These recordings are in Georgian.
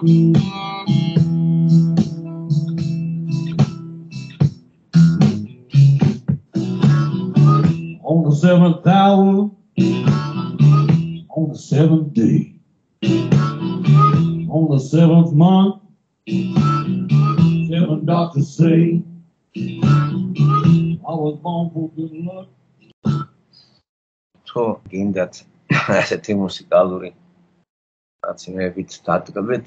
On the seventh hour, on the seventh day, on the seventh month, seven doctors say, I was born for good luck. ხო, გინდათ ასეთი მუსიკალური აცინებით დადგმეთ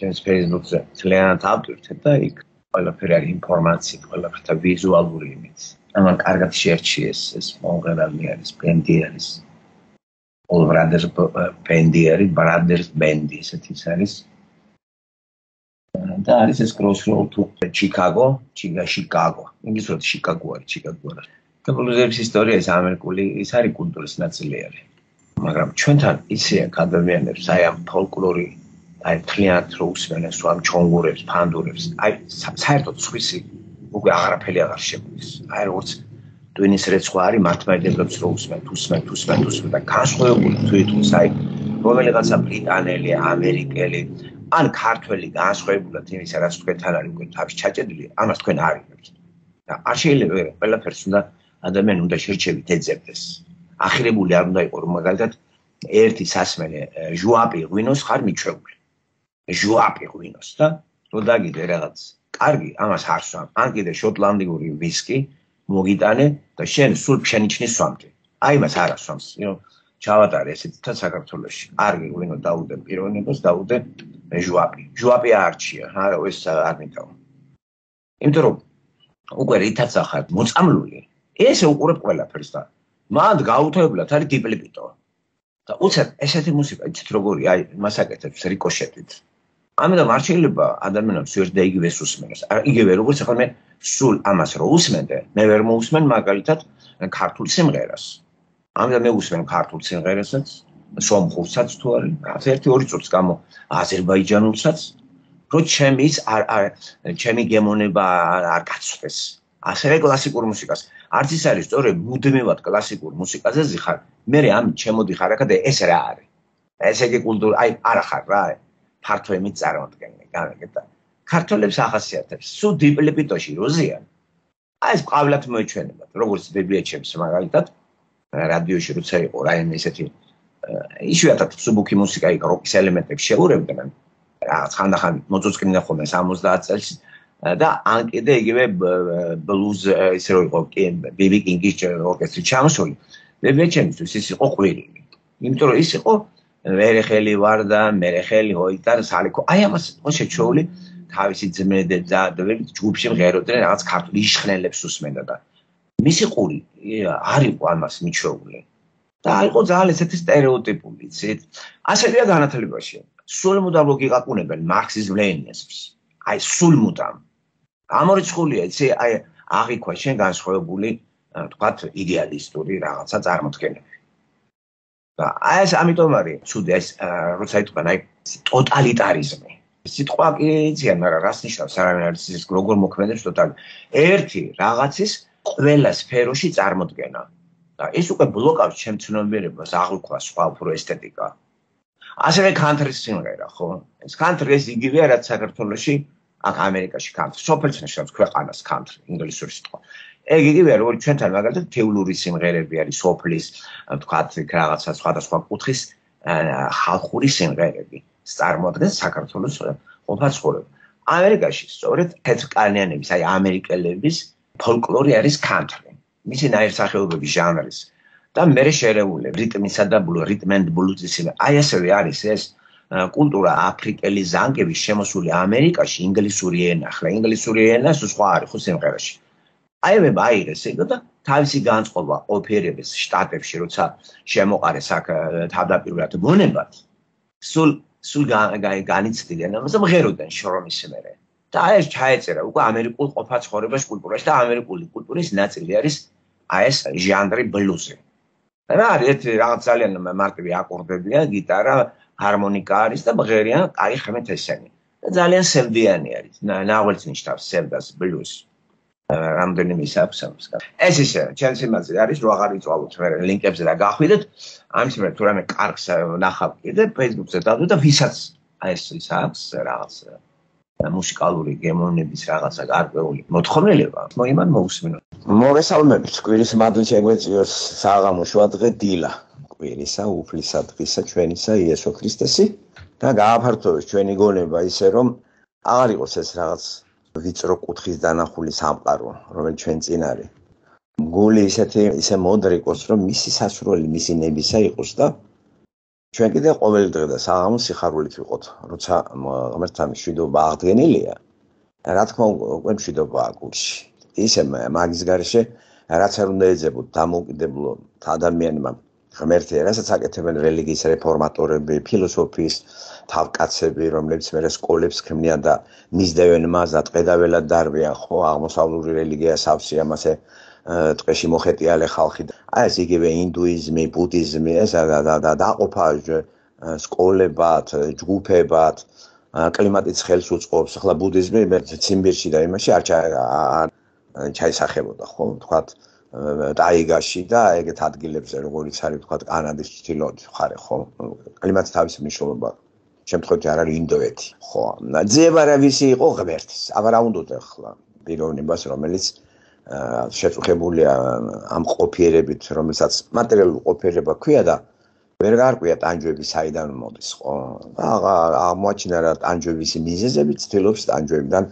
ჩემს Facebook-ზე ძალიანად ავტვირთეთ და იქ ყველაფერი არის ინფორმაცია, ყველაფერი ვიზუალური იმით. ამან კარგად შეერჩიეს ეს მონღოლი არის, ბენდი არის. All Brothers ბენდი არის, Brothers ბენდი ესეთი არის. და არის ეს Crossroad to Chicago, Chicago. ინგლისურად Chicago არის, Chicago არის. და ბლუზების ისტორია ეს ამერიკული, ის არის კულტურის ნაწილი არის. მაგრამ ჩვენთან ისე ადამიანებს აი ამ ფოლკლორი აი თლიანად რო უსმენეს ამ ჩონგურებს, ფანდურებს, აი საერთოდ სვისი უკვე აღარაფერი აღარ შეგვიძლია. აი როგორც ტვინის რეცხვა არის მართლმადიდებლებს რო უსმენ, უსმენ, უსმენ, უსმენ და განსხვავებული თვითონ აი რომელიღაცა ბრიტანელი, ამერიკელი ან ქართველი განსხვავებულად იმისა, რაც თქვენთან არის უკვე თავის ჩაჭედილი, ამას თქვენ არიგებთ. და არ შეიძლება ყველაფერს უნდა ადამიანი უნდა შერჩევით ეძებდეს. ახირებული არ უნდა იყოს რომ მაგალითად ერთი სასმელი ჟუაპი ღვინოს ხარ მიჩვეული. ჟუაპი ღვინოს და რო დაგიდე რაღაც კარგი ამას არ სვამ. ან კიდე შოტლანდიური ვისკი მოგიტანე და შენ სულ შენიშნის სვამდი. აი მას არ ასვამს. იო ჩავატარე ესეთ თა საქართველოში. კარგი ღვინო დაუდე პიროვნებას დაუდე ჟუაპი. ჟუაპი არჩია. არა ეს არ მითავ. იმიტომ რომ უკვე რითაც ახარ მოწამლული. ესე უყურებ ყველაფერს და მანდ გაუთავებლად არის დიპლიპიტო. და უცებ ესეთი მუსიკა იცით როგორი აი მასაკეთებს რიკოშეტით. ამიტომ არ შეიძლება ადამიანებს ერთ და იგივე უსმენოს. იგივე როგორც ახლა მე სულ ამას რო უსმენდე, მე ვერ მოусმენ მაგალითად ქართულ სიმღერას. ამიტომ მე უსმენ ქართულ სიმღერასაც, სომხურსაც თუ არის, ერთი ორი წუთს გამო აზერბაიჯანულსაც, რო ჩემის არ არ ჩემი გემონება არ გაცხვეს. ასევე კლასიკურ მუსიკას. არც ის არის სწორედ მუდმივად კლასიკურ მუსიკაზე ზიხარ. მე ამ ჩემოდიხარ ახლა ეს რა არის? ესე იგი კულტურა, აი არა ხარ რა. ფართო იმით წარმოადგენენ გამიგეთ ქართველებს ახასიათებს. სუ დიპლიპიტოში როზიან? აი ეს ყავლათ მოეჩვენებათ როგორც ბიბლიაჩემს მაგალითად რადიოში როცა იყო რაიმე ესეთი იშვიათად სუბუქი მუსიკა იყო როკის ელემენტებს შეურევდნენ რაღაც ხანდახან მოწოწკნიდა ხოლმე 70 წელს და ან კიდე იგივე ბლუზ ისე რო იყო ბიბი კინგის ორკესტრი ჩამოსული ბიბლიაჩემს ის იყო ყვირილი. იმიტომ რომ ის იყო მერე ხელი ვარდა, მერე ხელი ჰოიტარ სალიქო. აი ამას შეჩეული თავისი ძმედე და ჯგუფში მღეროდნენ რაღაც ქართულ იშხნელებს უსმენდა და მისი ყური არ იყო ამას მიჩეული. და იყო ძალიან ესეთი стереოტიპული, იცით? ასეთია განათლებაში. სულმუდამ გიგაკუნებენ მარქსიზმ-ლენინიზმს. აი სულმუდამ. გამორიცხულია, იცი, აი აღიქვა შენ განსხვავებული, თქვათ, იდეალისტური რაღაცა წარმოქმნა. და აი ეს ამიტომ არის ცუდი ეს როცა იტყვიან აი ტოტალიტარიზმი. სიტყვა კი იციან მაგრამ რას ნიშნავს? არავინ არის ის როგორ მოქმედებს ტოტალი. ერთი რაღაცის ყველა სფეროში წარმოქმნა და ეს უკვე ბლოკავს ჩემ ცნობიერებას აღიქვა სხვა უფრო ესთეტიკა. ასევე კანტრის სიმღერა ხო? ეს კანტრი ეს იგივეა რაც საქართველოში აქ ამერიკაში კანტრი სოფელში ნიშნავს ქვეყანას კანტრი ინგლისური სიტყვა ეგ იგივეა როგორ ჩვენთან მაგალითად თეულური სიმღერები არის სოფლის თქვათ რაღაცა სხვადასხვა კუთხის ხალხური სიმღერები წარმოადგენს საქართველოს ყოფაცხოვრება ამერიკაში სწორედ თეთრკანიანების აი ამერიკელების ფოლკლორი არის კანტრი მისი ნაირსახეობების ჟანრის და მე შერეული რიტმისა და ბლუ რიტმენდ ბლუზის აი ასევე არის ეს კულტურა აფრიკელი ზანგების შემოსული ამერიკაში ინგლისური ენა ახლა ინგლისური ენა სხვა არის ხო სიმღერაში აი მე მაიღეს ეგ და თავისი განწყობა ოფერებს შტატებში როცა შემოყარეს აქ თავდაპირველად მონებად სულ სულ განიცდიდნენ ამას მღეროდნენ შრომის მერე. და აი ეს ჩაეწერა უკვე ამერიკულ ყოფა ცხოვრებას კულტურაში და ამერიკული კულტურის ნაწილი არის აი ეს ჟანრი ბლუზი. და არის ერთი რაღაც ძალიან მარტივი აკორდებია გიტარა ჰარმონიკა არის და მღერიან აი ხმეთ ესენი. და ძალიან სევდიანი არის. ნაღველს ნიშნავს სევდას ბლუზი რამდენიმე ისაქვს ამას. ეს ისე, ჩემს იმაზე არის, რომ აღარ იწვალოთ მე ლინკებზე და გახვიდეთ. ამის მე თუ რამე კარგს ნახავ კიდე Facebook-ზე დავდო და ვისაც ეს ის აქვს რაღაც მუსიკალური გემოვნების რაღაცა გარკვეული მოთხოვნილება მოიმან მოусმინო მოგესალმებით კვირის მადლი შეგვეციოს საღამო შუადღე დილა კვირისა უფლისა დღისა ჩვენისა იესო ქრისტესი და გააფართოვეს ჩვენი გონება ისე რომ აღარ იყოს ეს რაღაც ვიწრო კუთხის დანახული სამყარო რომელიც ჩვენ წინ არის. გული ისეთი ისე მოდრიკოს რომ მისი სასურველი მისი ნებისა იყოს და ჩვენ კიდე ყოველ დღე და საღამოს სიხარულით ვიყოთ როცა ღმერთთან შვიდობა აღდგენილია. რა თქმა უნდა უკვე შვიდობა გულში. ისე მაგის garaშე რაც არ უნდა ეძებოთ დამოუკიდებლო ადამიანმა ღმერთი რასაც აკეთებენ რელიგიის რეფორმატორები ფილოსოფიის თავკაცები რომლებიც მე სკოლებს ქმნიან და მისდევენ მას და ტყედაველად დარბიან ხო აღმოსავლური რელიგია სავსე ამასე ტყეში მოხეტიალე ხალხი აი ეს იგივე ინდუიზმი, ბუდიზმი ეს და და დაყოფა სკოლებად, ჯგუფებად, კლიმატიც ხელს უწყობს. ახლა ბუდიზმი ციმბირში და იმაში არ ჩაისახებოდა, ხო? თქვათ ტაიგაში და ეგეთ ადგილებზე, როგორიც არის თქვათ კანადის ჩრდილოეთ მხარე, ხო? კლიმატი თავის მნიშვნელობა შემთხვევით არ არის ინდოეთი, ხო? ძიება რა ვისი იყო ღმერთის. აბა რა უნდა ახლა პიროვნებას, რომელიც შეწუხებულია ამ ყოფიერებით, რომელსაც მატერიალური ყოფიერება ქვია და ვერ გარკვია ტანჯვები საიდან მოდის, ხო? და აღმოაჩინა რა ტანჯვების მიზეზები ცდილობს ტანჯვებიდან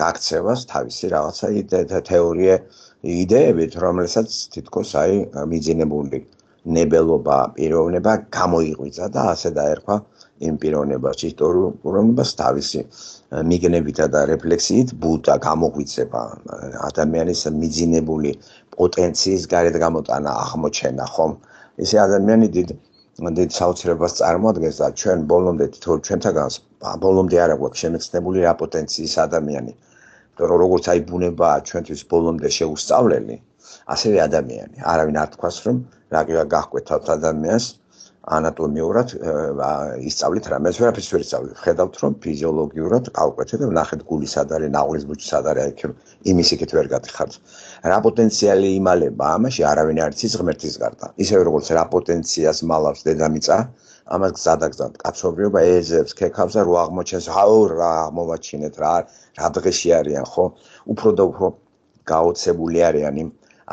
გაქცევას თავისი რაღაცა თეორია იდეებით, რომელსაც თითქოს აი მიძინებული ნებელობა პიროვნება გამოიღვიძა და ასე დაერქვა იმ პიროვნებას ისტორიულ პიროვნებას თავისი მიგნებითა და რეფლექსიით ბუდა გამოგვიწება ადამიანის მიძინებული პოტენციის გარეთ გამოტანა აღმოჩენა ხომ? ესე ადამიანი დიდ დიდ საოცრებას წარმოადგენს და ჩვენ ბოლომდე თითო ჩვენთაგანს ბოლომდე არ აქვს შემეცნებული რა პოტენციის ადამიანი რომ როგორც აი ბუნება ჩვენთვის ბოლომდე შეუსწავლელი ასევე ადამიანი არავინ არ თქვას რომ რა გაგხვეთავთ ადამიანს ანატომიურად ისწავლით რამეს ვერაფერს ვერ ისწავლით. ხედავთ რომ ფიზიოლოგიურად გავკვეთეთ და ნახეთ გული სად არის, ნაღვლის ბუჩი სად არის, აი რომ იმის იქით ვერ გათიხართ. რა პოტენციალი იმალება ამაში არავინ არ იცის ღმერთის გარდა. ისე როგორც რა პოტენციას მალავს დედამიწა, ამას გზადაგზად კაცობრიობა ეძებს, ქეკავს და რო აღმოჩენს, აუ რა მოვაჩინეთ რა რა დღეში არიან, ხო? უფრო და უფრო გაოცებული არიან იმ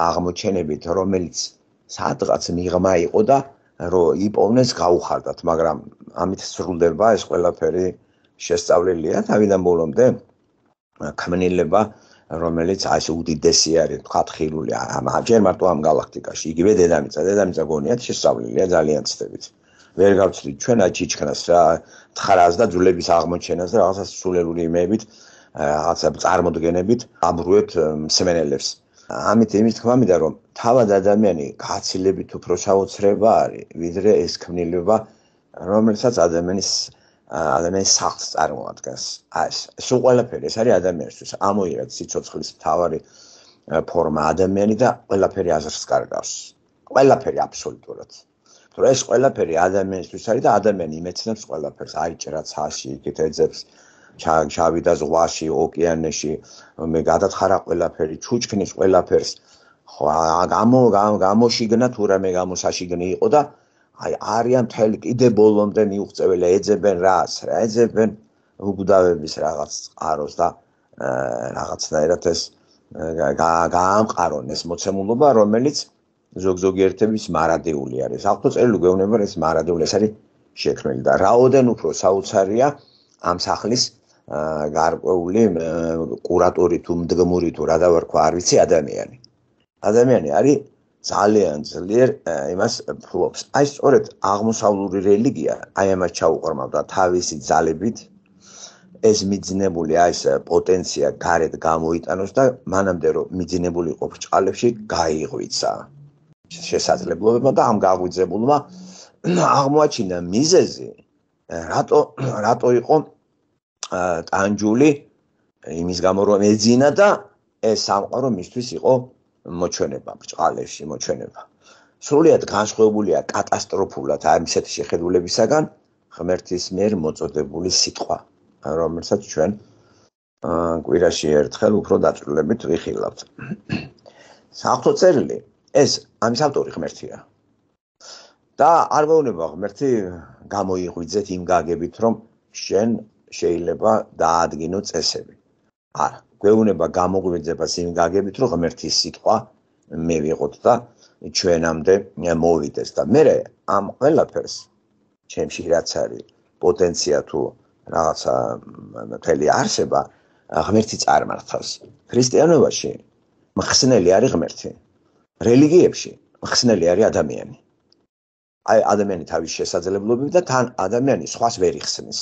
აღმოჩენებით, რომელიც სადღაც მიღმა იყო და რომ იპოვნეს გაუხარდათ, მაგრამ ამით სრულდება ეს ყველაფერი შესწავლილია თავიდან ბოლომდე. კამენილება რომელიც აი ეს უდიდესი არის, თქვა ხილული, ამჯერ მარტო ამ galaktikaში, იგივე დედამიწა, დედამიწა გონიათ შესწავლილია ძალიან ცდებით. ვერ გავცდით ჩვენ აჩიჩქნას რა, თხარას და ძულების აღმოჩენას და რაღაცა სულელური იმებით, რაღაცა წარმოდგენებით აბრუებთ მსმენელებს. ამით იმის თქმა მინდა რომ თავად ადამიანი გაცილებით უფრო საოცრება არის ვიდრე ეს ქმნილება რომელსაც ადამიანის ადამიანის სახლს წარმოადგენს. აი ეს ყველაფერი ეს არის ადამიანისთვის. ამოიღეთ სიცოცხლის თავარი ფორმა ადამიანი და ყველაფერი აზრს კარგავს. ყველაფერი აბსოლუტურად თუ ეს ყველაფერი ადამიანისთვის არის და ადამიანი იმეცნებს ყველაფერს. აიჭრა ცაში იქით ეძებს ჩავიდა ზღვაში, ოკეანეში, მე გადათხარა ყველაფერი, ჩუჩქნის ყველაფერს. ხო, გამო გამოშიგნა თუ რამე გამოსაშიგნი იყო და აი არიან მთელი კიდე ბოლომდე მიუღწეველი ეძებენ რას, რა ეძებენ? უგდავების რაღაც წყაროს და რაღაცნაირად ეს გაამყარონ ეს მოცემულობა, რომელიც ზოგ-ზოგიერთების მარადეული არის. ახლა წერილი გვეუბნება ეს მარადეული ეს არის შექმნილი და რაოდენ უფრო საოცარია ამ სახლის გარკვეული კურატორი თუ მდგმური თუ რა დავარქვა არ ვიცი ადამიანი. ადამიანი არის ძალიან ძლიერ იმას ფლობს. აი სწორედ აღმოსავლური რელიგია აი ამას ჩაუყრმავდა თავისი ძალებით. ეს მიძინებული აი ეს პოტენცია გარეთ გამოიტანოს და მანამდე რომ მიძინებული იყო ბრჭყალებში გაიღვიცა შესაძლებლობება და ამ გაღვიძებულმა აღმოაჩინა მიზეზი რატო რატო იყო ტანჯული იმის გამო რომ ეძინა და ეს სამყარო მისთვის იყო მოჩვენება ბრჭყალებში მოჩვენება. სრულიად განსხვავებულია კატასტროფულად ამ ისეთი შეხედულებისაგან ღმერთის მიერ მოწოდებული სიტყვა რომელსაც ჩვენ კვირაში ერთხელ უფრო დაწვრილებით ვიხილავთ. საფრთხო წერილი ეს ამის ავტორი ღმერთია და არ ვეუბნება ღმერთი გამოიღვიძეთ იმ გაგებით რომ შენ შეიძლება დაადგინო წესები. არა, გვეუბნება გამოგვიძებას იმ გაგებით, რომ ღმერთის სიტყვა მე ვიყოთ და ჩვენამდე მოვიდეს და მე ამ ყველაფერს ჩემში რაც არის პოტენცია თუ რაღაცა მთელი არსება ღმერთი წარმართავს. ქრისტიანობაში მხსნელი არის ღმერთი. რელიგიებში მხსნელი არის ადამიანი. აი ადამიანი თავის შესაძლებლობებით და თან ადამიანი სხვას ვერ იხსნის.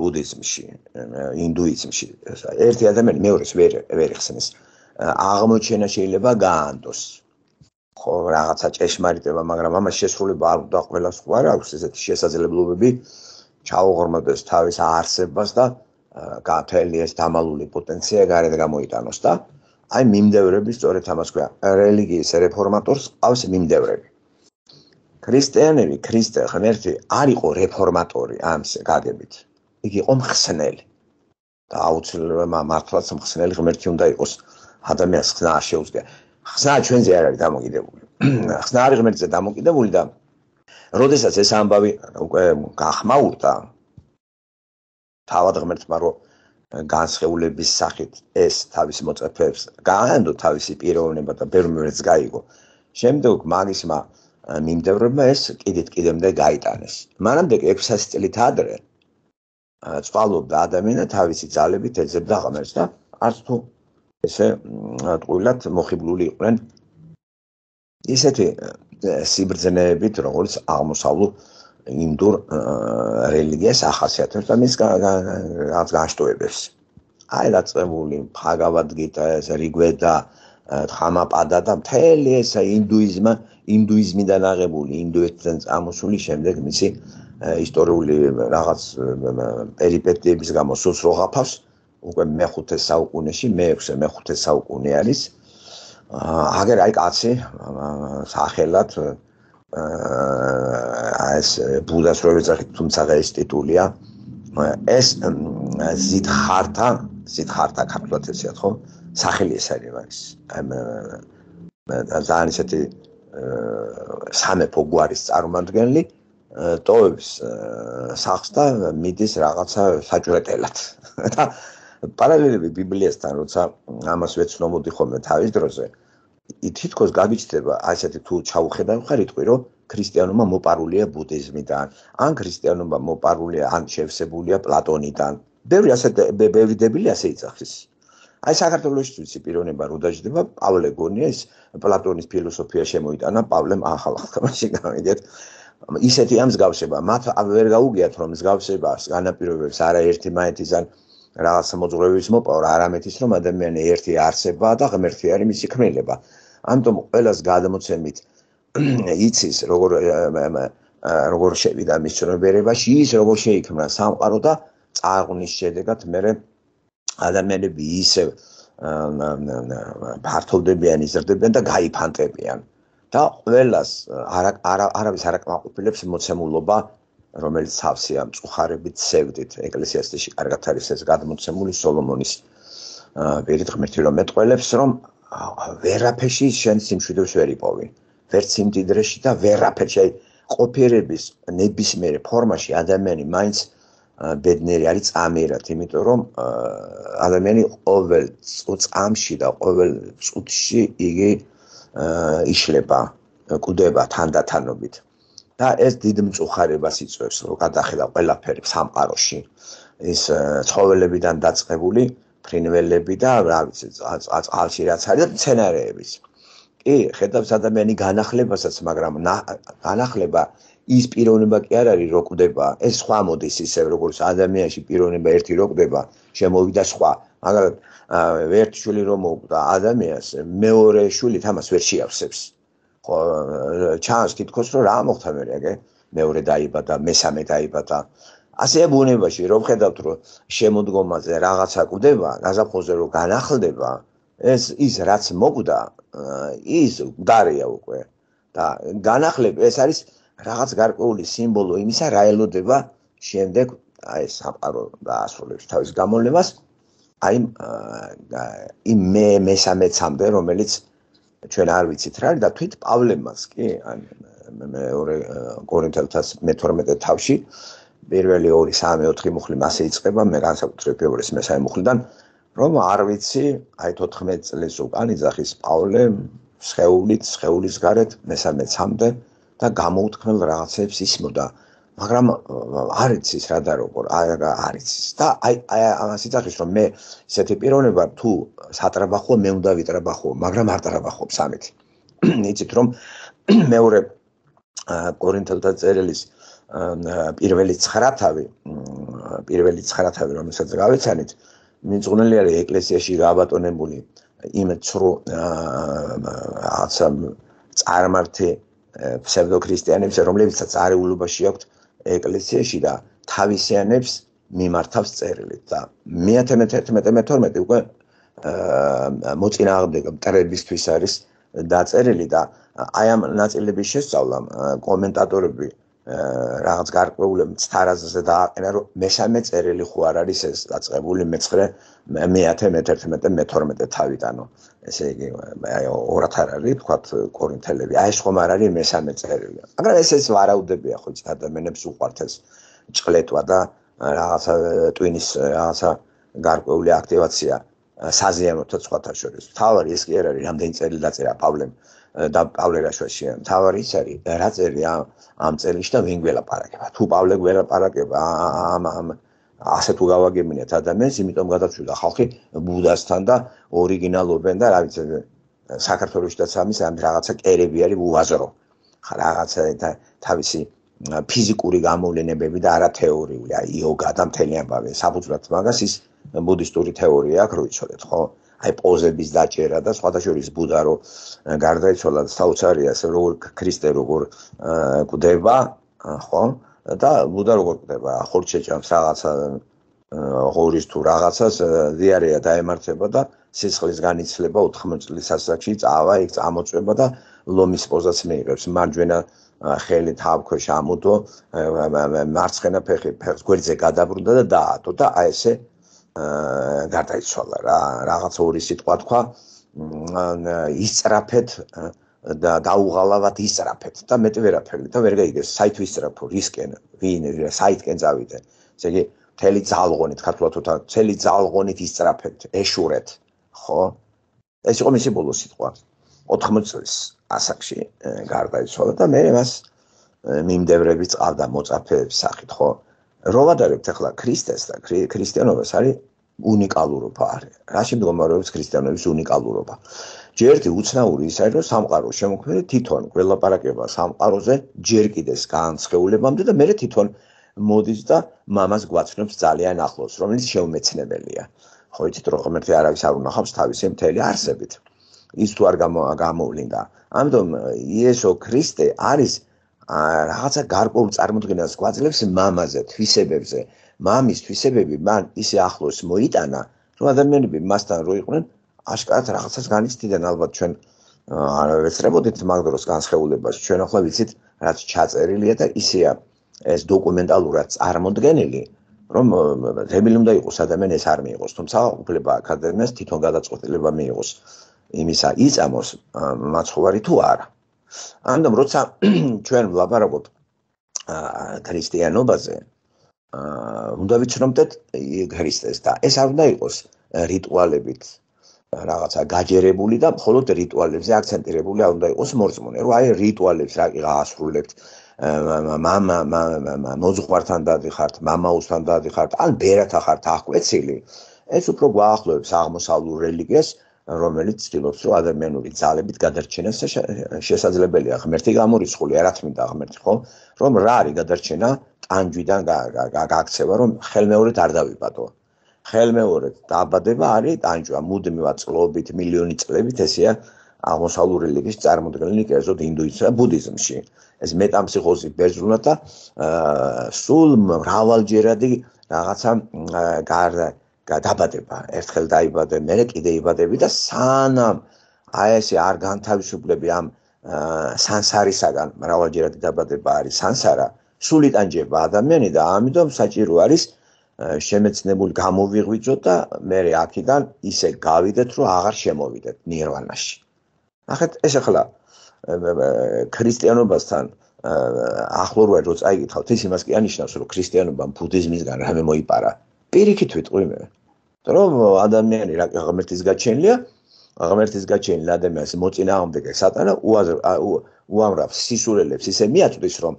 ბუდიზმში, ინდუიზმში ერთი ადამიანი მეორეს ვერ ვერ იხსნის. აღმოჩენა შეიძლება გაანდოს. ხო, რაღაცა ჭეშმარიტება, მაგრამ ამას შესრულება არ უნდა ყველა სხვა რა აქვს ესეთი შესაძლებლობები ჩაუღრმავდეს თავის არსებას და გათელი ეს დამალული პოტენცია გარეთ გამოიტანოს და აი მიმდევრები სწორედ ამას ქვია რელიგიის რეფორმატორს ყავს მიმდევრები. ქრისტიანები ქრისტე ღმერთი არ იყო რეფორმატორი ამ გაგებით. იგი იყო მხსნელი. და აუცილებლად მართლაც მხსნელი ღმერთი უნდა იყოს. ადამიანს ხსნა შეუძლია. ხსნა ჩვენზე არ არის დამოკიდებული. ხსნა არის ღმერთზე დამოკიდებული და როდესაც ეს ამბავი უკვე გახმაურდა თავად ღმერთმა რომ განსხეულების სახით ეს თავის მოწაფეებს გაანდო თავისი პიროვნება და ბერმერც გაიგო. შემდეგ მაგისმა მიმდევრებმა ეს კიდით კიდემდე გაიტანეს. მანამდე 600 წლით ადრე წვალობდა ადამიანი თავისი ძალებით ეძებდა ღმერთს და არც თუ ესე ტყუილად მოხიბლული იყვნენ. ისეთი სიბრძნეებით, როგორც აღმოსავლურ ინდურ რელიგიას ახასიათებს და მის რაც გაშტოებებს. აი დაწყებული ფაგავადგიტა, ეს რიგვედა, თამაპადა და მთელი ეს ინდუიზმა, ინდუიზმიდან აღებული, ინდუეთიდან წამოსული შემდეგ მისი ისტორიული რაღაც პერიპეტიების გამო სულს როღაფავს უკვე მე-5 საუკუნეში, მე-6 მე-5 საუკუნე არის. აგერ აი კაცი სახელად აა ეს ბუდას რო ეძახით თუმცა ეს ტიტულია ეს ზითხართა ზითხართა ქართულად ეცეთ ხო? სახელი ეს არის მაგის აი ძალიან ისეთი სამეფო გვარის წარმომადგენელი ტოვებს სახს და მიდის რაღაცა საჭრეტელად და პარალელები ბიბლიასთან როცა ამას ვეცნობოდი ხოლმე თავის დროზე თითქოს გაგიჩნდება ასეთი თუ ჩაუხედავ ხარიტყვი რომ ქრისტიანობა მოპარულია ბუდიზმიდან. ან ქრისტიანობა მოპარულია ან შევსებულია პლატონიდან. ბევრი ასე ბევრი დებილი ასე იცახის აი საქართველოს ვიცი პიროვნება რო დაждდება პავლე გონია ის პლატონის ფილოსოფია შემოიტანა პავლემ ახალ ხალხში გამიგეთ. ისეთი ამ მსგავსება. მათ ვერ გაუგიათ რომ მსგავსებას განაპირობებს არაერთი მაეთისგან რაღაც მოძღვრების მოპავრ არამეთის რომ ადამიანი ერთი არსება და ღმერთი არის მისი ქმნილება. ამიტომ ყველას გადმოცემით იცის როგორ როგორ შევიდა მის ცნობიერებაში ის როგორ შეიქმნა სამყარო და წარღვნის შედეგად მე ადამიანები ისევ ფართოვდებიან იზრდებიან და გაიფანტებიან და ყველას არა არავის არ აკმაყოფილებს მოცემულობა რომელიც თავსია მწუხარებით სევდით. ეკლესიაში კარგად არის ეს გადმოცემული სოლომონის პირით ღმერთი რომ მეტყველებს რომ ვერაფერში შენ სიმშვიდეში ვერ იპოვი. ვერც იმ დიდრეში და ვერაფერში. ყოფიერების ნებისმიერ ფორმაში ადამიანი მაინც ბედნიერი არის წამიერად იმიტომ რომ ადამიანი ყოველ წამში და ყოველ წუთში იგი იშლება კვდება თანდათანობით და ეს დიდ მწუხარებას იწვევს, რომ გადახედა ყველაფერი სამყაროში. ის ცხოველებიდან დაწყებული ფრინველები და რა ვიცი, წყალში რაც არის და მცენარეების. კი, ხედავს ადამიანი განახლებასაც, მაგრამ განახლება ის პიროვნება კი არ არის, რო კვდება. ეს სხვა მოდის ისე, როგორც ადამიანში პიროვნება ერთი რო კვდება, შემოვიდა სხვა. მაგრამ ერთი შვილი რომ მოკვდა ადამიანს, მეორე შვილი თამას ვერ შეავსებს. ჩანს თითქოს რომ რა მოხდა მე რა მეორე დაიბადა მესამე დაიბადა. ასე ბუნებაში რომ ხედავთ რომ შემოდგომაზე რაღაცა კვდება გაზაფხულზე რომ განახლდება ეს ის რაც მოკვდა ის დარია უკვე. და განახლება ეს არის რაღაც გარკვეული სიმბოლო იმისა რა ელოდება შემდეგ აი სამყარო დაასრულებს თავის გამოლებას აი იმ მე მესამეცამდე რომელიც ჩვენ არ ვიცით რა და თვით პავლემას კი ან მეორე კორინთელთა მე-12 თავში პირველი 2 3 4 მუხლი მასე იწება მე განსაკუთრებით ფებრუარის მესამე მუხლიდან რომ არ ვიცი აი 14 წლის უკან იძახის პავლე შეეულით შეეულის გარეთ მესამე ცამდე და გამოუთქმელ რაღაცებს ისმოდა მაგრამ არ იცის რა და როგორ არ იცის. და აი აი ამას იძახის რომ მე ესეთი პიროვნება თუ სატრაბახო მე უნდა ვიტრაბახო მაგრამ არ ტრაბახობს ამით იცით რომ მეორე კორინთელთა წერილის პირველი 9 თავი პირველი 9 თავი რომელსაც გავეცანით მიძღვნილი არის ეკლესიაში გაბატონებული იმ ცრო რაღაცა წარმართი ფსევდოქრისტიანებს რომლებიცაც არეულობაში აქვთ ეკლესიაში და თავისიანებს მიმართავს წერილით და მე-11-12 უკვე მოწინააღმდეგე მტრებისთვის არის დაწერილი და აი ამ ნაწილების შესწავლა კომენტატორები რაღაც გარკვეულებს თარაზზე დააყენა რომ მესამე წერილი ხო არ არის ეს დაწყებული მე-9 მე-10 მე-11 მე-12 თავიდანო ესე იგი აი ორად არ არის თქვა კორინთელები. აი ეს ხომ არ არის მესამე წერილი. მაგრამ ეს ეს ვარაუდებია ხო იცით ადამიანებს უყვართ ეს ჭყლეტვა და რაღაცა ტვინის რაღაცა გარკვეული აქტივაცია საზიანოთა სხვათა შორის. თავარი ეს კი არ არის რამდენი წერილი დაწერა პავლემ და პავლე რაშვაში თავარი ის არის რა წერია ამ წერილში და ვინ გველაპარაკება? თუ პავლე გველაპარაკება ამ ამ ასე თუ გავაგებინეთ ადამიანს იმიტომ გადაწვიდა ხალხი ბუდასთან და ორიგინალობენ და რა ვიცი საქართველოსშიც ამის ამ რაღაცა კერები არის უაზრო. ხა რაღაცა თავისი ფიზიკური გამოვლენებები და არა თეორიული აი იოგა და მთელი ამბავი საფუძვლად მაგას ის ბუდისტური თეორია აქვს რო იცოდეთ ხო აი პოზების დაჭერა და სხვადასხვის ბუდა რო გარდაიცვალა საოცარია ეს როგორ ქრისტე როგორ კვდება ხო? და ბუდა როგორ კვდება ხორჩეჭამს რაღაცა ღორის თუ რაღაცას დიარეა დაემართება და სისხლის განიცლება 80 წლის ასაკში წავა იქ წამოწება და ლომის პოზაც მიიღებს. მარჯვენა ხელი თავქვეშ ამოდო მარცხენა ფეხი ფეხს გვერდზე გადაბრუნდა და დაატო და აი ესე გარდაიცვალა რა რაღაც ორი სიტყვა თქვა ისწრაფეთ და დაუღალავად ისწრაფეთ და მეტი ვერაფერი და ვერ გაიგეს საით ვისწრაფო რისკენ ვინ საითკენ წავიდე. ესე იგი მთელი ძალღონით ქართულად თოთა მთელი ძალღონით ისწრაფეთ ეშურეთ ხო? ეს იყო მისი ბოლო სიტყვა. 80 წლის ასაკში გარდაიცვალა და მე მას მიმდევრები წავდა მოწაფეების სახით ხო როვადარებთ ახლა ქრისტეს და ქრისტიანობას არის უნიკალურობა არის. რაში მდგომარეობს ქრისტიანობის უნიკალურობა? ჯერ ერთი უცნაური ის არის, რომ სამყარო შემოქმედი თვითონ გველაპარაკება სამყაროზე ჯერ კიდეს განცხეულებამდე და მე თვითონ მოდის და მამას გვაცნობს ძალიან ახლოს, რომელიც შეუმეცნებელია. ხო იცით რომ ღმერთი არავის არ უნახავს თავისი მთელი არსებით. ის თუ არ გამოვლინდა. ამიტომ იესო ქრისტე არის რაღაცა გარკვეულ წარმოდგენას გვაძლევს მამაზე, თვისებებზე. მამის თვისებები მან ისე ახლოს მოიტანა, რომ ადამიანები მასთან რო იყვნენ, აშკარად რაღაცას განიცდიდნენ ალბათ ჩვენ არ ვეცრებოდით მაგდროს განსხეულებას. ჩვენ ახლა ვიცით, რაც ჩაწერილია და ისეა ეს დოკუმენტალურად წარმოდგენილი, რომ თემილი უნდა იყოს ადამიანი ეს არ მიიღოს, თუმცა უფლება აკადემიას თვითონ გადაწყვეტილება მიიღოს იმისა იწამოს მაცხოვარი თუ არა. ამიტომ როცა ჩვენ ვლაპარაკობთ ქრისტიანობაზე აა უნდა ვიცნობდეთ ქრისტეს და ეს არ უნდა იყოს რიტუალებით რაღაცა გაჯერებული და მხოლოდ რიტუალებზე აქცენტირებული არ უნდა იყოს მორწმუნე რომ აი რიტუალებს რა გაასრულებთ მამა მამა მოძღვართან დადიხართ მამაოსთან დადიხართ ან ბერათა ხართ აღკვეცილი ეს უფრო გვაახლოებს აღმოსავლურ რელიგიას რომელიც ცდილობს რომ ადამიანური ძალებით გადარჩენა შესაძლებელია ღმერთი გამორიცხული არა თმინდა ღმერთი ხო? რომ რა არის გადარჩენა? ტანჯვიდან გაქცევა რომ ხელმეორედ არ დავიბადო. ხელმეორედ დააბადება არის ტანჯვა მუდმივად წლობით მილიონი წლებით ესეა აღმოსავლური რელიგიის წარმოდგენილი კერძოდ ინდუიზმსა და ბუდიზმში. ეს მეტამფსიქოზი ბერძნულად და სულ მრავალჯერადი რაღაცა გარდა გადაბადება. ერთხელ დაიბადე მე კიდე იბადები და სანამ აი ესე არ განთავისუფლები ამ სანსარისაგან მრავალჯერადი დაბადება არის სანსარა სული ტანჯება ადამიანი და ამიტომ საჭირო არის შემეცნებული გამოვიღვიძოთ და მე აქედან ისე გავიდეთ რომ აღარ შემოვიდეთ ნირვანაში. ნახეთ ეს ახლა ქრისტიანობასთან ახლო რო წაიკითხავთ ის იმას კი ანიშნავს რომ ქრისტიანობამ ბუდიზმისგან რამე მოიპარა პირიქით ვიტყვი მე რომ ადამიანი რა ღმერთის გაჩენილია ღმერთის გაჩენილი ადამიანს მოწინააღმდეგე სატანა უამრავ სისულელებს ისე მიაწვდის რომ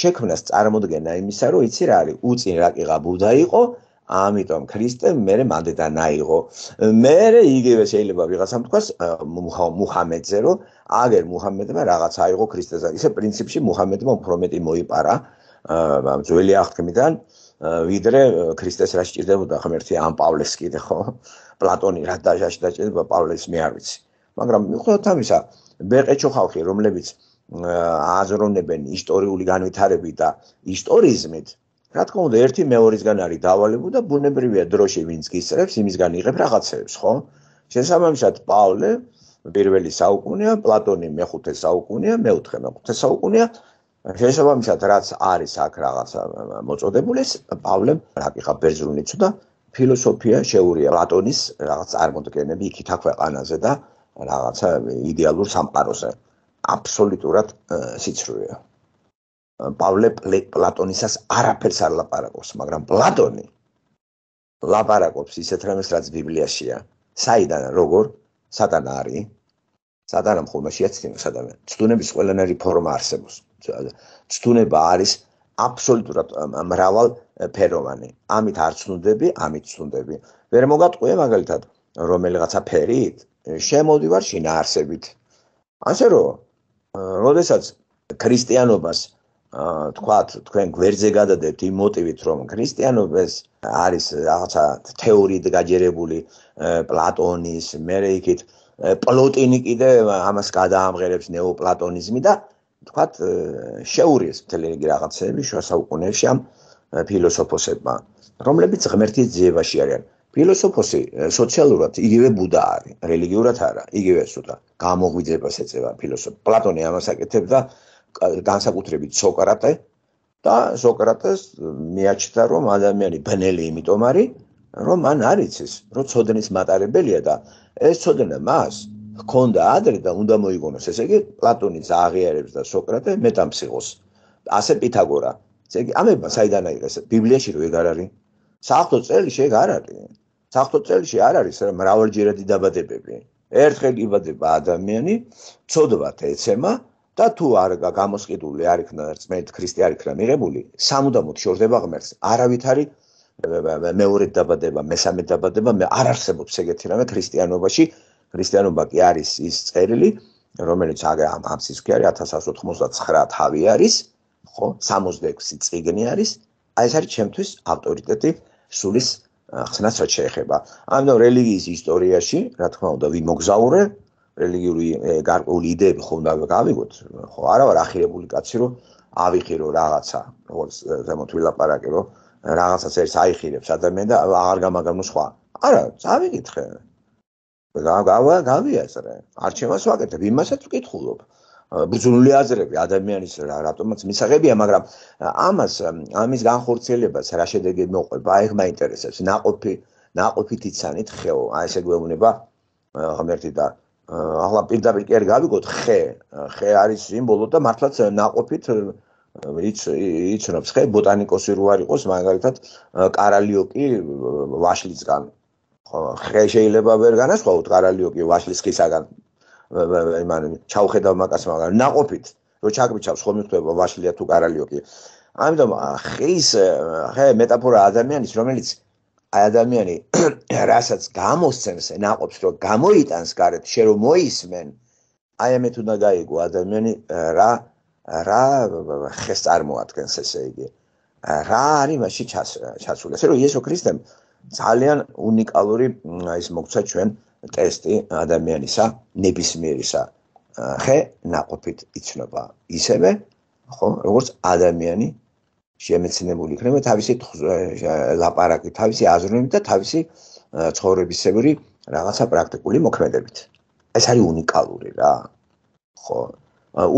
შექმნას წარმოდგენა იმისა რომ იცი რა არის უწინ რა კიღა ბუდა იყო ამიტომ ქრისტე მერე მანდედან აიღო. მერე იგივე შეიძლება ვიღაცამ თქვას მუჰამედზე რომ აგერ მუჰამედმა რაღაც აიღო ქრისტესა. ისე პრინციპში მუჰამედმა უფრო მეტი მოიპარა ძველი აღთქმიდან ვიდრე ქრისტეს რა სჭირდებოდა ღმერთი ამ პავლეს კიდე ხო? პლატონი რა დაჟაში დაჭირდება პავლეს მე არ ვიცი. მაგრამ მიუხედავად ამისა, ბეყეჩო ხალხი რომლებიც აზროვნებენ ისტორიული განვითარებით და ისტორიზმით რა თქმა უნდა, ერთი მეორისგან არის დავალებული და ბუნებრივია დროში ვინც გისწრებს, იმისგან იღებ რაღაცებს, ხო? შესაბამისად, პავლე პირველი საუკუნეა, პლატონი მეხუთე საუკუნეა, მეოთხე მეხუთე საუკუნეა. შესაბამისად, რაც არის აქ რაღაცა მოწოდებული, პავლემ რაკიღა ბერძნული ცუდა ფილოსოფია შეურია პლატონის რაღაც წარმოდგენები იქით აქვეყანაზე და რაღაცა იდეალურ სამყაროზე. აბსოლუტურად სიცრუეა. პავლე პლატონისას არაფერს არ ლაპარაკობს, მაგრამ პლატონი ლაპარაკობს ისეთ რამეს, რაც ბიბლიაშია. საიდან როგორ სატანა არის? სატანამ ხოლმე შეაცდინა სადამე. ცდუნების ყველანაირი ფორმა არსებობს. ცდუნება არის აბსოლუტურად მრავალ ფეროვანი. ამით არ ცდუნდები, ამით ცდუნდები. ვერ მოგატყვია მაგალითად რომელიღაცა ფერით შემოდივარ შინაარსებით. ასე რომ, როდესაც ქრისტიანობას თქვათ თქვენ გვერდზე გადადებთ იმ მოტივით რომ ქრისტიანობას არის რაღაცა თეორიით გაჯერებული პლატონის მერე იქით პლოტინი კიდე ამას გადაამღერებს ნეოპლატონიზმი და თქვათ შეურიეს მთელი რიგი რაღაცები შუა საუკუნეებში ამ ფილოსოფოსებმა რომლებიც ღმერთის ძიებაში არიან. ფილოსოფოსი სოციალურად იგივე ბუდა არის რელიგიურად არა იგივე სუდა გამოღვიძებას ეწევა ფილოსოფი პლატონი ამას აკეთებდა განსაკუთრებით სოკრატე და სოკრატეს მიაჩნდა რომ ადამიანი ბნელი იმიტომ არის რომ მან არის ის რომ ცოდნის მატარებელია და ეს ცოდნა მას ჰქონდა ადრე და უნდა მოიგონოს. ესე იგი პლატონიც აღიარებს და სოკრატე მეტამფსიქოს ასე პითაგორა. ესე იგი ამება საიდან აიღეს? ბიბლიაში რო ეგ არ არის? საფრთხო წელში ეგ არ არის. საფრთხო წელში არ არის მრავალჯერადი დაბადებები ერთხელ იბადება ადამიანი ცოდვათ ეცემა და თუ არ გამოსყიდული არ იქნა წმედ ქრისტე არ იქნა მიღებული სამუდამოდ შორდება ღმერთს. არავითარი მეორე დაბადება მესამე დაბადება მე არ არსებობს ეგეთი რამე ქრისტიანობაში ქრისტიანობა კი არის ის წერილი რომელიც ამ ამსის კი არის 1189 თავი არის ხო? 66 წიგნი არის. აი ეს არის ჩემთვის ავტორიტეტი სულის ხსნას რაც შეეხება. ამიტომ რელიგიის ისტორიაში რა თქმა უნდა ვიმოგზაურე რელიგიური გარკვეული იდეები ხომ და გავიგოთ ხო? არა ვარ ახირებული კაცი რომ ავიხირო რაღაცა როგორც ზემოთ ვილაპარაკე რომ რაღაცას ერთს აიხირებს ადამიანი და აღარ გამაგამო სხვა. არა წავიკითხე გავა გავიაზრე. არჩევანს ვაკეთებ, იმასაც ვკითხულობ. ბრძნული აზრები ადამიანის რატომაც მისაღებია, მაგრამ ამას ამის განხორციელებას რა შედეგი მოყვება, აი მაინტერესებს. ناყოფი ناყოფით იცანით ხეო, აი ესე გვეუბნება ღმერთი და ახლა პირდაპირ კი არ გავიგოთ ხე. ხე არის სიმბოლო და მართლაც ناყოფით იცნობს ხე ბოტანიკოსი რო არ იყოს, მაგალითად კარალიოკი ვაშლისგან ხე შეიძლება ვერ განასხვავოთ კარალიოკი ვაშლის ხისაგან იმან ჩავხედავ მაკას მაგრამ ناყოფით რო ჩაგბიჩავს ხომ იქნება ვაშლია თუ კარალიოკი ამიტომ ხის ხე მეტაფორა ადამიანის რომელიც აი ადამიანი რასაც გამოსცემს ناყოფს რო გამოიტანს გარეთ შე რომ მოისმენ აი ამეთ უნდა გაიგო ადამიანი რა რა ხეს წარმოადგენს ესე იგი. რა არის მასში ჩასული. ასე რომ იესო ქრისტემ ძალიან უნიკალური ის მოგცა ჩვენ ტესტი ადამიანისა ნებისმიერისა ხე ناقოფით იცნობა ისევე ხო როგორც ადამიანი შემეცნებული იქნება თავისი ლაპარაკი, თავისი აზროვნებით და თავისი ცხოვრებისებური რაღაცა პრაქტიკული მოქმედებით. ეს არის უნიკალური რა. ხო.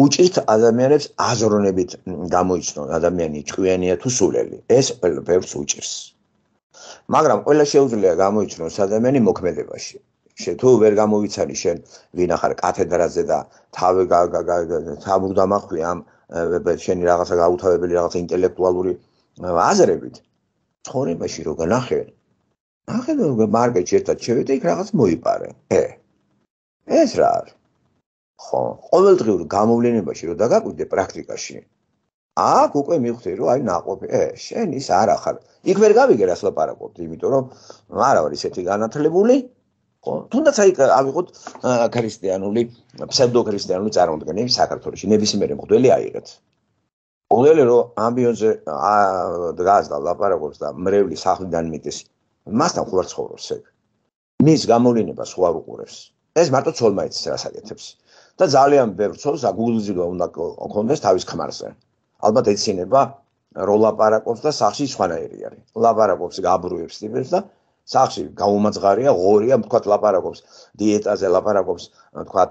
უჭირთ ადამიანებს აზროვნებით გამოიჩნონ ადამიანი ჭკვიანია თუ სულელი. ეს ბევრს უჭირს. მაგრამ ყველა შეუძლია გამოიცნოს ადამიანი მოქმედებაში. შე თუ ვერ გამოვიცანი შენ ვინ ახარ კათედრაზე და თავი თავ დამახვი ამ შენი რაღაცა გაუთავებელი რაღაცა ინტელექტუალური აზრებით ცხოვრებაში რო განახე ახლა რო მარკეტში ერთად შევიდე იქ რაღაც მოიპარე. ე ეს რა არის? ხო ყოველდღიურ გამოვლენებაში რო დაგაკვირდე პრაქტიკაში აქ უკვე მივხვდი რომ აი ناقობი ე შენ ის არ ახარ. იქ ვერ გავიგე რას ლაპარაკობთ იმიტომ რომ არ არის ესეთი განათლებული. ხო? თუნდაც აი ავიღოთ ქრისტიანული ფსევდოქრისტიანული წარმოდგენები საქართველოში. ნებისმიერი მღვდელი აიღეთ. მღვდელი რომ ამბიონზე დგას და ლაპარაკობს და მრევლის სახლიდან მიტის მასთან ხوار ცხოვრობს ეგ. მის გამოვლენებას ხوار უყურებს. ეს მარტო ცოლმა იცის რას აკეთებს და ძალიან ბევრ ცოლს აგულზილო უნდა კონდეს თავის ქმარზე. ალბათ ეცინება რო ლაპარაკობს და სახში სხვანაირი არის. ლაპარაკობს გაბრუებს ტიპებს და სახში გაუმაძღარია, ღორია, თქვა ლაპარაკობს დიეტაზე, ლაპარაკობს თქვა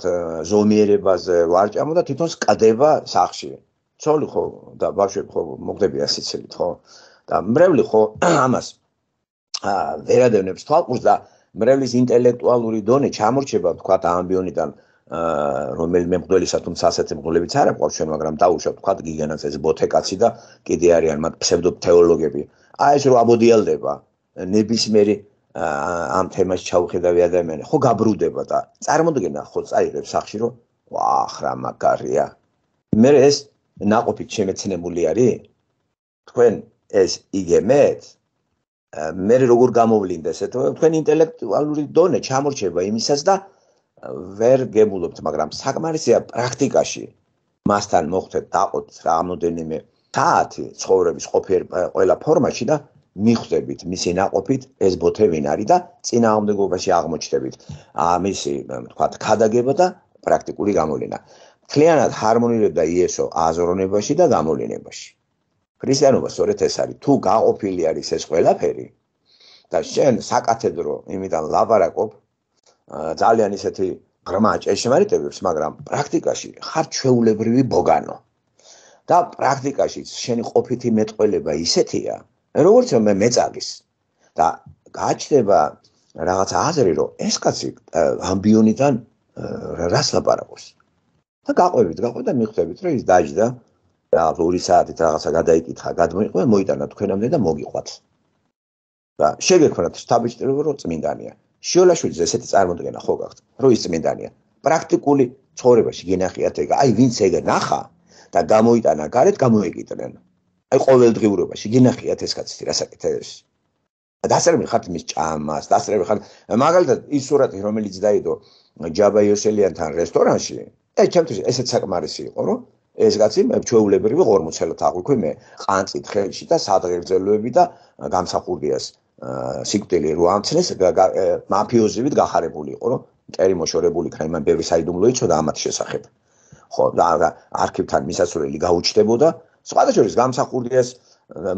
ზომიერებაზე, ვარჭამო და თვითონ სკდება სახში. ცოლი ხო და ბავშვები ხო მოგდებიან სიცილით, ხო? და მრევლი ხო ამას აა ვერადევნებს თვალყურს და მრევლის ინტელექტუალური დონე ჩამორჩება თქვა ამბიონიდან რომელიმე მღვდელისა თუმცა ასეთი მღვდლებიც არ აქვს ჩვენ მაგრამ დაუშვათ თქვა გიგენას ეს ბოთეკაცი და კიდე არიან მათ ფსევდოთეოლოგები აი ეს რო აბოდიალდება ნებისმიერი ამ თემას ჩაუხედავი ადამიანი. ხო გაბრუდება და წარმოდგენა ხო წაიღებს სახში რომ ვახ რა მაგარია. მე ეს ناყოფით შემეცნებული არის? თქვენ ეს იგემეთ? მე როგორ გამოვლინდეს? ეთქვა თქვენ ინტელექტუალური დონე ჩამორჩება იმისას და ვერ გებულობთ, მაგრამ საკმარისია პრაქტიკაში მასთან მოხვდეთ, დაყოთ რამოდენიმე საათი ცხოვრების ყოფიერ ყველა ფორმაში და მიხვდებით მისი ناყოფით ეს ბოთე ვინ არის და წინააღმდეგობაში აღმოჩნდებით ამისი თქვა ქადაგება და პრაქტიკული გამოვლენა. მთლიანად ჰარმონირებდა იესო აზროვნებაში და გამოვლენებაში. ქრისტიანობა სწორედ ეს არის. თუ გაყოფილი არის ეს ყველაფერი და შენ საკათედრო, იმიტომ ლაპარაკობ, ძალიან ისეთი ღრმა ჭეშმარიტებებს, მაგრამ პრაქტიკაში ხარ ჩვეულებრივი ბოგანო. და პრაქტიკაში შენი ყოფითი მეტყველება ისეთია, როგორც მე მეწაგის და გაჩნდება რაღაც აზრი, რომ ეს კაცი ამბიონიდან რას ლაპარაკობს. და გაყვებით, გაყვეთ და მიხვდებით, რომ ის დაждდა და ორი საათით რაღაცა გადაიკითხა, გადმოიყვა, მოიტანა თქვენამდე და მოგიყვათ. და შეგექმნათ შტაბიჭრობა რომ წმინდანია. შიოლაშვილის ესეთი წარმოდგენა ხო გაქვთ, რომ ის წმინდანია. პრაქტიკული ცხოვრებაში გენახიათ ეგ, აი ვინც ეგ ნახა და გამოიტანა გარეთ გამოეკიდნენ. აი ყოველდღიურობაში გენახიათ ეს კაცი რასაკეთებს. დასწრები ხართ მის ჭამას, დასწრები ხართ მაგალითად ის სურათი რომელიც დაიდო ჯაბა იოსელიანთან რესტორანში, აი ჩემთვის ესეც საკმარისი იყო, რომ ეს კაცი ჩვეულებრივი ღორმოცელად აღვიქვი მე ყანწით ხელში და სადღერძელოები და გამსახურდიას სიკვდილი რო ამცნეს მაფიოზივით გახარებული იყო რომ მტერი მოშორებული ქა იმან ბევრი საიდუმლო იცოდა ამათ შესახებ. ხო და არქივთან მისასვლელი გაუჩნდებოდა სხვადასხვა გამსახურდიას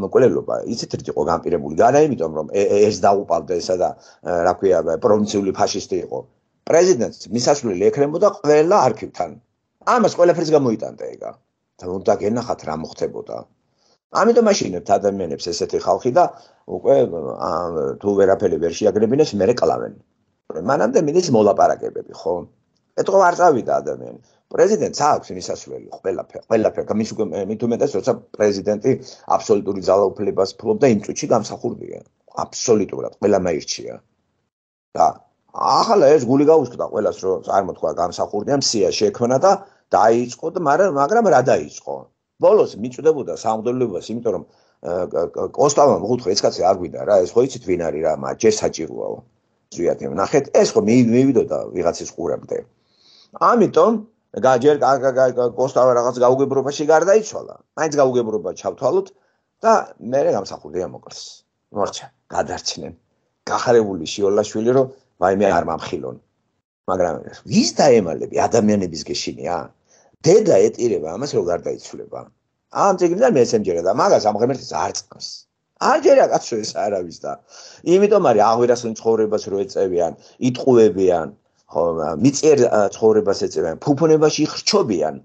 მოკვლელობა იცით ერთი იყო გამპირებული განა იმიტომ რომ ეს დაუპალდა ესა და რა ქვია პროვინციული ფაშისტი იყო. პრეზიდენტს მისასვლელი ეკრემოდა ყველა არქივთან. ამას ყველაფერს გამოიტანდა ეგა და უნდა გენახათ რა მოხდებოდა ამიტომ მაშინებთ ადამიანებს ესეთი ხალხი და უკვე თუ ვერაფერი ვერ შეაგრებინეს მე რეკლამენ. მანამდე მიდის მოლაპარაკებები, ხო? ეთქო არ წავიდა ადამიანი. პრეზიდენტს აქვს მისასვლელი ყველაფერი, ყველაფერი. გამის უკვე მით უმეტეს როცა პრეზიდენტი აბსოლუტური ძალაუფლებას ფლობდა იმ წუთში გამსახურდია. აბსოლუტურად ყველა მაირჩია. და ახლა ეს გული გაუსკდა ყველას რომ წარმოთქვა გამსახურდია, მსია შექმნა და დაიწყო და მაგრამ რა დაიწყო? ბოლოს მიწვდებოდა სამღვდელოებას, იმიტომ რომ კოსტავმა მოუთხა ეს კაცი არ გვიდა რა, ეს ხო იცით ვინ არის რა, მაგრამ ჯერ საჭიროაო. ზვიათი ნახეთ, ეს ხო მივიდოდა ვიღაცის ყურამდე. ამიტომ გაჯერ კოსტავა რაღაც გაუგებრობაში გარდაიცვალა. მაინც გაუგებრობა ჩავთვალოთ და მე გამსახურდია მოკლეს. მორჩა, გადარჩნენ. გახარებული შიოლაშვილი რომ ვაიმე არ მომხილონ. მაგრამ ვის დაემალები ადამიანების გეშინია? დედა ეტირება ამას რო გარდაიცვლება. ამ წიგნიდან მესენჯერა და მაგას ამ ღმერთის არ წავს. აჯერა კაცო ეს არავის და იმიტომ არის აღვირასენ ცხოვრებას რო ეწევიან, იტყუებიან, ხო, მიწერ ცხოვრებას ეწევიან, ფუფუნებაში ხრჩობიან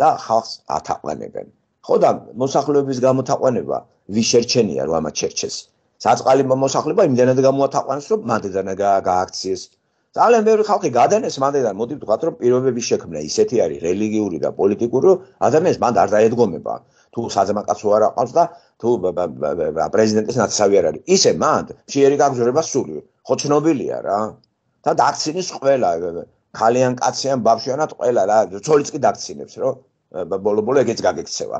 და ხალხს ათაყვანებენ. ხო და მოსახლეობის გამოთაყვანება ვიშერჩენია რომ ამათ შერჩეს. საწყალი მოსახლეობა იმდენად გამოათაყვანეს რომ მანდედანა გააქციეს ძალიან ბევრი ხალხი გადანეს მანდიდან მოდი ვთქვათ რომ პირობების შექმნა. ისეთი არის რელიგიური და პოლიტიკური რომ ადამიანს მანდ არ დაედგომება. თუ საძმაკაცო არ აყავს და თუ პრეზიდენტის ნაცავი არ არის. ისე მანდ შეერი გაგზურება სული. ხო ცნობილია რა. და დაქცინის ყველა ქალიან კაციან ბავშვიანად ყველა რა. ცოლიც კი დაქცინებს რომ ბოლო ბოლო ეგეც გაგექცევა.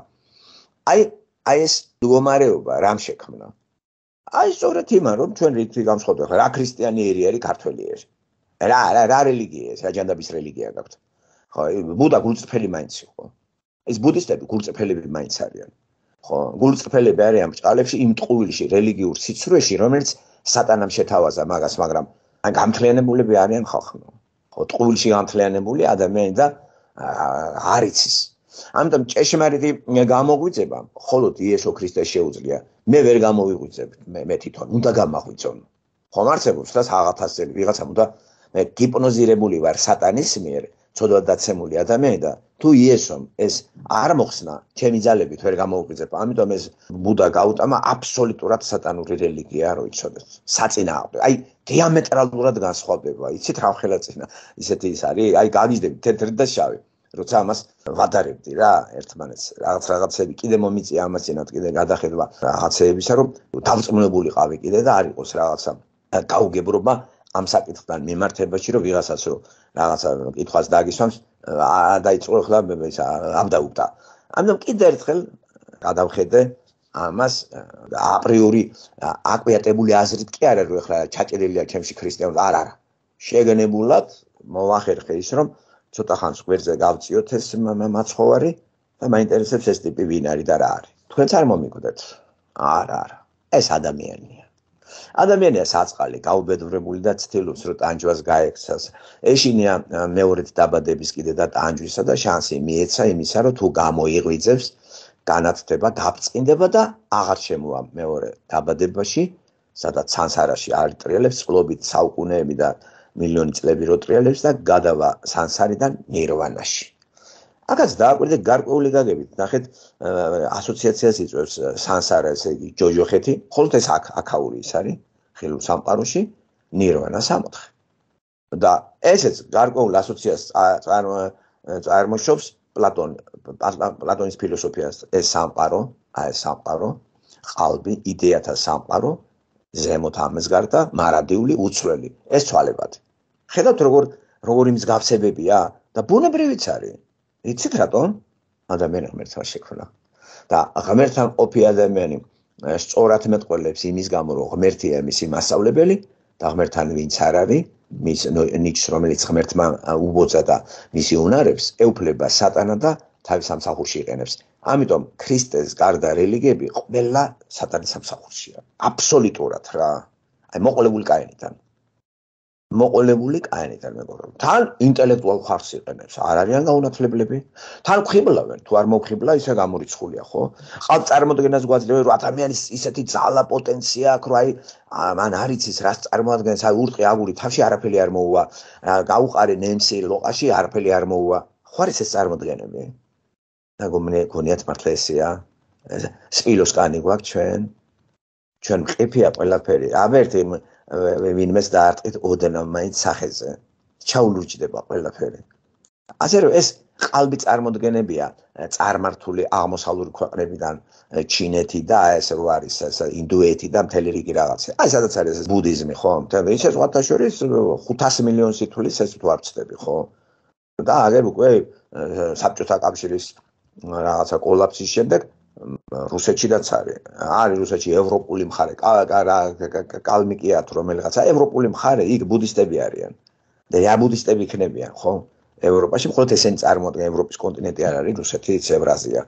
აი აი ეს მდგომარეობა რამ შექმნა? აი სწორედ იმან რომ ჩვენ რითი გამსხვავდება რა ქრისტიანიერი არის ქართველიერი რა რა რა რელიგია ეს? რა ჯანდაბის რელიგია გაქვთ? ხო ბუდა გულწრფელი მაინც იყო. ეს ბუდისტები გულწრფელები მაინც არიან. ხო გულწრფელები არიან ბჭყალებში იმ ტყუილში რელიგიურ სიცრუეში რომელიც სატანამ შეთავაზა მაგას მაგრამ ან გამთლიანებულები არიან ხალხო ხო ტყუილში გამთლიანებული ადამიანი და არიცის. ამიტომ ჭეშმარიტი გამოგვიწება მხოლოდ იესო ქრისტე შეუძლია. მე ვერ გამოვიღვიძებ მე მე თვითონ უნდა გამაღვიძონ. ხომ არსებობს და საღათასელი ვიღაცა უნდა მე გიპნოზირებული ვარ სატანის მიერ ცოდვა დაცემული ადამიანი და თუ იესომ ეს არ მოხსნა ჩემი ძალებით ვერ გამოვიღვიძებ ამიტომ ეს ბუდა გაუტამა აბსოლუტურად სატანური რელიგია რო იცოდეთ საწინააღმდეგო აი დიამეტრალურად განსხვავდება. იცით რა ხელა წინა ისეთი ის არის. აი გავიждები თეთრი და შავი. როცა ამას ვადარებდი რა ერთმანეთს. რაღაც რაღაცები კიდე მომიწია ამას წინათ კიდე გადახედვა რაღაცეებისა რომ დავწმუნებულიყავი კიდე და არ იყოს რაღაცა გაუგებრობა ამ საკითხთან მიმართებაში რომ ვიღასაც რომ რაღაცა კითხვას დაგისვამს დაიწყო ხლა ეს ამდაუბდა ამიტომ კიდე ერთხელ გადავხედე ამას აპრიორი აკვიატებული აზრით კი არა რომ ხლა ჩაჭერილია ჩემში ქრისტიანობა არ არა შეგნებულად მოახერხე ის რომ ცოტა ხანს გვერდზე გავწიოთ ეს მაცხოვარი და მაინტერესებს ეს ტიპი ვინ არის და რა არის. თქვენც არ მომიკვდეთ? არა, არა. ეს ადამიანია. ადამიანია საწყალი, გაუბედურებული და ცდილობს რომ ტანჯვას გაექცას. ეშინია მეორედ დაბადების კიდე და ტანჯვისა და შანსი მიეცა იმისა რომ თუ გამოიღვიძებს განათდება, დაბწყინდება და აღარ შემოვა მეორე დაბადებაში, სადაც სანსარაში არიტრიელებს წლობით საუკუნეები და მილიონი წლები რო ტრიალებს და გადავა სანსარიდან ნირვანაში. აკაც დააკვირდე გარკვეული გაგებით, ნახეთ ასოციაციას იწვევს სანსარა, ესე იგი ჯოჯოხეთი, ხოლმე ეს აქ აქაური ის არის, ხილულ სამყაროში ნირვანა სამოთხე. და ესეც გარკვეულ ასოციაციას წარმოშობს პლატონ პლატონის ფილოსოფიას ეს სამყარო, აი ეს სამყარო, ყალბი, იდეათა სამყარო, ზემოთ ამის გარდა მარადიული უცვლელი. ეს თვალებადი. ხედავთ როგორ როგორი მსგავსებებია და ბუნებრივიც არის. იცით რატომ? ადამიანი ღმერთთან შექმნა. და ღმერთთან ყოფი ადამიანი სწორად მეტყველებს იმის გამო, რომ ღმერთია მისი მასავლებელი და ღმერთთან ვინც არ არის, მის ნიჩს რომელიც ღმერთმა უბოძა და მისი უნარებს ეუფლება სატანა და თავის სამსახურში იყენებს. ამიტომ ქრისტეს გარდა რელიგიები ყველა სატანის სამსახურშია. აბსოლუტურად რა. აი მოყოლებული კაინიდან. მოყოლებული კაინიდან მეგობრებო. თან ინტელექტუალ ხარს იყენებს. არ არიან გაუნათლებლები. თან ხიბლავენ, თუ არ მოხიბლა, ისე გამორიცხულია, ხო? ყავ წარმოადგენას გვაძლევენ, რომ ადამიანის ისეთი ძალა პოტენცია აქვს, რომ აი მან არის ის რას წარმოადგენს, აი ურყი აგური თავში არაფერი არ მოუვა. გაუყარე ნემსი ლოყაში არაფერი არ მოუვა. ხო არის ეს წარმოადგენები? და გომნე გონიათ მართლა ესეა. სპილოს კანი გვაქვს ჩვენ. ჩვენ მყიფია ყველაფერი. აბერტი ვინმეს დაარტყით ოდენა მაინც სახეზე. ჩაულურჯდება ყველაფერი. ასე რომ ეს ყალბი წარმოდგენებია წარმართული აღმოსავლური ქვეყნებიდან ჩინეთი და ეს რო არის ეს ინდუეთი და მთელი რიგი რაღაცა. აი სადაც არის ეს ბუდიზმი ხო? მთელი ის სხვათა შორის 500 მილიონი სიტულის ეს თუ არ ცდები ხო? და აგერ უკვე საბჭოთა კავშირის რაღაცა კოლაფსის შემდეგ რუსეთშიდაც არის. არის რუსეთში ევროპული მხარე, კალმიკიათ რომელიღაცა ევროპული მხარე, იქ ბუდისტები არიან. და რა ბუდისტები იქნებიან, ხო? ევროპაში მხოლოდ ესენი წარმოადგენენ ევროპის კონტინენტი არ არის რუსეთი, ევრაზია.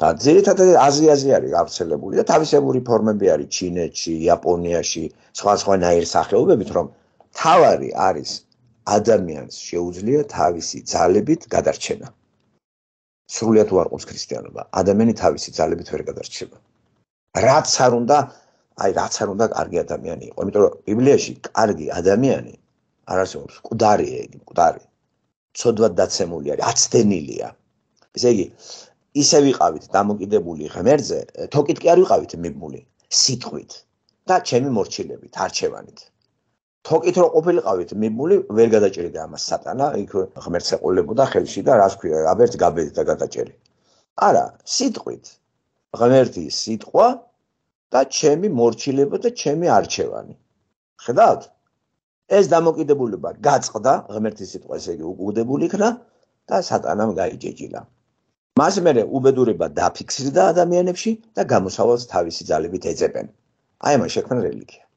და ძირითადად აზიაზე არის გავრცელებული და თავისებური ფორმები არის ჩინეთში, იაპონიაში, სხვა სხვანაირ სახეობებით, რომ თავარი არის ადამიანს შეუძლია თავისი ძალებით გადარჩენა. სრულიად უარყოფს ქრისტიანობა. ადამიანი თავისი ძალებით ვერ გადარჩება. რაც არ უნდა, აი რაც არ უნდა კარგი ადამიანი იყო, იმიტომ რომ ბიბლიაში კარგი ადამიანი არ არსებობს, მკვდარია იგი, მკვდარი. ცოდვად დაცემული არის, აცდენილია. ესე იგი, ისე ვიყავით დამოკიდებული ღმერთზე, თოკით კი არ ვიყავით მიბმული სიტყვით და ჩემი მორჩილებით, არჩევანით. თოკით რო ყოფილიყავით მიბული ვერ გადაჭერიდა ამას სატანა იქ ღმერთს ეყოლებოდა ხელში და რას ქვია აბერთ გაბედი და გადაჭერი. არა სიტყვით. ღმერთი სიტყვა და ჩემი მორჩილება და ჩემი არჩევანი. ხედავთ? ეს დამოკიდებულება გაწყდა ღმერთის სიტყვა ესე იგი უკუდებული იქნა და სატანამ გაიჯეჯილა მას მერე უბედურება დაფიქსირდა ადამიანებში და გამოსავალს თავისი ძალებით ეძებენ. აი მას შექმნა რელიგია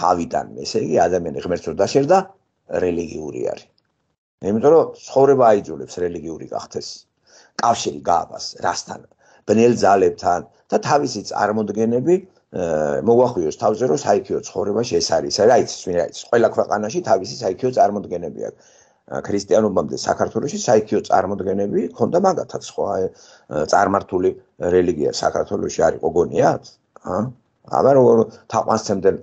თავიდან, ესე იგი ადამიანი ღმერთს რო დაშერდა, რელიგიური არის. იმიტომ რომ ცხოვრება აიძულებს რელიგიური გახდეს. კავშირი გააბას რასთან? ბნელ ძალებთან და თავისი წარმოდგენები მოგვახვიოს თავზე რომ საიქიო ცხოვრებაში ეს არის. რაიც, რაიც, ყველა ქვეყანაში თავისი საიქიო წარმოდგენები აქვს. ქრისტიანობამდე საქართველოში საიქიო წარმოდგენები ქონდა მაგათაც აი წარმართული რელიგია საქართველოში არის ყოგონიათ? აა აბა როგორ თაყვანსცემდნენ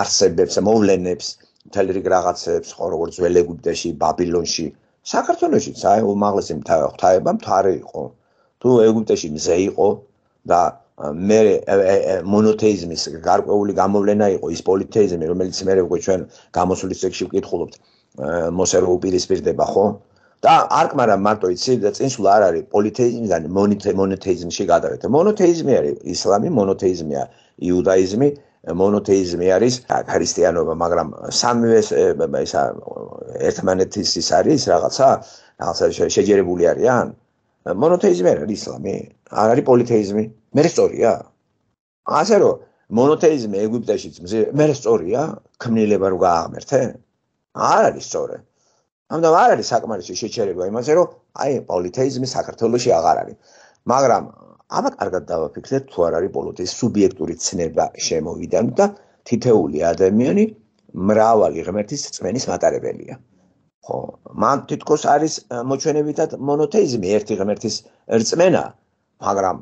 არსებებს, მოვლენებს, მთელი რიგ რაღაცებს, ხო როგორც ძველ ეგვიპტეში, ბაბილონში, საქართველოშიც აი უმაღლესი მთავრობა მთარი იყო. თუ ეგვიპტეში მზე იყო და მე მონოთეიზმის გარკვეული გამოვლენა იყო ის პოლითეიზმი, რომელიც მე როგორ ჩვენ გამოსulis წიგში ვკითხულობთ, მოსე რო უპირისპირდება, ხო? და არკმარა მარტო იცი და წინსულ არ არის პოლითეიზმიდან მონოთეიზმში გადავეთ. მონოთეიზმი არის ისლამი, მონოთეიზმია იუდაიზმი, მონოთეიზმი არის ქრისტიანობა, მაგრამ სამივე ისა ერთმანეთის ის არის რაღაცა, რაღაცა შეჯერებული არიან. მონოთეიზმი არის ისლამი, არ არის პოლითეიზმი. მე სწორია. ასე რომ მონოთეიზმი ეგვიპტეშიც მე სწორია, ქმნილება რო გააღმერთე? არ არის სწორი. ამიტომ არ არის საკმარისი შეჩერება იმაზე, რომ აი პოლითეიზმი საქართველოსში აღარ არის. მაგრამ აბა კარგად დავაფიქრეთ თუ არ არის პოლიტიკის სუბიექტური ცნება შემოვიდა და თითეული ადამიანი მრავალი ღმერთის წმენის მატარებელია. ხო, მან თითქოს არის მოჩვენებითად მონოთეიზმი ერთი ღმერთის რწმენა, მაგრამ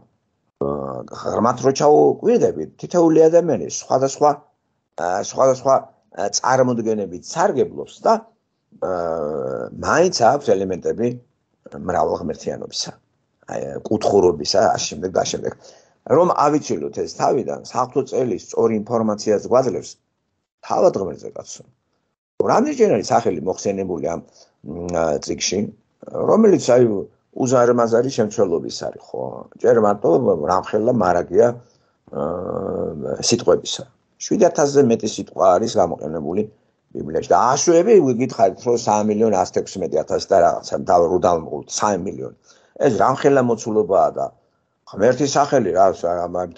ღრმათ რო ჩაუკვირდებით, თითეული ადამიანი სხვადასხვა სხვადასხვა წარმოდგენებით სარგებლობს და მაინც აქვს ელემენტები მრავალღმერთიანობისა. აი კუთხურობისა შემდეგ და შემდეგ. რომ ავიჩილოთ ეს თავიდან საფრთხო წელის სწორი ინფორმაციას გვაძლევს თავად ღმერთზე კაცო. რამდენჯერ არის სახელი მოხსენებული ამ ციკში რომელიც აი უზარმაზარი შემცველობის არის ხო? ჯერ მარტო რამხელა მარაგია სიტყვებისა. 7000-ზე მეტი სიტყვა არის გამოყენებული ბიბლიაში და ასოები ვიგითხარით რომ 3 მილიონი 116000 და რაღაცა და რუდალმულ 3 მილიონი ეს რამხელა მოცულობაა და ღმერთის სახელი რა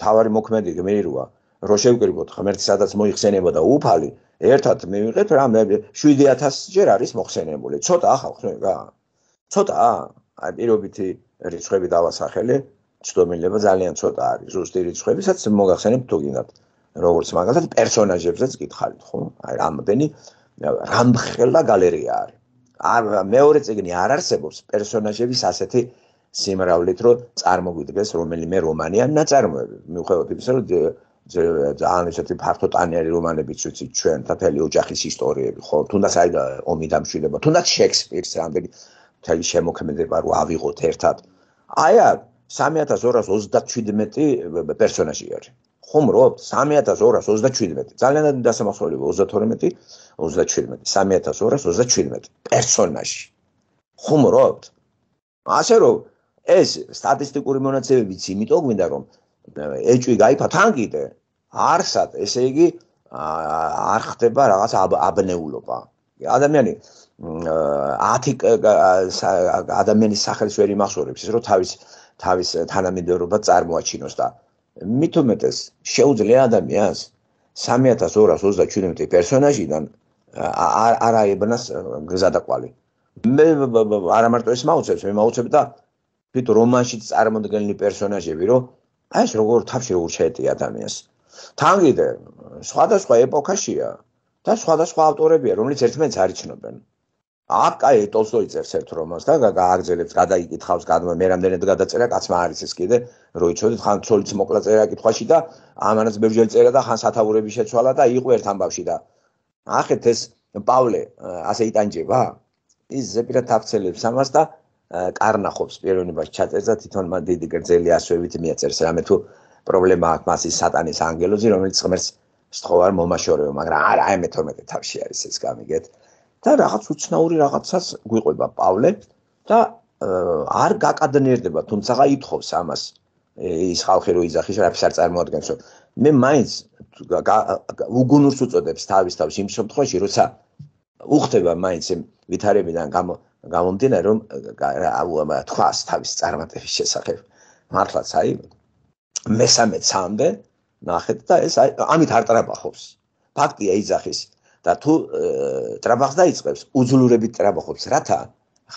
თავარი მოქმედი გმიროა რო შევკრიბოთ ღმერთი სადაც მოიხსენებოდა უფალი ერთად მივიღეთ რა მე 7000 ჯერ არის მოხსენებული. ცოტა ახალ რა. ცოტა აი პირობითი რიცხვები დავასახელე. ცდომილება ძალიან ცოტა არის ზუსტი რიცხვებისაც მოგახსენებ თუ გინდათ როგორც მაგალითად პერსონაჟებსაც გითხარით ხო? აი რამდენი რამხელა გალერეა არის. არ მეორე წიგნი არ არსებობს პერსონაჟების ასეთი სიმრავლით რომ წარმოგვიდგეს რომელიმე რომანიან ნაწარმოები. მიუხედავად იმისა, რომ ძალიან ისეთი ფართო ტანიერი რომანებიც ვიცით ჩვენ თათელი ოჯახის ისტორიები, ხო, თუნდაც აი ომი დამშვიდება, თუნდაც შექსპირს რამდენი თელი შემოქმედება რო ავიღოთ ერთად. აი 3227 პერსონაჟი არის. ხუმრობ 3227 ძალიან დიდი დასამახსოვრებელი 32 27 3227 პერსონაჟი. ხუმრობ ასე რომ ეს სტატისტიკური მონაცემებიც იმიტომ გვინდა რომ ეჭვი გაიფა თან კიდე არსად ესე იგი არ ხდება რაღაც აბნეულობა. ადამიანი 10 ადამიანის სახელს ვერ იმახსოვრებს ის რომ თავის თავის თანამედროვეობა წარმოაჩინოს და მით უმეტეს შეუძლია ადამიანს 3227 პერსონაჟიდან არ აებნას გზადაყვალი. მე არა მარტო ეს მაუცებს მე მაუცებ და თვით რომანში წარმოდგენილი პერსონაჟები, რომ აი ეს როგორ თავში როგორ შეეტი ადამიანს. თან კიდე სხვადასხვა ეპოქაშია და სხვადასხვა ავტორებია, რომლებიც ერთმანეთს არიჩნობენ. აქ აი ტოლსტოი წერს ერთ რომანს და გააგრძელებს, გადაიკითხავს, გადმო მე რამდენად გადაწერა, კაცმა არის ეს კიდე, რო იცოდით, ხან ცოლიც მოკლა წერა კითხვაში და ამანაც ბერჯელ წერა და ხან სათავურები შეცვალა და იყო ერთ ამბავში და ახეთ ეს პავლე ასე იტანჯება? ის ზეპირად აღწელებს ამას და კარნახობს პიროვნებას ჩაწერს და თვითონ მან დიდი გრძელი ასვევით მიაწერს რამე თუ პრობლემა აქვს მას ის სატანის ანგელოზი რომელიც ღმერთს სწხოვარ მომაშორეო, მაგრამ არა, აი მე-12 თავში არის ეს გამიგეთ. და რაღაც უცნაური რაღაცას გვიყვება პავლე და არ გაკადნიერდება, თუმცა ითხოვს ამას ის ხალხი რო იძახის რა ფსარ წარმოადგენს. მე მაინც უგუნურს უწოდებს თავის თავს იმ შემთხვევაში, როცა უხდება მაინც ვითარებიდან გამო გამომდინარე რომ აუ თქვას თავის წარმატების შესახებ. მართლაც აი მესამე ცამდე ნახეთ და ეს ამით არ ტრაბახობს. ფაქტია იძახის და თუ ტრაბახს დაიწყებს, უძლურებით ტრაბახობს, რათა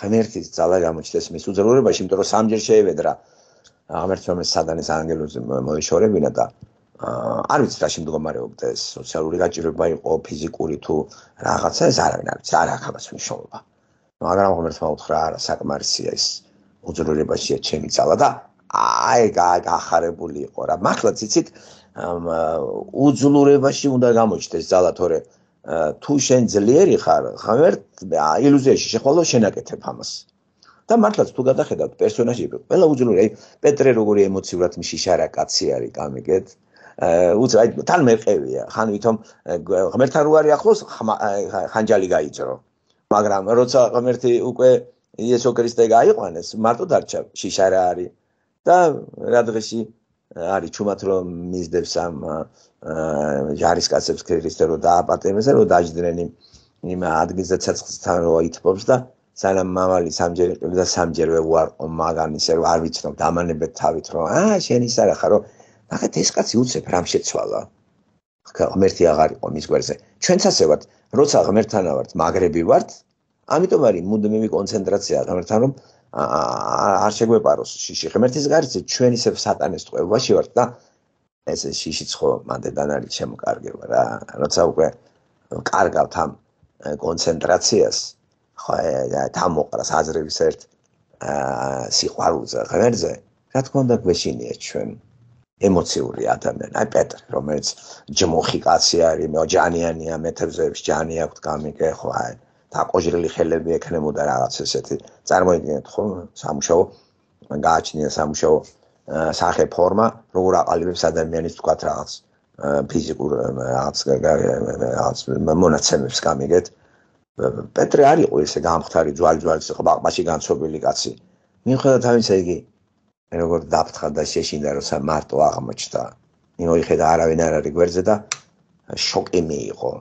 ღმერთის ძალა გამოჩნდეს მის უძლურებაში, იმიტომ რომ სამჯერ შეევედრა ღმერთს რომ სადანის ანგელოზი მოიშორებინა და არ ვიცი რა შემდგომარეობდა ეს სოციალური გაჭირვება იყო, ფიზიკური თუ რაღაცა ეს არ ვიცი, არ აქვს ამას მნიშვნელობა. მაგრამ ღმერთმა უთხრა არა საკმარისია ეს უძლურებაშია ჩემი ძალა და აი გაახარებული იყო რა. მართლაც იცით უძლურებაში უნდა გამოჩნდეს ძალა თორე თუ შენ ძლიერი ხარ, ღმერთ ილუზიაში შეხვალო შენაკეთებ ამას. და მართლაც თუ გადახედავთ პერსონაჟი, ყველა უძლური, აი პეტრე როგორი ემოციურად მშიშარა კაცი არის, გამიგეთ? უცებ აი თან მეყევია, ხან ვითომ ღმერთთან რო არის ახლოს ხანჯალი გაიჭრო. მაგრამ როცა ღმერთი უკვე იესო ქრისტე გაიყვანეს, მარტო დარჩა შიშარა არის. და რა დღეში არის ჩუმად რომ მისდევს ამ ჯარისკაცებს ქრისტე რო დააპატემეს რო დაждდრენი იმ ადგილზე ცეცხლთან რო ითბობს და სანამ მამალი სამჯერ იყიდა და სამჯერვე უარყო მაგან ისე რომ არ ვიცნობ დამანებეთ თავით რომ აა შენ ის არა ხარო ნახეთ ეს კაცი უცებ რამ შეცვალა ღმერთი აღარ იყო მის გვერდზე ჩვენც ასე ვართ როცა ღმერთთან ვართ მაგრები ვართ ამიტომ არის მუდმივი კონცენტრაცია ღმერთთან რომ არ შეგვეპაროს შიში. ღმერთის გარშე ჩვენ ისე სატანის წვევაში ვართ და ეს შიშიც ხო მანდედან არის შემოკარგება რა. როცა უკვე კარგავთ ამ კონცენტრაციას ხო და მოყრას აზრების ერთ სიყვარულზე ღმერთზე რა თქმა უნდა გვეშინია ჩვენ ემოციური ადამიანი. აი პეტრე რომელიც ჯმოხი კაცი არის მე ჯანიანია მეთევზეებს ჯანი აქვს გამიგე ხო აი დაყოჟრილი ხელები ექნებოდა რაღაც ესეთი. წარმოიდგინეთ ხო სამუშაო გააჩნია სამუშაო სახე ფორმა როგორ აყალიბებს ადამიანის თქვა რაღაც ფიზიკურ რაღაც რაღაც მონაცემებს გამიგეთ. პეტრე არ იყო ესე გამხთარი ძვალი-ძვალი ყბაყბაში განცობილი კაცი. მიუხედავად ამისა იგი როგორ დაფთხა და შეშინდა როცა მარტო აღმოჩნდა. იმო იხედა არავინ არ არის გვერდზე და შოკი მიიღო.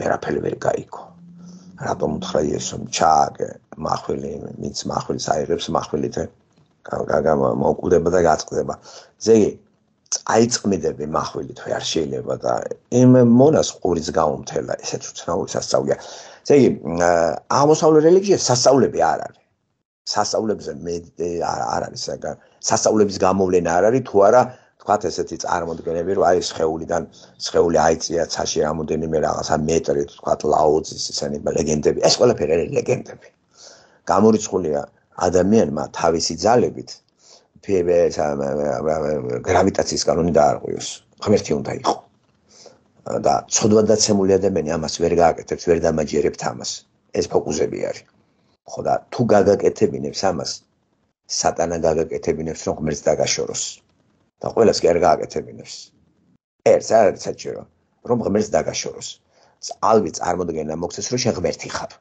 ვერაფერი ვერ გაიგო. რატომ უთხრა იესომ ჩააგე მახვილი მიც მახვილს აიღებს მახვილით გაგა მოკვდება და გაწყდება. ზეგი წაიწმიდები მახვილით ვერ შეიძლება და იმ მონას ყურიც გაუმთელა ესეც უცნაური სასწაულია ზეგი აღმოსავლური რელიგია სასწაულები არ არის სასწაულებზე მე არ არის სასწაულების გამოვლენა არ არის თუ არა თქვათ ესეთი წარმოდგენები, რომ აი სხეულიდან სხეული აიწია ცაში რამოდენიმე რაღაცა მეტრი, თქვათ ლაუძის ესენი ლეგენდები, ეს ყველაფერი ლეგენდები. გამორიცხულია ადამიანმა თავისი ძალებით გრავიტაციის კანონი დაარღვიოს. ღმერთი უნდა იყო. და ცოდვადაცემული ადამიანი ამას ვერ გააკეთებს, ვერ დამაჯერებთ ამას. ეს ფოკუსები არის. ხო და თუ გაგაკეთებინებს ამას, სატანა გაგაკეთებინებს, რომ ღმერთს დაგაშოროს. და ყველას კი არ გააკეთებინებს. ერთს არ არის საჭირო, რომ ღმერთს დაგაშოროს. ალბი წარმოდგენა მოქცეს, რომ შეღმერთი ხარ.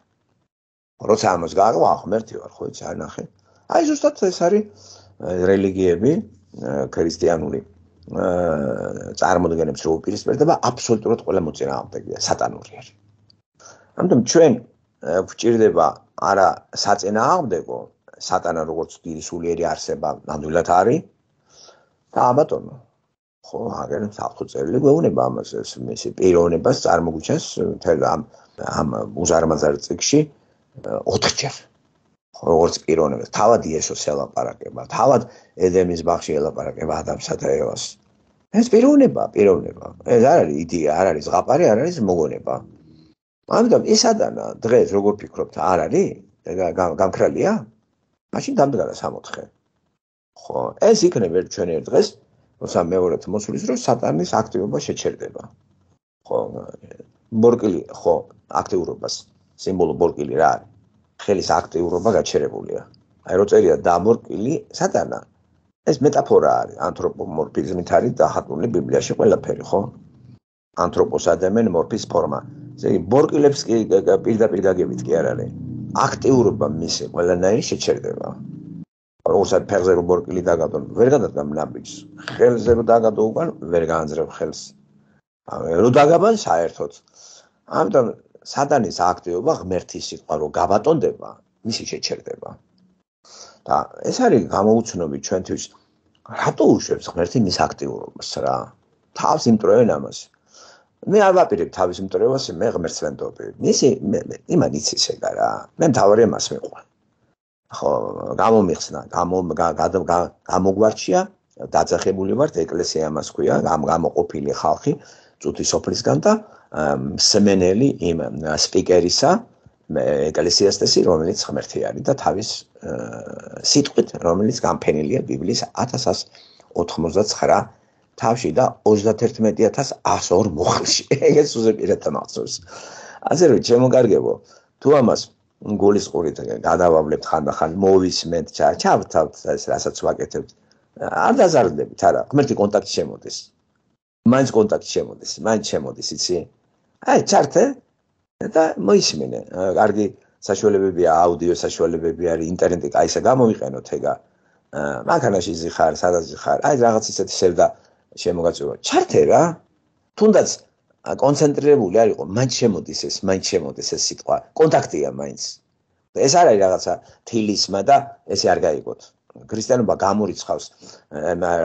როცა ამას გააკვა, ღმერთი ვარ, ხო იცი, არ ნახე. აი ზუსტად ეს არის რელიგიები, ქრისტიანული წარმოდგენებს რო უპირისპირდება, აბსოლუტურად ყველა მოწინააღმდეგეა, სატანური არის. ამიტომ ჩვენ გვჭირდება არა საწინააღმდეგო, სატანა როგორც დიდი სულიერი არსება ნამდვილად არის, და ბატონო ხო აგერ საფუძველი გვეუბნება ამას ეს მისი პიროვნებას წარმოგვიჩენს თელ ამ ამ უზარმაზარ წიგში ოთხჯერ. ხო როგორც პიროვნებას. თავად იესოს ელაპარაკება თავად ედემის ბაღში ელაპარაკება ადამიანსა და ევას ეს პიროვნება პიროვნება. ეს არ არის იდეა არ არის ზღაპარი არ არის მოგონება ამიტომ ეს ადანა დღეს როგორ ფიქრობთ არ არის გამქრალია მაშინ დამდგარა 64 ხო, ეს იქნება ჩვენ ერთ დღეს, როცა მეორედ მოსulis, რომ სატანის აქტივობა შეჩერდება. ხო, ბორკილი, ხო, აქტიურობას, სიმბოლო ბორკილი რა არის? ხელის აქტიურობა გაჩერებულია. აი რო წერია დამორკილი სატანა. ეს მეტაფორა არის, ანთროპომორფიზმით არის დახატული ბიბლიაში ყველაფერი, ხო? ანთროპოს ადამენ მორფის ფორმა. ესე იგი ბორკილებს კი პირდაპირ გაგებით კი არ არის. აქტიურობა მისი ყველანაირი შეჩერდება. როცა ფერზე რო ბორკილი დაგადონ, ვერ გადადგამ ნაბიჯს. ხელზე რო დაგადო უკან, ვერ გაანძრევ ხელს. რო დაგაბან საერთოდ. ამიტომ სადანის აქტიობა ღმერთის სიტყვა რო გაბატონდება, მისი შეჩერდება. და ეს არის გამოუცნობი ჩვენთვის. რატო უშვებს ღმერთი მის აქტიურობას რა? თავს იმტრევენ ამას. მე არ ვაპირებ თავის იმტრევას, მე ღმერთს ვენდობი. მისი მე იმან იცის ეგა რა. მე თავარი მას მეყვა. ხო, გამომიხსნა, გამო გამოგვარჩია, დაძახებული ვართ ეკლესია მას ქვია, გამოყოფილი ხალხი წუთი სოფლისგან და სმენელი იმ სპიკერისა ეკლესიასტესი, რომელიც ღმერთი არის და თავის სიტყვით, რომელიც გამფენილია ბიბლიის 1189 თავში და 31102 მუხლში. ეგეც უზეპირეთ მახსოვს. ასე რომ ჩემო კარგებო, თუ ამას გოლის ყურით გადავავლებთ ხანდახან მოვისმენთ, ჩავთავთ ეს რასაც ვაკეთებთ. არ დაზარდებით, არა, ღმერთი კონტაქტი შემოდის. მაინც კონტაქტი შემოდის, მაინც შემოდის, იცი? აი, ჩართე და მოისმინე. კარგი საშუალებებია, აუდიო საშუალებები არის, ინტერნეტი კაისა გამოვიყენოთ ეგა. აა, მანქანაში ზიხარ, სადაც ზიხარ. აი, რაღაც ისეთი შევდა შემოგაწევა. ჩართე რა. თუნდაც კონცენტრირებული არ იყო, მაინც შემოდის ეს, მაინც შემოდის ეს სიტყვა. კონტაქტია მაინც. ეს არ არის რაღაცა თილისმა და ესე არ გაიგოთ. ქრისტიანობა გამორიცხავს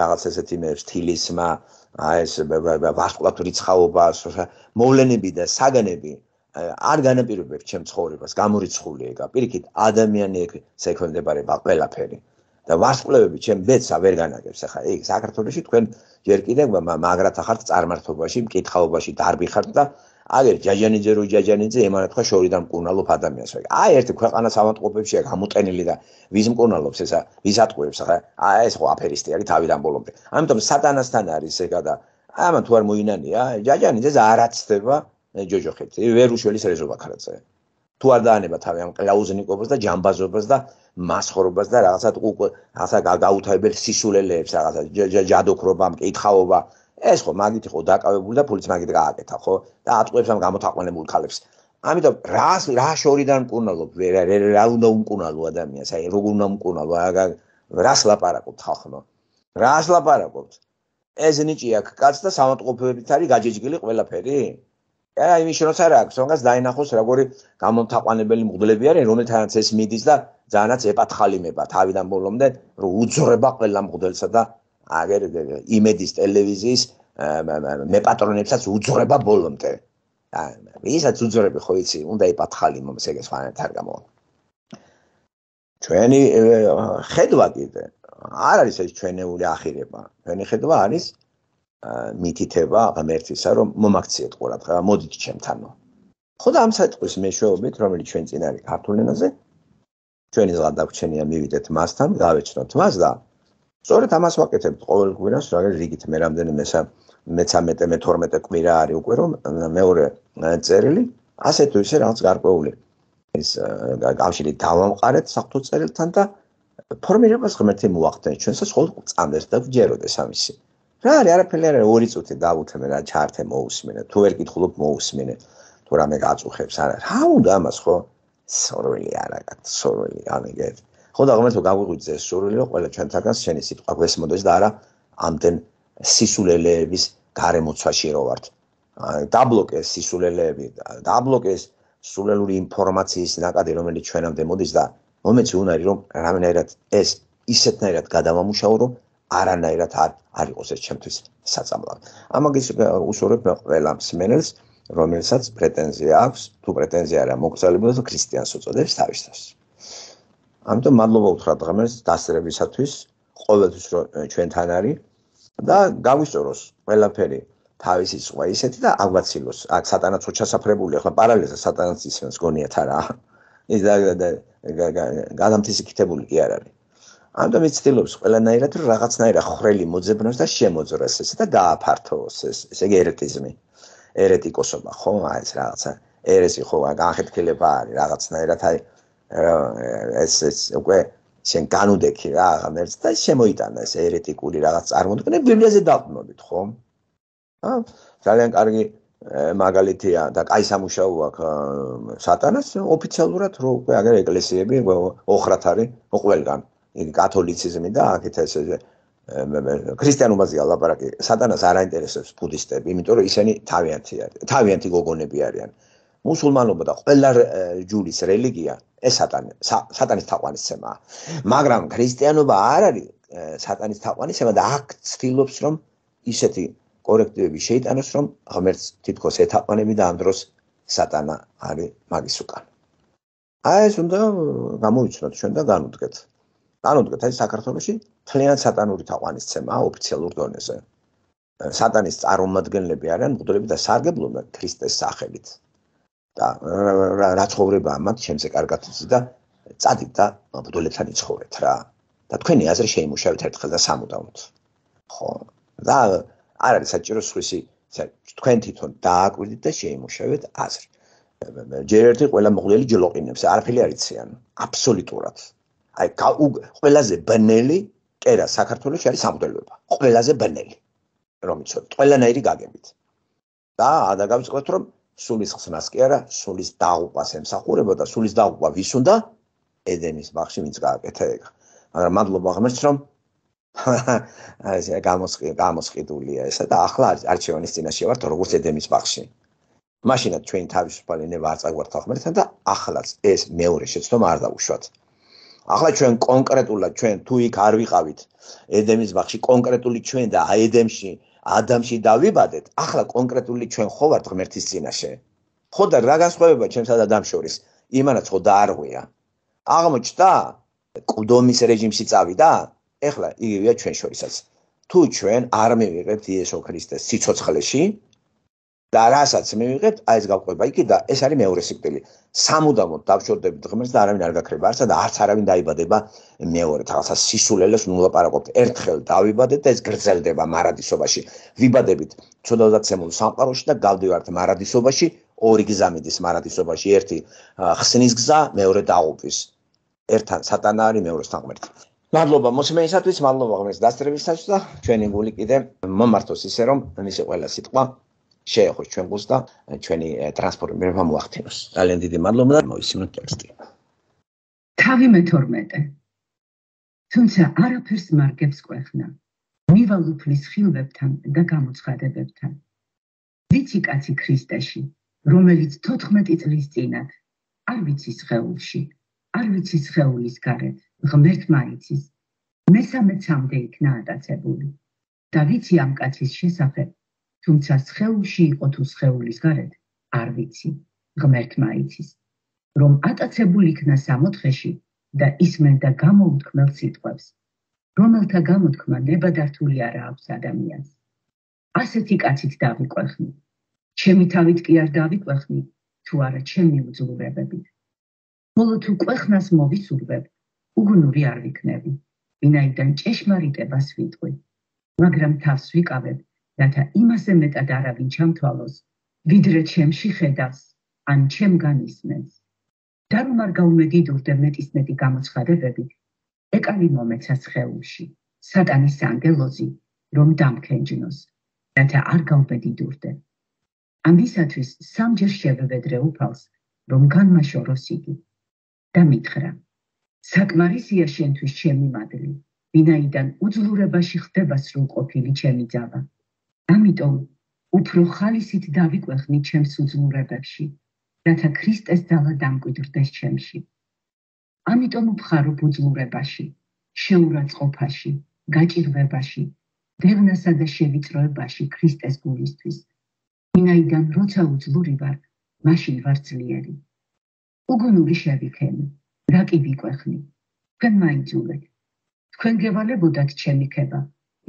რაღაც ესეთი მეებს თილისმა, აი ეს ვარსკვლავთ რიცხაობა, მოვლენები და საგანები არ განაპირობებს ჩემ ცხოვრებას, გამორიცხული ეგა. პირიქით, ადამიანი ეგ შექმნებარება ყველაფერი. და ვარსკვლევები ჩემ ბედს ვერ განაგებს ახლა ეგ საქართველოსში თქვენ ჯერ კიდევ მაგრათ ახართ წარმართობაში მკითხაობაში დარბიხართ და აგერ ჯაჯანიძე რო ჯაჯანიძე ემანათხა შორიდან მკურნალობ ადამიანს ვაი აი ერთი ქვეყანა სამატყობებშია გამოტენილი და ვის მკურნალობს ესა ვის ატყუებს ახლა აი ეს ხო აფერისტი არის თავიდან ბოლომდე. ამიტომ სატანასთან არის ეგა და ამა თუ არ მოინანია ჯაჯანიძეს არაცდება ჯოჯოხეთი ვერ უშველის რეზო ბაქარაძე თუ არ დაანება თავი ამ კლიაუზნიკობას და ჯამბაზობას და მასხორობას და რაღაცა უკვე რაღაცა გაუთავებელ სისულელეებს რაღაცა ჯადოქრობა, მკითხაობა ეს ხო მაგით ხო დაკავებული და ფულიც მაგით გააკეთა ხო? და ატყვევს ამ გამოთაყვანებულ ხალებს ამიტომ რა რა შორიდან მკურნალობ? რა უნდა უმკურნალო ადამიანს? აი როგორ უნდა უმკურნალო რას ლაპარაკობთ ხალხო რას ლაპარაკობთ? ეს ნიჭია კაც და სამოტყოფებით არის გაჯეჯგილი ყველაფერი აი იმის შროც არ აქვს, თუნდაც დაინახოს როგორი გამომთაყვანებელი მღვდლები არიან, რომელთანაც ეს მიდის და ძალიანაც ეპათხალიმება თავიდან ბოლომდე, რომ უძრება ყველა მღვდელსა და აგერ იმედის ტელევიზიის მე პატრონებსაც უძრება ბოლომდე. აი, ისაც უძრები ხო იცი, უნდა ეპათხალიმოს ეგ ეს ხანეთ არ გამო. ჩვენი ხედვა კიდე არ არის ეს ჩვენეული ახირება. ჩვენი ხედვა არის მითითება ღმერთისა, რომ მომაქციეთ ყურადღება, მოდით ჩემთანო. ხო და ამ საიტყვის მეშვეობით, რომელიც ჩვენ წინ არის ქართულ ენაზე, ჩვენი ზღადაგჩენია მივიდეთ მასთან, გავეცნოთ მას და სწორედ ამას ვაკეთებთ ყოველ კვირას, რა რიგით მე რამდენი მესა მე-13 მე-12 კვირა არის უკვე რომ მეორე წერილი, ასე თუ ისე რაღაც გარკვეული ეს კავშირი დავამყარეთ საფრთხო წერილთან და ფორმირებას ღმერთი მოახდენს ჩვენსაც ხოლმე წამდეს და ვჯეროდეს ამისი. რა არის არაფერი არა ორი წუთი დავუთმე რა ჩართე მოусმენე თუ ვერ გითხულობ მოусმენე თუ რამე გაწუხებს არა რა უნდა ამას ხო? სორვილი არა გაქვს სორვილი ამიგეთ ხო და ღმერთო გაგვიღვიძეს სურვილი რომ ყველა ჩვენთაგან შენი სიტყვა გვესმოდეს და არა ამდენ სისულელეების გარემოცვაში რო ვართ. დაბლოკეს სისულელეები დაბლოკეს სულელური ინფორმაციის ნაკადი რომელიც ჩვენამდე მოდის და მომეცი უნარი რომ რამენერად ეს ისეთნაირად გადავამუშაო რომ არანაირად არ არ იყოს ეს ჩემთვის საწამლავი. ამაგის უსურებ ყველა მსმენელს, რომელსაც პრეტენზია აქვს, თუ პრეტენზია არა მოგწალებულა თუ ქრისტიანს უწოდებს თავისთავს. ამიტომ მადლობა უთხრა დღემდე დასწრებისათვის, ყოველთვის რომ ჩვენთან არის და გავისწოროს ყველაფერი თავისი სხვა ისეთი და აგვაცილოს. აქ სატანაც უჩასაფრებული ახლა პარალელზე სატანაც ისენს გონიათ არა. ის და გადამთისიქითებული კი არ არის. ამიტომ იცდილობს ყველანაირად რომ რაღაცნაირად ხრელი მოძებნოს და შემოძროს ეს და გააფართოოს ეს ესე იგი ერეტიზმი. ერეტიკოსობა ხო აი ეს რაღაცა. ერესი ხო განხეთქილება არის რაღაცნაირად აი ეს ეს უკვე შენ განუდექი რა ღმერთს და შემოიტანა ეს ერეტიკული რაღაც წარმოდგენა. ბიბლიაზე დაყნობით ხო? ა ძალიან კარგი მაგალითია. და კაი სამუშაო აქვს სატანას? ოფიციალურად რო უკვე აგერ ეკლესიები ოხრათ არის ყველგან იგი კათოლიციზმი და აქეთ ეს ქრისტიანობაზე ალაპარაკი სატანას არ აინტერესებს ბუდისტები იმიტომ რომ ისინი თავიანთი არის თავიანთი გოგონები არიან მუსულმანობა და ყველა ჯურის რელიგია ეს სატანი სატანის თაყვანისცემაა მაგრამ ქრისტიანობა არ არის სატანის თაყვანისცემა და აქ ცდილობს რომ ისეთი კორექტივები შეიტანოს, რომ ღმერთს თითქოს ეთაყვანები და ამ დროს სატანა არის მაგის უკან. აი ეს უნდა გამოვიცნოთ ჩვენ და განუდგეთ. განუდგეთ აი საქართველოსი თლიან სატანური თაყვანისცემაა ოფიციალურ დონეზე. სატანის წარმომადგენლები არიან მღვდლები და სარგებლობენ ქრისტეს სახელით. და რა ცხოვრება მათ ჩემზე კარგად იცი და წადით და მღვდლებთან იცხოვრეთ რა. და თქვენი აზრი შეიმუშავეთ ერთხელ და სამუდამოდ. ხო. და არ არის საჭირო სხვისი თქვენ თვითონ დააკვირდით და შეიმუშავეთ აზრი. ჯერ ერთი ყველა მოღლელი ჯლოყინებს, არაფერი არ იციან, აბსოლუტურად. აი ყველაზე ბნელი კერა საქართველოს არის სამღვდელოება. ყველაზე ბნელი. რომ იცოდეთ, ყველანაირი გაგებით. და ადაგავიწყოთ რომ სულის ხსნას კი არა, სულის დაღუპას ემსახურება და სულის დაღუპა ვის უნდა? ედენის ბაღში ვინც გააკეთა ეგ. მაგრამ მადლობა ღმერთს რომ აი ეს გამოსყი გამოსყიდულია ესა და ახლა არჩევანის წინაშე ვართ როგორც ედემის ბაღში. მაშინაც ჩვენ თავისუფალი ნება არ წაგვართ ხმერთან და ახლაც ეს მეორე შეცდომა არ დაუშვათ. ახლა ჩვენ კონკრეტულად ჩვენ თუ იქ არ ვიყავით ედემის ბაღში კონკრეტული ჩვენ და ედემში ადამში დავიბადეთ, ახლა კონკრეტული ჩვენ ხო ვართ ღმერთის წინაშე. ხო და რა განსხვავება ჩვენსა და ადამ შორის? იმანაც ხო დაარღვია. აღმოჩნდა კუდომის რეჟიმში წავიდა? ეხლა იგივეა ჩვენ შორისაც. თუ ჩვენ არ მივიღებთ იესო ქრისტეს სიცოცხლეში და რასაც მივიღებთ, აი ეს გავყვება იქი და ეს არის მეორე სიკვდილი. სამუდამოდ დავშორდებით ღმერთს და არავინ არ გაქრება არცა და არც არავინ დაიბადება მეორე. რაღაცა სისულელეს ნულაპარაკობთ. ერთხელ დავიბადეთ და ეს გრძელდება მარადისობაში. ვიბადებით ცოდავდაცემულ სამყაროში და გავდივართ მარადისობაში, ორი გზა მიდის მარადისობაში. ერთი ხსნის გზა, მეორე დაღუპვის. ერთთან სატანა არის, მეორე სტანგმერთი. მადლობა მოსმენისათვის, მადლობა ღმერთს დასწრებისათვის და ჩვენი გული კიდე მომართოს ისე რომ მისი ყველა სიტყვა შეეხოს ჩვენ გულს და ჩვენი ტრანსფორმირება მოახდინოს. ძალიან დიდი მადლობა და მოვისმინოთ ტექსტი. თავი მე-12. თუმცა არაფერს მარგებს ყვეხნა. მივალ უფლის ხილვებთან და გამოცხადებებთან. ვიცი კაცი ქრისტეში, რომელიც 14 წლის წინათ არ ვიცი შეეულში, არ ვიცი შეეულის გარეთ. ღმერთმა იცის მესამე ცამდე იქნა ატაცებული და ვიცი ამ კაცის შესახებ თუმცა სხეულში იყო თუ სხეულის გარეთ? არ ვიცი. ღმერთმა იცის რომ ატაცებული იქნა სამოთხეში და ისმენდა გამოუთქმელ სიტყვებს რომელთა გამოთქმა ნებადართული არა აქვს ადამიანს. ასეთი კაცით დავიყვეხნი ჩემი თავით კი არ დავიყვეხნი თუ არა ჩემი უძლურებებით ხოლო თუ ყვეხნას მოვისურვებ უგუნური არ ვიქნები, ვინაიდან ჭეშმარიტებას ვიტყვი, მაგრამ თავს ვიკავებ, რათა იმასე მეტად არავინ ჩამთვალოს, ვიდრე ჩემში ხედავს, ან ჩემგან ისმენს. და რომ არ გაუმედიდურდე მეტის მეტი გამოცხადებებით, ეკალი მომეცა ცხეულში, სატანის ანგელოზი, რომ დამქენჯნოს, რათა არ გაუმედიდურდე. ამისათვის სამჯერ შევევედრე უფალს, რომ განმაშოროს იგი და მითხრა: საკმარისია შენთვის ჩემი მადლი, ვინაიდან უძლურებაში ხდება სრულყოფილი ჩემი ძავა. ამიტომ უფრო ხალისით დავიკვეხნი ჩემს უძლურებებში, რათა ქრისტეს ძალა დამკვიდრდეს ჩემში. ამიტომ ვხარობ უძლურებაში, შეურაცხყოფაში, გაჭირვებაში, დევნასა და შევიწროებაში ქრისტეს გულისთვის. ვინაიდან როცა უძლური ვარ, მაშინ ვარ ძლიერი. უგუნური შევიქენი. რა კი ვიყვეხნი თქვენ მაიძულეთ თქვენ გევალებოდათ ჩემი ქება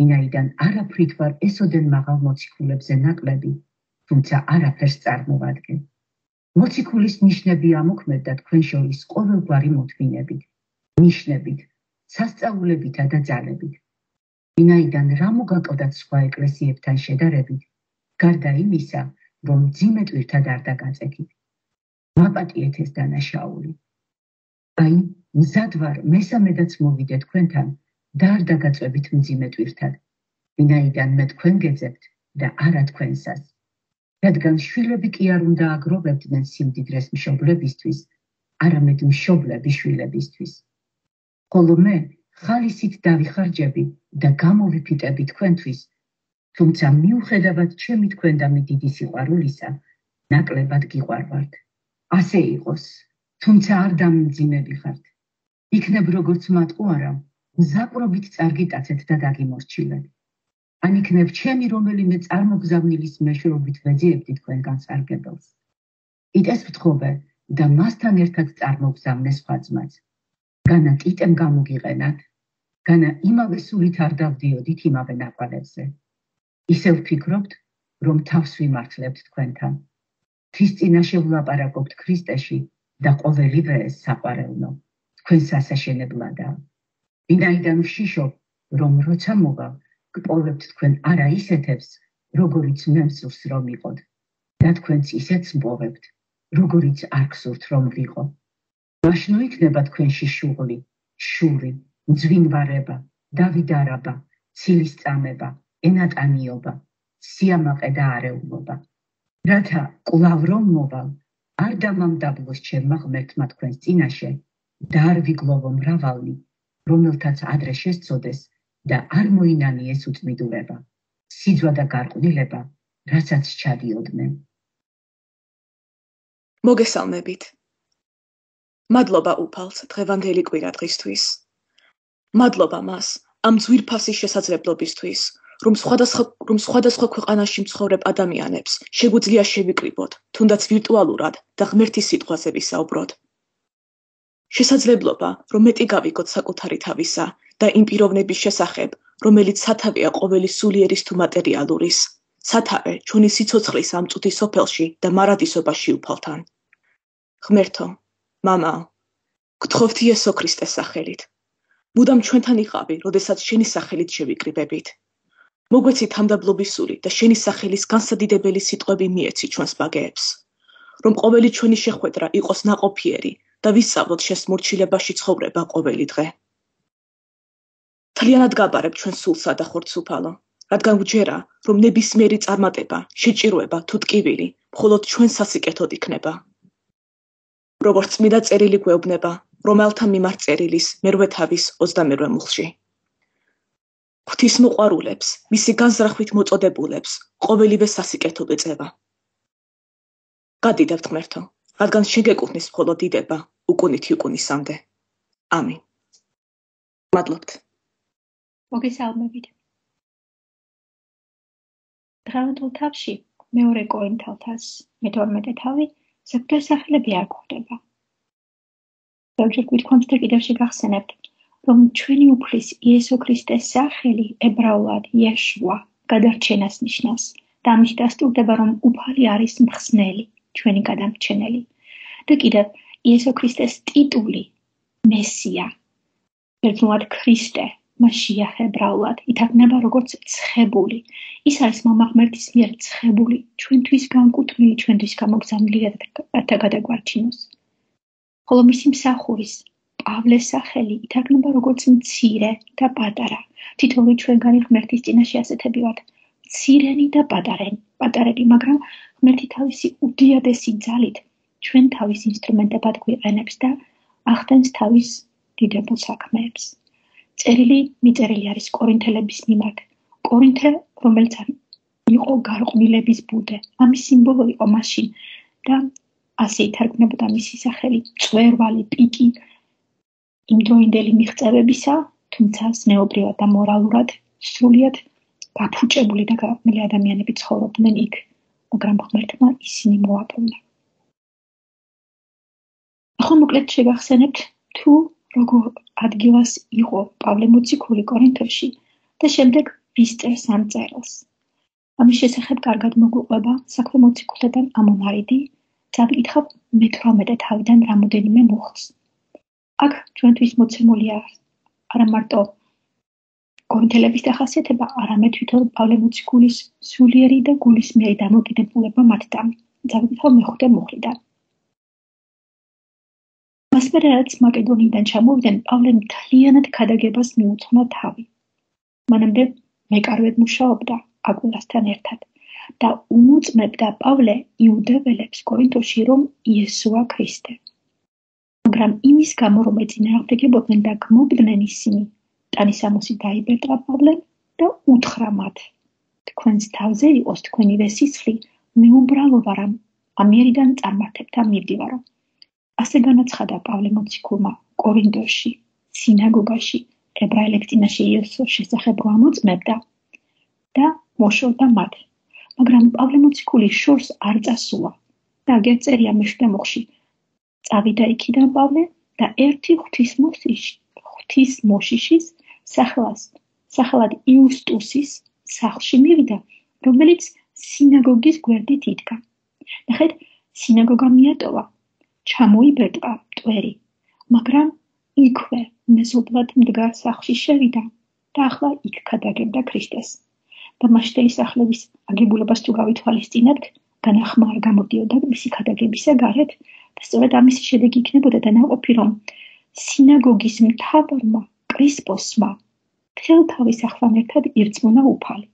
ვინაიდან არაფრით ვარ ესოდენ მაღალ მოციქულებზე ნაკლები თუმცა არაფერს წარმოვადგენ მოციქულის ნიშნები ამოქმედა თქვენ შორის ყოველგვარი მოთმინებით ნიშნებით სასწაულებითა და ძალებით. ვინაიდან რა მოგაკლდათ სხვა ეკლესიებთან შედარებით? გარდა იმისა რომ ძიმეტვირთად არ დაგაწეკით მაპატიეთ ეს დანაშაული აი მზად ვარ მესამედაც მოვიდე თქვენთან და არ დაგაწვევით მძიმე ტვირთად ვინაიდან მე თქვენ გეძებთ და არა თქვენსას რადგან შვილები კი არ უნდა აგროვებდნენ სიმდიდრეს მშობლებისთვის, არამედ მშობლები შვილებისთვის. ხოლო მე ხალისით დავიხარჯები და გამოვიფიტები თქვენთვის, თუმცა მიუხედავად ჩემი თქვენდამი დიდი სიყვარულისა, ნაკლებად გიყვარვართ. ასე იყოს, თუმცა არ დამიმძიმები ხართ. იქნებ როგორც მათყუ არა, მზაკრობით წარგიტაცეთ და დაგიმორჩილეთ. ან იქნებ ჩემი რომელიმე წარმოგზავნილის მეშვეობით ვეძიებდი თქვენგან სარგებელს. იტეს ვთხოვე და მასთან ერთად წარმოგზავნე სხვა ძმაც. განა ტიტემ გამოგიყენათ, განა იმავე სულით არ დავდიოდით იმავე ნაყვალებზე. ისევ ვფიქრობთ, რომ თავს ვიმართლებთ თქვენთან. თის წინაშე ვლაპარაკობთ ქრისტეში და ყოველივე ეს საყვარელნო თქვენ სასაშენებლადაა. ვინაიდან ვშიშობ, რომ როცა მოვა გპოვებთ თქვენ არა ისეთებს, როგორიც მე მსურს რომ იყოთ. და თქვენც ისეც მპოვებთ, როგორიც არ გსურთ რომ ვიყო. მაშინ იქნება თქვენში შუღლი, შური, ძვინვარება, დავიდარება, ცილის წამება, ენატანიობა, სიამაყე და არეულობა. რათა კლავ რომ მოვალ, არ დამამდაბლოს ჩემმა ღმერთმა თქვენს წინაშე და არ ვიგლოვო მრავალი, რომელთაც ადრე შესწოდეს და არ მოინანიეს უწმიდულება, სიძვა და გარყვნილება, რასაც ჩადიოდნენ. მოგესალმებით. მადლობა უფალს დღევანდელი კვირა დღისთვის. მადლობა მას ამ ძვირფასი შესაძლებლობისთვის, რომ სხვადასხვა რომ სხვადასხვა ქვეყანაში მცხოვრებ ადამიანებს შეგვიძლია შევიკრიბოთ, თუნდაც ვირტუალურად და ღმერთის სიტყვაზე ვისაუბროთ. შესაძლებლობა, რომ მეტი გავიგოთ საკუთარი თავისა და იმ პიროვნების შესახებ, რომელიც სათავეა ყოველი სულიერის თუ მატერიალურის, სათავე ჩვენი სიცოცხლის ამწუთის სოფელში და მარადისობაში უფალთან. ღმერთო, мама, გთხოვთ იესო ქრისტეს სახელით. მუდამ ჩვენთან იყავი, როდესაც შენი სახელით შევიკრიბებით. მოგვეცი თამდაბლობისული და შენი სახელის განსადიდებელი სიტყვები მიეცი ჩვენს ბაგეებს. რომ ყოველი ჩვენი შეხვედრა იყოს ناყოფიერი და ვისწავლოთ შესმორჩილებაში ცხოვრება ყოველი დღე. თლიანად გაბარებ ჩვენ სულსა და ხორცუფალო, რადგან გვჯერა, რომ ნებისმიერი წარმატება, შეჭიროება თუ ტკივილი მხოლოდ ჩვენ სასიკეთოდ იქნება. როგორც მიდა წერილი გვეუბნება, რომელთა მიმართ წერილის მერვე თავის 22 მუხლში. ღვთის მოყარულებს, მისი განზრახვით მოწოდებულებს, ყოველივე სასიკეთო ეწევა. გადიდევთ ღმერთო, რადგან შეგეკუთნის მხოლოდ დიდება, უკუნითი უკუნისამდე. ამინ. მადლობთ. მოგესალმებით. დღევანდელ თავში მეორე კორინთელთას მე-12 თავი საერთოდ სახელები არ გვხვდება. ზოგჯერ გვითხოვთ და კიდევ შეგახსენებთ, რომ ჩვენი უფლის იესო ქრისტეს სახელი ებრაულად იეშუა გადარჩენას ნიშნავს და ამით დასტურდება, რომ უფალი არის მხსნელი, ჩვენი გადამრჩენელი. და კიდევ იესო ქრისტეს ტიტული მესია ერთმანეთ ქრისტე მასიახ ებრაულად ითარგმნება როგორც ცხებული. ის არის მამა ღმერთის მიერ ცხებული, ჩვენთვის განკუთვნილი, ჩვენთვის გამოგზავნილი და გადაგვარჩინოს. ხოლო მისი მსახურის პავლეს სახელი ითარგმნება როგორც მცირე და პატარა. თითოეული ჩვენგანი ღმერთის წინაშე ასეთები ვართ. მცირენი და პატარენი, პატარები, მაგრამ ღმერთი თავისი უდიადესი ძალით ჩვენ თავის ინსტრუმენტებად გვიყენებს და ახდენს თავის დიდებულ საქმეებს. წერილი მიწერილი არის კორინთელების მიმართ. კორინთე, რომელიც იყო გარყვნილების ბუდე, ამის სიმბოლო იყო მაშინ და ასე ითარგმნებოდა მისი სახელი წვერვალი პიკი იმდროინდელი მიღწევებისა, თუმცა ზნეობრივად და მორალურად სრულიად გაფუჭებული და გარყვნილი ადამიანები ცხოვრობდნენ იქ, მაგრამ ღმერთმა ისინი მოაპოვნა. ახლა მოკლედ შეგახსენებთ თუ როგორ ადგილას იყო პავლე მოციქული კორინთოში და შემდეგ ვისწერს ამ წერილს. ამის შესახებ კარგად მოგვიყვება საქმე მოციქულთან ამონარიდი, წავიკითხავ მე-18 თავიდან რამოდენიმე მოხს. აქ ჩვენთვის მოცემულია არა მარტო კორინთელების დახასიათება, არამედ თვითონ პავლე მოციქულის სულიერი და გულისმიერი დამოკიდებულება მათთან. წავიკითხავ მე-5 მოხიდან. მასპერ რაც მაკედონიიდან ჩამოვიდნენ, პავლემ მთლიანად ქადაგებას მიუძღვნა თავი. მანამდე მეკარვედ მუშაობდა აკვილასთან ერთად და უმოწმებდა პავლე იუდეველებს კორინთოში, რომ იესოა ქრისტე. მაგრამ იმის გამო, რომ ეწინააღმდეგებოდნენ და გმობდნენ ისინი, ტანისამოსი დაიბერტა პავლემ და უთხრა მათ: თქვენს თავზე იყოს თქვენივე სისხლი, მეუბრალობა რამ ამიერიდან წარმართებთან მივდივარო. ასე განაცხადა პავლე მოციქულმა კორინთოში, სინაგოგაში, ებრაელებს წინაშე იესოს შესახებ რა მოწმებდა და მოშორდა მათ. მაგრამ პავლე მოციქული შორს არ წასულა და აგერ წერია მეშტემოხში. წავიდა იქიდან პავლე და ერთი ღვთისმოსის ღვთის მოშიშის სახელას სახელად იუსტუსის სახლში მივიდა, რომელიც სინაგოგის გვერდით იდგა. ნახეთ, სინაგოგა მიატოვა, ჩამოიბერტყა მტვერი, მაგრამ იქვე მეზობლად მდგარ სახლში შევიდა და ახლა იქ გადაგებდა ქრისტეს. და მასშტელის სახლების აგებულებას თუ გავითვალისწინებთ, განახმა არ გამოდიოდა მისი ქადაგებისა გარეთ და სწორედ ამის შედეგი იქნებოდა დანაყოფი, რომ სინაგოგის მთავარმა კრისპოსმა თელ თავის ახლანერთად ირწმუნა უფალი.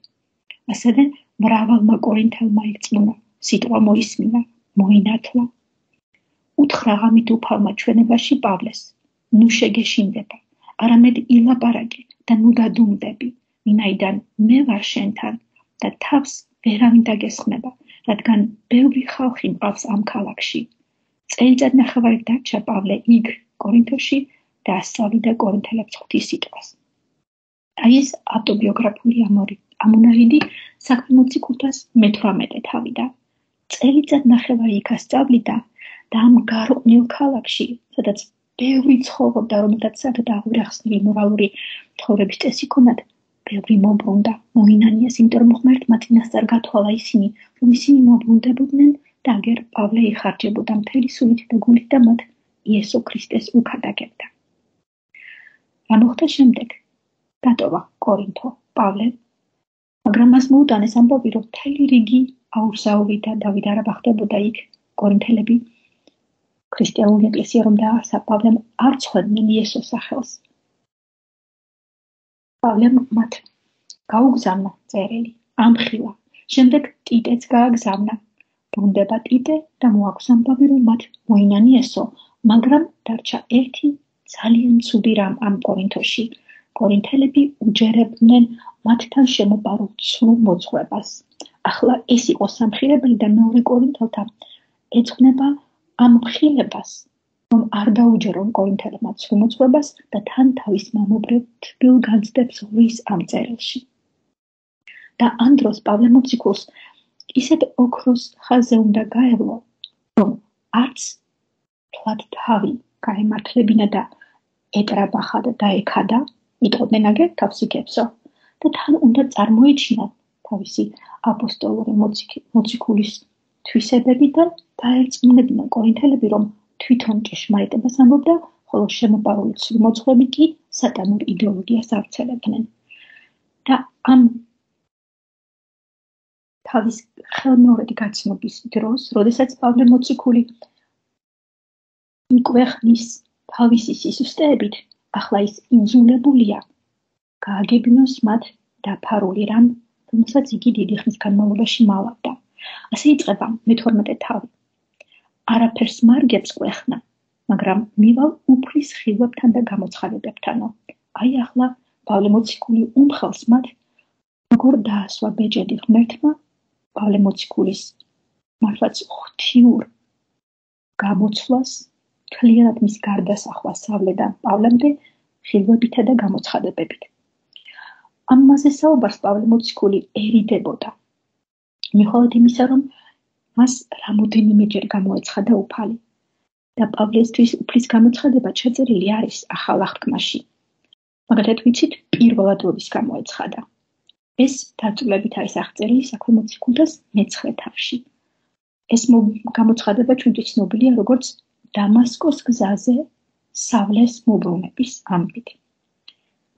ასევე მრავალმა კორინთელმა ირწმუნა, სიტყვა მოისმინა, მოინათლა. უთხრა ამით უფალმა ჩვენებაში პავლეს, ნუ შეგეშინდება, არამედ ილაპარაკე და ნუ დადუმდები. ვინაიდან მე ვარ შენთან და თავს ვერავინ დაგესხმება, რადგან ბევრი ხალხი მყავს ამ ქალაქში. წელიწად ნახევარი დარჩა პავლე იქ კორინთოში და ასწავლიდა კორინთელებს ღვთის სიტყვას. აი ეს ავტობიოგრაფიული ამორი ამონაიდი საქმემოციკულთას მე-18 თავიდან. წელიწად ნახევარი იქ ასწავლიდა და ამ გარყვნილ ქალაქში, სადაც ბევრი ცხოვრობდა, რომელთაც საერთოდ აღვრახსნილი მორალური ცხოვრების წესი ჰქონდათ, ბევრი მობრუნდა. მოინანიეს იმიტომ რომ ღმერთმა წინასწარ გათვალა ისინი რომ ისინი მობრუნდებოდნენ და აგერ პავლე იხარჯებოდა მთელი სულით და გულით და მათ იესო ქრისტეს უკადაგებდა რა მოხდა შემდეგ დატოვა კორინთო პავლე მაგრამ მას მოუტანეს ამბავი რომ მთელი რიგი აურსაური და დავით არა ბახდებოდა იქ კორინთელები ქრისტიანული ეკლესია რომ დაარსა პავლემ არ ცხვდნენ იესოს სახელს. პავლემ მათ გაუგზავნა წერილი ამხილა. შემდეგ ტიტეც გააგზავნა. ბრუნდება ტიტე და ამბავი რომ მათ მოინანიესო მაგრამ დარჩა ერთი ძალიან ცუდი რამ ამ კორინთოში. კორინთელები უჯერებდნენ მათთან შემოპარულ ცრუ მოძღვებას. ახლა ეს იყო სამხირებელი და მეორე კორინთელთა ეძღვნება ამ მხილებას რომ არ დაუჯერონ კორინთელებმა ცრუმოწყვებას და თან თავის მამობრებ თბილ განცდებს ვის ამ წერილში. და ანდროს პავლე მოციქულს ისეთ ოქროს ხაზზე უნდა გაევლო, რომ არც თვად თავი გაემართლებინა და ეტრაბახა და დაეკადა, იტყოდნენ აგერ თავსიკებსო და თან უნდა წარმოიჩინა თავისი აპოსტოლური მოციქულის თვისებები და დაერწმუნებინა კორინთელები, რომ თვითონ ჭეშმარიტებას ამბობდა, ხოლო შემოპარული მოძღვები კი სატანურ იდეოლოგიას ავრცელებდნენ. და ამ თავის ხელმეორედ გაცნობის დროს, როდესაც პავლე მოციქული იკვეხნის თავისი სისუსტეებით, ახლა ის იძულებულია გააგებინოს მათ დაფარული რამ, რომელსაც იგი დიდი ხნის განმავლობაში მალავდა. ასე იწყება მე-12 თავი. არაფერს მარგებს ყვეხნა, მაგრამ მივალ უფლის ხილვებთან და გამოცხადებებთანო. აი ახლა პავლე მოციქული უმხელს მათ როგორ დაასვა ბეჭედი ღმერთმა პავლე მოციქულის მართლაც ღვთიურ გამოცვლას ქლიანად მის გარდასახვას სავლედან პავლემდე ხილვებითა და გამოცხადებებით. ამაზე საუბარს პავლე მოციქული ერიდებოდა. მიხოვეთ იმისა, რომ მას რამოდენიმეჯერ გამოეცხადა უფალი და პავლესთვის უფლის გამოცხადება ჩაწერილი არის ახალ აღთქმაში. მაგალითად ვიცით პირველად როდის გამოეცხადა. ეს დაწვრილებით არის აღწერილი საქმემოციკულთას მეცხრე თავში. ეს გამოცხადება ჩვენთვის ცნობილია როგორც დამასკოს გზაზე სავლეს მობრუნების ამბით.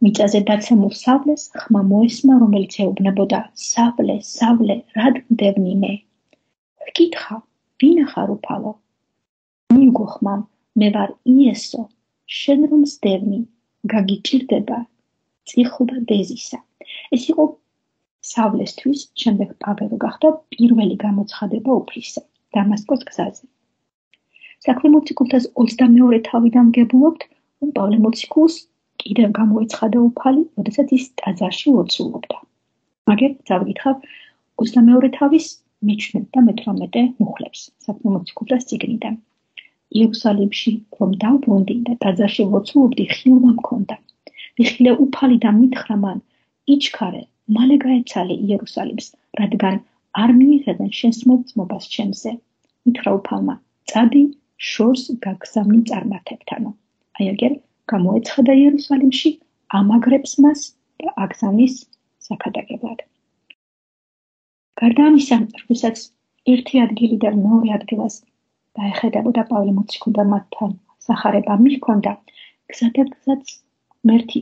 მიწაზე დაცემულ სავლეს ხმა მოესმა, რომელიც ეუბნებოდა: "სავლე, სავლე, რად მდევნინე?" გკითხა ვინ ახარ უფალო მიუგო ხმამ მე ვარ იესო შენ რომ სდევნი გაგიჭირდება წიხლ და დეზისა ეს იყო სავლესთვის შემდეგ პავლე გახდა პირველი გამოცხადება უფლისა დამასკოს გზაზე. საქმე მოციქულთას 22 თავიდან გებულობთ, რომ პავლე მოციქულს კიდევ გამოეცხადა უფალი, როდესაც ის ტაძარში ლოცულობდა. მაგერ წავიკითხავ 22 თავის მეჩვენე და მე-18 მუხლებს საქმე მოციქულთას ციგნიდან. იერუსალიმში რომ დავბრუნდი და ტაძარში ლოცულობდი, ხილვა მქონდა. მიხილე უფალი და მითხრა მან, იჩქარე, მალე გაეცალე იერუსალიმს, რადგან არ მიიღებენ შენს მოწმობას ჩემზე. მითხრა უფალმა, წადი შორს გაგზავნი წარმართებთანო. აი აგერ გამოეცხადა იერუსალიმში, ამაგრებს მას და აგზავნის საქადაგებლად. გარდა ამისა, როდესაც ერთი ადგილიდან მეორე ადგილას დაეხედებოდა პავლე მოციქულდა მათთან სახარება მიჰქონდა, გზადაგზად მერტი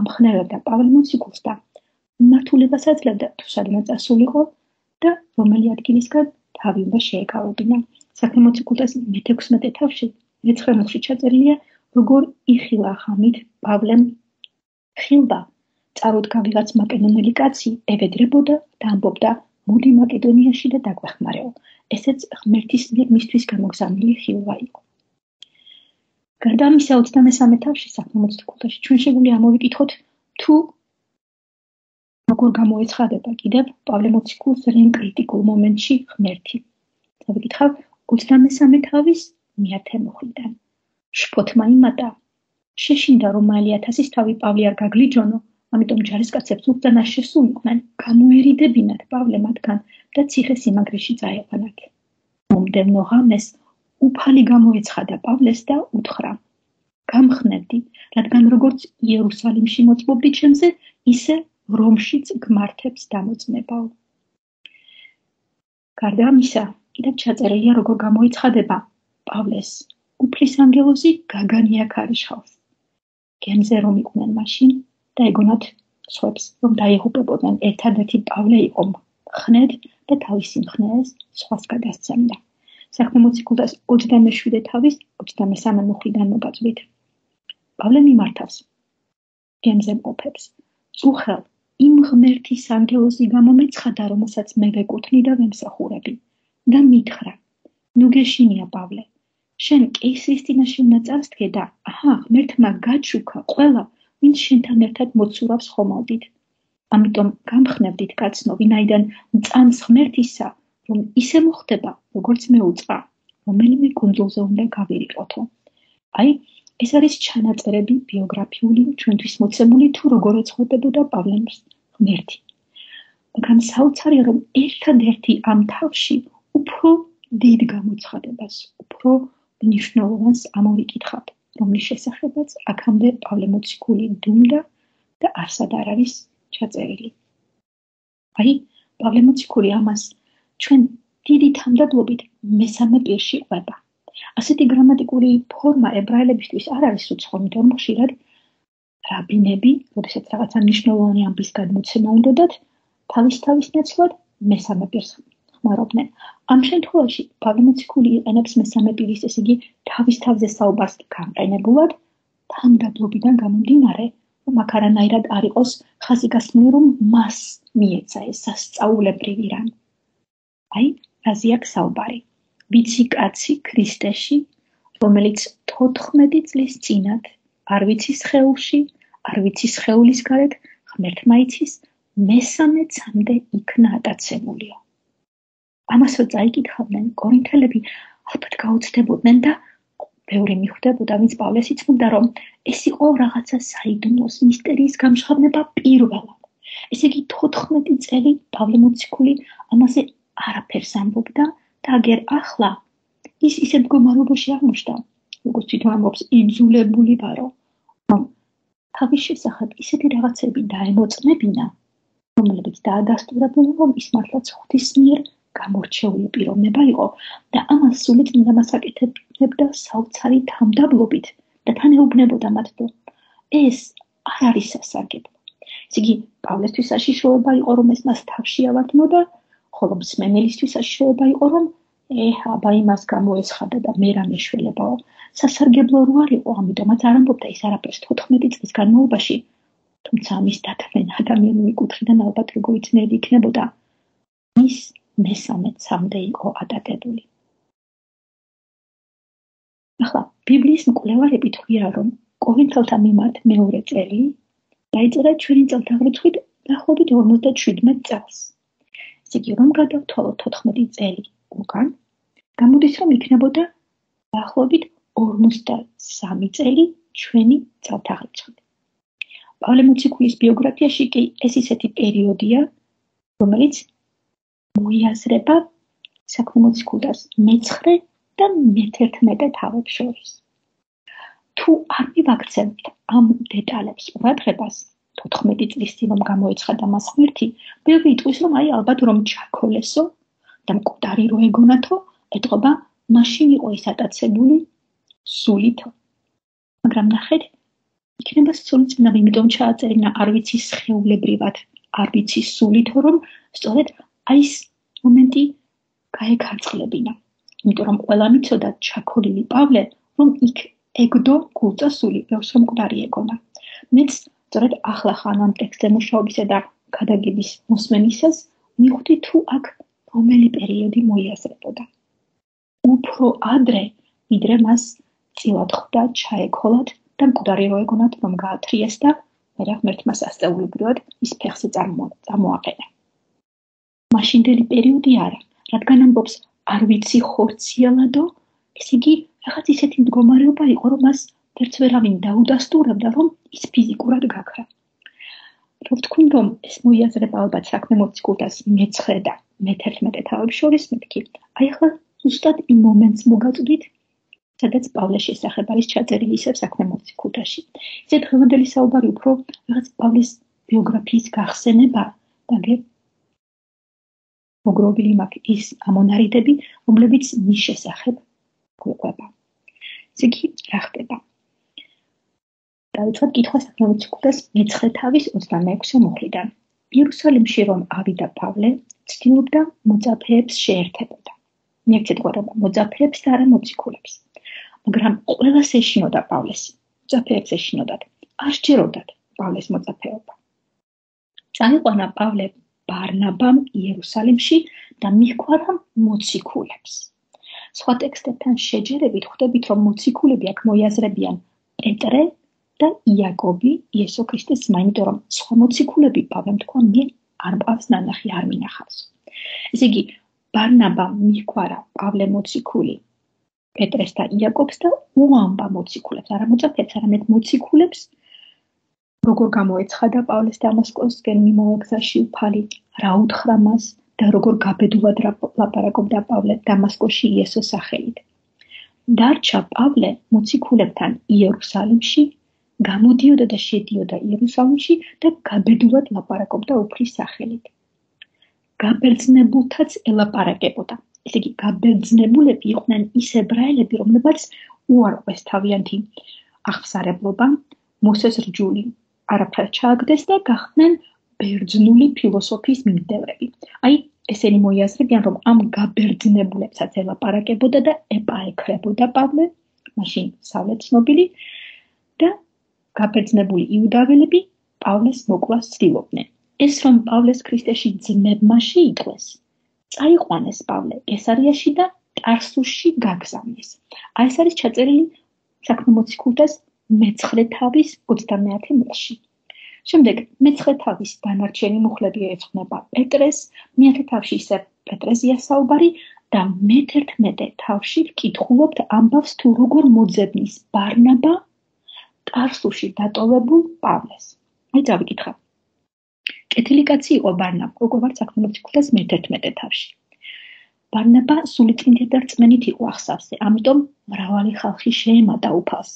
ამხნევებდა პავლე მოციქულს და მართულებას აძლევდა თუ სადმე წასულიყო და რომელი ადგილისგან თავი უნდა შეეკავებინა. საქმე კულტას მე-16 თავში მეცხრემში ჩაწერილია როგორ იხილა ხამით პავლემ ხილდა წარუდგა ვიღაც მაკედონელი კაცი ევედრებოდა და ამბობდა მოდი მაკედონიაში და დაგვეხმარეო ესეც ღმერთის მიერ მისთვის გამოგზავნილი ხილვა იყო გარდა ამისა 23 თავში საქმე კულტაში ჩვენ შეგვიძლია ამოვიკითხოთ თუ როგორ გამოეცხადება კიდევ პავლე მოციქულს ძალიან კრიტიკულ მომენტში ღმერთი. დავიკითხავ 23 თავის მეათე მუხლიდან. შფოთმა იმატა შეშინდა რომ მალი ათასის თავი პავლე არ გაგლიჯონო, ამიტომ ჯარისკაცებს უხდანა შესულიყვნენ, გამოერიდებინათ პავლე მათგან და ციხე-სიმაგრეში წაეყვანათ. მომდევნო ღამეს უფალი გამოეცხადა პავლეს და უთხრა: გამხნევდი, რადგან როგორც იერუსალიმში მოწმობდი ჩემზე, ისე რომშიც გმართებს დამოწმებაო. გარდა ამისა, კიდევ ჩაწერილია როგორ გამოიცხადება პავლეს უფლის ანგელოზი გაგანია ქარიშხალს. გემზე რომ იყვნენ მაშინ და ეგონათ სხვებს რომ დაიღუპებოდნენ ერთადერთი პავლე იყო ხნედ და თავისი მხნეს სხვას გადასცემდა. საქმე მოციქულთას 27 თავის 23 მუხლიდან მოგაწვით. პავლე მიმართავს გემზე მყოფებს. წუხელ იმ ღმერთის ანგელოზი გამომეცხადა, რომელსაც მე ვეკუთვნი და ვემსახურები და მითხრა: "ნუ გეშინია, პავლე, შენ კეისრის წინაშე უნდა წარსდგე და აჰა, ღმერთმა გაჩუქა ყველა, ვინც შენთან ერთად მოცურავს ხომალდით. ამიტომ გამხნევდით კაცნო, ვინაიდან მწამს ღმერთისა, რომ ისე მოხდება, როგორც მე უწყა, რომელიმე კონძულზე უნდა გავირიყოთო." აი ეს არის ჩანაწერები ბიოგრაფიული ჩვენთვის მოცემული თუ როგორ ეცხოვდებოდა პავლემს ღმერთი. მაგრამ საოცარია რომ ერთადერთი ამ თავში უფრო დიდ გამოცხადებას, უფრო მნიშვნელოვანს ამოვიკითხავთ, რომლის შესახებაც აქამდე პავლე მოციქული დუმდა და არსად არ არის ჩაწერილი. აი, პავლე მოციქული ამას ჩვენ დიდი თანდაკლობით მესამე პირში ყვება. ასეთი გრამატიკული ფორმა ებრაელებისთვის არ არის უცხო, რომ ხშირად რაბინები, როდესაც რაღაცა მნიშვნელოვანი ამბის გადმოცემა უნდათ, თავის თავის ნაცვლად მესამე პირს ხმარობდნენ. ამ შემთხვევაში პავლემოციკული იყენებს მესამე პირის, ესე იგი, თავის თავზე საუბარს განყენებულად თანდაბლობიდან გამომდინარე, რომ აქ არანაირად არ იყოს ხაზი გასმული, რომ მას მიეცა ეს სასწაულებრივი რამ. აი, რაზეა საუბარი? ვიცი კაცი ქრისტეში, რომელიც 14 წლის წინათ არ ვიცი შეეულში, არ ვიცი შეეულის გარეთ, ღმერთმა იცის, მესამე წამდე იქნა ატაცებულიო. ამას რო წაიკითხავდნენ კორინთელები, ალბათ გაუცდებოდნენ და ბევრი მიხვდებოდა, ვინც პავლეს იცნობდა, რომ ეს იყო რაღაცა საიდუმლოს მისტერიის გამშღავნება პირველად. ესე იგი 14 წელი პავლე მოციქული ამაზე არაფერს ამბობდა და აგერ ახლა ის ისე მდგომარეობაში აღმოჩნდა, როგორც თვითონ ამბობს, იძულებული ვარო. თავის შესახებ ისეთი რაღაცები დაემოწმებინა, რომლებიც დაადასტურებულა, რომ ის მართლაც ღვთის მიერ გამორჩეული პიროვნება იყო და ამას სული წმინდა მასაკეთებდა საოცარი თამდაბლობით და თან ეუბნებოდა მათ, რომ ეს არ არის სასარგებლო. ისე პავლესთვის საშიშროება იყო, რომ ეს მას თავში ავარდნოდა, ხოლო მსმენელისთვის საშიშროება იყო, რომ ეჰა, ბა იმას გამოეცხადა და მე რა მეშველებაო. სასარგებლო რო არ იყო, ამიტომაც არ ამბობდა ის არაფერს 14 წლის განმავლობაში. თუმცა ამის დათმენ ადამიანური კუთხიდან ალბათ როგორი ძნელი იქნებოდა ის მესამე სამდე იყო ადატებული ახლა ბიბლიის მკვლევარები თვლიან რომ კორინთელთა მიმართ მეორე წელი დაიწერა ჩვენი წელთაღრიცხვით დაახლოებით 57 წელს. ესე იგი რომ გადავთვალოთ 14 წელი უკან გამოდის რომ იქნებოდა დაახლოებით 53 წელი ჩვენი წელთაღრიცხვით პავლე მოციქულის ბიოგრაფიაში კი ეს ისეთი პერიოდია რომელიც მოიაზრება საქმე მოციქულას მე-9 და მე-11 თავებს შორის თუ არ მივაქცევთ ამ დეტალებს ყურადღებას 14 წლის წინ რომ გამოეცხადა მას ღმერთი, ბევრი იტყვის რომ აი ალბათ რომ ჩაქოლესო და მკვდარი რო ეგონათო, ეთყობა მაშინ იყო ის ატაცებული სულით. მაგრამ ნახეთ, იქნება სული წინა, იმიტომ ჩააწერინა არ ვიცი სხეულებრივად, არ ვიცი სულით, რომ სწორედ აი ეს მომენტი გაეკარწყლებინა. იმიტომ რომ ყველა მიცოდა ჩაქოლილი პავლე, რომ იქ ეგდო გულწა სული, ბევრს მკვდარი ეგონა. მეც სწორედ ახლა ხან ამ ტექსტზე მუშაობისა და გადაგების მოსმენისას მივხვდი თუ აქ რომელი პერიოდი მოიაზრებოდა. უფრო ადრე, ვიდრე მას წილად ხვდა ჩაეკოლათ და მკვდარი რო ეგონათ რომ გაათრიეს და მერე ღმერთმა სასწაულებრივად ის ფეხზე წარმოაყენა. მაშინდელი პერიოდი არა, რადგან ამბობს არ ვიცი ხორციელადო, ესე იგი რაღაც ისეთი მდგომარეობა იყო რომ მას ერთ ვერავინ დაუდასტურებდა რომ ის ფიზიკურად გაქრა. რო თქვენ რომ ეს მოიაზრება ალბათ საქმე მოციქულთას მე-9 და მე-11 თავებს შორის მეთქი. აი ახლა ზუსტად იმ მომენტს მოგაწვდით, სადაც პავლეს შესახებ არის ჩაწერილი ისევ საქმე მოციქულთაში. ეს დღევანდელი საუბარი უფრო რაღაც პავლეს ბიოგრაფიის გახსენება და გე მოგრობილი მაქვს ის ამონარიდები, რომლებიც მის შესახებ გვყვება. ესე იგი, რა ხდება? დავიწყოთ კითხვა საკმაოდ მეცხრე თავის 26 მუხლიდან. იერუსალიმში რომ ავიდა პავლე, ცდილობდა მოწაფეებს შეერთებოდა. მიეცეთ ყურება მოწაფეებს და არა მოციქულებს. მაგრამ ყველას ეშინოდა პავლეს. მოწაფეებს ეშინოდათ. არ შეეროდათ პავლეს მოწაფეობა. წაიყვანა პავლე ბარნაბამ იერუსალიმში და მიჰყარა მოციქულებს. სხვა ტექსტებთან შეჯერებით ხვდებით რომ მოციქულები აქ მოიაზრებიან პეტრე და იაკობი იესო ქრისტეს ძმა, იმიტომ რომ სხვა მოციქულები პავლემ თქვა მე არ მყავს ნანახი არ მინახავს. ესე იგი ბარნაბა მიყვარა პავლე მოციქული პეტრეს და იაკობს და უამბა მოციქულებს, არა მოწაფეებს, არამედ მოციქულებს როგორ გამოეცხადა პავლეს დამასკოსკენ მიმოაგზაში უფალი, რა უთხრა მას და როგორ გაბედულად ლაპარაკობდა პავლე დამასკოში იესოს სახელით. დარჩა პავლე მოციქულებთან იერუსალიმში გამოდიოდა და შედიოდა იერუსალიმში და გაბედულად ლაპარაკობდა უფლის სახელით. გაბერძნებულთაც ელაპარაკებოდა. ესე იგი, გაბერძნებულები იყვნენ ის ებრაელები, რომლებიც უარყვეს თავიანთი აღსარებლობა, მოსეს რჯული არაფერ ჩააგდეს და გახდნენ ბერძნული ფილოსოფიის მიმდევრები. აი, ესენი მოიაზრებიან, რომ ამ გაბერძნებულებსაც ელაპარაკებოდა და ეპაექრებოდა პავლე, მაშინ სავლე ცნობილი და გაფეცნებული იუდაველები პავლეს მოკვლას ცდილობდნენ. ეს რომ პავლეს ქრისტეში ძმებმა შეიტყვეს, წაიყვანეს პავლე კესარიაში და ტარსუსში გაგზავნეს. აი ეს არის ჩაწერილი საქმე მოციქულთას მე-9 თავის 30 მუხლში. შემდეგ მე-9 თავის დანარჩენი მუხლები ეძღვნება პეტრეს, მე-10 თავში ისე პეტრეზია საუბარი და მე-11 თავში ვკითხულობთ ამბავს თუ როგორ მოძებნის ბარნაბა ტარსუში დატოვებულ პავლეს. აი დავიკითხა. კეთილი კაცი იყო ბარნაბა, როგორ საქმემოციქულთას მე-11 თავში. ბარნაბა სულიწმინდა და რწმენით იყო ახსავსე, ამიტომ მრავალი ხალხი შეემატა უფალს.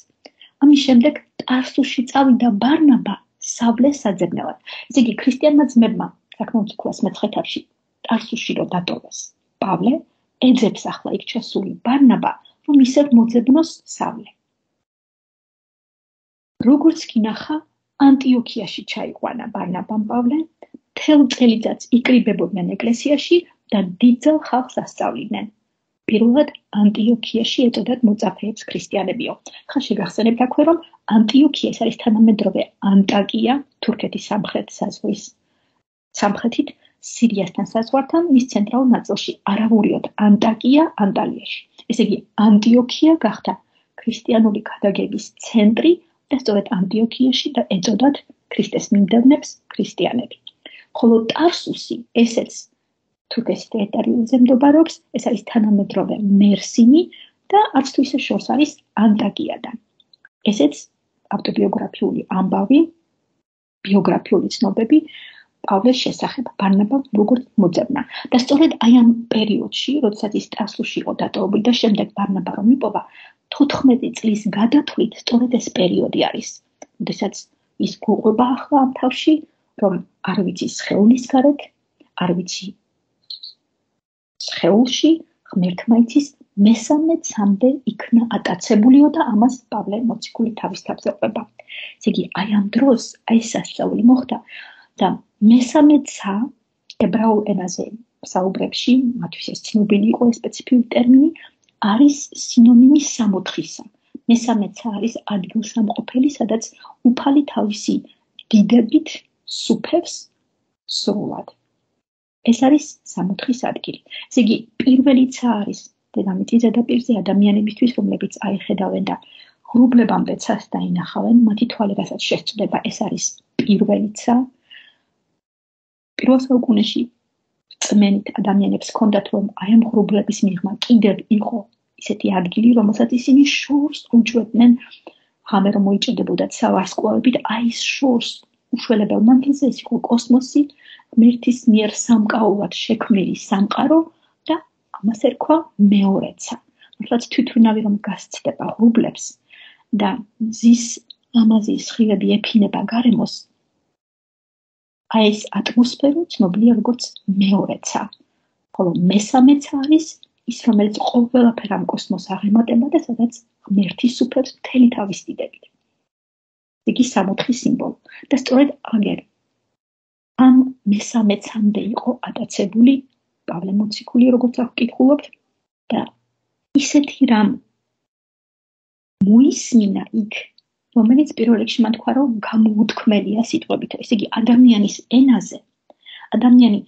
ამის შემდეგ ტარსუში წავიდა ბარნაბა სავლეს საძებნელად. ესე იგი, ქრისტიანმა ძმებმა საქმემოციქულას მე-9 თავში ტარსუში რო დატოვეს. პავლე ეძებს ახლა იქ ჩასული ბარნაბა, რომ ისევ მოძებნოს სავლე. როგორც კი ნახა ანტიოქიაში ჩაიყვანა ბარნაბამ პავლე თელ წელიწადს იკრიბებოდნენ ეკლესიაში და დიდძალ ხალხს ასწავლიდნენ პირველად ანტიოქიაში ეწოდათ მოწაფეებს ქრისტიანებიო. ხა შეგახსენებთ აქვე რომ ანტიოქია ეს არის თანამედროვე ანტაკია თურქეთის სამხრეთ საზღვრის სამხრეთით სირიასთან საზღვართან მის ცენტრალურ ნაწილში არავურიოთ ანტაკია ანტალიაში. ესე იგი ანტიოქია გახდა ქრისტიანული გადაგების ცენტრი და სწორედ ანტიოქიაში და ეწოდათ ქრისტეს მიმდევნებს ქრისტიანები. ხოლო ტარსუსი ესეც თურქეთის ტერიტორიაზე მდებარეობს, ეს არის თანამედროვე მერსინი და არც თუ ისე შორს არის ანტაკიადან. ესეც ავტობიოგრაფიული ამბავი, ბიოგრაფიული ცნობები პავლეს შესახებ, ბარნაბა როგორ მოძებნა. და სწორედ აი ამ პერიოდში, როდესაც ის ტასლუში იყო დატოვებული და შემდეგ ბარნაბა რომ იპოვა 14 წლის გადათვლით, სწორედ ეს პერიოდი არის. როდესაც ის გუყვება ახლა ამ თავში, რომ არ ვიცი სხეულის გარეთ, არ ვიცი სხეულში ღმერთმა იცის მესამე ცამდე იქნა ატაცებულიო და ამას პავლე მოციქული თავის თავზე ყვება. ესე იგი, აი ამ დროს აი სასწაული მოხდა და მესამე ცა ებრაულ ენაზე საუბრებში, მათთვის ეს ცნობილი იყო სპეციფიური ტერმინი, არის სინონიმი სამოთხისა. მესამე ცა არის ადგილსამყოფელი, სადაც უფალი თავისი დიდებით სუფევს სრულად. ეს არის სამოთხის ადგილი. ესე იგი, პირველიც არის დედამიწის ზედაპირზე ადამიანებისთვის, რომლებიც აიხედავენ და ღრუბლებამდე ცას დაინახავენ, მათი თვალი რასაც შეწდება, ეს არის პირველიცა. პირველ საუკუნეში წმენით ადამიანებს ჰქონდათ რომ აი ამ ღრუბლების მიღმა კიდევ იყო ისეთი ადგილი, რომელსაც ისინი შორს უჭვებდნენ ღამე რომ მოიჭედებოდათ სავარსკვლავებით, აი ეს შორს უშველებელ მანქანზე ის იყო კოსმოსი, ღმერთის მიერ სამკაულად შექმნილი სამყარო და ამას ერქვა მეორეცა. მართლაც თვითონავი რომ გასცდება ღრუბლებს და ზის ამაზის ხილები ეფინება გარემოს. აი ეს ატმოსფერო ცნობილია როგორც მეორეცა. ხოლო მესამეც არის ის რომელიც ყოველაფერ ამ კოსმოსს აღემატება და სადაც ღმერთის სუფევს მთელი თავის დიდებით. იგი სამოთხის სიმბოლო და სწორედ აგერ ამ მესამე ცამდე იყო ატაცებული პავლე მოციქული როგორც აღკითხულობთ და ისეთი რამ მოისმინა იქ რომელიც პირველ რიგში მან თქვა რომ გამოუთქმელია სიტყვებით ესე იგი ადამიანის ენაზე ადამიანი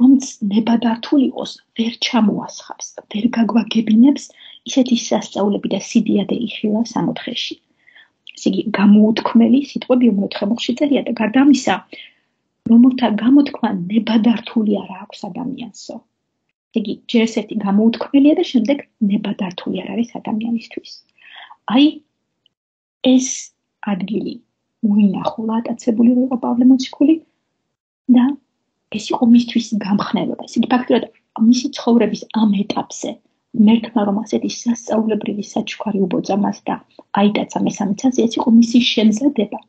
რომც ნებადართული იყოს ვერ ჩამოასხავს ვერ გაგვაგებინებს ისეთი სასწაულები და სიდიადე იხილა სამოთხეში. ესე იგი გამოუთქმელი სიტყვები უმოთხემულში წერია და გარდა ამისა რომელთა გამოთქმა ნებადართული არ აქვს ადამიანსო. იგი ჯერ ესეთი გამოუთქმელია და შემდეგ ნებადართული არ არის ადამიანისთვის. აი ეს ადგილი მოინახულა დაწებული იყო პავლე მოციქული და ეს იყო მისთვის გამხნელება. ეს იგი ფაქტობრივად მისი ცხოვრების ამ ეტაპზე მერქმა რომ ასეთი სასწაულებრივი საჩუქარი უბოძა მას და აიტაცა მესამე ცაზე, ეს იყო მისი შემზადება.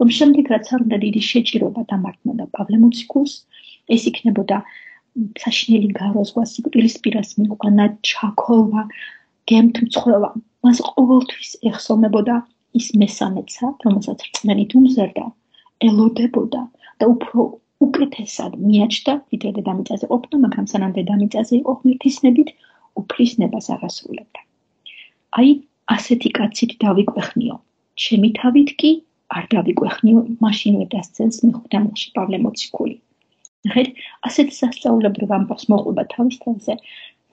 რომ შემდეგ რაც არ უნდა დიდი შეჭირება დამართმოდა პავლე მოციქულს ეს იქნებოდა საშინელი გაროზღვა სიკვდილის პირას მიყვანა ჩაქოლვა გემთ მცხვევა. მას ყოველთვის ეხსოვნებოდა ის მესამეცა რომელსაც რწმენით უმზერდა ელოდებოდა და უფრო უკეთესად მიაჩნდა ვიდრე დედამიწაზე ყოფნა მაგრამ სანამ დედამიწაზე იყო ღმერთისნებით უფლის ნებას აღასრულებდა აი ასეთი კაცით დავიკვეხნიო. ჩემი თავით კი არ დავიკვეხნიო მაშინვე დასცენს მიხვდამში პავლე მოციქული. ნახეთ, ასეთ სასწაულებრივ ამბავს მოყვება თავის თავზე,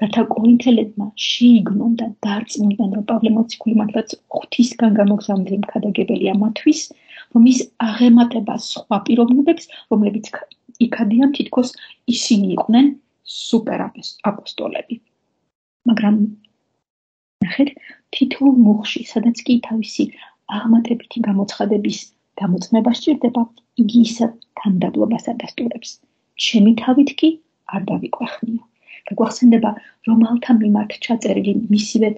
რათა კორინთელებმა შეიგნონ და დარწმუნდნენ, რომ პავლე მოციქული მართლაც ღვთისგან გამოგზავნილი მქადაგებელია მათთვის, რომ ის აღემატება სხვა პიროვნებებს, რომლებიც იქადიან თითქოს ისინი იყვნენ სუპერ აპოსტოლები. მაგრამ ნახეთ, თითოეულ მუხში, სადაც კი თავისი აღმატებითი გამოცხადების დამოწმება სჭირდება, იგი ისე თანდაბლობას ადასტურებს. ჩემი თავით კი არ დავიკვეხნიო. გაგვახსენდება რომალთა მიმართ ჩაწერილი მისივე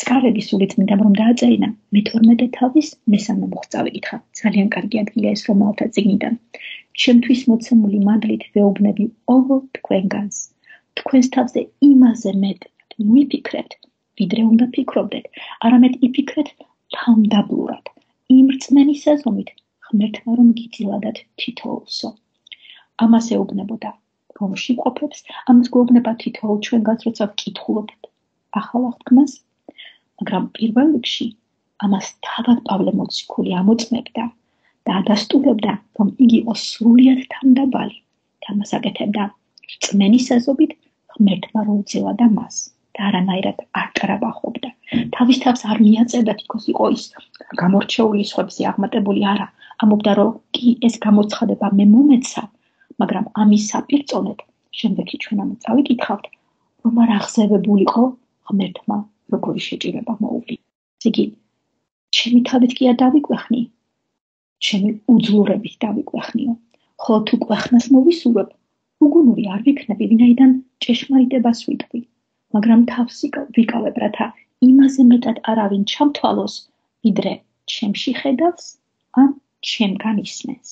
წყარების სულიწმიდა რომ დააწერინა მე-12 თავის მესამე მოხწავე კითხა. ძალიან კარგი ადგილია ეს რომალთა წიგნიდან. ჩემთვის მოცემული მადლით ვეუბნები ყოველ თქვენგანს. თქვენს თავზე იმაზე მეტად მიფიქრეთ, ვიდრე უნდა ფიქრობდეთ. არამედ იფიქრეთ თამდაბლურად იმ რწმენის საზომით ღმერთმა რომ გიწილადათ თითოეულსო. ამას ეუბნებოდა რომში ყოფებს, ამას გვეუბნება თითოეულ ჩვენგანს, როცა ვკითხულობთ ახალ აღთქმას, მაგრამ პირველ რიგში ამას თავად პავლე მოციქული ამოწმებდა და ადასტურებდა, რომ იგი იყო სრულიად თანდაბალი, თამასაკეთებდა რწმენის საზობით ღმერთმა რო უწევა და მას და არანაირად არ ტრაბახობდა. თავის თავს არ მიაწევდა თქოს იყო ის გამორჩეული სხვებზე აღმატებული არა. ამობდა რომ კი ეს გამოცხადება მე მომეცა, მაგრამ ამის საპირწონედ შემდეგი ჩვენ ამ წავიკითხავთ, რომ არ აღზევებულიყო ღმერთმა როგორი შეჭირება მოუვი. იგი ჩემი თავით კი არ დავიკვეხნი. ჩემი უძლურებით დავიკვეხნიო. ხო თუ კვეხნას მოვისურვებ, უგუნური არ ვიქნები, ვინაიდან ჭეშმარიტებას ვიტყვი. მაგრამ თავს ვიკავებ რათა იმაზე მეტად არავინ ჩამთვალოს ვიდრე ჩემში ხედავს ან ჩემგან ისმენს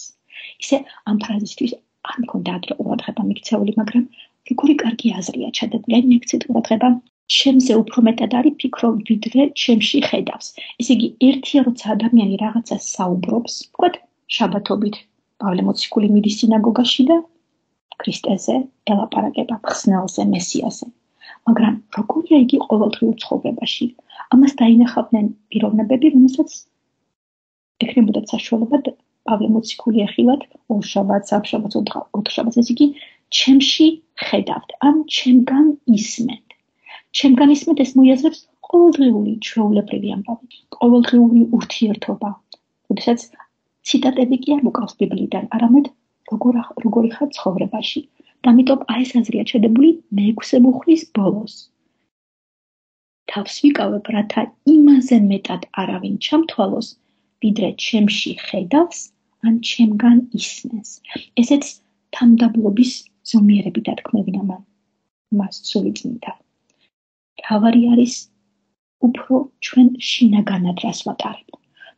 ისე ამ ფრაზისთვის არ მქონდა ადრე ყურადღება მიქცეული მაგრამ როგორი კარგი აზრია ჩადებული აი მიქცეთ ყურადღება. ჩემზე უფრო მეტად არის ფიქრო ვიდრე ჩემში ხედავს. ესე იგი ერთია როცა ადამიანი რაღაცას საუბრობს თქვა შაბათობით პავლე მოციქული მიდის სინაგოგაში და ქრისტეზე ელაპარაკება ხსნელზე მესიაზე მაგრამ როგორია იგი ყოველდღიურ ცხოვრებაში? ამას დაინახავდნენ პიროვნებები, რომელსაც ეკრებოდა საშუალება პავლე მოციქული ახილად ორშაბათს, სამშაბათს, ოთხშაბათს, ეს იგი ჩემში ხედავთ, ან ჩემგან ისმენთ. ჩემგან ისმენთ ეს მოიაზრებს ყოველდღიური ჩვეულებრივი ამბავი, ყოველდღიური ურთიერთობა. როდესაც ციტატები კი არ მოკავს ბიბლიიდან, არამედ როგორ როგორი ხარ ცხოვრებაში. ამიტომ აი ეს აზრია ჩადებული მეექვსე მუხლის ბოლოს. თავს ვიკავებ, რათა იმაზე მეტად არავინ ჩამთვალოს, ვიდრე ჩემში ხედავს, ან ჩემგან ისმენს. ესეც თამდაბლობის ზომიერები დათქმევინა მან. მას სულიწმინდა. თავარი არის უფრო ჩვენ შინაგანად რას ვატარებ.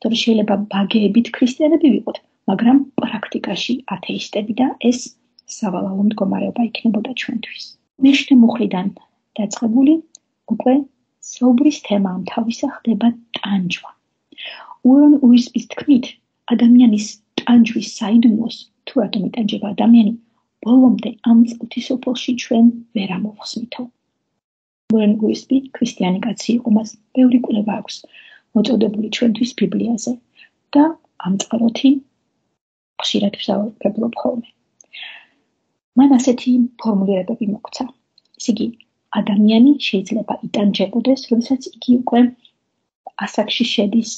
თორე შეიძლება ბაგეებით ქრისტიანები ვიყოთ, მაგრამ პრაქტიკაში ათეისტები და ეს სავალალო მდგომარეობა იქნებოდა ჩვენთვის. მეშნე მუხლიდან დაწყებული უკვე საუბრის თემა ამ თავისა ხდება ტანჯვა. უორენ უისპის თქმით, ადამიანის ტანჯვის საიდუმლოს თუ რატომ იტანჯება ადამიანი, ბოლომდე ამ წუთისოფლში ჩვენ ვერ ამოვხსნითო. უორენ უისპი ქრისტიანი კაცი იყო, მას ბევრი კვლევა აქვს მოწოდებული ჩვენთვის ბიბლიაზე და ამ წყაროთი ხშირად ვსაუბრობ ხოლმე. მან ასეთი ფორმულირებები მოგცა. ესე იგი, ადამიანი შეიძლება იტანჯებოდეს, როდესაც იგი უკვე ასაკში შედის,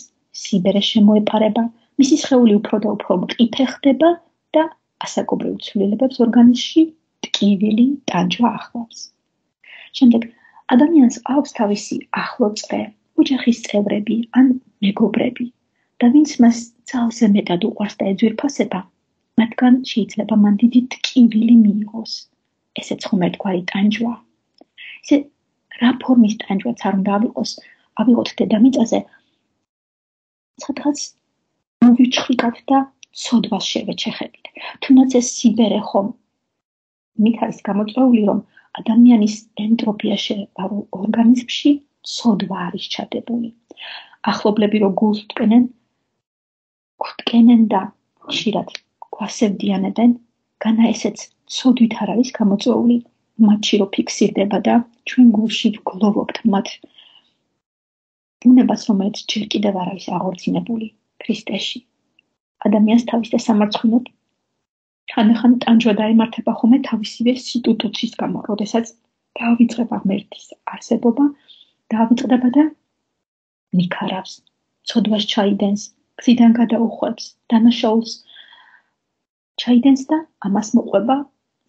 სიბერე შემოეპარება, მისი სხეული უფრო და უფრო მყიფე ხდება და ასაკობრივ ცვლილებებს ორგანიზმში ტკივილი ტანჯვა ახლავს. შემდეგ ადამიანს აქვს თავისი ახლო წრე, ოჯახის წევრები ან მეგობრები და ვინც მას ძალზე მეტად უყვარს და ეძვირფასება, მათგან შეიძლება მან დიდი ტკივილი მიიღოს. ესეც ხომ ერთგვარი ტანჯვა. ესე რა ფორმის ტანჯვაც არ უნდა ავიყოს, ავიღოთ დედამიწაზე. სადღაც მოვიჩხიკათ და სოდვას შევეჩეხებით. თუნდაც ეს სიბერე ხომ მით არის გამოწვეული, რომ ადამიანის ენტროპია შეეპარო ორგანიზმში სოდვა არის ჩადებული. ახლობლები რო გულს ტკენენ, გტკენენ და ხშირად გვასევდიანებენ, განა ესეც ცოდვით არ არის გამოწვეული, მათში რო ფიქსირდება და ჩვენ გულში გლოვობთ მათ ბუნებას, რომელიც ჯერ კიდევ არ არის აღორძინებული ქრისტეში. ადამიანს თავის და სამარცხინოდ ხანახან ტანჯვა დაემართება ხოლმე თავისივე სიტუტუციის გამო, როდესაც დავიწყება ღმერთის არსებობა, დავიწყდება და ნიქარავს, ცოდვას ჩაიდენს, გზიდან გადაუხვევს, დანაშაულს ჩაიდენს და ამას მოყვება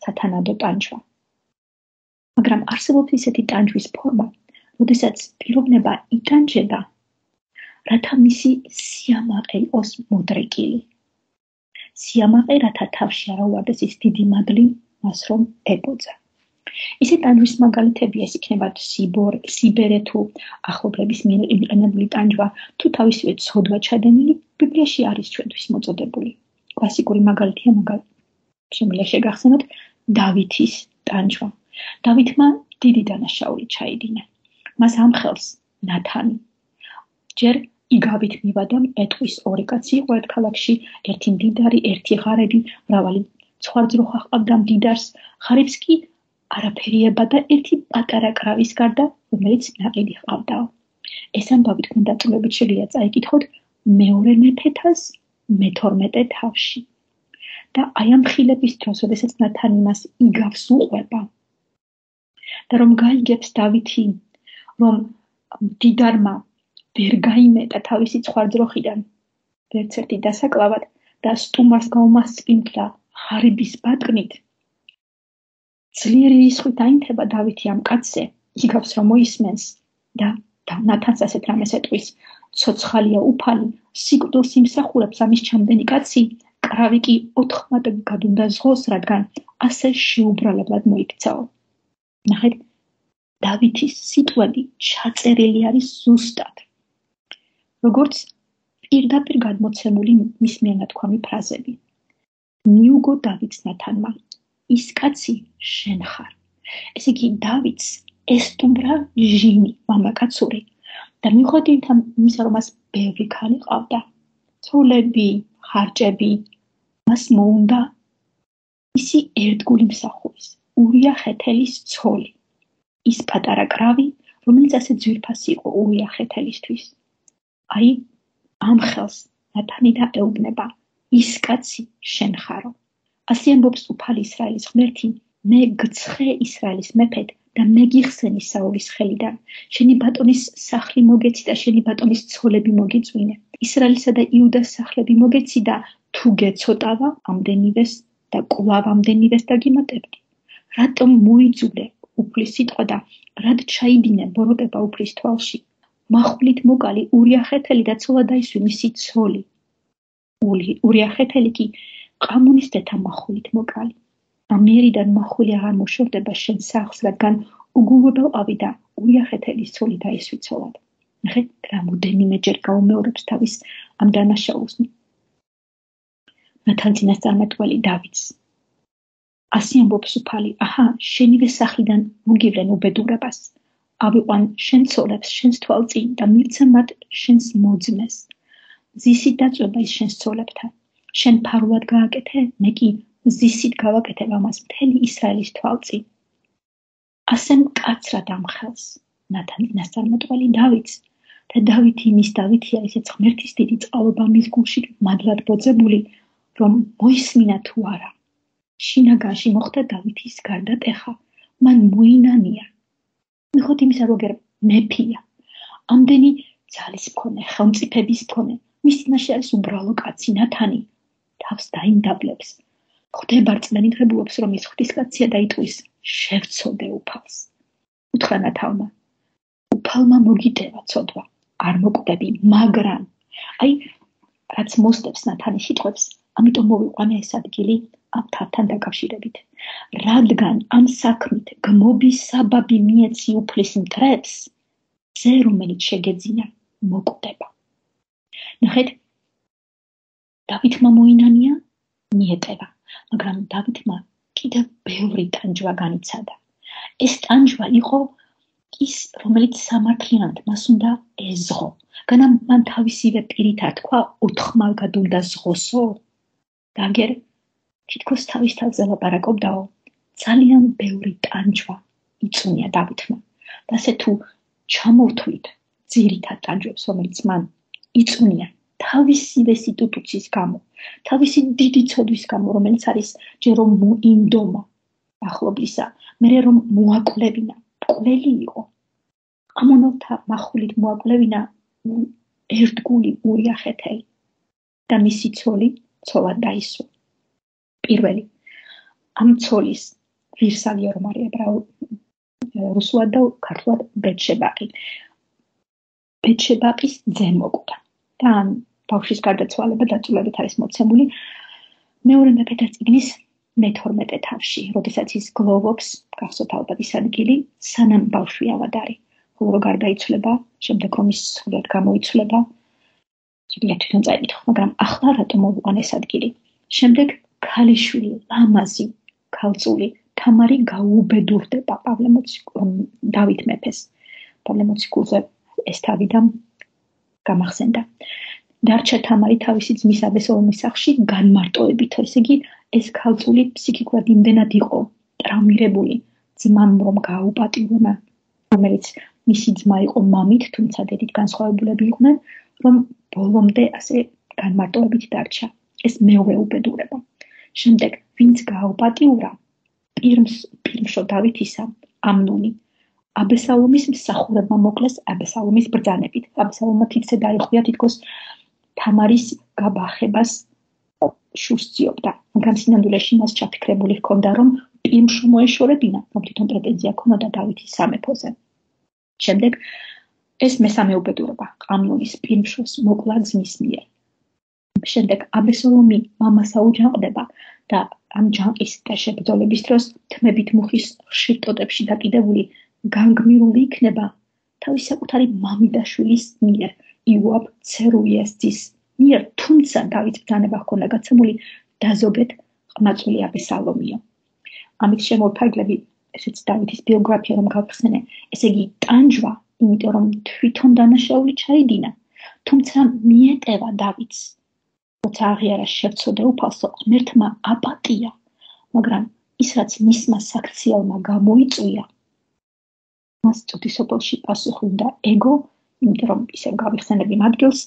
სათანადო ტანჯვა. მაგრამ არსებობს ისეთი ტანჯვის ფორმა, როდესაც პიროვნება იტანჯება, რათა მისი სიამაყე იყოს მოდრეკილი. სიამაყე რათა თავში არ ავარდეს ის დიდი მადლი, მას რომ ებოძა. ისე ტანჯვის მაგალითები ეს იქნება სიბორ, სიბერე თუ ახლობლების მიერ იმყენებული ტანჯვა, თუ თავისივე ცოდვა ჩადენილი, ბიბლიაში არის ჩვენთვის მოწოდებული. კლასიკური მაგალითია მაგალ შემიძლია შეგახსენოთ დავითის ტანჯვა. დავითმა დიდი დანაშაული ჩაიდინა. მას ამხელს ნათანი. ჯერ იგავით მივადა ეტყვის ორი კაცი იყო ერთ ქალაქში, ერთი მდიდარი, ერთი ღარები, მრავალი ცხვარძრო ხაყავდა მდიდარს ხარებს კი არაფერიება და ერთი პატარა კრავის გარდა რომელიც ნაყიდი ყავდაო ეს ამბავი თქვენ დაწვრილებით შეიძლება წაიკითხოთ მეორე მეფეთას მე-12 თავში. და აი ამ ხილების დროს შესაძაც ნათან იმას იგავს უყვება. და რომ გაიგებს დავითი რომ დიდარმა ვერ გაიმეტა თავისი ცხვარძროხიდან ვერც ერთი დასაკლავად და სტუმარს გაუმასწინდა ღარიბის ბატკნით ძლიერი რისხვით აინთება დავითი ამ კაცზე იგავს რომ მოისმენს და და ნათანს ასეთ რამეს ეტყვის ცოცხალია უფალი სიკვდილს იმსახურებს ამის ჩამდენი კაცი კრავი კი ოთხმად გადუნდა ზღოს რადგან ასე შეუბრალებლად მოიქცაო ნახეთ დავითის სიტყვები ჩაწერილი არის ზუსტად როგორც პირდაპირ გადმოცემული მის მიერ ნათქვამი ფრაზები. მიუგო დავითს ნათანმა, ის კაცი შენ ხარ. ესე იგი დავითს ესტუმრა ჟინი, მამაკაცური და მიუხედავად იმისა, რომ მას ბევრი ქალი ყავდა, ცოლები, ხარჭები, მას მოუნდა ისი ერთგული მსახურის, ურია ხეთელის ცოლი. ის პატარა კრავი, რომელიც ასე ძვირფასი იყო ურია ხეთელისთვის. აი ამ ხელს ნათანი და ეუბნება ის კაცი შენ ხარო ასე ამბობს უფალი ისრაელის ღმერთი მე გცხე ისრაელის მეფედ და მე გიხსენი საულის ხელიდან შენი ბატონის სახლი მოგეცი და შენი ბატონის ცოლები მოგიწვინე ისრაელისა და იუდას სახლები მოგეცი და თუ გეცოტავა ამდენივეს და კვლავ ამდენივეს დაგიმატებდი რატომ მოიძულე უფლის სიტყვა და რად ჩაიდინე ბოროტება უფლის თვალში მახულით მოკალი ურიახეთელი და ცოლა დაისვი მისი ცოლი. ურიახეთელი კი ყამუნის დეთა მახულით მოკალი. ამიერიდან მახვილე აღარ მოშორდება შენ სახლს, რადგან უგულებელ ავიდა უიახეთელი სული დაისვიცოლად. ნახე, რამოდენიმეჯერ გაუმეორებს თავის ამ დანაშაულს. მათთან წინასწარმეტყველი დავითს. ასე ამბობს უფალი, აჰა, შენივე სახლიდან მოგივლენ უბედურებას. ავიყვან შენ ცოლებს, შენს თვალ წინ და მილცა მათ შენს მოძმეს. ზისით დაწובה ის შენს ცოლებთან. შენ ფარულად გააკეთე, მე კი ზისით გავაკეთებ ამას მთელი ისრაელის თვალწინ. ასე მკაცრად ამხელს ნათან ნასწარმეტყველი დავითს. და დავითი იმის დავითია ისეც ღმერთის დიდი წყალობა მის გულში მადლად ბოძებული რომ მოისმინა თუ არა. შინაგანში მოხდა დავითის გარდატეხა მან მოინანია. მიხოთ იმისა როგერ მეფია. ამდენი ძალის მქონე ხელმწიფების მქონე მის წინაშე არის უბრალო კაცი ნათანი თავს დაინდაბლებს ხდება რწმენი დღებულობს რომ ის ღვთისკაცია და იტყვის. შევწოდე უფალს. უთხრა ნათალმა. უფალმა მოგიტევა ცოდვა. არ მოკვდები მაგრამ აი რაც მოსდებს ნათანის სიტყვებს ამიტომ მოვიყვანე ეს ადგილი ამ თათთან დაკავშირებით. რადგან ამ საქმით გმობის საბაბი მიეცი უფლის მტრებს, ზე რომელიც შეგეძინა მოკვდება. ნახეთ. დავითმა მოინანია მიეტევა, მაგრამ დავითმა კიდევ ბევრი ტანჯვა განიცადა. ეს ტანჯვა იყო ის, რომელიც სამართლიანად მას უნდა ეზღო. განა მან თავისივე პირით თქვა, ოთხმალგად უნდა ზღოსო. დაგერ თითქოს თავის თავზე ლაპარაკობდაო ძალიან ბევრი ტანჯვა იწუნია დავითმა და ასე თუ ჩამოვთვლით ძირითად ტანჯვებს რომელიც მან იწუნია თავისივე სიტუტუციის გამო თავისი დიდი ცოდვის გამო რომელიც არის ჯერ რომ მოინდომა ახლობლისა მე რომ მოაკლებინა ყველი იყო. ამონოთა מחულით მოაკლებინა ერთგული ურიახეთელი და მისი ცოლი ცოლად დაისვა. პირველი ამ ცოლის ვირსალია რომ არის ებრაულ რუსულად და ქართულად ბეჩებაყი. ბეჩებაყის ძემოკვდა და ამ ბავშვის გარდაცვალება დაწულებით არის მოცემული მეორე მეფეთა წიგნის მე-12 თავში, როდესაც ის გლოვობს, გახსოვთ ალბათ ის ადგილი, სანამ ბავშვი ავად არის. ხოლო გარდაიცვლება, შემდეგ რომ ის სულად გამოიცვლება, შეიძლება თვითონ წაიკითხო, მაგრამ ახლა რატომ მოვიყვან ეს ადგილი? შემდეგ ქალიშვილი, ლამაზი, ქალწული თამარი გაუბედურდება პავლემოც დავით მეფეს. პავლემოციკულზე ეს თავიდან გამახსენდა. დარჩა თამარი თავისი ძმის აბესალომის სახში განმარტოებით, ესე იგი ეს ქალწული ფსიქიკურად იმდენად იყო ტრავმირებული ძმამ რომ გააუპატიურა, რომელიც მისი ძმა იყო მამით, თუმცა დედით განსხვავებულები იყვნენ, რომ ბოლომდე ასე განმარტოებით დარჩა. ეს მეორე უბედურება. შემდეგ ვინც გააუპატიურა პირმს პირმშო დავითისა ამნონი აბესალომის მსახურებმა მოკლეს აბესალომის ბრძანებით. აბესალომმა თითქოს დაიხუია თითქოს თამარის გაბახებას შურსწიობდა. მაგრამ სინამდვილეში მას ჩაფიქრებული ჰქონდა, რომ პირმშო მოეშორებინა, რომ თვითონ პრეტენზია ქონოდა დავითის სამეფოზე. შემდეგ ეს მესამე უბედურება ამნონის პირმშოს მოკლა ძმის მიერ. შემდეგ აბესალომი მამას აუჯანყდება და ამ ჯანყის და შებრძოლების დროს თმებით მუხის ხშირ ტოტებში დაკიდებული განგმირული იქნება თავის საკუთარი მამიდაშვილის მიერ იუაბ ცერუიესის მიერ თუმცა დავით ბრძანება ჰქონდა გაცემული დაზოგეთ ყმაწვილი აბესალომიო ამით შემოფარგლები ესეც დავითის ბიოგრაფია რომ გავხსენე ესე იგი ტანჯვა იმიტომ რომ თვითონ დანაშაული ჩაიდინა. თუმცა მიეტევა დავითს როცა აღიარა შერცოდა უფალსო ღმერთმა აპატია მაგრამ ის რაც მისმა საქციელმა გამოიწვია მას წუთისოფელში პასუხი უნდა ეგო, იმიტომ რომ ისე გავიხსენები მადგილს,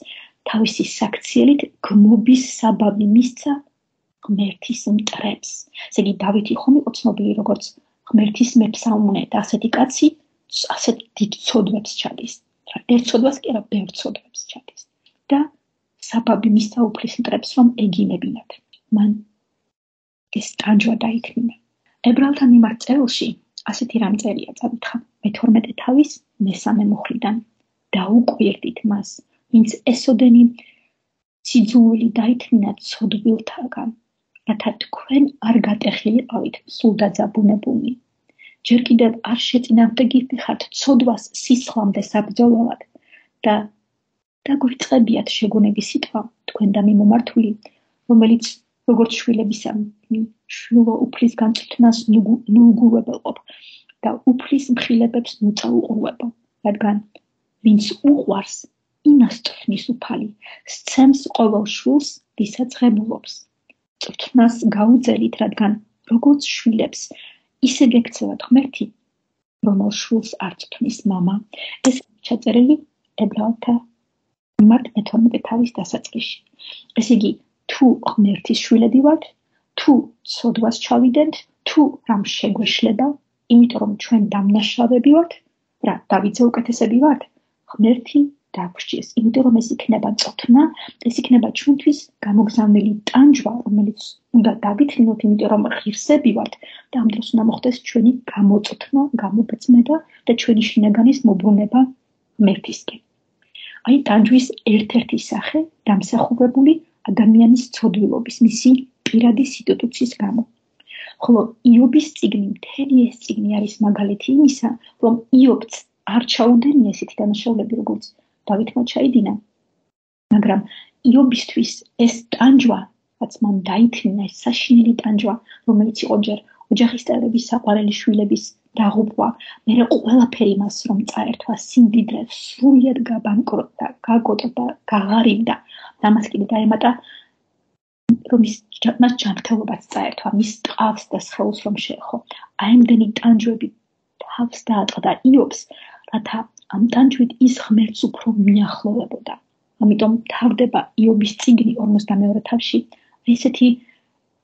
თავისი საქციელით გმობის საბაბი მისცა ღმერთის მტრებს. ესე იგი დავითი ხომ იყო ცნობილი როგორც ღმერთის მეფსაუნე და ასეთი კაცი ასეთ დიდ ცოდვებს ჩადის. რა ერთ ცოდვას კი არა, ბევრ ცოდვებს ჩადის. და საბაბი მისცა უფლის მტრებს რომ ეგინებინათ. მან ეს ტანჯვა დაითმინა. ებრალთა მიმართ წელში ასეთი რამ წერია წავითხა მე-12 თავის მესამე მუხლიდან დაუკვირდით მას ვინც ესოდენი სიძულვილი დაითმინა ცოდვილთაგან რათა თქვენ არ გატეხილიყავით სულ დაძაბუნებულნი ჯერ კიდევ არ შეწინააღმდეგებიხართ ცოდვას სისხლამდე საბრძოლველად და დაგვიწყებიათ შეგონების სიტყვა თქვენ და მიმომართული რომელიც როგორც შვილებისა შვილო უფლის განწრთნას ნუგურებელყოფ და უფლის მხილებებს მოწაუყურებო რადგან ვინც უყვარს იმას წრთნის უფალი სცემს ყოველ შვილს ვისაც ღებულობს წრთნას გაუძელით რადგან როგორც შვილებს ისე გეკცევათ ღმერთი რომელ შვილს არ წრთნის мама ეს ჩაწერილი ებრაელთა მართ მე-12 თავის დასაწყისში ესე იგი თუ ღმერთის შვილები ვართ, თუ ცოდვას ჩავიდენთ, თუ რამ შეგვეშლება, იმიტომ რომ ჩვენ დამნაშავები ვართ, რა დავითზე უკეთესები ვართ, ღმერთი დაგვჭირს, იმიტომ რომ ეს იქნება წოთნა, ეს იქნება ჩვენთვის გამოგზავნილი ტანჯვა, რომელიც უნდა დავითინოთ, იმიტომ რომ ღირსები ვართ და ამ დროს უნდა მოხდეს ჩვენი გამოწოთნა, გამობეცმება და ჩვენი შინაგანის მოbrunება ღმერთისკენ. აი ტანჯვის ერთ-ერთი სახე დამსახურებული ადამიანის ცოდვილობის, მისი პირადი სიტუაციის გამო. ხოლო იობის ციგნი, მთელი ეს ციგნი არის მაგალითი იმისა, რომ იობს არ ჩაუდენია ესეთი დანაშაულები, როგორც დავითმა ჩაიდინა. მაგრამ იობისთვის ეს ტანჯვა, რაც მან დაითმინა, ეს საშინელი ტანჯვა, რომელიც იყო ჯერ ოჯახის წევრების საყვარელი შვილების დაღუპვა, მე ყველაფერი მას რომ წაერთვა სიმდიდრე, სრულიად გაბანკროტდა, გაგოტდა, გაღარიბდა. და მას კიდე დაემატა რომ ის მას ჯანმრთელობაც წაერთვა, მის ტყავს და სხეულს რომ შეეხო. აი ამდენი ტანჯვები თავს დაატყდა იობს, რათა ამ ტანჯვით ის ღმერთს უფრო მიახლოვებოდა. ამიტომ თავდება იობის წიგნი 42 თავში ესეთი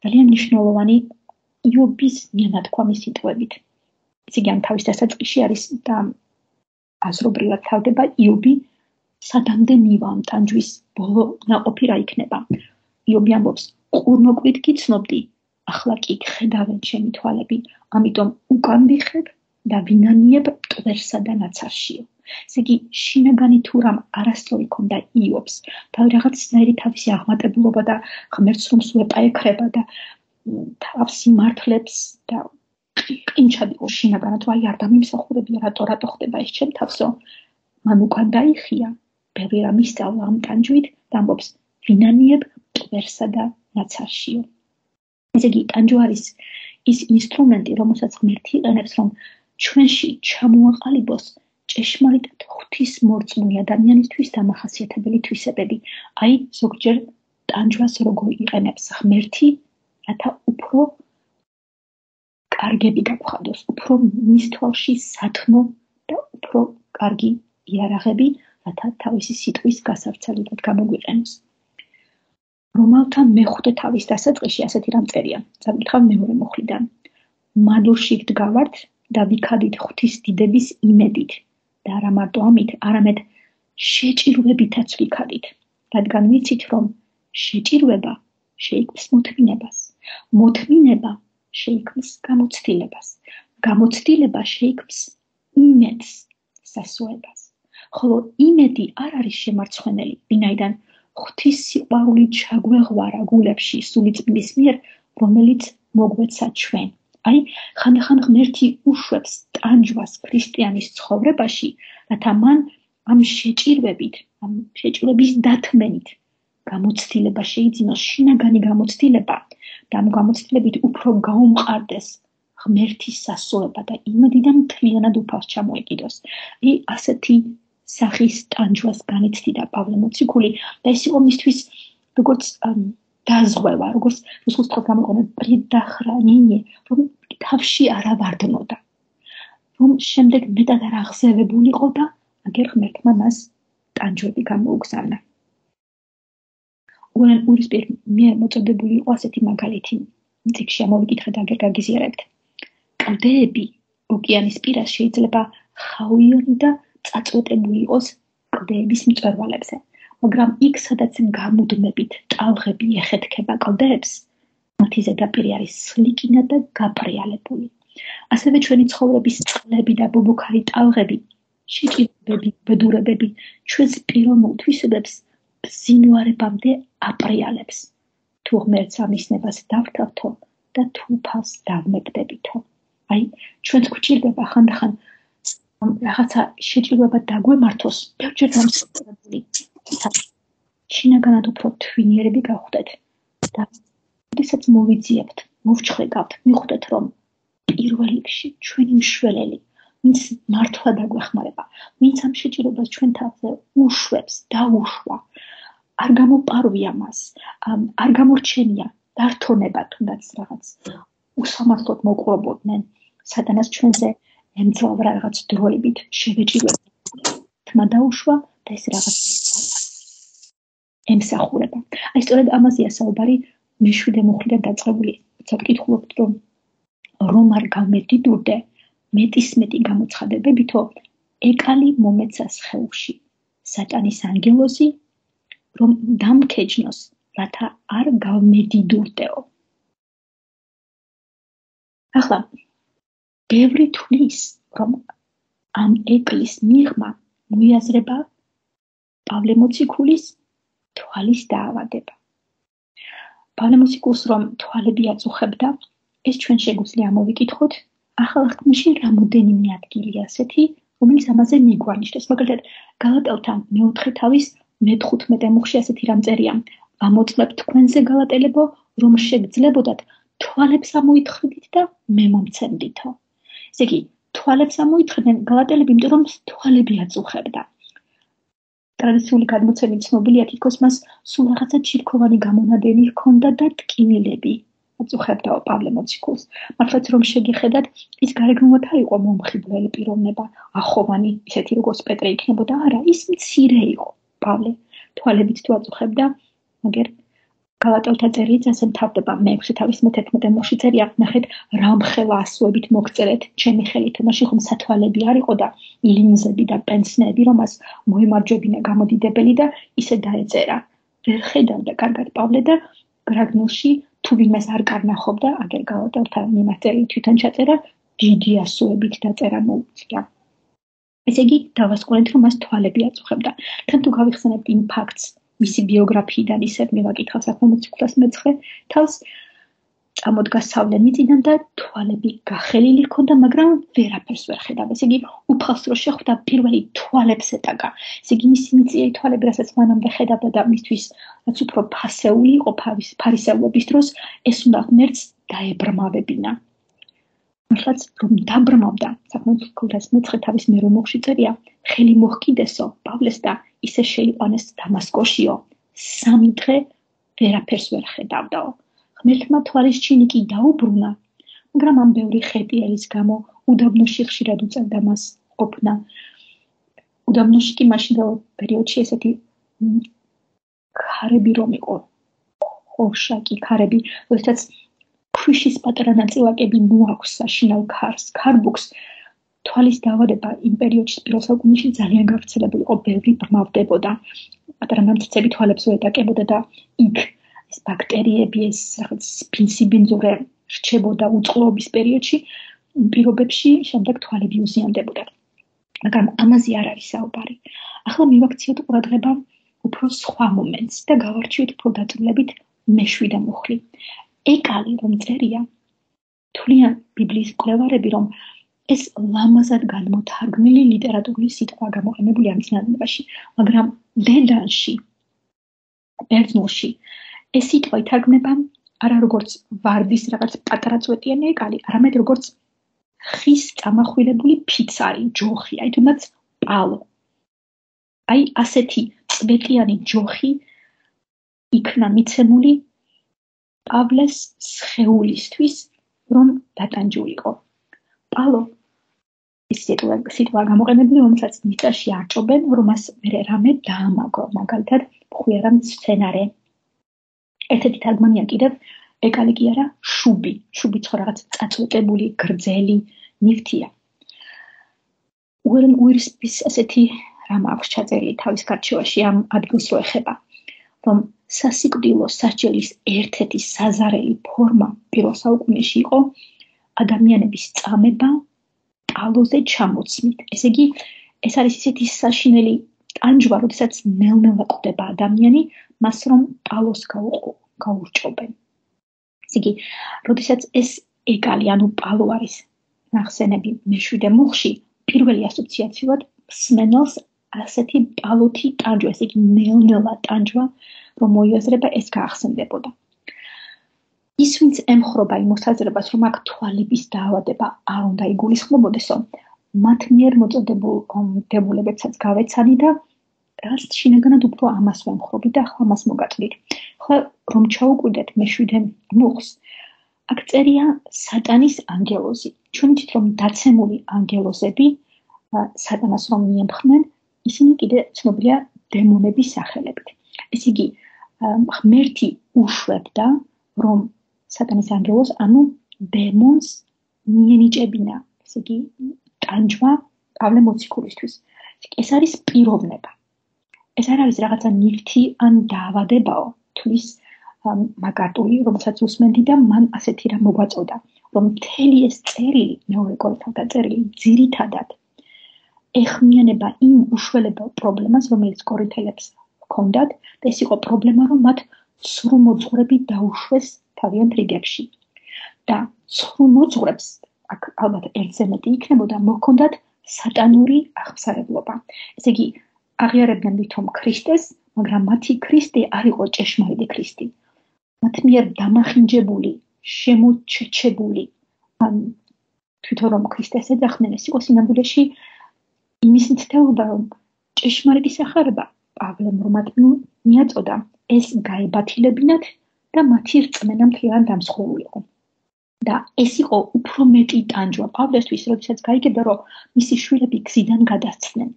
ძალიან მნიშვნელოვანი იობის მიანათქვამის სიტყვებით. ციგან თავის დასაწყისში არის და აზრობრივად თავდება იობი სადამდე მივა ამ ტანჯვის ბოლო ნაყოფი რა იქნება იობი ამბობს ყურმოკვით გიცნობდი ახლა კი ხედავენ ჩემი თვალები ამიტომ უკან ვიხებ და ვინანიებ ტვერსა და ნაცარშიო. ესე იგი შინაგანი თუ რამ არასწორი ქონდა იობს და რაღაცნაირი თავისი აღმატებულობა და ღმერთს რომ სულ ეპაექრება და თავს იმართლებს და ყინჩადი შინაგანად ვაი არ დამიმსახურებია რატო რატო ხდება ეს ჩემ თავსო? მან უკან დაიხია. ბევრი რამ ისწავლა ამ ტანჯვით და ამბობს ვინანიებ ტვერსა და ნაცარშიო. ესე იგი ტანჯვარის ის ინსტრუმენტი რომელსაც ღმერთი იყენებს რომ ჩვენში ჩამოაყალიბოს ჭეშმარიტად ღვთის მორწმუნე ადამიანისთვის დამახასიათებელი თვისებები. აი, ზოგჯერ ტანჯვას როგორ იყენებს ღმერთი, რათა უფრო კარგები გაგვხადოს, უფრო მის თვალში სათნო და უფრო კარგი იარაღები, რათა თავისი სიტყვის გასავრცელებლად გამოგვიყენოს. რომელთა მეხუთე თავის დასაწყისში ასეთი რამ წერია. წაკითხავ მეორე მუხლიდან. მადლში გდგავართ და ვიქადით ღვთის დიდების იმედით და არა მარტო ამით, არამედ შეჭირვებითაც ვიქადით, რადგან ვიცით, რომ შეჭირვება შეიქმს მოთმინებას. მოთმინება შეიქმს გამოცდილებას. გამოცდილება შეიქმს იმედს, სასუებას. ხოლო იმედი არ არის შემარცხვენელი, ვინაიდან ღვთის სიყვარული ჩაგვეღვარა გულებში სულიწმის მიერ, რომელიც მოგვეცა ჩვენ. აი, ხანდახან ღმერთი უშვებს ტანჯვას ქრისტიანის ცხოვრებაში, რათა მან ამ შეჭირვებით, ამ შეჭირვების დათმენით გამოცდილება შეიძინოს შინაგანი გამოცდილება და ამ გამოცდილებით უფრო გაუმყარდეს ღმერთის სასოება და იმედიდან მთლიანად უფალს ჩამოეკიდოს. აი, ასეთი სახის ტანჯვას განიცდიდა პავლე მოციქული და ეს იყო მისთვის როგორც დაზღვევა როგორც რუსულ თქოს გამოყენა პრიდახრანინი რომ თავში არა ვარდნოდა რომ შემდეგ მეტად არ აღზევებულიყო და აგერ ღმერთმა მას ტანჯვები გამოუგზავნა უენ ურისპირ მე მოწოდებული იყო ასეთი მაგალითი ციკში ამოვიკითხე და აგერ გაგიზიარებთ კლდეები ოკეანის პირას შეიძლება ხაუიონი და წაწვეტებული იყოს კლდეების მწვერვალებზე. მაგრამ იქ, სადაც გამუდმებით ტალღები ეხეთქება კლდეებს, მათი ზედაპირი არის სლიკინა და გაპრიალებული. ასევე ჩვენი ცხოვრების წყლები და ბუბუქარი ტალღები, შეჭირებები, ბედურებები ჩვენს პიროვნულ თვისებებს ბზინვარებამდე აპრიალებს. თუ ღმერთს ამისნებას დავრთავთო და თუ ფას დავნებდებითო. აი, ჩვენს გვჭირდება ხანდახან რაღაცა შეჭირება დაგვემართოს, ბევრჯერ დამსწრებული. შინაგანად უფრო თვინიერები გახვდეთ და შესაძ მოვიძიებთ, მოვჩხრეკავთ, მიხვდეთ რომ პირველ რიგში ჩვენი მშველელი, ვინც მართლა დაგვეხმარება, ვინც ამ შეჭირებას ჩვენ თავზე უშვებს, დაუშვა, არ გამოპარვია მას, არ გამორჩენია დართონება თუნდაც რაღაც უსამართლოდ მოყრობოდნენ სატანას ჩვენზე ემძლავრა რაღაც დროებით შევეჭირება თმა დაუშვა და ეს რაღაც ემსახურება. აი სწორედ ამაზეა საუბარი მეშვიდე მუხლიდან დაწყებული. საკითხულობთ რომ რომ არ გამედიდურდე მეტის მეტი გამოცხადებებითო ეკალი მომეცას ხეუში სატანის ანგელოზი რომ დამქეჯნოს რათა არ გამედიდურდეო. ახლა ბევრი თulis რომ ამ ეკლის მიღმა მიაზრება პავლე მოციქულის თვალის დაავადება. პავლე მოციქულს რომ თვალები აწუხებდა, ეს ჩვენ შეგვიძლია ამოვიკითხოთ ახალ აღთქმაში რამოდენიმე ადგილი ასეთი, რომელიც ამაზე მიგვანიშნებს. მაგალითად, გალატელთან მეოთხე თავის მე-15 მუხში ასეთი რამ წერია: ამოწმებ თქვენზე გალატელებო, რომ შეგძლებოდათ თვალებს ამოითხრიდით და მე მომცემდითო. ესე იგი, თვალებს ამოიწყდნენ გალატელები, იმიტომ რომ თვალები აწუხებდა. ტრადიციული გადმოცემით ცნობილია თითქოს მას სულ რაღაცა ჩირქოვანი გამონადენი ჰქონდა და ტკინილები აწუხებდა პავლე მოციქულს. მართლაც რომ შეგეხედათ, ის გარეგნულად არ იყო მომხიბვლელი პიროვნება, ახოვანი, ისეთი როგორც პეტრე იქნებოდა, არა, ის მცირე იყო. პავლე თვალებით თუ აწუხებდა, მაგრამ გალატელთა წერიც ასე მთავრდება. მე-6 თავის მე-11 მოში წერია ნახეთ რამხელა ასოებით მოგწერეთ. ჩემი ხელით თუმაში ხომ სათვალები არ იყო და ლინზები და პენსნები რომას მოემარჯვებინა გამოდიდებელი და ისე დაეწერა. ვერ ხედავდა კარგად პავლე და გრაგნულში თუ ვინმეს არ კარნახობდა აგერ გალატელთა მიმაწერი თვითონ ჩაწერა დიდი ასოებით დაწერა მოუწია. ესე იგი დავასკვნეთ რომ მას თვალები აწუხებდა. თან თუ გავიხსენებთ იმ ფაქტს მისი ბიოგრაფიიდან ისევ მივაკითხავს ახმოციკულას მეცხრე თავს წამოდგა სავლე მიწიდან და თვალები გახელილი ჰქონდა, მაგრამ ვერაფერს ვერ ხედავ. ესე იგი, უფალს რო შეხვდა პირველი თვალებს ეტაგა. ესე იგი, მისი მიწიერი თვალები, რასაც მანამდე ხედავდა და მისთვის რაც უფრო ფასეული იყო ფარისეულობის დროს, ეს უნდა ღმერთს დაებრმავებინა. მართლაც რომ დაბრმავდა საქართველოს მეცხრე თავის მე რომ მოხში წერია ხელი მოხკიდესო პავლეს და ისე შეიყვანეს დამასკოშიო. სამი დღე ვერაფერს ვერ ხედავდაო. ღმერთმა თვალის ჩინი კი დაუბრუნა მაგრამ ამ ბევრი ხეტიერის გამო უდაბნოში ხშირად უწევდა მას ყოფნა. უდაბნოში კი მაშინ რა პერიოდში ესეთი ქარები რომ იყო? ხოშაკი ქარები როდესაც ქვიშის პატარა ნაწილაკები მოაქვს საშინაო ქარს, ქარბუქს თვალის დაავადება იმ პერიოდში პირველ საუკუნეში ძალიან გავრცელებული იყო, ბევრი ბრმავდებოდა. პატარა ნამცეცები თვალებს უეტაკებოდა და იქ ეს ბაქტერიები, ეს რაღაც სპინსიბინძურე რჩებოდა უწყლობის პერიოდში, პირობებში შემდეგ თვალები უზიანდებოდა. მაგრამ ამაზე არ არის საუბარი. ახლა მივაქციოთ ყურადღება უფრო სხვა მომენტს და გავარჩიოთ უფრო დაწვრილებით მეშვიდე მუხლი. ეკალი რომ წერია. თვლიან ბიბლიის კვლევარები რომ ეს ლამაზად განმოთარგმნილი ლიტერატურული სიტყვა გამოყენებული არის ნაცნობაში მაგრამ დედანში ბერძნულში ეს სიტყვა ითარგმნება არა როგორც ვარდის რაღაც პატარა წვეტიანი ეკალი არამედ როგორც ხის წამახვილებული ფიცარი ჯოხი აი თუნდაც პალო. აი ასეთი წვეტიანი ჯოხი იქნა მიცემული პავლეს სხეულისთვის რომ დატანჯულიყო. პალო ის სიტყვა სიტყვა გამოყენებული რომელსაც ნიტაში არჭობენ რომ მას მე რამე დაამაგო მაგალითად ხვიარა სცენარე ერთ-ერთი თარგმანია კიდევ ეკალი კი არა შუბი. შუბი ხო რაღაც წაწვეტებული გრძელი ნივთია. უერენ უირსპის ასეთი რამ აქვს ჩაწერილი თავის გარჩევაში ამ ადგილს რო ეხება რომ სასიკვდილო სასჯელის ერთ-ერთი საზარელი ფორმა პირველ საუკუნეში იყო ადამიანების წამება ტალოზე ჩამოცმით. ესე იგი, ეს არის ისეთი საშინელი ტანჯვა, როდესაც ნელ-ნელა კვდება ადამიანი, მას რომ ტალოს გაურჭობენ. ესე იგი, როდესაც ეს ეკალი, ანუ პალო არის ნახსენები მეშვიდე მუხში, პირველი ასოციაციად სმენელს ასეთი პალოთი ტანჯვა, ესე იგი, ნელ-ნელა ტანჯვა რომ მოიაზრება ეს გაახსენდებოდა. ის ვინც ემხრობა იმ მოსაზრებას, რომ აქ თვალების დაავადება არ უნდა იგულისხმობოდესო, მათ მიერ მოწოდებულ დებულებებსაც გავეცანი და რაც შინაგანად უფრო ამას ვემხრობი და ახლა მას მოგაწვით. ხო, რომ ჩაუკვირდეთ მეშვიდე მუხს. აქ წერია სატანის ანგელოზი. ჩვენ ვთქვით რომ დაცემული ანგელოზები სატანას რომ მიემხნენ, ისინი კიდე ცნობილია დემონების სახელებით. ესე იგი, ღმერთი უშვებდა რომ სატანის ანგელოს ანუ დემონს მიენიჭებინა ესე იგი ტანჯვა პავლე მოციქულისთვის. ეს არის პიროვნება ეს არ არის რაღაცა ნივთი ან დაავადებაო თulis მაგარტული რომელსაც უსმენდი და მან ასეთი რა მოგვაწოდა რომ მთელი ეს წერილი მეორე კორინთელთა წერილი ძირითადად ეხმიანება იმ უშველებელ პრობლემას რომელიც კორინთელებს ჰქონდათ და ეს იყო პრობლემა რომ მათ სრულ მოძღვრები დაუშვეს თავიანთ რიგებში და სრულ მოძღვრებს აქ ალბათ ერთზე მეტი იქნებოდა მოქონდათ სატანური აღსარებლობა. ესე იგი აღიარებდნენ ვითომ ქრისტეს მაგრამ მათი ქრისტე არ იყო ჭეშმარიტი ქრისტე მათ მიერ დამახინჯებული შემოჩერჩებული ან თვითონ რომ ქრისტეს ეძახდნენ ეს იყო სინამდვილეში იმის მცდელობა რომ ჭეშმარიტი სახარება პავლემ რომად მიაწოდა ეს გაებათილებინათ და მათი რწმენა მთლიანად დამსხვრეულიყო. და ეს იყო უფრო მეტი ტანჯვა პავლესთვის, როდესაც გაიგებდა, რომ მისი შვილები გზიდან გადასცნენ.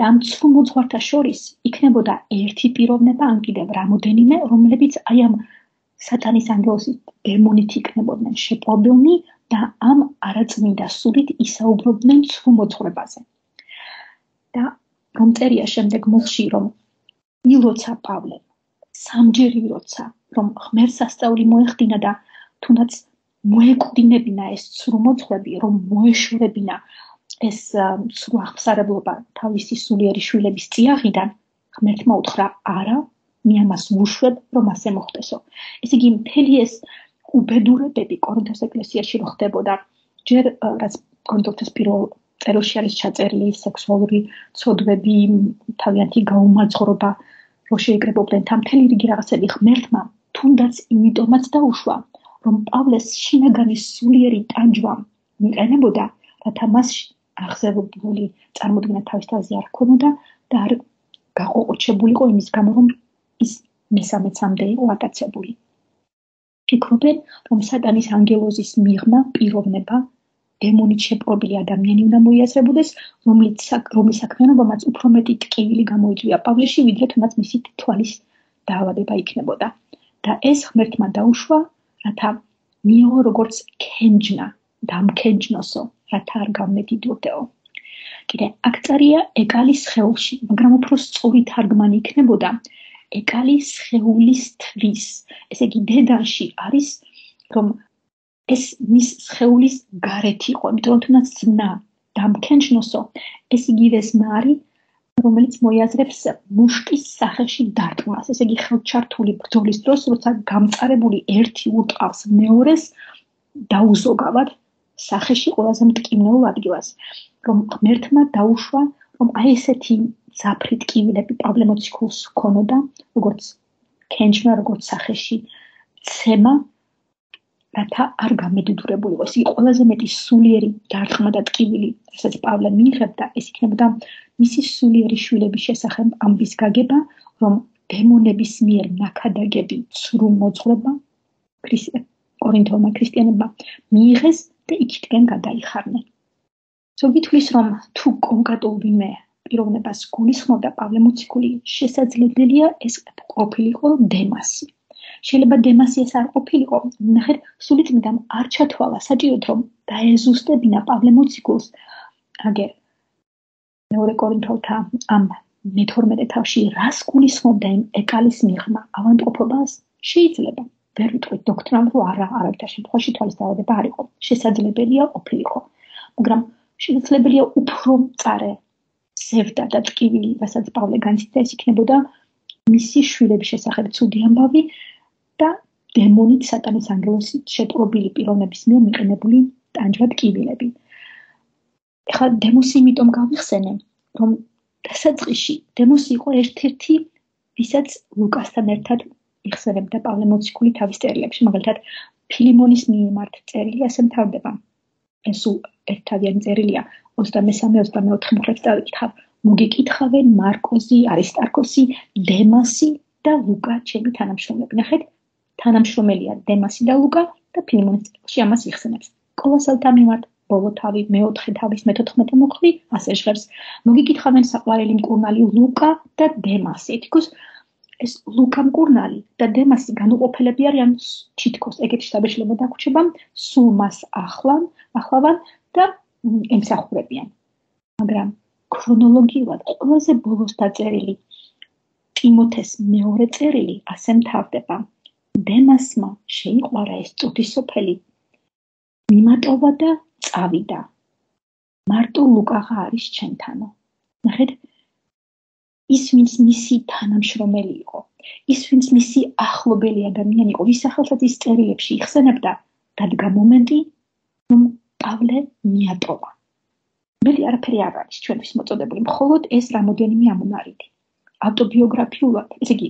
და ამ ცრუ მოძღვართა შორის იქნებოდა ერთი პიროვნება, ან კიდევ რამოდენიმე, რომლებიც აი ამ სატანის ანგელოსის დემონით იქნებოდნენ შეპყრობილნი და ამ არაწმინდა სულით ისაუბრებდნენ ცრუ მოძღვრებაზე. და რომ წერია შემდეგ მუხში რომ ილოცა პავლე სამჯერი როცა რომ ღმერთს ასწავლი მოეხდინა და თუნდაც მოეკვდინებინა ეს ცრუ მოძღვები რომ მოეშორებინა ეს ცრუ აღსარებლობა თავისი სულიერი შვილების წიაღიდან ღმერთმა უთხრა არა მე ამას ვუშვებ რომ ასე მოხდესო ესე იგი მთელი ეს უბედურებები კორინთოს ეკლესიაში რო ხდებოდა ჯერ რაც კონტაქტის პირველ წერილში არის ჩაწერილი სექსუალური ცოდვები, თავიანთი გაუმაძღრობა, რო შეიკრებოდნენ თან მთელი რიგი რაღაცები ღმერთმა, თუნდაც იმიტომაც დაუშვა, რომ პავლეს შინაგანი სულიერი ტანჯვა მიყენებოდა, რათა მას აღზევებული წარმოდგენა თავის თავზე არ ქონოდა და არ გაყოყოჩებულიყო იმის გამო, რომ ის მესამეცამდე იყო ატაცებული. ფიქრობენ, რომ სატანის ანგელოზის მიღმა პიროვნება დემონით შეპყრობილი ადამიანი უნდა მოიაზრებოდეს, რომელიც რომლის საქმიანობამაც უფრო მეტი ტკივილი გამოიწვია პავლეში, ვიდრე თუნდაც მისი თვალის დაავადება იქნებოდა. და ეს ღმერთმა დაუშვა, რათა მიიღო როგორც კენჯნა, დამკენჯნოსო, რათა არ გამედიდოდეო. კიდე აქ წერია ეკალის ხეულში, მაგრამ უფრო სწორი თარგმანი იქნებოდა ეკალის ხეულის თვის. ესე იგი დედანში არის რომ ეს მის სხეულის გარეთ იყო, იმიტომ რომ თუნდაც ზნა დამკენჩნოსო, ეს იგივე ზნა არის, რომელიც მოიაზრებს მუშკის სახეში დარტყმას. ესე იგი ხელჩართული ბრძოლის დროს, როცა გამწარებული ერთი უტყავს მეორეს დაუზოგავად სახეში ყველაზე მტკივნეულ ადგილას, რომ ღმერთმა დაუშვა, რომ აი ესეთი ზაფრი ტკივილები პრობლემოციკულს ქონოდა, როგორც კენჩნა, როგორც სახეში ცემა რათა არ გამედიდურებულიყო. ეს იყო ყველაზე მეტი სულიერი დარტყმა და ტკივილი, რასაც პავლე მიიღებდა, ეს იქნებოდა მისი სულიერი შვილების შესახებ ამბის გაგება, რომ დემონების მიერ ნაკადაგები სრულ მოძღვრება ქრისტე კორინთულმა ქრისტიანებმა მიიღეს და იქითკენ გადაიხარნენ. ზოგითulis რომ თუ კონკრეტულ ვინმე პიროვნებას გულისხმობდა პავლე მოციქული შესაძლებელია ეს ყოფილიყო დემასი. შეიძლება დემასიას არ ყოფილიყო. ნახეთ სულიწმიდან არ ჩათვალა საჭიროდ რომ დაეზუსტებინა პავლე მოციქულს. აგერ მეორე კორინთელთა ამ მე-12 თავში რას გულისხმობდა იმ ეკალის მიღმა? ავანტყოფობას შეიძლება. ვერ ვიტყვით დოქტრინალურ არა არავითარ შემთხვევაში თვალის დაავადება არ იყო. შესაძლებელია ყოფილიყო. მაგრამ შესაძლებელია უფრო წარე ზევდა და ტკივილი რასაც პავლე განცდა ეს იქნებოდა მისი შვილების შესახებ ცუდი ამბავი და დემონით სატანის ანგელოსით შეპყრობილი პიროვნების მიერ მიყენებული ტანჯვა ტკივილები. ეხლა დემოსი იმიტომ გავიხსენე, რომ დასაწყისში დემოსი იყო ერთ-ერთი, ვისაც ლუკასთან ერთად იხსენებდა პავლე მოციქული თავის წერილებში, მაგალითად ფილიმონის მიმართ წერილი ასე მთავრდება. ეს ერთადიანი წერილია 23-24 მხრივ დავიკითხავ. მოგიკითხავენ მარკოზი, არისტარქოსი, დემასი და ლუკა, ჩემი თანამშრომლები. ნახეთ, თანამშრომელია დემასი და ლუკა და ფილიმონის წერილში ამას იხსენებს. კოლოსალთა მიმართ ბოლო თავი მეოთხე თავის მე-14 მოხრი ასე ჟღერს. მოგიკითხავენ საყვარელი მკურნალი ლუკა და დემასი. თქოს ეს ლუკა მკურნალი და დემასი განუყოფელები არიან თითქოს ეგეთი შთაბეჭდილება დაგვრჩება სულ მას ახლან, ახლავან და ემსახურებიან. მაგრამ ქრონოლოგიურად ყველაზე ბოლოს დაწერილი ტიმოთეს მეორე წერილი ასე მთავრდება. დემასმა შეიყვარა ეს წუთისოფელი. მიმატოვა და წავიდა. მარტო ლუკაღა არის ჩემთანო. ნახეთ. ის ვინც მისი თანამშრომელი იყო ის ვინც მისი ახლობელი ადამიანი იყო ვის სახელსაც ის წერილებში იხსენებდა. დადგა მომენტი რომ პავლე მიატოვა. მე არაფერი არ არის ჩვენთვის მოწოდებული. მხოლოდ ეს რამოდენიმე ამონარიდი ავტობიოგრაფიულად ესე იგი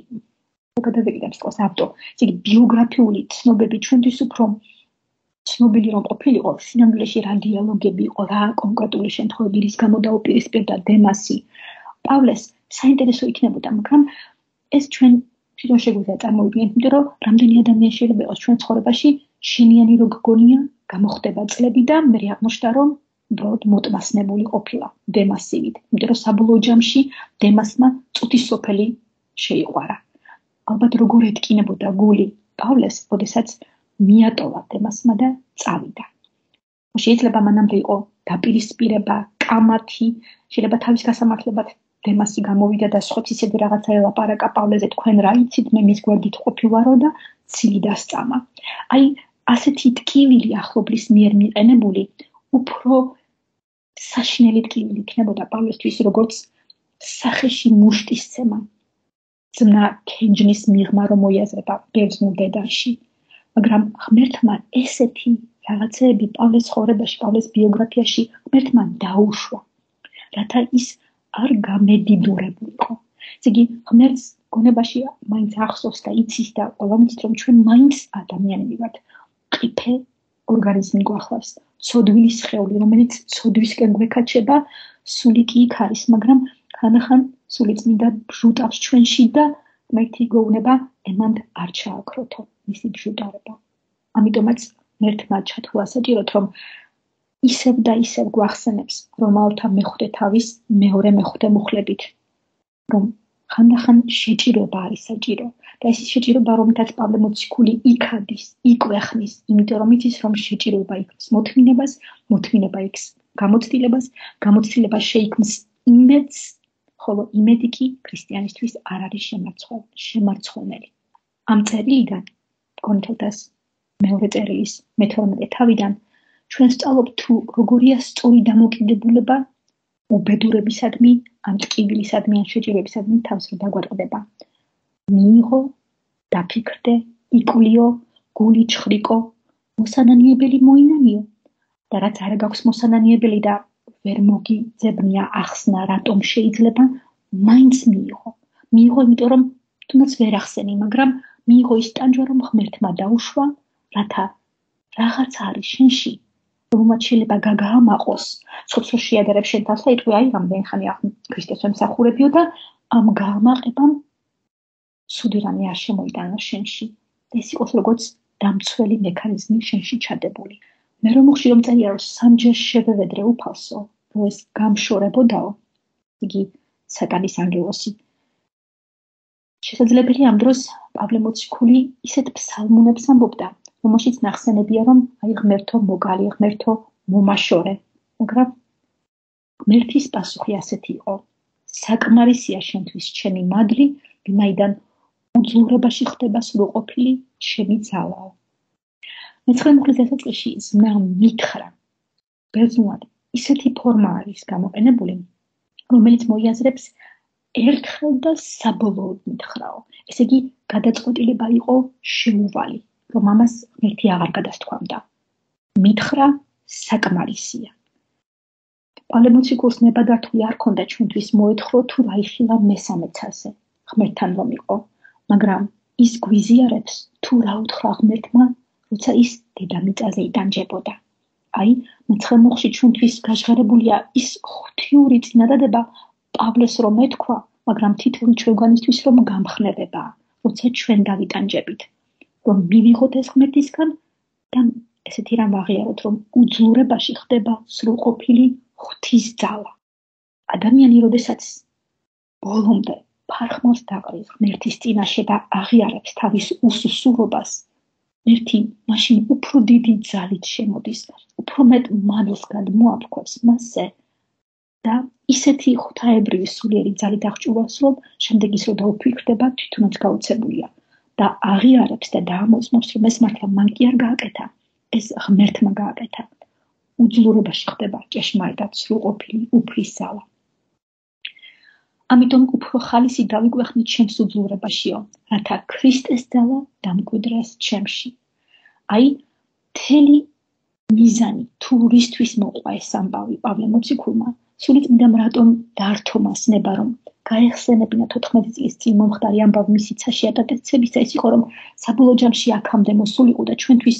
გადადაგიდებს თქოს ავტო. იგი ბიოგრაფიული ცნობები ჩვენთვის უფრო ცნობილი რომ ყოფილიყო, სინამდვილეში რა დიალოგები იყო, რა კონკრეტული შემთხვევები რის გამო დაუპირისპირდა დემასი. პავლეს საინტერესო იქნებოდა, მაგრამ ეს ჩვენ თვითონ შეგვიძლია წარმოვიდგინოთ, იმიტომ რომ რამდენი ადამიანი შეიძლება იყოს ჩვენ ცხოვრებაში შენიანი რო გგონია, გამოხდება წლები და მე აღმოჩნდა რომ უბრალოდ მოტმასნებული ყოფილა დემასივით. იმიტომ რომ საბოლოო ჯამში დემასმა წუთისოფელი შეიყვარა. ალბათ როგორ ეთკინებოდა გული პავლეს, ოდესაც მიატოვა თემასმა და წავიდა. შეიძლება მანამდე იყო დაპირისპირება, კამათი, შეიძლება თავის გასამართლებად თემასი გამოვიდა და სხვა ისეთი რაღაცა ელაპარაკა პავლეზე თქვენ რა იცით, მე მის გვერდით ყოფილვარო და ცილი დასწამა. აი ასეთი ტკივილი ახლობლის მიერ მიყენებული უფრო საშინელი ტკივილი იქნებოდა პავლესთვის როგორც სახეში მუშტის ცემა ძნა კენჯნის მიღმა რომ მოიაზრება ბერძნულ დედაში მაგრამ ღმერთმა ესეთი რაღაცეები პავლეს ცხოვრებაში პავლეს ბიოგრაფიაში ღმერთმა დაუშვა რათა ის არ გამედიდურებულიყო. ესე იგი ღმერთს გონებაში მაინც ახსოვს და იცის და ყველამ იცით რომ ჩვენ მაინც ადამიანები ვართ. ყიფე ორგანიზმი გვახლავს ცოდვილის სხეული რომელიც ცოდვისკენ გვეკაჩება სული კი იქ არის მაგრამ ხანახან სული წმინდა ბრუტავს ჩვენში და მეთი გოუნება ემანდ არ ჩააქროთო მისი ბრუტარება ამიტომაც მერთმა ჩათულა საჭიროთ რომ ისევ და ისევ გვახსენებს რომ ალთა მეხუთე თავის მეორე მეხუთე მუხლებით რომ ხანდახან შეჭირება არის საჭირო და ეს შეჭირება რომთაც პავლე მოციქული იქადის, იკვეხნის, იმიტომ რომ იცის რომ შეჭირება იქს მოთმინებას, მოთმინება იქს გამოცდილებას, გამოცდილება შეიქმს იმედს, ხოლო იმედი კი ქრისტიანისთვის არ არის შემარცხვენელი. ამ წერილიდან კონტელტას მეორე წერილის მე-12 თავიდან ჩვენ სწავლობ თუ როგორია სწორი დამოკიდებულება უბედურებისადმი ან ტკივილისადმი ან შეჭირებისადმი თავს რა დაგვატყდება მიიღო დაფიქრდე იკულიო გული ჩხრიკო მოსანანიებელი მოინანიო და რაც არ გაქვს მოსანანიებელი და ვერ მოგიძებნია ახსნა რატომ შეიძლება? მაინც მიიღო. მიიღო იმიტომ რომ თუნდაც ვერ ახსენი მაგრამ მიიღო ის ტანჯვა რომ ღმერთმა დაუშვა რათა რაღაც არის შენში რომელმაც შეიძლება გაგაამაყოს ცოცხლ შეადარებს შენ თავს და იტყვი აი რამდენი ხანი ახ ქრისტეს მსახურებიო და ამ გაამაყებამ სუდი რამე არ შემოიტანა შენში. ეს იყოს როგორც დამცველი მექანიზმი შენში ჩადებული მე რომ ხშირი რომ წერია რომ სამჯერ შევევედრე უფალსო რომ ეს გამშორებოდაო. იგი სატანის ანგელოსი შესაძლებელია ამ დროს პავლე მოციქული ისეთ ფსალმუნებს ამბობდა რომელშიც ნახსენებია რომ აი ღმერთო მოგალი ღმერთო მომაშორე. მაგრამ ღმერთის პასუხი ასეთი იყო. საკმარისია შენთვის ჩემი მადლი ვინაიდან უძლურებაში ხდება სრულყოფილი ჩემი ძალაო მეცხრე დასაწყისში ზნა მითხრა ბერძნულად ისეთი ფორმა არის გამოყენებული რომელიც მოიაზრებს ერთხელ და საბოლოოდ მითხრაო ესე იგი გადაწყვეტილება იყო შეუვალი რომ ამას ერთი აღარ გადასთქვამდა. მითხრა საკმარისია. პალემოციკურს ნებადართული არ ქონდა ჩვენთვის მოეთხოვ თუ რაიხილა მესამე ცაზე. ღმერთთან რომ იყო, მაგრამ ის გვიზიარებს თუ რა უთხრა ღმერთმა, როცა ის დედამიწაზე იტანჯებოდა. აი, მეცხრე მოხში ჩვენთვის გაჟღერებულია ის ღვთიური წინადადება პავლეს რომ ეთქვა, მაგრამ თითოეული ჩვენგანისთვის რომ გამხნევება, როცა ჩვენ დავიტანჯებით. რომ მივიღოთ ეს ღმერთისგან და ესეთი რამ აღიაროთ რომ უძლურებაში ხდება სრულყოფილი ღვთის ძალა ადამიანი როდესაც ბოლომდე ფარხმას დაყრის ღმერთის წინაშე და აღიარებს თავის უსუსურობას ერთი მაშინ უფრო დიდი ძალით შემოდის უფრო მეტ მადლს გადმოაფქვევს მასზე და ისეთი ღვთაებრივი სულიერი ძალით აღჭურვავს რომ შემდეგ ის რო დაუფიქრდება თვითონაც გაუცებულია და აღიარებს და დაამოწმებს რომ ეს მართლა მან კი არ გააკეთა ეს ღმერთმა გააკეთა. უძლურებაში ხდება ჭეშმარიტად სრულყოფილი უფლის ძალა ამიტომ უფრო ხალისი დავიგვეხნით ჩემს უძლურებაშიო რათა ქრისტეს ძალა დამკვიდრეს ჩემში. აი თელი მიზანი თურისთვის მოყვა ეს ამბავი პავლე მოციქულმა. სული წმინდა რატომ დართომას ნება რომ გაეხსენებინა 14 წლის წინ მომხდარი ამბავ მისი ცაში ატატეცების ეს იყო რომ საბოლოო ჯამში აქამდე მოსულიყო და ჩვენთვის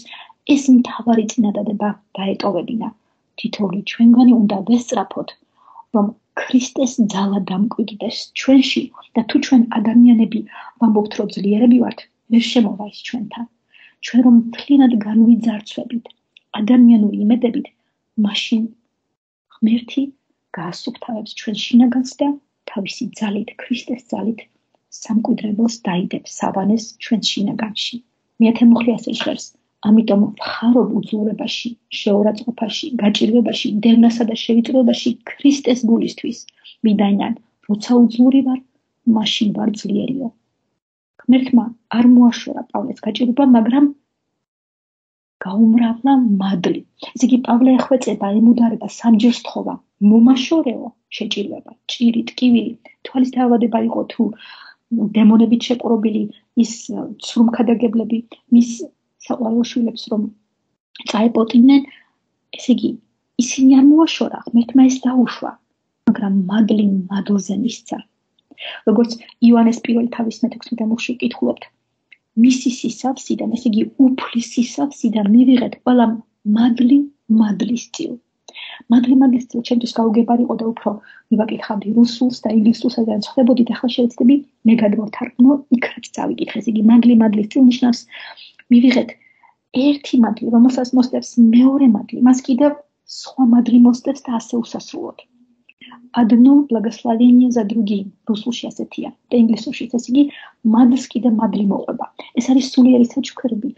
ეს მთავარი წინადადება დაეტოვებინა. თითოეული ჩვენგანი უნდა ვესწრაფოთ რომ ქრისტეს ძალა დამკვიდრდეს ჩვენში და თუ ჩვენ ადამიანები ვამბობთ რომ ძლიერები ვართ ვერ შემოვა ის ჩვენთან ჩვენ რომ მთლიანად განვიძარცვებით ადამიანური იმედებით მაშინ ღმერთი გაასუფთავებს ჩვენ შინაგანს და თავისი ძალით, ქრისტეს ძალით სამკვიდრებელს დაიდებს სავანეს ჩვენ შინაგანში. მეათე მუხლი ასე ჟღერს. ამიტომ ხარობ უძლურებაში, შეურაცხყოფაში, გაჭირვებაში, დევნასა და შევიწროებაში ქრისტეს გულისთვის. მიდაინან, როცა უძლური ვარ, მაშინ ვარ ძლიერიო. ღმერთმა არ მოაშორა პავლეს გაჭირვება, მაგრამ გაუმრავლა მადლი. ესე იგი პავლე ეხვეწება ემუდარება სამჯერ სთხოვა. მომაშორეო შეჭირება, ჭირი, ტკივილი, თვალის დაავადება იყო თუ დემონებით შეყრობილი ის ცრუმქადაგებლები მის საყვარელ შვილებს რომ წაეპოტინენ, ესე იგი ისინი არ მოაშორა, ღმერთმა ეს დაუშვა, მაგრამ მადლი მადლზე მისცა. როგორც იოანეს პირველი თავის მე-16 მოხში კითხულობთ, მისი სისავსიდან, ესე იგი უფლის სისავსიდან მივიღეთ ყველა მადლი მადლის წილ მადლი მადლის წილ ჩემთვის გაუგებარი იყო და უფრო მივაკითხავდი რუსულს და ინგლისურს და ცხრებოდი და ახლა შევეცდები მე გადმოვთარგმნო იქ რაც წავიკითხე ესე იგი მადლი მადლის წილ ნიშნავს მივიღეთ ერთი მადლი რომელსაც მოსდევს მეორე მადლი მას კიდევ სხვა მადლი მოსდევს და ასე უსასრულოდ одно благословение за другим რუსულში ასეთია და ინგლისურში ეს იგი მადლს კიდე მადლი მოყვება ეს არის სულიერი საჩუქრები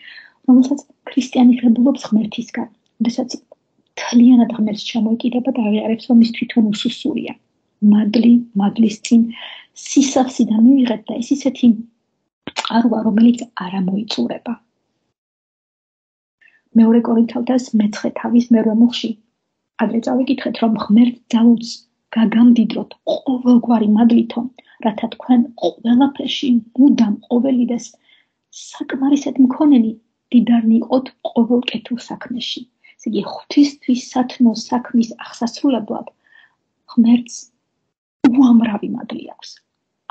რომელსაც ქრისტიანი ღებულობს ღმერთისგან. შესაძ თლიანად ღმერთს ჩამოიკიდება და აღიარებს, რომ ის თვითონ უსუსურია. მადლი, მადლის წინ სისავსიდან მივიღეთ და ის ისეთი წყაროა, რომელიც არ ამოიწურება. მეორე კორინთელთა მეცხრე თავის მერვე მუხში ადრე წავიკითხეთ, რომ ღმერთ ძალუც გაგამდიდროთ ყოველგვარი მადლითო, რათა თქვენ ყველაფერში მუდამ ყოველიდეს საკმარისად მქონენი დიდარნი იყოთ ყოველ კეთილ საქმეში. ესე იგი, ღვთისთვის სათნო საქმის აღსასრულებლად ღმერთს უამრავი მადლი აქვს.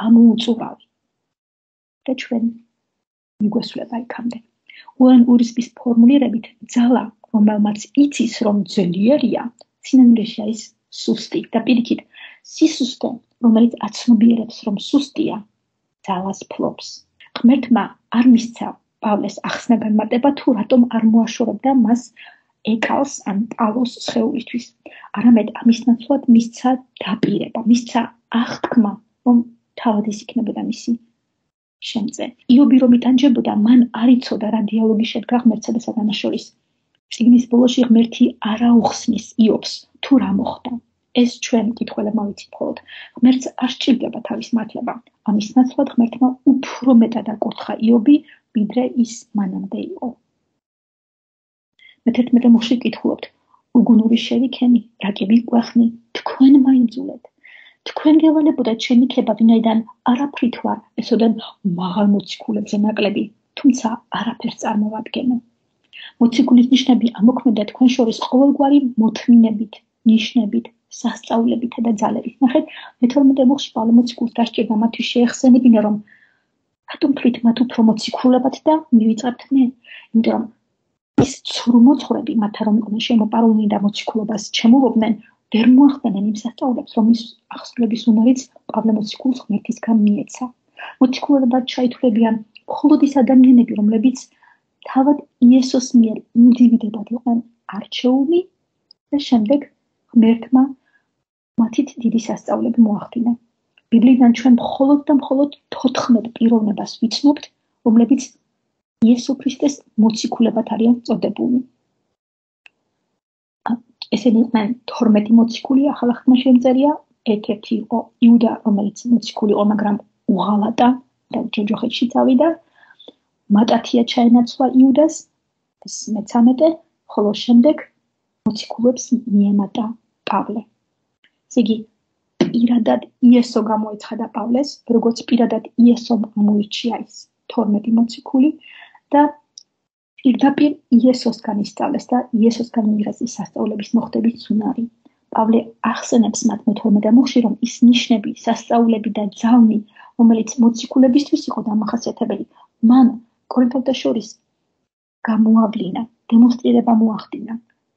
ამოუწურავი. და ჩვენ მიგვესვლება იქამდე. უენ ურისპის ფორმულირებით ძალა, რომელმაც იცის, რომ ძლიერია, სინამდვილეში არის სუსტი და პირიქით, სისუსტე, რომელიც აცნობიერებს, რომ სუსტია, ძალას ფლობს. ღმერთმა არ მისცა პავლეს ახსნა განმარტება თუ რატომ არ მოაშორებდა მას ეკალს ან პავლოს შეულისთვის. არამედ ამის ნაცვლად მისცა დაპირება, მისცა აღთქმა, რომ თავად ის იქნებოდა მისი შემწე. იობი რომ იტანჯებოდა, მან არ იცოდა რა დიალოგი შედგა ღმერთსა და სატანას შორის. წიგნის ბოლოში ღმერთი არაუხსნის იობს თუ რა მოხდა. ეს ჩვენ კითხველებმა ვიცით მხოლოდ. ღმერთს არ სჭირდება თავის მართლება. ამის ნაცვლად ღმერთმა უფრო მეტად აკურთხა იობი, ვიდრე ის მანამდე იყო. მე-11 მოხში კითხულობთ: უგუნური შევიქენი, რაკები გვახნი, თქვენ მაიმძულეთ. თქვენ გევალებოდათ ჩემი ქება, ვინაიდან არაფრით ვარ, ესოდან მაღალ მოციქულებზე ნაკლები, თუმცა არაფერს წარმოვადგენო. მოციქულის ნიშნები ამოქმედა თქვენ შორის ყოველგვარი მოთმინებით, ნიშნებით, სასწაულებით და ძალებით. ნახეთ, მე-12 მოხში პავლე მოციქულს დასჭირდა მათთვის შეეხსენებინა, რომ რატომ თვით მათ უფრო მოციქულებად და მივიწყებთ მე? იმიტომ რომ ის ცრუმოცხრები მათ რომ იყვნენ შემოპარული და მოციქულობას ჩემოვობდნენ, ვერ მოახდენენ იმ სასწაულებს, რომ ის ახსნების უნარიც პავლე მოციქულს ღმერთისგან მიეცა. მოციქულებად ჩაითვლებიან მხოლოდ ის ადამიანები, რომლებიც თავად იესოს მიერ ინდივიდებად იყვნენ არჩეული და შემდეგ ღმერთმა მათით დიდი სასწაულები მოახდინა. ბიბლიიდან ჩვენ მხოლოდ და მხოლოდ 14 პიროვნებას ვიცნობთ, რომლებიც იესო ქრისტეს მოციქულებად არიან წოდებული. ესენი იყვნენ 12 მოციქული ახალ ახთმა შემწერია, ერთ-ერთი იყო იუდა, რომელიც მოციქული იყო, მაგრამ უღალატა და ჯოჯოხეთში წავიდა. მატათია ჩაენაცვლა იუდას, ეს მე-13, ხოლო შემდეგ მოციქულებს მიემატა პავლე. იგი, პირადად იესო გამოიცხადა პავლეს, როგორც პირადად იესომ მოიჩია ის 12 მოციქული და პირდაპირ იესოსგან ისწავლეს და იესოსგან მიიღეს ის სასწაულების მოხდების უნარი. პავლე ახსენებს მათ მე-12 მუხში, რომ ის ნიშნები, სასწაულები და ძალნი, რომელიც მოციქულებისთვის იყო დამახასიათებელი, მან კორინთელთა შორის გამოავლინა, დემონსტრირება მოახდინა.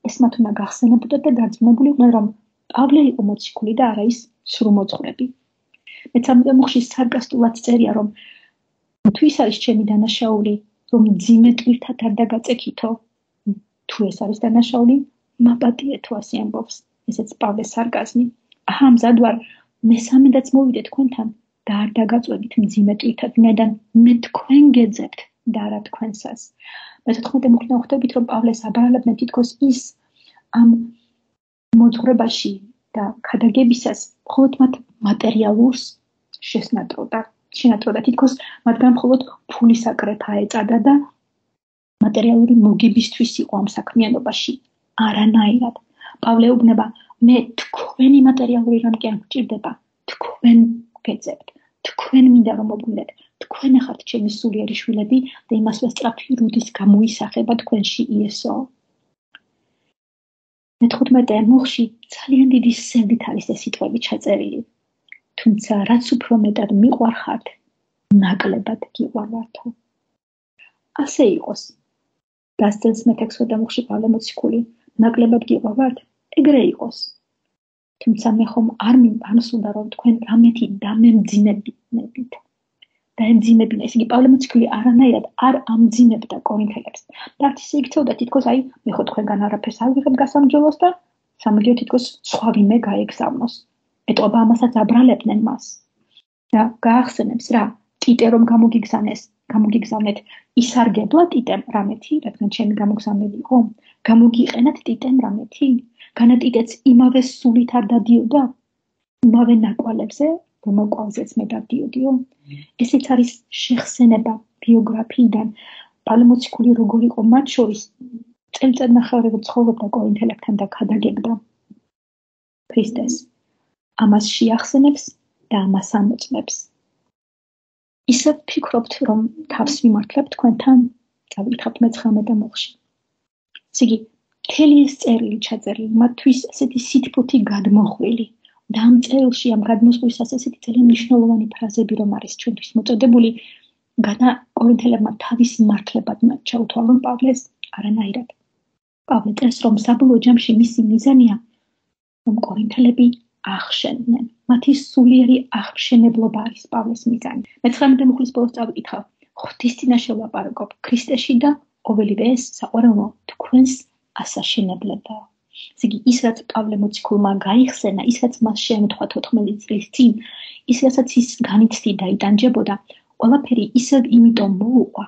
ეს მათ უნდა გახსენებოდა და დაძმობილიყვნენ, რომ პავლე იყო მოციქული და არა ის სრუმოწყრები. მე თამდა მოხში სარკასტულად წერია რომ თუ ის არის ჩემი დანაშაული, რომ ძიმე ტვირთად არ დაგაწექითო, თუ ეს არის დანაშაული, მაპატიე თუ ასე ამბობს. ესეც პავლეს სარკაზმი. აჰა, მზად ვარ მესამედაც მოვიდე თქვენთან და არ დაგაწვევით მძიმე ტვირთად, ვინაიდან მე თქვენ გეძებთ და არა თქვენსას. მე 14 მოხდა ხვდებით რომ პავლეს აბრალებდნენ თითქოს ის ამ მოძღვრებაში და ქადაგებისას მხოლოდ მათ მატერიალურს შესნატროდა. შენატროდა თითქოს მათგან მხოლოდ ფულის აკრეფა ეწადა და მატერიალური მოგებისთვის იყო ამ საქმიანობაში. არანაირად. პავლე უბნება მე თქვენი მატერიალური რამ კი არ გჭირდება. თქვენ გეძებთ. თქვენ მინდა რომ მოგუნდეთ. თქვენ ახართ ჩემი სულიერი შვილები და იმასვე სწრაფი რუდის გამოისახება თქვენში იესო. მე-15 მუხში ძალიან დიდი სევდით არის ეს სიტყვები ჩაწერილი. თუმცა რაც უფრო მეტად მიყვარხართ, ნაკლებად გიყვარვართო. ასე იყოს. დასწელს მე-16 მუხში პავლე მოციქული ნაკლებად გიყვართ ეგრე იყოს თუმცა მე ხომ არ მიმარსულდა რომ თქვენ რამეთი დამემძიმებინებით დაემძიმებინა. ესე იგი პავლე მოციქული არანაირად არ ამძიმებდა კორინთელებს. და ისე იქცეოდა თითქოს აი მე ხო თქვენგან არაფერს არ ვიღებ გასამჯელოს და სამაგიო თითქოს სხვა ვინმე გაეგზავნოს. ეტყობა ამასაც აბრალებდნენ მას. და გაახსენებს რა ტიტე რომ გამოგიგზანეს, გამოგიგზავნეთ ისარგებლა ტიტემ რამეთი, რადგან ჩემი გამოგზავნილი იყო. გამოგიყენათ ტიტემ რამეთი? განატიტეც იმავე სულით არ დადიოდა? იმავე ნაკვალებზე მომაკვალზეც მე დავდიოდიო. ესეც არის შეხსენება ბიოგრაფიიდან. პალმოციკული როგორ იყო მათ შორის წელწად ნახევრად ცხოვრობდა კორინთელებთან და ქადაგებდა ქრისტეს. ამას შეახსენებს და ამას ამოწმებს. ისე ფიქრობთ, რომ თავს ვიმართლებ თქვენთან, წავიკითხავთ მე-19 მუხში. ისე იგი თელი ეს წერილი ჩაწერილი, მათთვის ესეთი სითბოთი გადმოხვილი. და ამ წერილში ამ გადმოსვლისას ესეთი ძალიან მნიშვნელოვანი ფრაზები რომ არის ჩვენთვის მოწოდებული განა კორინთელებმა თავის მართლებად ჩაუთვალონ პავლეს არანაირად პავლე წერს რომ საბოლოო ჯამში მისი მიზანია რომ კორინთელები ახშენდნენ მათი სულიერი აღშენებლობა არის პავლეს მიზანი მე-19 მუხლის ბოლოს წავიკითხავ ღვთის წინაშე ვლაპარაკობ ქრისტეში და ყოველივე ეს საყვარელო თქვენს ასაშენებლებაა ესე იგი ის რაც პავლე მოციქულმა გაიხსენა, ის რაც მას შეემთხვა 14 წლის წინ, ის რასაც ის განიცდი და იტანჯებოდა, ყველაფერი ისევ იმიტომ მოუყვა,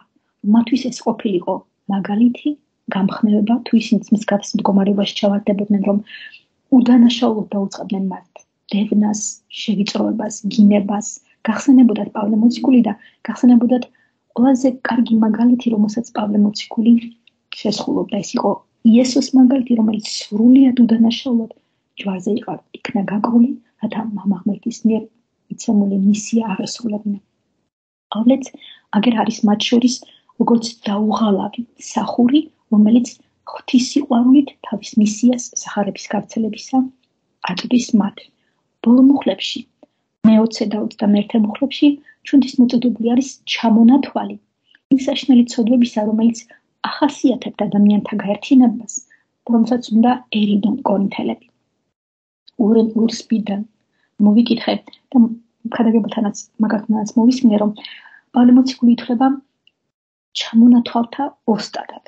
მათთვის ეს ყოფილიყო მაგალითი, გამხნევება თუ ისინი მსგავს მდგომარეობაში ჩავარდებოდნენ, რომ უდანაშაულოდ დაუწყებდნენ მათ დევნას, შევიწროებას, გინებას. გახსენებოდათ პავლე მოციქული და გახსენებოდათ ყველაზე კარგი მაგალითი, რომელსაც პავლე მოციქული შესრულობდა. ეს იყო იესოს მაგალითი, რომელიც სრულიად უდანაშაულოდ ჯვარზე იყო იქნა გაკრული, რათა მამა ღმერთის მიერ მიცემული მისია არ ესრულებინა. პავლეც აგერ არის მათ შორის როგორც დაუღალავი სახური, რომელიც ღვთის სიყვარულით თავის მისიას სახარების გავრცელებისა აწვდის მათ. ბოლო მუხლებში მე-20 და 21 მუხლებში ჩვენთვის მოწოდებული არის ჩამონათვალი იმ საშნელი ცოდვებისა, რომელიც ახასიათებთ ადამიანთა გაერთიანებას, რომელსაც უნდა ერიდონ კონთელები. ურენ ურსპიდან მოვიკითხე და ხადაგებთანაც მაგათანაც მოვისმინე რომ პალემოციკული ითხრება ჩამონათვალთა ოსტატად.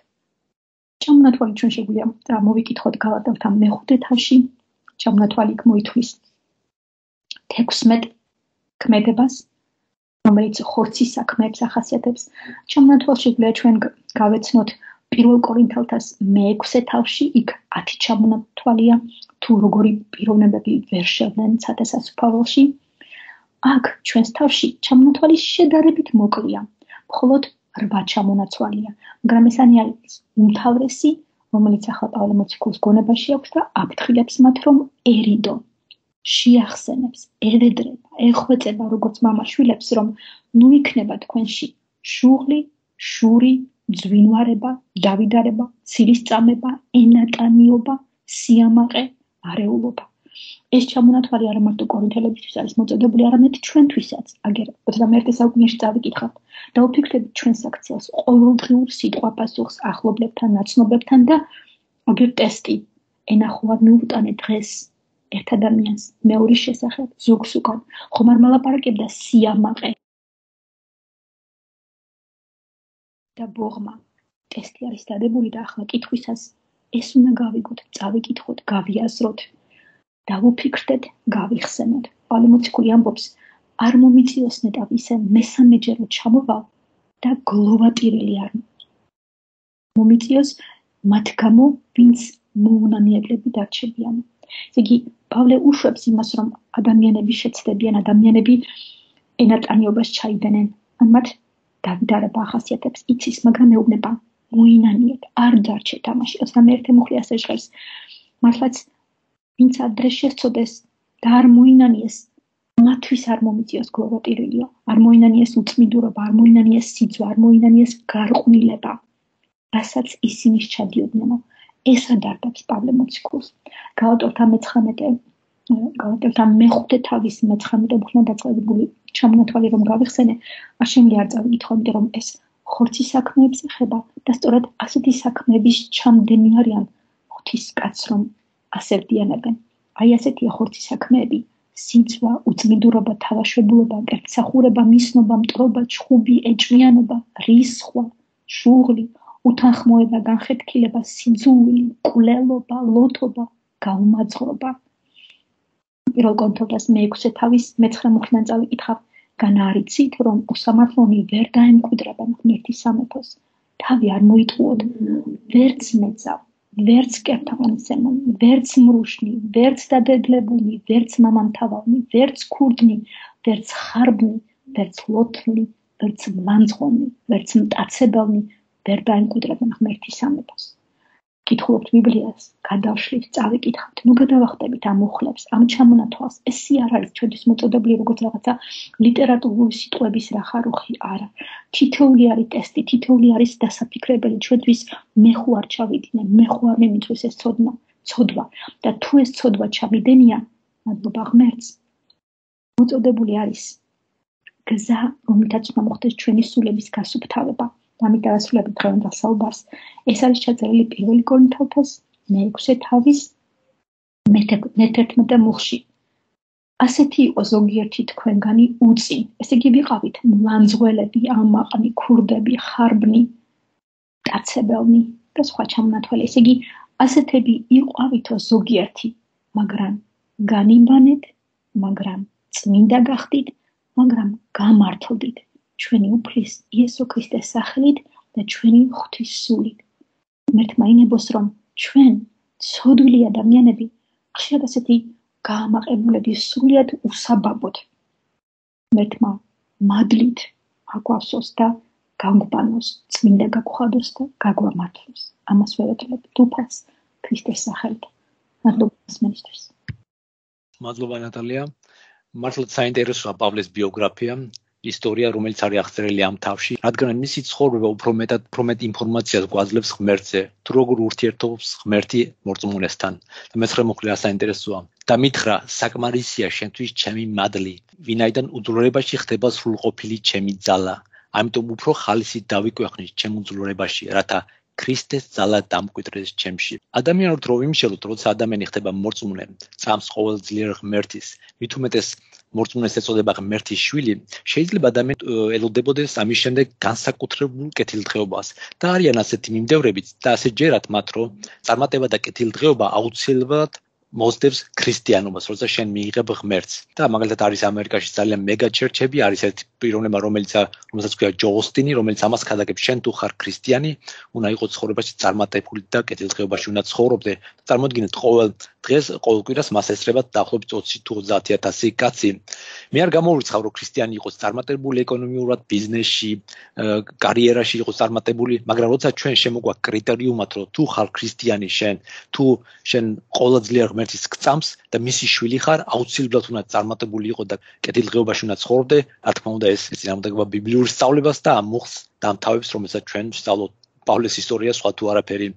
ჩამონათვალი ჩვენ შეგვიძლია მოვიკითხოთ გავადავთ მეხუთე თავში ჩამონათვალი მოითვლის 16 ქმედებას რომელიც ხორცის საქმეებს ახასიათებს. ჩამონათვალ შეგვიძლია ჩვენ გავეცნოთ პირველ კორინთელთას მე-6 თავში, იქ 10 ჩამონათვალია, თუ როგორი პიროვნებები ვერ შევლენ ცათესას ფაველში. აქ ჩვენს თავში ჩამონათვალი შედარებით მოკლეა. მხოლოდ 8 ჩამონათვალია, მაგრამ ეს არის უმთავრესი, რომელიც ახლა პავლე მოციქულს გონებაში აქვს და აფრთხილებს მათ რომ ერიდონ შეახსენებს, ევედრება, ეხვეწება როგორც მამაშვილებს, რომ ნუ იქნება თქვენში შუღლი, შური, ძვინვარება, დავიდარება, ცილისწამება, ენატანიობა, სიამაყე, არეულობა. ეს ჩამონათვალი არა მარტო კორინთელებისთვის არის მოწოდებული, არამედ ჩვენთვისაც. აგერ 21 საუკუნეში წავიკითხავთ და ვფიქრდებით ჩვენს აქციელს, ყოველდღიურ სიტყვა პასუხს ახლობლებთან, ნაცნობებთან და აგერ ტესტი. ენა ხო არ მივუტანე დღეს ერთ ადამიანს, მეორის შესახებ, ზოგს უკან, ხომ არ მალაპარაკებდა სიამაყე და ბოღმა. ტესტი არის დადებული და ახლა კითხვისას ეს უნდა გავიგოთ, წავიკითხოთ, გავიაზროთ. და ვუფიქრდეთ გავიხსენოთ პალემოციკული ამბობს არ მომიწიოს ნეტავ ისე მესამეჯერო ჩამოვალ და გლოვატირილი არ მომიწიოს მათ გამო ვინც მოუნანიებლები დარჩებიან ესე იგი პავლე უშვებს იმას, რომ ადამიანები შეცდებიან, ადამიანები ენატანიობას ჩაიდენენ. ან მათ დავდარება ახასიათებს იცის, მაგრამ ეუბნება მოინანიეთ, არ დარჩეთ ამაში. 21 მუხლი ასე ჟღერს. მართლაც ვინც ადრე შეცოდეს და არ მოინანიეს, მათთვის არ მომიწიოს გლოვოტირილიო, არ მოინანიეს უწმიდურობა, არ მოინანიეს სიძვა, არ მოინანიეს გარყვნილება. რასაც ისინი შეჩადიოდნენ. ეს ადარდებს პავლე მოციქულს. გაავტორთა მე-19 გაავტორთა მე-5 თავის მე-19 მუხლიდან დაწყებული ჩამონათვალი რომ გავიხსენე, არ შემიძლია არ წავიკითხო, იმიტომ რომ ეს ხორცის საქმეებს ეხება და სწორედ ასეთი საქმეების ჩამდენი არიან ღვთის კაცს რომ ასერდიანებენ. აი ასეთი ხორცის საქმეები სიცვა, უწმინდურობა, თავაშებულობა, კეთსახურება, მისნობა, მტრობა, ჩხუბი, ეჭვიანობა, რისხვა, შუღლი, უთანხმოება, განხეთქილება, სიძულვი, კვლელობა, ლოთობა, გაუმაძღობა. პირველ კონტროლს მეექვსე თავის მეცხრე მუხლიდან წავიკითხავ. განარიცით, რომ უსამართლონი ვერ დაემკვიდრება ღმერთის სამეფოს. თავი არ მოიტყუოთ, ვერც მეცავ, ვერც კერთავანისემო, ვერც მრუშნი, ვერც დადედლებული, ვერც მამამთავალნი, ვერც ქურდნი, ვერც ხარბნი, ვერც ლოთლი, ვერც მანძღონი, ვერც მტაცებელნი, ვერ დაემკვიდრებენ ღმერთის სამეფოს. კითხულობთ ბიბლიას, გადავშლით, წავიკითხავთ, ნუ გადავახტებით ამ უხლებს, ამ ჩამონათვალს. ესე არ არის ჩვენთვის მოწოდებული როგორც რაღაცა ლიტერატურული სიტყვების რახარუხი, არა. თითოეული არის ტესტი, თითოეული არის დასაფიქრებელი ჩვენთვის. მე ხო არ ჩავიდინე, მე ხო არ მიმიწვის ეს ცოდნა, ცოდვა და თუ ეს ცოდვა ჩამიდენია, მადლობა ღმერთს. მოწოდებული არის გზა, რომლითაც მოხდეს ჩვენი სულების გასუფთავება. ამით დაასრულებით დღევანდელ საუბარს. ეს არის ჩაწერილი პირველი კორინთელთა მე-6 თავის მე-11 მუხში. ასეთი იყო ზოგიერთი თქვენგანი უწინ. ესე იგი ვიყავით მლანძღველები, ამაყნი, ქურდები, ხარბნი, კაცებელნი და სხვა ჩამონათვალი. ესე იგი ასეთები იყავითო ზოგიერთი, მაგრამ განიბანეთ, მაგრამ წმინდა გახდით, მაგრამ გამართლდით. ჩვენი უფლის იესო ქრისტეს სახელით და ჩვენი ღვთის სულით. მერტმა ინებოს რომ ჩვენ ცოდვილი ადამიანები ხშირად ასეთი გაამაყებულები სულიად უსაბაბოდ მერტმა მადლით აგვავსოს და განგვბანოს წმინდა გაგხვადოს და გაგვამართლოს. ამას ვერეთლებ უფალს ქრისტეს სახელით. მადლობა მისთვის. მადლობა ნატალია. მართლა საინტერესოა პავლეს ბიოგრაფია. ისტორია, რომელიც არის აღწერილი ამ თავში, რადგან მისი ცხოვრება უფრო მეტად უფრო მეტ ინფორმაციას გვაძლევს ღმერთზე, თუ როგორ ურთიერთობს ღმერთი მორწმუნესთან. და მეცხრე მოხლე ასაინტერესოა. და მითხრა, საკმარისია შენთვის ჩემი მადლი, ვინაიდან უძლურებაში ხდება სრულყოფილი ჩემი ძალა. ამიტომ უფრო ხალისით დავიკვეხნი ჩემ უძლურებაში, რათა ქრისტეს ძალა დამკვიდრდეს ჩემში. ადამიანურ დრო ვიმშელოთ, როცა ადამიანი ხდება მორწმუნე, წამს ყოველძლიერ ღმერთის, მით უმეტეს მორწმუნეს ეწოდება ღმერთის შვილი, შეიძლება ადამიანი ელოდებოდეს ამის შემდეგ განსაკუთრებულ კეთილდღეობას. და არიან ასეთი მიმდევრებიც და ასე ჯერათ მათ, რომ წარმატება და კეთილდღეობა აუცილებლად მოსდევს ქრისტიანობას, როცა შენ მიიღებ ღმერთს. და მაგალითად არის ამერიკაში ძალიან მეგა ჩერჩები, არის ერთ პიროვნება, რომელიც რომელსაც ქვია ჯოუსტინი, რომელიც ამას ხადაგებს, შენ თუ ხარ ქრისტიანი, უნდა იყოს ცხოვრებაში წარმატებული და კეთილდღეობაში უნდა ცხოვრობდე. წარმოიდგინეთ, ყოველ დღეს, ყოველ კვირას მას ესწრება დაახლოებით 20 თუ 30000 კაცი. მე არ გამოვრიცხავ, რომ ქრისტიანი იყოს წარმატებული ეკონომიურად, ბიზნესში, კარიერაში იყოს წარმატებული, მაგრამ როცა ჩვენ შემოგვაქვს კრიტერიუმად, რომ თუ ხარ ქრისტიანი შენ, თუ შენ ყოველდღიურ ღმერთის გწამს და მისი შვილი ხარ, აუცილებლად უნდა წარმატებული იყო და კეთილდღეობაში უნდა ცხოვრდე, რა თქმა უნდა ეს რამოდენობა ბიბლიური სწავლებას და ამ მოხს დამთავრებს, რომელსაც ჩვენ ვსწავლოთ პავლეს ისტორია სხვა თუ არაფერი.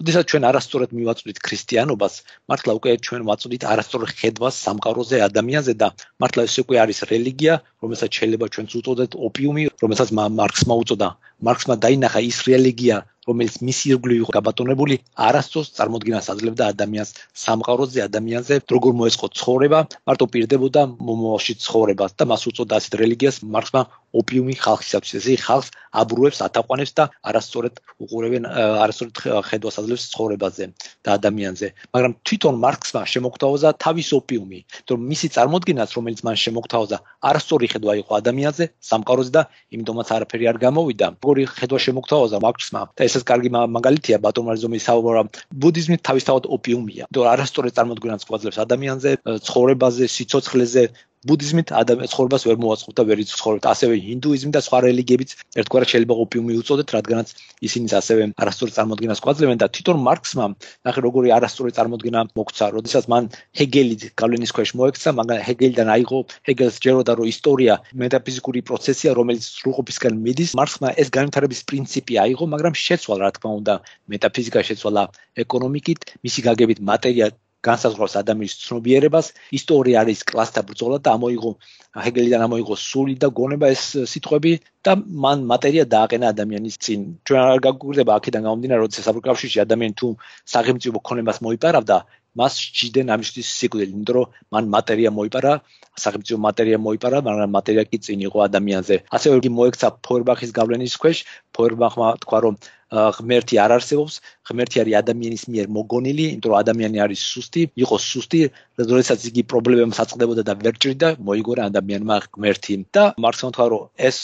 ოდესაც ჩვენ არასწორად მივაწვდით ქრისტიანობას, მართლა უკვე ჩვენ ვაწვდით არასწორ ხედვას სამყაროზე, ადამიანზე და მართლა ეს უკვე არის რელიგია, რომელსაც შეიძლება ჩვენც უწოდეთ ოპიუმი, რომელსაც მარქსმა უწოდა. მარქსმა დაინახა ის რელიგია, რომელიც მისი ირგვლივ იყო გაბატონებული, არასწორს წარმოქმნას აძლევდა ადამიანს სამყაროზე, ადამიანზე, როგორ მოეწყო ცხოვრება, მარტო პირდებოდა მომავალში ცხოვრებას და მას უწოდა ასეთ რელიგიას მარქსმა ოპიუმი ხალხისათვის. ესე ხალხს აბრუებს, ათაყვანებს და არასწორად უყურებენ, არასწორად ხედვას აძლევს ცხოვრებაზე და ადამიანზე. მაგრამ თვითონ მარქსმა შემოგთავაზა თავის ოპიუმი, რომ მისი წარმოქმნას, რომელიც მან შემოგთავაზა, არასწორი ხედვა იყო ადამიანზე, სამყაროზე და იმიტომაც არაფერი არ გამოვიდა. როგორი ხედვა შემოგთავაზა მარქსმა და ეს ესეც კარგი მაგალითია ბატონმარიზომის საუბარა ბუდიზმი თავისთავად ოპიუმია. თუ არასწორად წარმოქმნას ყვაძლებს ადამიანზე ცხოვრებაზე სიცოცხლეზე ბუდიზმით ადამიანის ცხოვრებას ვერ მოაწყობ და ვერ იცხოვრობ. ასევე ჰინდუიზმი და სხვა რელიგიებიც ერთგვარად შეიძლება ოპიუმი უწოდეთ, რადგანაც ისინიც ასევე არასწორი წარმოდგენას გვაძლევენ და თვითონ მარქსმა ნახე როგორი არასწორი წარმოდგენა მოგცა, როდესაც მან ჰეგელი გავლენის ქვეშ მოექცა, მაგრამ ჰეგელიდან აიღო ჰეგელს ჯეროდა რომ ისტორია მეტაფიზიკური პროცესია, რომელიც სრულყოფისგან მიდის. მარქსმა ეს განვითარების პრინციპი აიღო, მაგრამ შეცვალა რა თქმა უნდა მეტაფიზიკა შეცვალა ეკონომიკით, მისი გაგებით მატერია განსაზღვრავს ადამიანის ცნობიერებას, ისტორია არის კლასთა ბრძოლა და ამოიღო ჰეგელიდან ამოიღო სული და გონება ეს სიტყვები და მან მატერია დააყენა ადამიანის წინ. ჩვენ არ გაგვირდება აქედან გამომდინარე, როცა საბურკავშირში ადამიანი თუ სახელმწიფო ქონებას მოიპარავდა, მას ჯიდენ ამისთვის სიკვდილი, იმიტომ რომ მან მატერია მოიპარა, სახელმწიფო მატერია მოიპარა, მაგრამ მატერია კი წინ იყო ადამიანზე. ასევე იგი მოექცა ფოერბახის გავლენის ქვეშ, ფოერბახმა თქვა რომ ღმერთი არ არსებობს, ღმერთი არის ადამიანის მიერ მოგონილი, იმიტომ რომ ადამიანი არის სუსტი, იყო სუსტი, როდესაც იგი პრობლემებს აწყდებოდა და ვერ ჭრიდა, მოიგორა ადამიანმა ღმერთი და მარცხნივ თქვა რომ ეს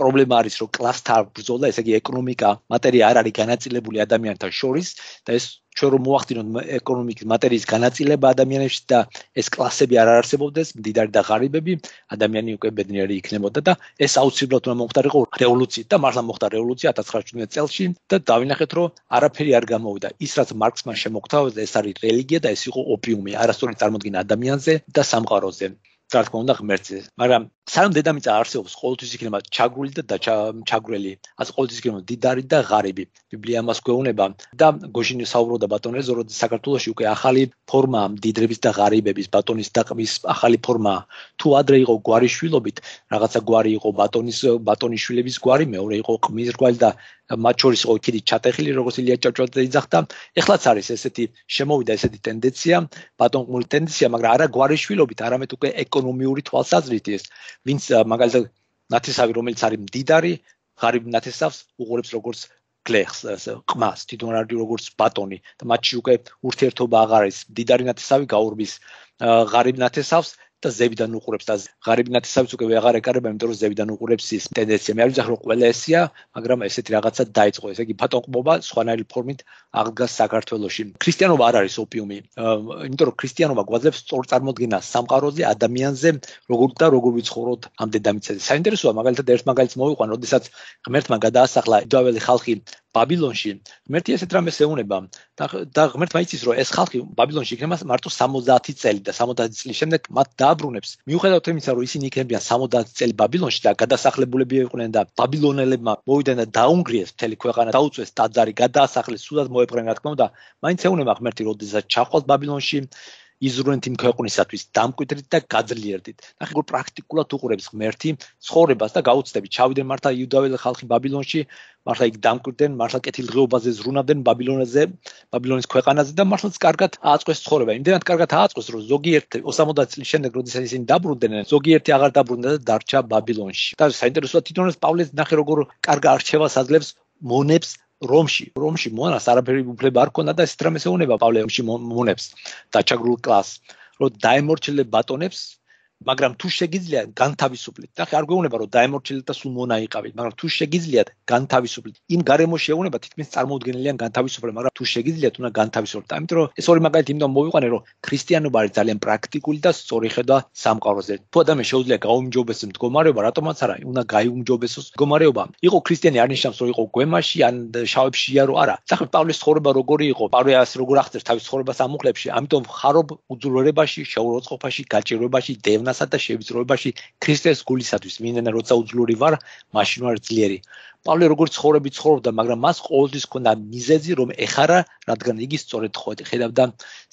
პრობლემა არის რომ კლასთან ბრძოლა, ესე იგი ეკონომიკა, მატერია არ არის განაწილებული ადამიანთან შორის და ეს ჩვენ რომ მოახდინოთ ეკონომიკის მატერიის განაწილება ადამიანებში და ეს კლასები არ არსებობდეს, მდიდარი და ღარიბები, ადამიანი უკვე ბედნიერი იქნებოდა და ეს აუცილებლად უნდა მომხდარიყო რევოლუციით და მართლა მოხდა რევოლუცია 1917 წელს და დავინახეთ რომ არაფერი არ გამოვიდა. ის რაც მარქსმა შემოგთავაზა, ეს არის რელიგია და ეს იყო ოპიუმი, არასწორი წარმოდგენა ადამიანზე და სამყაროზე. რა თქმა უნდა ღმერთზე, მაგრამ სანამ დედამიწა არსებობს, ყოველთვის იქნება ჩაგრული და ჩაგრელი, ასე ყოველთვის იქნება დიდარი და ღარიბი. ბიბლია მას გვეუბნება და გოშინი საუბრობდა ბატონეზე, რომ საქართველოსი უკვე ახალი ფორმა დიდრების და ღარიბების, ბატონის დაყმის ახალი ფორმა. თუ ადრე იყო გვარიშვილობით, რაღაცა გვარი იყო ბატონის ბატონიშვილების გვარი, მეორე იყო ყმისრგვალი და მათ შორის იყო კიდე ჩატეხილი, როგორც ილია ჭავჭავაძე იძახდა. ეხლაც არის ესეთი შემოვიდა ესეთი ტენდენცია, ბატონყმული ტენდენცია, მაგრამ არა გვარიშვილობით, არამედ უკვე ეკონომიური თვალსაზრისით ეს ვინც მაგალითად ნათესავი რომელიც არის მდიდარი ღარიბ ნათესავს უყურებს როგორც გლეხს ყმას თვითონ არის როგორც ბატონი და მათში უკვე ურთიერთობა აღარ არის. მდიდარი ნათესავი გაურბის ღარიბ ნათესავს და ზებიდან უყურებს და ღარიბი ნათესავიც უკვე აღარ ეკარება, იმიტომ რომ ზებიდან უყურებს ის ტენდენცია. მე არ ვიცი რომ ყველა ესია, მაგრამ ესეთი რაღაცა დაიწყო, ესე იგი ბატონყმობა სხვანაირი ფორმით აღდგას საქართველოში. ქრისტიანობა არ არის ოპიუმი, იმიტომ რომ ქრისტიანობა გვაძლევს სწორ წარმოდგენას სამყაროზე, ადამიანზე, როგორ და როგორ ვიცხოვროთ ამ დედამიწაზე. საინტერესოა, მაგალითად ერთ მაგალითს მოვიყვან, როდესაც ღმერთმა გადაასახლა იძაველი ხალხი ბაბილონში. ღმერთი ესეთ რამეს ეუნება და და ღმერთმა იცის რომ ეს ხალხი ბაბილონში იქნება მარტო 70 წელი და 70 წლის შემდეგ მათ დააბრუნებს. მიუხედავად იმისა რომ ისინი იქნებიან 70 წელი ბაბილონში და გადასახლებულები იყვნენ და ბაბილონელებმა მოვიდნენ და დაუნგრიეს მთელი ქვეყანა დაუწეს ტაძარი გადაასახლეს სულად მოეპყრნენ რა თქმა უნდა. მაინც ეუნება ღმერთი როდესაც ჩახვალ ბაბილონში იზრუნეთ იმ ქვეყნისათვის დამკვიდრით და გაძლიერდით. ნახე როგორ პრაქტიკულად უყურებს ღმერთი ცხოვრებას და გაუცდები. ჩავიდნენ მართლა იუდაველი ხალხი ბაბილონში, მართლა იქ დამკვიდრდნენ, მართლა კეთილდღეობაზე ზრუნავდნენ ბაბილონაზე, ბაბილონის ქვეყანაზე და მართლაც კარგად ააწყვეს ცხოვრება. იმდენად კარგად ააწყვეს, რომ ზოგიერთი 80 წლის შემდეგ, როდესაც ისინი დაბრუნდნენ, ზოგიერთი აღარ დაბრუნდა და დარჩა ბაბილონში. და საინტერესოა თვითონაც პავლეს ნახე როგორ კარგ არჩევას აძლევს მონებს რომში რომში მონას არაფერი უფლება არ ქონდა და ეს დრამეს ეუნება პავლეში მონებს და ჩაგრულ კლას რომ დაემორჩილე ბატონებს მაგრამ თუ შეგიძლია განთავისუფლეთ და ხარ გვეუბნება რომ დაემორჩილეთ და სულ მონა იყავით მაგრამ თუ შეგიძლიათ განთავისუფლეთ იმ გარემო შეეუნება თითქმის წარმოუდგენელია განთავისუფლება მაგრამ თუ შეგიძლიათ უნდა განთავისუფლეთ. ამიტომ რომ ეს ორი მაგალითი იმდენ მოვიყვანე რომ ქრისტიანობა არის ძალიან პრაქტიკული და სწორი ხედვა სამყაროზე. თუ ადამიანი შეუძლია გაუმჯობესოს მდგომარეობა რატომაც არა უნდა გაიუმჯობესოს მდგომარეობა. იყო ქრისტიანი არ ნიშნავს რომ იყო გვემაში ან შავებშია რომ არა. სახე პავლეს ცხოვრება როგორი იყო? პავლე ასე როგორ აღწერს თავის ცხოვრებას ამუხლებში ამიტომ ხარობ უძულვერებაში შეუროცხყოფაში გაჭირვებაში დევნა ხანასა და შევიწროებაში ქრისტეს გულისათვის. მინდენა როცა უძლური ვარ მაშინ ვარ ძლიერი. პავლე როგორც ცხოვრები ცხოვრობდა მაგრამ მას ყოველთვის ჰქონდა მიზეზი რომ ეხარა რადგან იგი სწორედ ხედავდა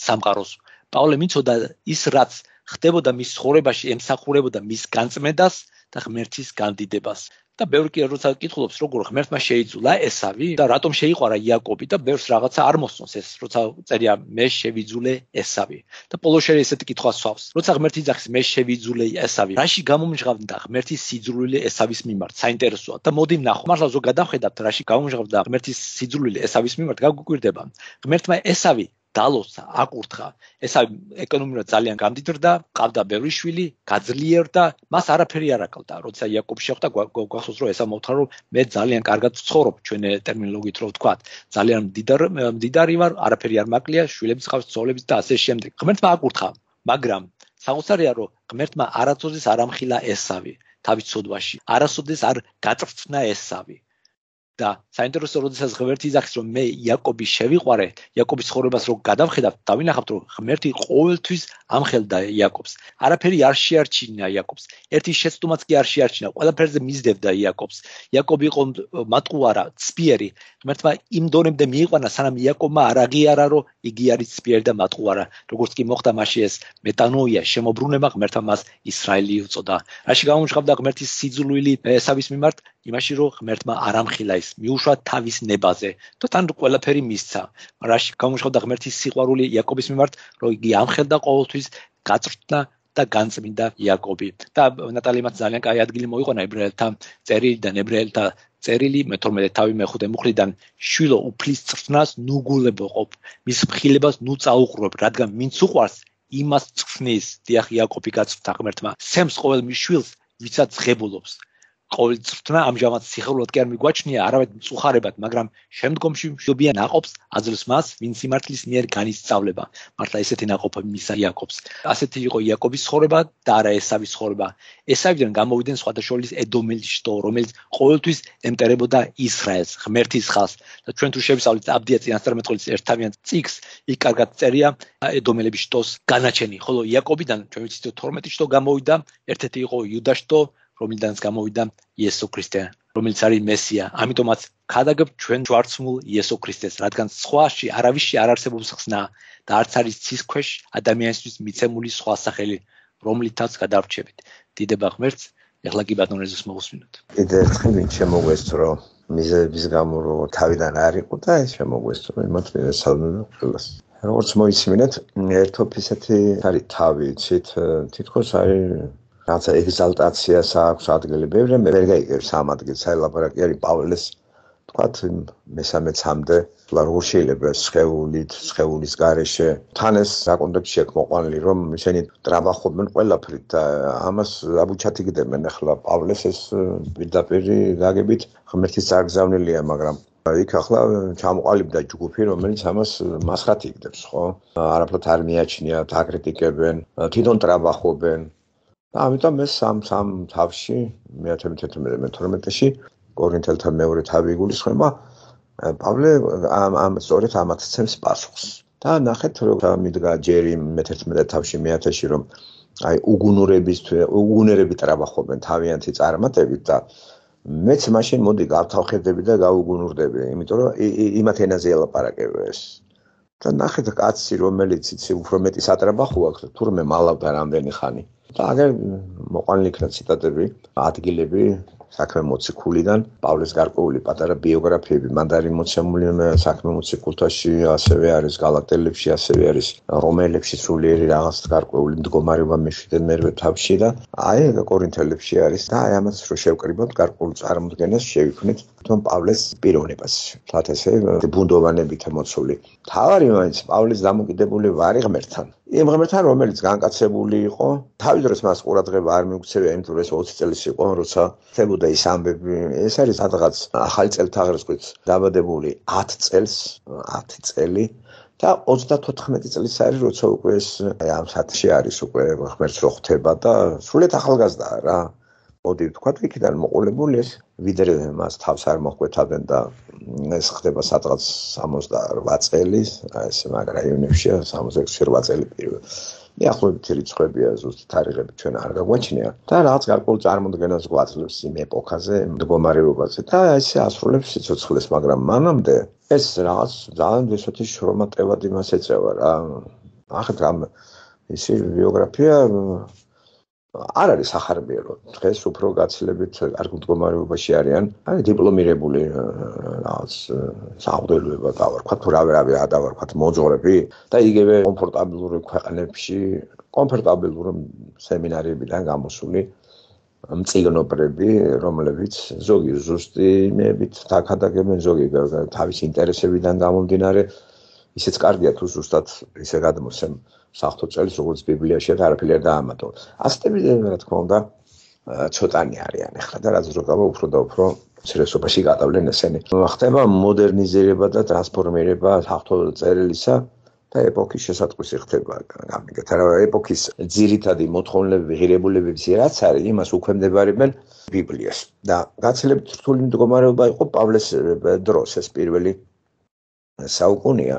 სამყაროს. პავლე მიცოდა ის რაც ხდებოდა მის ცხოვრებაში ემსახურებოდა მის განწმენდას და ღმერთის განდიდებას და ბევრი კი როცა კითხულობს როგორ ღმერთმა შეიძულა ესავი და რატომ შეიყვარა იაკობი და ბევრს რაღაცა არ მოსწონს ეს როცა წერია მე შევიძულე ესავი. და პოლოშერი ესეთი კითხვა სვავს. როცა ღმერთი ძახის მე შევიძულე ესავი. რაში გამომჟღავდა ღმერთის სიძულვილი ესავის მიმართ? საინტერესოა. და მოდი ნახო. მართლა ზოგადად გადავხედავთ რაში გამომჟღავდა ღმერთის სიძულვილი ესავის მიმართ? გაგვიკვირდება ღმერთმა ესავი დალოსა, აკურთხა. ესა ეკონომიკურად ძალიან გამდიდრდა, ყავდა ბევრი შვილი, გაძლიერდა, მას არაფერი არ აკელდა. როცა იაკობ შეხვდა, გვახსოვს რომ ესა მოთხრა რომ მე ძალიან კარგად ვცხოვრობ, ჩვენ ტერმინოლოგიით რო ვთქვა. ძალიან მდიდარ მდიდარი ვარ, არაფერი არ მაკლია, შვილებს ყავს, ძოლებს და ასე შემდეგ. ღმერთმა აკურთხა, მაგრამ საოცარია რომ ღმერთმა არაცოდეს არ ამხილა ესავი თავის ცოდვაში. არასოდეს არ გაწრთნა ესავი. და საინტერესო როდესაც ღმერთი იძახის რომ მე იაკობის შევიყვარე იაკობის ცხოვრებას რო გადავხედავ დავინახავთ რომ ღმერთი ყოველთვის ამხელდა იაკობს. არაფერი არ შეარჩინა იაკობს. ერთი შეცდომაც კი არ შეარჩინა ყველაფერზე მისდევდა იაკობს. იაკობი იყო მატყუარა ცპიერი. ღმერთმა იმ დონემდე მიიყვანა სანამ იაკობმა არ აღიარა რომ იგი არის ცპიერი და მატყუარა როგორც კი მოხდა მასში ეს მეტანოია შემოbrunება ღმერთმა მას ისრაელი უწოდა. რაში გამომჟღავდა ღმერთის სიძულვილი ესავის მიმართ იმაში რომ ღმერთმა არ ამხილა ის მიუშვა თავის ნებაზე და თან ყველაფერი მისცა. რაში გამოშავდა ღმერთის სიყვარული იაკობის მიმართ რომ იგი ამხელდა ყოველთვის გაწრთნა და განწმინდა იაკობი. და ნატალიმაც ძალიან კაი ადგილი მოიყონა ებრაელთა წერილიდან ებრაელთა წერილი მე-12 თავი მე-5 მუხლიდან შვილო უფლის წრთნას ნუგულებო ყოფ მის მხილებას ნუ წაუყრობ რადგან ვინც უყვარს იმას წრთნის დიახ იაკობი გაწრთა ღმერთმა. სემს ყოველ მის შვილს ვისაც ღებულობს ყოველი წვრთნა ამჟამად სიხარულად კი არ მიგვაჩნია, არამედ მწუხარებად, მაგრამ შემდგომში მშვიდობიან ناقობს აძლევს მას, ვინც სიმართლის მიერ განისწავლება. მართლა ესეთი ناقობა მისცა იაკობს. ასეთი იყო იაკობის ცხოვრება და არა ესავის ცხოვრება. ესავიდან გამოვიდნენ სხვადასხვაის ედომელის შტო, რომელიც ყოველთვის ემტერებოდა ისრაელს, ღმერთის ხალს. და ჩვენ თუ შევისწავლით აბდია წინასწარმეტყველის ერთთავიან წიგს, იქ კარგად წერია ედომელების შტოს განაჩენი. ხოლო იაკობიდან ჩვენ ვიცით 12 შტო გამოვიდა, ერთ-ერთი იყო იუდაშტო, რომლიდანაც გამოვიდა იესო ქრისტე, რომელიც არის მესია. ამიტომაც ქადაგებ ჩვენ ჯვარცმულ იესო ქრისტეს, რადგან სხვაში არავისი არ არსებობს ხსნა და არც არის ცის ქვეშ ადამიანისთვის მიცემული სხვა სახელი, რომლითაც გადარჩებით. დიდება ღმერთს, ეხლა კი ბატონ ეზოს მოусმინოთ. კიდე ერთხელ ვინ შემოგვესწრო მიზების გამო რომ თავიდან არ იყო და ეს შემოგვესწრო იმათ ესალმე ყველას. როგორც მოისმინეთ, ერთოფისეთი არის თავი, ცით თითქოს არის რაცა ეგზალტაციას აქვს ადგილი. ბევრი მე ვერ გაიგებს ამ ადგილს. აი ლაბორატორი არის პავლეს თქვათ მესამე-ცამდე როგორ შეიძლება შეეულით შეეულის garaშე თან ეს რა კონტექსტში აქვს მოყვანილი რომ ისინი ტრაბახობენ ყველაფრით და ამას აბუჩათიგდებენ ახლა პავლეს ეს პირდაპირი გაგებით ღმერთის წარგზავნილია მაგრამ იქ ახლა ჩამოყალიბდა ჯგუფი რომელიც ამას მასხათ იგდებს ხო? არაფრად არ მიაჩნიათ აკრიტიკებენ თვითონ ტრაბახობენ ამიტომ ეს სამ სამ თავში მე-11-12-ში კორინთელთა მეორე თავი იგულისხმება პავლე ამ ამ სწორედ ამათ ცემს პასუხს და ნახეთ რომ მიდგა ჯერი მე-11 თავში მე-10-ში რომ აი უგუნურების უგუნერები ტრაბახობენ თავიანთი წარმატებით და მეც მაშინ მოდი გავთავხედები და გაუგუნურდები იმიტომ რომ იმათ ენაზე ელაპარაკებ ეს და ნახეთ კაცი რომელიც იცი უფრო მეტი სატრაბახო აქვს თურმე მალავდა რამდენი ხანი. და აგერ მოყანილი იქნა ციტატები, ადგილები საქმე მოციქულიდან, პავლეს გარკვეული პატარა ბიოგრაფიები, მანდარი მოცემული საქმე მოციქულთაში, ასევე არის გალაქტელებში, ასევე არის რომელებში სულიერი რაღაც გარკვეული მდგომარეობა მეშვიდე მერვე თავში და აი კორინთელებში არის და აი ამას რო შევკრიბოთ გარკვეულ წარმოდგენას შევიქმნით თვითონ პავლეს პიროვნებას. თათ ესე ბუნდოვანებით მოცული. თავარი მაინც პავლეს დამოკიდებული ვარი ღმერთთან. იმ ღმერთთან რომელიც განკაცებული იყო, თავის დროს მას ყურადღება არ მიუქცევია იმ დროს 20 წელს იყო, როცა ხებოდა ის ამბები. ეს არის სადღაც ახალი წელთაღრიცხვით დაბადებული 10 წელს, 10 წელი და 34 წელს არის როცა უკვე ეს ამ საათში არის უკვე ღმერთს რო ხვდება და სულეთ ახალგაზრდაა რა. მოდი ვთქვათ, იქიდან მოყოლებული ეს ვიდრე მას თავს არ მოხვეთავენ და ეს ხდება სადღაც 68 წელი, აი ეს მაგრა იუნებში 66 წელი პირველ. მიახლოებით რიცხვებია ზუსტ თარიღები ჩვენ არ გაგვაჩნია და რაღაც გარკვეულ წარმოდგენას გვაძლევს იმ ეპოქაზე, მდგომარეობაზე და ესე ასრულებს სიცოცხლეს, მაგრამ მანამდე ეს რაღაც ძალიან ისეთი შრომატევად იმას ეწევა რა. ახლა რამ ისი ბიოგრაფია არ არის ახარბიელო. დღეს უფრო გაცილებით არ მდგომარეობაში არიან. აი დიპლომირებული რაღაც საავადმყოფო დავარქვა თუ რავი რავი ადავარქვა მოძღვრები და იგივე კომფორტაბილური ქვეყნებში კომფორტაბილური სემინარებიდან გამოსული მწიგნობრები, რომლებიც ზოგი ზუსტი იმებით დაკადაგებენ ზოგი თავის ინტერესებიდან გამომდინარე ისეც კარგია თუ ზუსტად ისე გადმოსემ საფრთხო წელს როგორც ბიბლიაში და არაფერი არ დაამატო. ასეთები რა თქმა უნდა ცოტანი არიან ახლა და რაც როგორ უფრო და უფრო ცერესობაში გადავლენ ესენი. ხდება მოდერნიზება და ტრანსფორმირება საფრთხო წერილისა და ეპოქის შესაძყვისი ხდება. გამიგეთ რა ეპოქის ძირითადი მოთხოვნილები ღირებულებების რაც არის იმას უქვემდებარებენ ბიბლიას. და გაცილებით რთული მდგომარეობა იყო პავლეს დროს ეს პირველი საუკუნეა.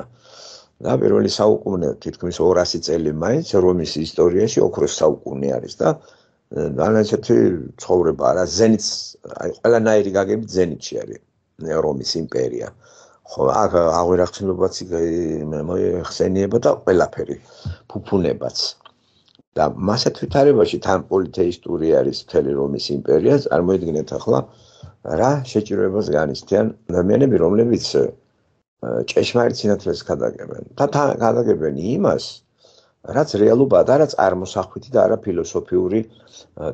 და პირველი საუკუნე თითქმის 200 წელი მაინც რომის ისტორიაში ოქროს საუკუნე არის და ძალიან ესეთი ცხოვრება რა ზენიც აი ყველანაირი გაგებით ზენიტში არის რომის იმპერია. ხო აქ აღვირახცნობაც მოიხსენიება და ყველაფერი ფუფუნებაც. და მასეთ ვითარებაში თან პოლითეისტური არის მთელი რომის იმპერია წარმოიდგინეთ ახლა რა შეჭიროებას განიცდიან ადამიანები, რომლებიც ჭეშმარიტ სინათლეს ქადაგებენ. და ქადაგებენ იმას, რაც რეალობაა და რაც წარმოსახვითი და არა ფილოსოფიური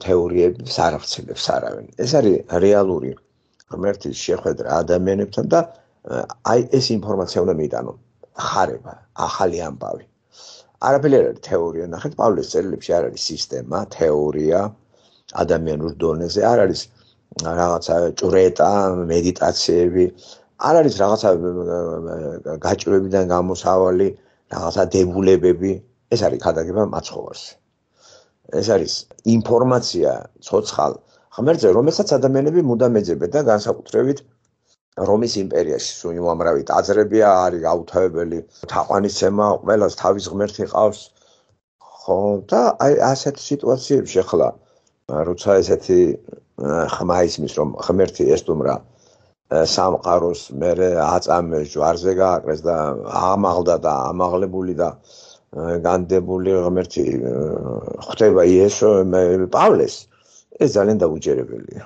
თეორიების არ აღწევს არავინ. ეს არის რეალური ღმერთის შეხვედრა ადამიანებთან და აი ეს ინფორმაცია უნდა მიიტანო. ხარება, ახალი ამბავი. არაფერი არ არის თეორია, ნახეთ პავლეს წერილებში არ არის სისტემა, თეორია ადამიანურ დონეზე, არ არის რაღაცა ჭრეტა, მედიტაციები, არ არის რაღაცა გაჭრებიდან გამოსავალი, რაღაცა დებულებები, ეს არის ხადაგება მაცხოვარს. ეს არის ინფორმაცია ცოცხალ ღმერთზე, რომელსაც ადამიანები მუდამ ეძებენ და განსაკუთრებით რომის იმპერიაში სულ უამრავი ტაძრები არის აუთავებელი, თაყვანისცემა, ყველას თავის ღმერთი ყავს. ხო და აი ასეთ სიტუაციებში ახლა როცა ესეთი ხმა ისმის რომ ღმერთი ესტუმრა სამყაროს მე აწამეს ჯვარზე გააკრეს და ამაღლდა და ამაღლებული და განდებული ღმერთი ხვდება იესო პავლეს. ეს ძალიან დაუჯერებელია.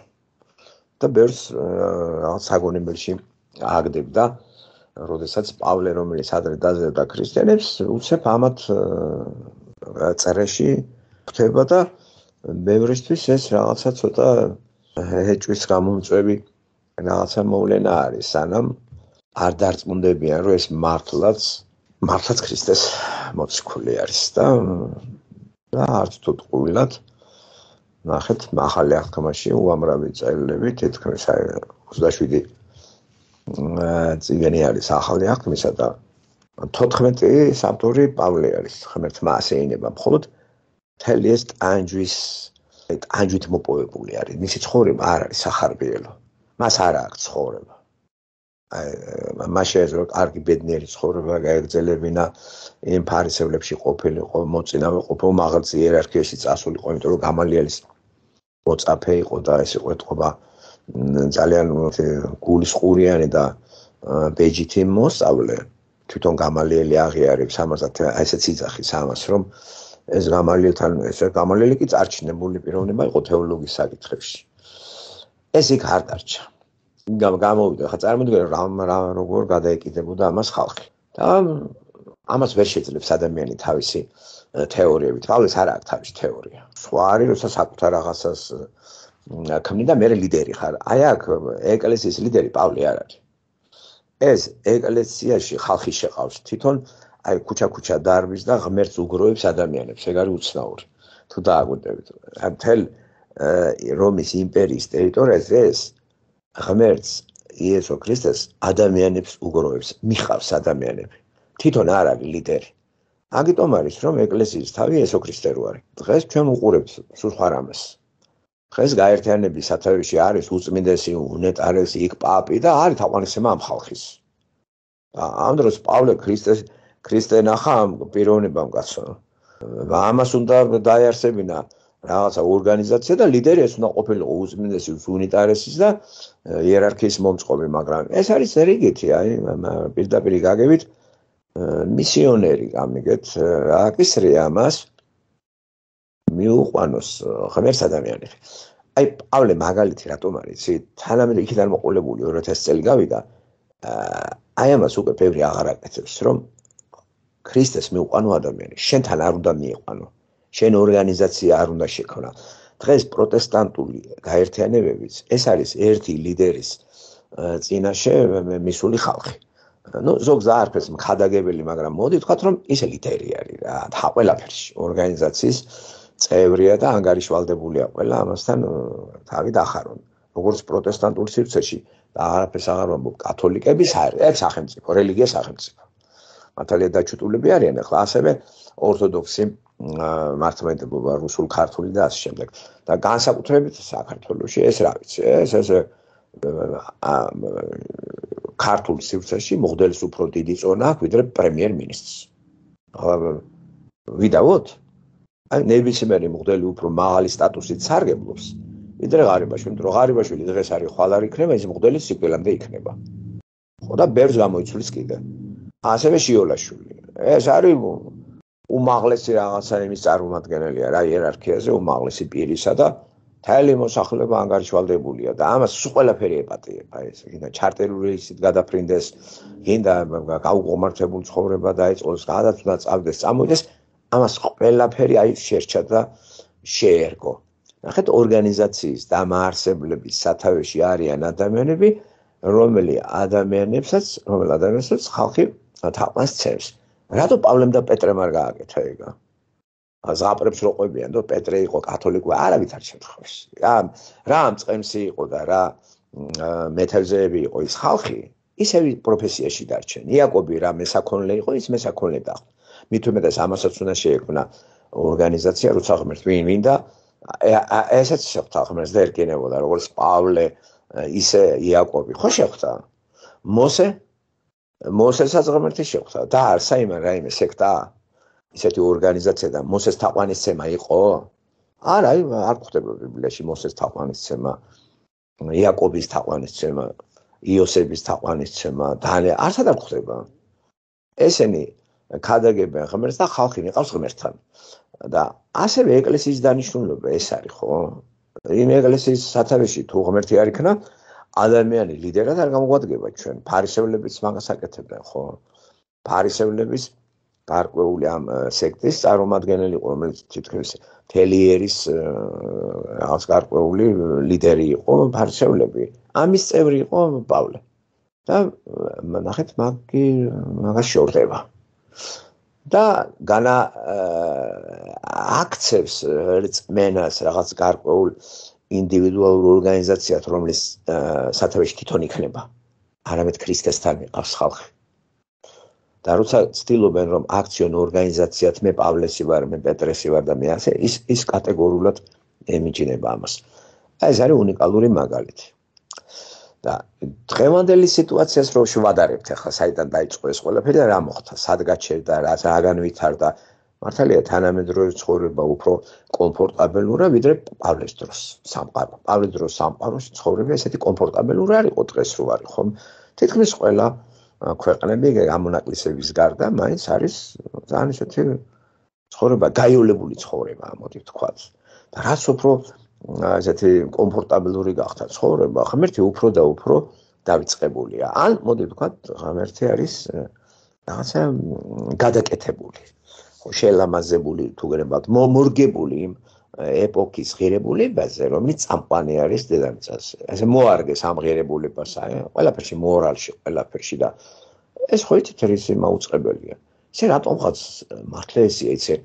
და ბერს რაღაც საგონებელში აგდებდა როდესაც პავლე რომელიც ადრე დაძებდა ქრისტიანებს უცებ ამათ წერეში ხვდება და ბევრისთვის ეს რაღაცა ცოტა ეჭვის გამომწვევი რაღაცა მოვლენა არის სანამ არ დარწმუნდებიან რომ ეს მართლაც მართლაც ქრისტეს მოციქული არის და და არც თუ ტყუილად ნახეთ ახალი აღთქმაში უამრავი წერილები თითქმის 27 წიგანი არის ახალი აღთქმისა და 14 სამტური პავლე არის ღმერთმა ასე ენება მხოლოდ მთელი ეს ტანჯვის ტანჯვით მოპოვებული არის მისი ცხოვრება არ არის სახარბიელო მას არ აქვს ცხოვრება. აი მაშინ რო კარგი ბედნიერი ცხოვრება გაეგრძელებინა იმ ფარისევლებში ყოფილიყო მოწინავე ყოფილ მაღალ იერარქიაში წასულიყო იმიტომ რომ გამალიელის მოწაფე იყო და ეს ეთყობა ძალიან გულისყურიანი და ბეჯითი მოსწავლე. თვითონ გამალიელი აღიარებს ამასაც ესეც იძახის ამას რომ ეს გამალიელთან ეს გამალიელი კი წარჩინებული პიროვნება იყო თეოლოგიის საკითხებში ეს იქ არ დარჩა. გამოვიდა ხა წარმოგიდგენ რა როგორ გადაეკიდებოდა ამას ხალხი. და ამას ვერ შეძლებს ადამიანი თავისი თეორიებით პავლეს არ აქვს თავისი თეორია. სხვა არის როცა საკუთარ რაღაცას ქმნიდა მე ლიდერი ხარ. აი აქ ეკლესიის ლიდერი პავლე არ არის. ეს ეკლესიაში ხალხი შეყავს. თვითონ აი ქუჩა-ქუჩა დარბის და ღმერთს უგროვებს ადამიანებს. ეგ არის უცნაური. თუ დააგვირდებით ამ თელ რომის იმპერიის ტერიტორიაზე ეს ღმერთს იესო ქრისტეს ადამიანებს უგროვებს, მიხავს ადამიანები. თვითონ არ არის ლიდერი. აგიტომ არის რომ ეკლესიის თავი იესო ქრისტე რო არის. დღეს ჩვენ უყურებთ სულხარამეს. დღეს გაერთიანების სათავეში არის უწმინდესი უნეტარესი იქ პაპი და არის თაყვანისცემა ამ ხალხის. ამ დროს პავლე ქრისტეს ქრისტე ნახა ამ პიროვნებამ კაცო. ამას უნდა დაიარსებინა რაღაცა ორგანიზაცია და ლიდერი ეს უნდა ყოფილიყო უზმინესი უნიტარესის და იერარქიის მომწყობი, მაგრამ ეს არის რიგითი, აი პირდაპირ გაგებით მისიონერი გამიგეთ, აკისრია მას მიუყვანოს ღმერთს ადამიანები. აი პავლე მაგალითი რატომ არის? იცი, თანამედროვე იქიდან მოყოლებული 2000 წელი გავიდა. აი ამას უკვე ბევრი აღარ აკეთებს, რომ ქრისტეს მიუყვანო ადამიანი, შენთან არ უნდა მიიყვანო. შენ ორგანიზაცია არ უნდა შექმნა. დღეს პროტესტანტული გაერთიანებებიც ეს არის ერთი ლიდერის წინაშე მისული ხალხი. ну ზოგს არაფერს მხადაგებელი, მაგრამ მოდი ვთქვათ, რომ ის ლიდერი არის რა, და ყველაფერში ორგანიზაციის წევრია და ანგარიშვალდებულია ყველა ამასთან თავი დახარონ. როგორც პროტესტანტულ სივრცეში და არაფერს აღარ ვამბობ, კათოლიკების არის სახელმწიფო, რელიგია სახელმწიფო. მართალია დაჩუტულები არიან ახლა ასევე ორთოდოქსი მართლმადიდებლობა რუსულ ქართული და ასე შემდეგ. და განსაკუთრებით საქართველოსში ეს რა ვიცი ეს ეს ქართულ სივრცეში მოხდელის უფრო დიდი წონა აქვს ვიდრე პრემიერ-მინისტრს. ვიდაოთ? აი ნებისმიერი მოხდელი უფრო მაღალი სტატუსით სარგებლობს. ვიდრე ღარიბაშვილი რომ ღარიბაშვილი დღეს არის ხვალ არ იქნება ის მოხდელი სიკვდილამდე იქნება. ხო და ბერს გამოიცვლის კიდე. ასევე შიოლაშვილი ეს არის უმაღლესი რაღაცა იმის წარმომადგენელია რა იერარქიაზე უმაღლესი პირისა და თელი მოსახლეობა ანგარიშვალდებულია და ამას სულ ყველაფერი ეპატიება ეს. გინდა ჩარტერული ისით გადაფრინდეს გინდა გაუღომართებულ ცხოვრება დაიწყოს გადაცვლა წავდეს წამოიდეს ამას ყველაფერი აი შეერჩა და შეერგო. ნახეთ ორგანიზაციის დამაარსებლების სათავეში არიან ადამიანები რომელი ადამიანებსაც რომელ ადამიანებსაც ხალხი თაყვანს ცემს რატო პავლემ და პეტრემ არ გააკეთა ეგა ზღაპრებს რო ყვებიან და პეტრე იყო კათოლიკო არავით არ შემთხვევს რა რა ამწყემსი იყო და რა მეთევზეები იყო ის ხალხი? ისევ პროფესიაში დარჩენ. იაკობი რა მესაქონლე იყო ის მესაქონლე და მით უმეტეს ამასაც უნდა შეექმნა ორგანიზაცია როცა ღმერთ ვინ ვინ და ესეც შეხვდა ღმერთს და ერკინებოდა როგორც პავლე ისე იაკობი. ხო შეხვდა? მოსე მოსესაც ღმერთი შეხვდა და არსა იმან რაიმე სექტა ისეთი ორგანიზაცია და მოსეს თაყვანისცემა იყო? არა, არ ხვდება ბიბლიაში მოსეს თაყვანისცემა, იაკობის თაყვანისცემა, იოსების თაყვანისცემა, და არსად არ ხვდება. ესენი ქადაგებენ ღმერთს და ხალხი მიყავს ღმერთთან. და ასევე ეკლესიის დანიშნულება ეს არის, ხო? იმ ეკლესიის სათავეში თუ ღმერთი არ იქნა, ადამიანი ლიდერად არ გამოგვადგება ჩვენ. ფარისევლებიც მაგას აკეთებენ, ხო? ფარისევლების გარკვეული ამ სექტის წარმომადგენელი იყო, რომელიც თითქმის თელიერის რაღაც გარკვეული ლიდერი იყო, ფარშევლები. ამის წევრი იყო პავლე. და ნახეთ, მაგი მაგას შორდება. და განა აქცევს რწმენას რაღაც გარკვეულ ინდივიდუალურ ორგანიზაციად, რომლის სათავეში თვითონ იქნება. არამედ ქრისტესთან მიყავს ხალხი. და როცა ცდილობენ რომ აქციონ ორგანიზაციათ მე პავლესი ვარ, მე პეტრესი ვარ და მე ასე ის ის კატეგორიულად ემიჯნება ამას. აი ეს არის უნიკალური მაგალითი. და დღევანდელი სიტუაციას რო შევადარებთ ახლა საიდან დაიწყო ეს ყველაფერი და რა მოხდა, სად გაჩერდა, რა რაგან ვითარდა. მართალია თანამედროვე ცხოვრება უფრო კომფორტაბელურა ვიდრე პავლეს დროს სამყარო. პავლეს დროს სამყაროში ცხოვრება ესეთი კომფორტაბელური არ იყო დღეს რო არის ხომ? თითქმის ყველა ქვეყნები გამონაკლისების გარდა მაინც არის ძალიან ისეთი ცხოვრება გაიოლებული ცხოვრება მოდი ვთქვათ და რაც უფრო ესეთი კომფორტაბელური გახდა? ცხოვრება ღმერთი უფრო და უფრო დავიწყებულია ან მოდი ვთქვათ ღმერთი არის რაღაცა გადაკეთებული შელამაზებული თუ გერებათ მომორგებული იმ ეპოქის ღირებულებაზე, რომელიც წამყვანი არის დედამიწაზე. ესე მოარგეს ამ ღირებულებას, აი, ყველაფერში მორალში, ყველაფერში და ეს ხო რისი მაუწყებელია. ესე რატომღაც მართლა ესია, იცი,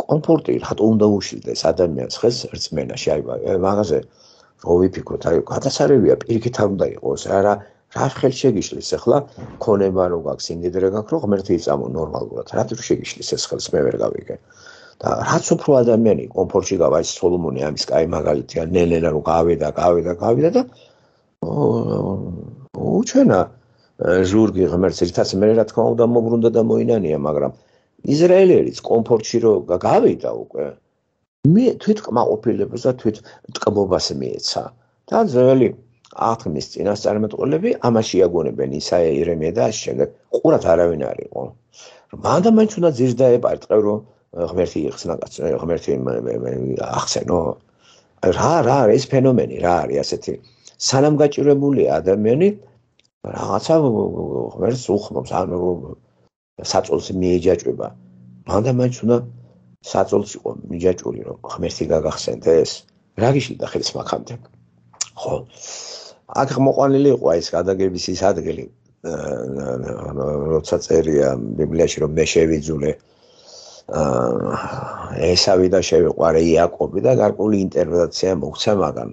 კომფორტი რატო უნდა უშილდეს ადამიანს ხელს რწმენაში, აი, მაგაზე რო ვიფიქროთ, აი, გადასარევია პირიქით არ უნდა იყოს, არა რა ხელ შეგიშლის ახლა? ქონება რო გაქვს იმდრე გაქვს რომ ღმერთი იწამო ნორმალურად. რა თქმა შეგიშლის ეს ხელს მე ვერ გავიგე. და რაც უფრო ადამიანი კომფორტში გავა ის სოლომონი ამის კაი მაგალითია ნელელა რო გავიდა გავიდა გავიდა და ო ჩვენა ჟურგი ღმერთს ერთად მე რა თქმა უნდა მოbrunდა და მოინანია მაგრამ ისრაელერიც კომფორტში რო გავიდა უკვე მე თვით კმაყოფილებას და თვით ტკბობას მიეცა. და ძველი აღთქმის წინასწარმეტყველები ამაში აგონებენ ისაია ირემია და შემდეგ ყურად არავინ არ იყო მანდა მაინც უნდა ძირს დაეპარტყე რომ ღმერთი იხსნა კაცს, ღმერთი ახსენო. რა რა ეს ფენომენი რა არის ასეთი? სანამ გაჭირებული ადამიანი რაღაცა ღმერთს უხმობს, ანუ საწოლს მიეჯაჭვება. მანდა მაინც უნდა საწოლს იყო მიჯაჭვული რომ ღმერთი გაგახსენდეს. რა გიშლიდა ხელს მაგამდე? ხო. აქ მოყვანილი იყო ეს გადაგების ის ადგილი როცა წერია ბიბლიაში რომ მე შევიძულე ესავი და შევიყვარე იაკობი და გარკვეული ინტერპრეტაცია მოგცა მაგან.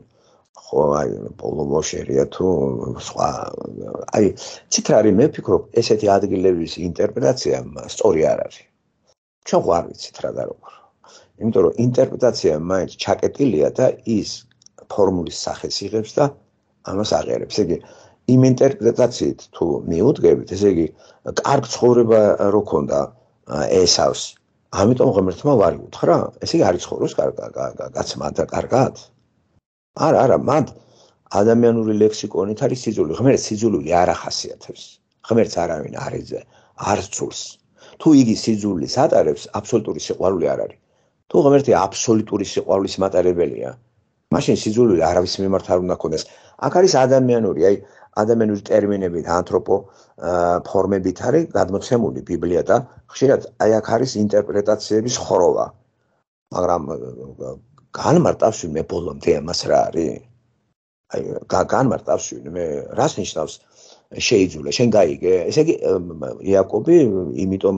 ხო აი პოლომოშერია თუ სხვა აი ცითარი მე ფიქრობ ესეთი ადგილების ინტერპრეტაცია სწორი არ არის. ჩვენ ხო არ ვიცით რა და როგორ. იმიტომ რომ ინტერპრეტაცია მაინც ჩაკეტილია და ის ფორმულის სახეს იღებს და ამას აღერებს იგი იმ ინტერპრეტაციით თუ მიუდგებით ესე იგი კარგ ცხოვრება რო ქონდა ესავს ამიტომ ღმერთმა ვარი უთხრა, ესე იგი არის ხოროს კაცმა და კარგად? არა, არა, მანდ ადამიანური ლექსიკონით არის სიძული, ღმერთს სიძულული არ ახასიათებს. ღმერთს არავინ არ ეძე, არ ცულს. თუ იგი სიძულის ატარებს, აბსოლუტური სიყვარული არ არის. თუ ღმერთი აბსოლუტური სიყვარულის მატარებელია, მაშინ სიძულვილი არავის მიმართ არ უნდა ქონდეს. აქ არის ადამიანური, აი ადამიანური ტერმინებით, ანთროპო ფორმებით არის გადმოცემული ბიბლია და ხშირად აი აქ არის ინტერპრეტაციების ხროვა. მაგრამ განმარტავს მე ბოლომდე ამას რა არის? აი განმარტავს მე რას ნიშნავს შეიძლება შენ გაიგე? ესე იგი იაკობი იმიტომ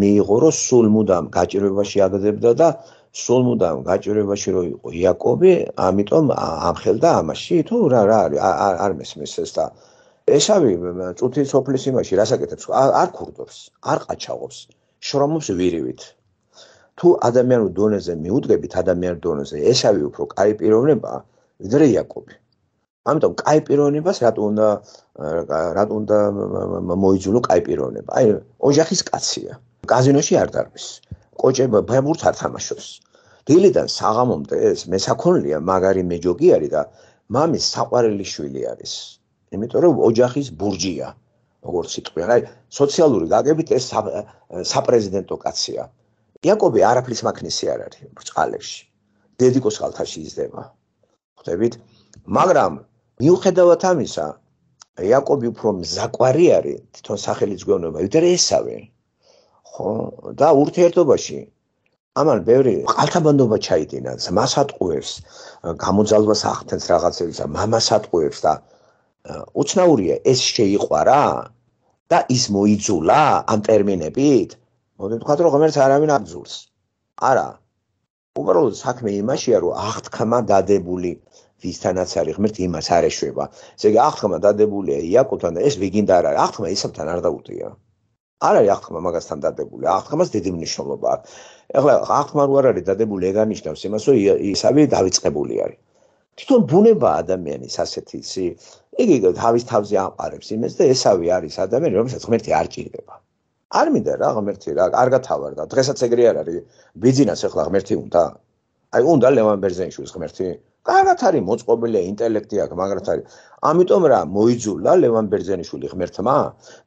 მიიღო რომ სულ მუდამ გაჭირვებაში აგდებდა და სულ მუდამ გაჭირვებაში რო იყო იაკობი, ამიტომ ამხელდა ამაში თუ რა რა არის არ მესმის ეს და ესავი წუთი სოფლის იმაში რასაკეთებს არ ქურდობს, არ ყაჩაღობს, შრომობს ვირივით. თუ ადამიანურ დონეზე მიუდგებით ადამიანურ დონეზე, ესავი უფრო კაი პიროვნება ვიდრე იაკობი. ამიტომ კაი პიროვნებას რატო უნდა რატო უნდა მოიძულო კაი პიროვნება? აი ოჯახის კაცია. კაზინოში არ დარბის. კოჭება ბებურთ არ თამაშობს. დილიდან საღამომდე ეს მესაქონლია მაგარი მეჯოგი არის და მამის საყვარელი შვილი არის. იმიტომ რომ ოჯახის ბურჯია, როგორც სიტყვია. აი სოციალური გაგებით ეს საპრეზიდენტო კაცია. იაკობი არაფრის მაქნისი არ არის ბრწყალებში. დედიკოს ხალხაში იზრდება. ხვდებით? მაგრამ მიუხედავად ამისა, იაკობი უფრო მზაკვარი არის თვითონ სახელის გვეუბნება, ვიდრე ესავე. ხო, და ურთიერთობაში ამან ბევრი ყალთაბანდობა ჩაიდინა, მას ატყუებს, გამოძალვას ახდენს რაღაცებს და მამას ატყუებს და უცნაურია ეს შეიყვარა და ის მოიძულა ამ ტერმინებით. მოდი ვთქვა რომ ღმერთს არავინ აბძულს. არა. უბრალოდ საქმე იმაშია რომ აღთქმა დადებული ვისთანაც არის ღმერთი იმას არ ეშვება. ესე იგი აღთქმა დადებულია იაკობთან და ეს ვიგინდა არ არის. აღთქმა ისებთან არ დაუტია. არ არის აღთქმა მაგასთან დადებული. აღთქმას დიდი მნიშვნელობა აქვს. ეხლა აღთქმა რო არ არის დადებული, ეგ არნიშნავს იმას, რომ ისავი დაიწყებული არის. თვითონ ბუნება ადამიანის ასეთი ისი, იგი თავის თავზე აყარებს იმას და ესავი არის ადამიანი, რომელსაც ღმერთი არ ჭირდება. არ მინდა რა ღმერთი რა, კარგად თავარდა. დღესაც ეგრე არ არის. ბიძინას ეხლა ღმერთი უნდა. აი უნდა ლევან ბერძენიშვილის ღმერთი. კარგად არის მოწყობილია ინტელექტი აქვს, მაგრამ არის. ამიტომ რა მოიძულა ლევან ბერძენიშვილი ღმერთმა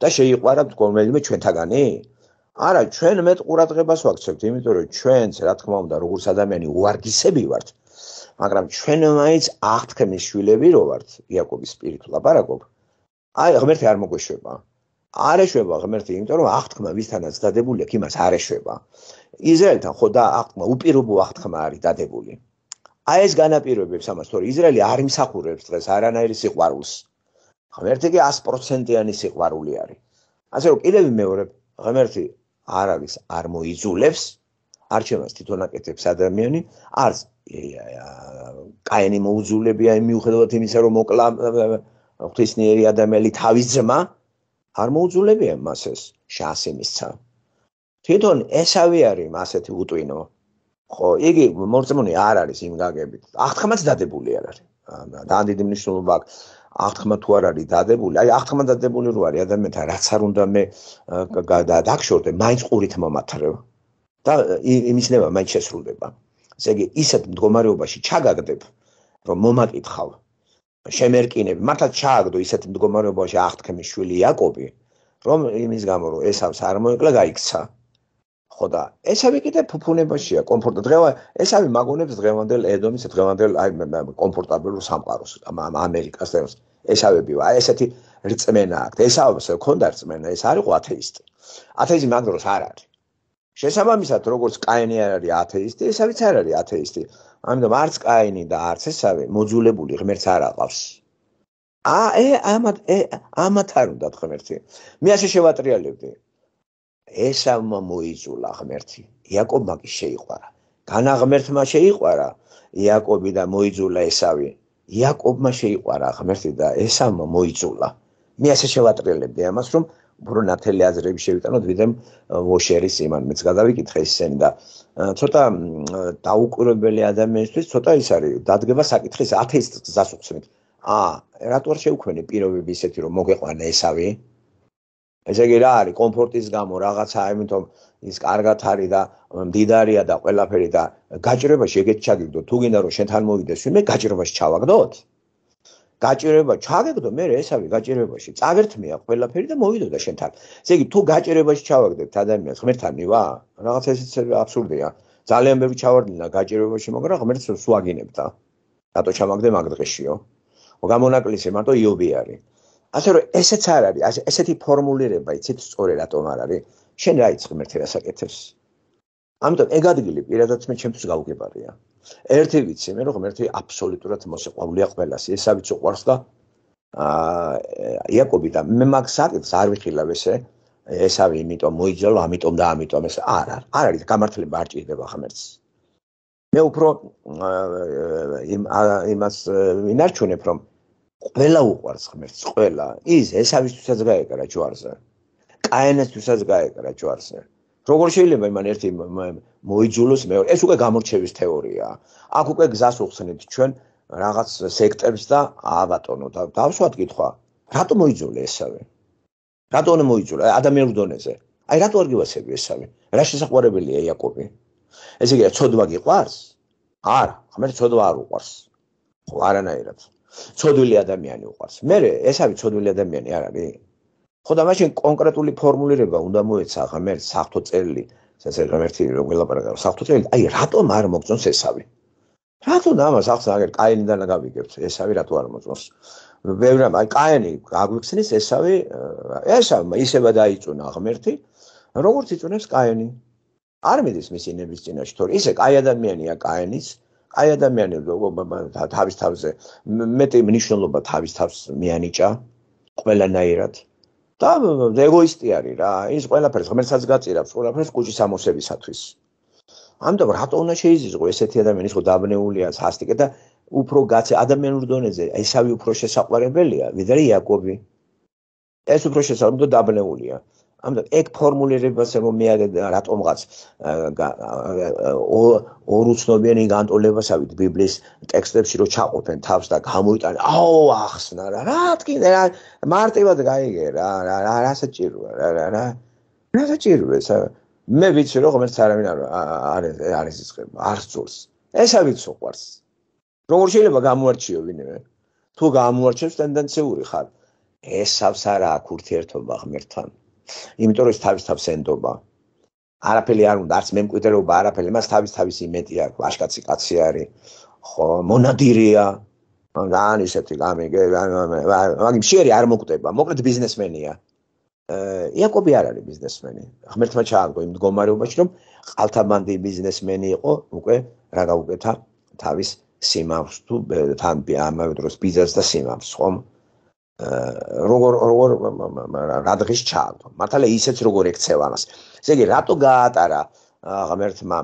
და შეიყვარა თქვენმელიმე ჩვენთაგანი? არა, ჩვენ მეტ ყურადღებას ვაქცევთ, იმიტომ რომ ჩვენც რა თქმა უნდა, როგორც ადამიანი უარგისები ვართ, მაგრამ ჩვენ მაინც აღთქმის შვილები რო ვართ, იაკობის სპირიტულ აბარაკობ. აი, ღმერთი არ მოგვეშვება. არ ეშვება ღმერთი, იმიტომ რომ აღთქმა ვისთანაც დადებული აქვს, იმას არ ეშვება. ისრაელთან ხო და აღთქმა უპირობო აღთქმა არის დადებული. აი ეს განაპირობებს ამას, თორე ისრაელი არ იმსახურებს დღეს არანაირი სიყვარულს. ღმერთი კი 100%-იანი სიყვარული არის. ასე რომ კიდევ მეორე ღმერთი არავის არ მოიძულებს, არჩევას თვითონ აკეთებს ადამიანი, არც კაენი მოუძულებია იმ მიუხედავად იმისა, რომ მოკლა ღვთისნიერი ადამიანი თავის ძმა, არ მოუძულებია მას ეს შასიმისცა. თვითონ ესავე არის მასეთი უტვინო, ხო, იგი მორწმუნე არ არის იმ გაგებით. აღთქმაც დადებული არ არის. და დიდი მნიშვნელობა აქვს. აღთქმა თუ არ არის დადებული, აი აღთქმა დადებული რო არის ადამიანთა რაც არ უნდა მე დაგშორდე, მაინც ყურით მომათრევ. და იმის ნება მაინც შესრულდება. ესე იგი, ისეთ მდგომარეობაში ჩაგაგდებ, რომ მომაკითხავ. შემერკინებ, მართლა ჩააგდო ისეთ მდგომარეობაში აღთქმის შვილი იაკობი, რომ იმის გამო რომ ესავს არ მოეკლა, გაიქცა. ხო და ესავე კიდე ფუფუნებაშია კომფორტ დღევა ესავე მაგონებს დღევანდელ ედომის დღევანდელ აი კომფორტაბლურ სამყაროს ამერიკას და ესავები აი ესეთი რწმენა აქვს. ესავე ქონდა რწმენა ეს არისო ათეისტი. ათეიზმი მაგ დროს არ არის შესაბამისად როგორც კაინი არ არის ათეისტი ესავეც არ არის ათეისტი ამიტომ არც კაინი და არც ესავე მოძულებული ღმერთს არ აყავს ა ე ამათ ე ამათ არ უნდა ღმერთი მე ასე შევატრიალებდი ესავმა მოიძულა ღმერთი. იაკობმა კი შეიყვარა. განაღმერთმა შეიყვარა იაკობი და მოიძულა ესავი. იაკობმა შეიყვარა ღმერთი და ესავმა მოიძულა. მე ასე შევატრიალებდი ამას, რომ უფრო ნათელი აზრები შევიტანოთ ვიდრე ვოშერის იმან მეც გადავიკითხე ისენი და ცოტა დაუკვირვებელი ადამიანისთვის ცოტა ის არის დადგება საკითხის ათეისტს გასუხსნით. აა, რატო არ შეუქმნე პირობები ისეთი რომ მოგეყვანა ესავი? ესე იგი რა არის კომფორტის გამო რაღაცა ამიტომ ის კარგად არის და მდიდარია და ყველაფერი და გაჭირებაში ეგეთ ჩაგიგდო თუ გინდა რომ შენთან მოვიდეს ვინმე გაჭირებაში ჩავაგდოთ გაჭირება ჩაგეგდო მე ესავე გაჭირებაში წაგერთმია ყველაფერი და მოვიდოდა შენთან ესე იგი თუ გაჭირებაში ჩავაგდებთ ადამიანს ღმერთთან მივა რაღაცა ესეც აბსურდია ძალიან ბევრი ჩავარდნა გაჭირებაში მაგრამ ღმერთს სულ აგინებდა რატო ჩამაგდე მაგდღეშიო? გამონაკლისი მარტო იობი არის. ასე რომ ესეც არ არის, ესეთი ფორმულირება იცით სწორი რატომ არ არის? შენ რა იცი ღმერთი რასაკეთებს? ამიტომ ეგ ადგილი პირადად მე ჩემთვის გაუგებარია. ერთი ვიცი მე რომ ღმერთი აბსოლუტურად მოსიყვარულია ყველას. ესავიც უყვარს და აა იაკობი და მე მაგ საკითხს არ ვიხილავ ესე ესავი იმიტომ მოიძალო ამიტომ და ამიტომ ეს არ არ არ არის გამართლება არ ჭირდება ღმერთს. მე უფრო იმ იმას ვინარჩუნებ რომ ყველა უყვარს ღმერთს ყველა. ის ესავისთვისაც გაეკარა ჯვარზე. კაენესთვისაც გაეკარა ჯვარზე როგორ შეიძლება იმან ერთი მოიძულოს მეორე? ეს უკვე გამორჩევის თეორია. აქ უკვე გზას უხსნით ჩვენ რაღაც სექტებს და აბატონო და დავსვათ კითხვა რატო მოიძულე ესავე? რატო უნდა მოიძულა? ადამიანურ დონეზე. აი რატო არ გივასები ესავე? რა შესაძლებელია იაკობი? ესე იგი ცოდვა გიყვარს? არა ხმერ ცოდვა არ უყვარს. ხო არანაირად. ცოდვილი ადამიანი უყვარს. მე ესავე ცოდვილი ადამიანი არ არის ხო და მაშინ კონკრეტული ფორმულირება უნდა მოეცა ღმერთ საფრთხო წერილი ესე ღმერთი რომ ველაპარაკო საფრთხო წერილი აი რატომ არ მოგწონს ესავე რატო ამას ახს აგერ კაენიდან გავიგებთ ესავე რატო არ მოწონს ბევრმა აი კაენი გაგვიხსნის ესავე ესავე ისევა დაიწუნა ღმერთი როგორც იწუნებს კაენი. არ მიდის მისი ნების წინაშე თორე. ისე კაი ადამიანია კაენის კაი ადამიანი თავის თავზე მეტი მნიშვნელობა თავის თავს მიანიჭა ყველანაირად და ეგოისტი არის რა ის ყველაფერს ღმერთსაც გაწირავს ყველაფერს კუჭის ამოსებისათვის ამიტომ რატო უნდა შეიძლება ესეთი ადამიანი ხო დაბნეულია სასტიკე და უფრო გაცე ადამიანურ დონეზე ესავი უფრო შესაყვარებელია ვიდრე იაკობი. ეს უფრო შესაძლოა დაბნეულია ამიტომ ეგ ფორმულირებას რომ მე რატომღაც ორუცნობიანი განტოლებასავით ბიბლიის ტექსტებში რო ჩაყოფენ თავს და გამოიტანე აო ახსნა რა რა თქინე რა მარტივად გაიგე რა რა რა საჭიროა რა რა რა რა საჭიროა მე ვიცი რომ ღმერთს არ არის არის იწება არ სწულს ესა ვიცი ყვარს როგორ შეიძლება გამოარჩიო ვინმე? თუ გამოარჩევს ტენდენციური ხარ. ესავს არა აქ ურთიერთობა ღმერთთან იმიტომ რომ ის თავის თავს ენდობა არაფერი არ უნდა არც მემკვიდრეობა არაფერი მას თავის თავის იმედი აქვს ვაშკაცი კაცი არის ხო მონადირია ან ისეთი გამიგე მაგ მშიერი არ მოკვდება მოკლედ ბიზნესმენია იაკობი არ არის ბიზნესმენი. ღმერთმა ჩააგო იმ მდგომარეობაში, რომ ყალთაბანდი ბიზნესმენი იყო, უკვე რა გაუკეთა თავის სიმავს თუ თან ამავე დროს ბიზნეს და სიმავს, ხომ? როგორ როგორ რა დღის ჩააგო. მართალია ისეც როგორ ექცევა მას. ესე იგი, რატო გაატარა ღმერთმა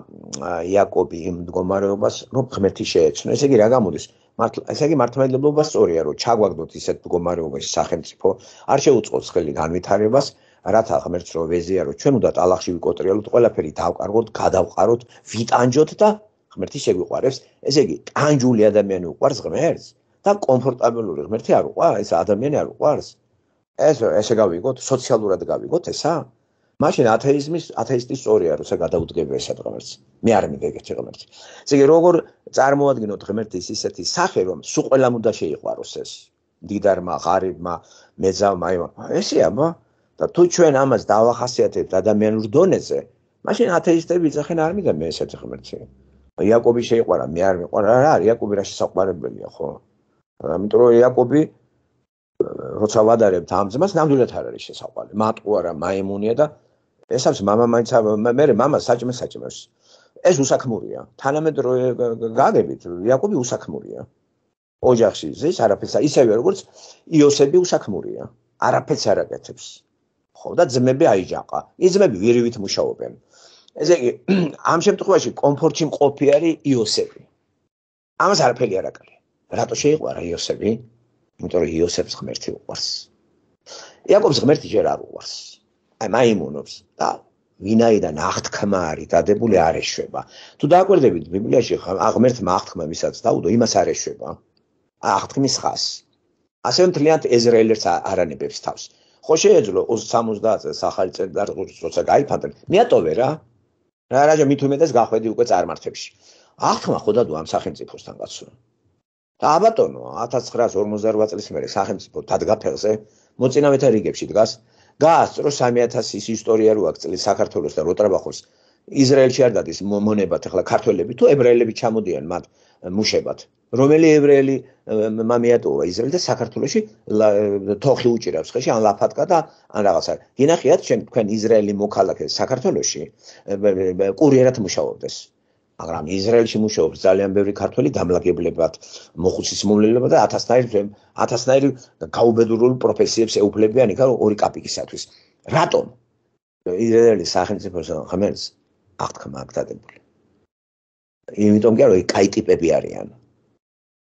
იაკობი იმ მდგომარეობას, რომ ღმერთი შეეცნო? ესე იგი, რა გამოდის? მართლა ესე იგი მართლმადიდებლობა სწორია რომ ჩაგვაგდოთ ისეთ მდგომარეობაში სახელმწიფო არ შეუწყობს ხელი განვითარებას რათა ღმერთს რო ვეზიარო ჩვენ უნდა ტალახში ვიკოტრიალოთ ყველაფერი დავკარგოთ გადავყაროთ ვიტანჯოთ და ღმერთი შეგვიყვარებს ესე იგი ტანჯული ადამიანი უყვარს ღმერთს და კომფორტაბელური ღმერთი არ უყვარს ეს ადამიანი არ უყვარს. ეს ესე გავიგოთ სოციალურად გავიგოთ ესა? მაშინ ათეიზმის ათეისტის სწორია რომ საგადაუდგება ეს ღმერთს. მე არ მიგეგეთ ღმერთს ესე იგი როგორ წარმოადგენთ ღმერთის ისეთი სახე რომ სულ ყველამ უნდა შეიყვაროს ეს? დიდარმა ღარიბმა მეძავმა ესეა მა? და თუ ჩვენ ამას დავახასიათებთ ადამიანურ დონეზე მაშინ ათეისტები იძახენ არ მიგა მე ესეთი ღმერთი. იაკობი შეიყვარა მე არ მიყვარა. რა არის? იაკობი რა შესაყვარებელია ხო ამიტომ რომ იაკობი როცა ვადარებთ ამ ძმას ნამდვილად არ არის შესაყვარებელი მატყუ არა მაიმუნია და ესავს мама მაინც მე мама საჭმე საჭმეს ეს უსაქმურია თანამედროვე გაგებით იაკობი უსაქმურია ოჯახში ზის არაფერს ისევე როგორც იოსები უსაქმურია არაფერს არ აკეთებს ხო და ძმები აიჯაყა ის ძმები ვირივით მუშაობენ ესე იგი ამ შემთხვევაში კომფორტში მყოფი არის იოსები ამას არაფერი არ აკეთე რატო შეიყვარა იოსები იმიტომ რომ იოსებს ღმერთი უყვარს იაკობს ღმერთი ჯერ არ უყვარს აი მაიმუნობს და ვინაიდან აღთქმა არის დადებული არ ეშვება. თუ დააკვირდებით ბიბლიაში აღმერთმა აღთქმა ვისაც დაუდო, იმას არ ეშვება. აღთქმის ხას. ასე მთლიანად ეზრაელერს არანებებს თავს. ხო შეეძლო 70 წელს ახალი წელი და როცა გაიფანტენ. მეატოვე რა. რა რაჯა მით უმეტეს გახვედი უკვე წარმართებში. აღთქმა ხო დადო ამ სახელმწიფოსთან კაცო. და აბატონო 1948 წლის მერე სახელმწიფო დადგა ფელზე მოწინავეთა რიგებში დგას გაასწრო 3000-ის ისტორია რო აქ წელი საქართველოს და როტრაბახოს ისრაელში არ დადის მონებათ ახლა ქართველები თუ ებრაელები ჩამოდიან მათ მუშებად რომელი ებრაელი მამიატოა ისრაელი და საქართველოსი თოხი უჭირავს ხეში ან ლაფატკა და ან რაღაცა. გინახიათ ჩვენ თქვენ ისრაელი მოქალაქე საქართველოსი კურიერად მუშაობდეს. მაგრამ ისრაელში მუშაობს ძალიან ბევრი ქართველი დამლაგებლებად, მოხუცის მომლელებად და ათასნაირი ათასნაირი გაუბედურულ პროფესიებს ეუფლებიან იქა ორი კაპიკისათვის. რატომ? ისრაელის სახელმწიფოს ღმერთს აღთქმა აკდადებული. იმიტომ კი არა, კაი ტიპები არიან.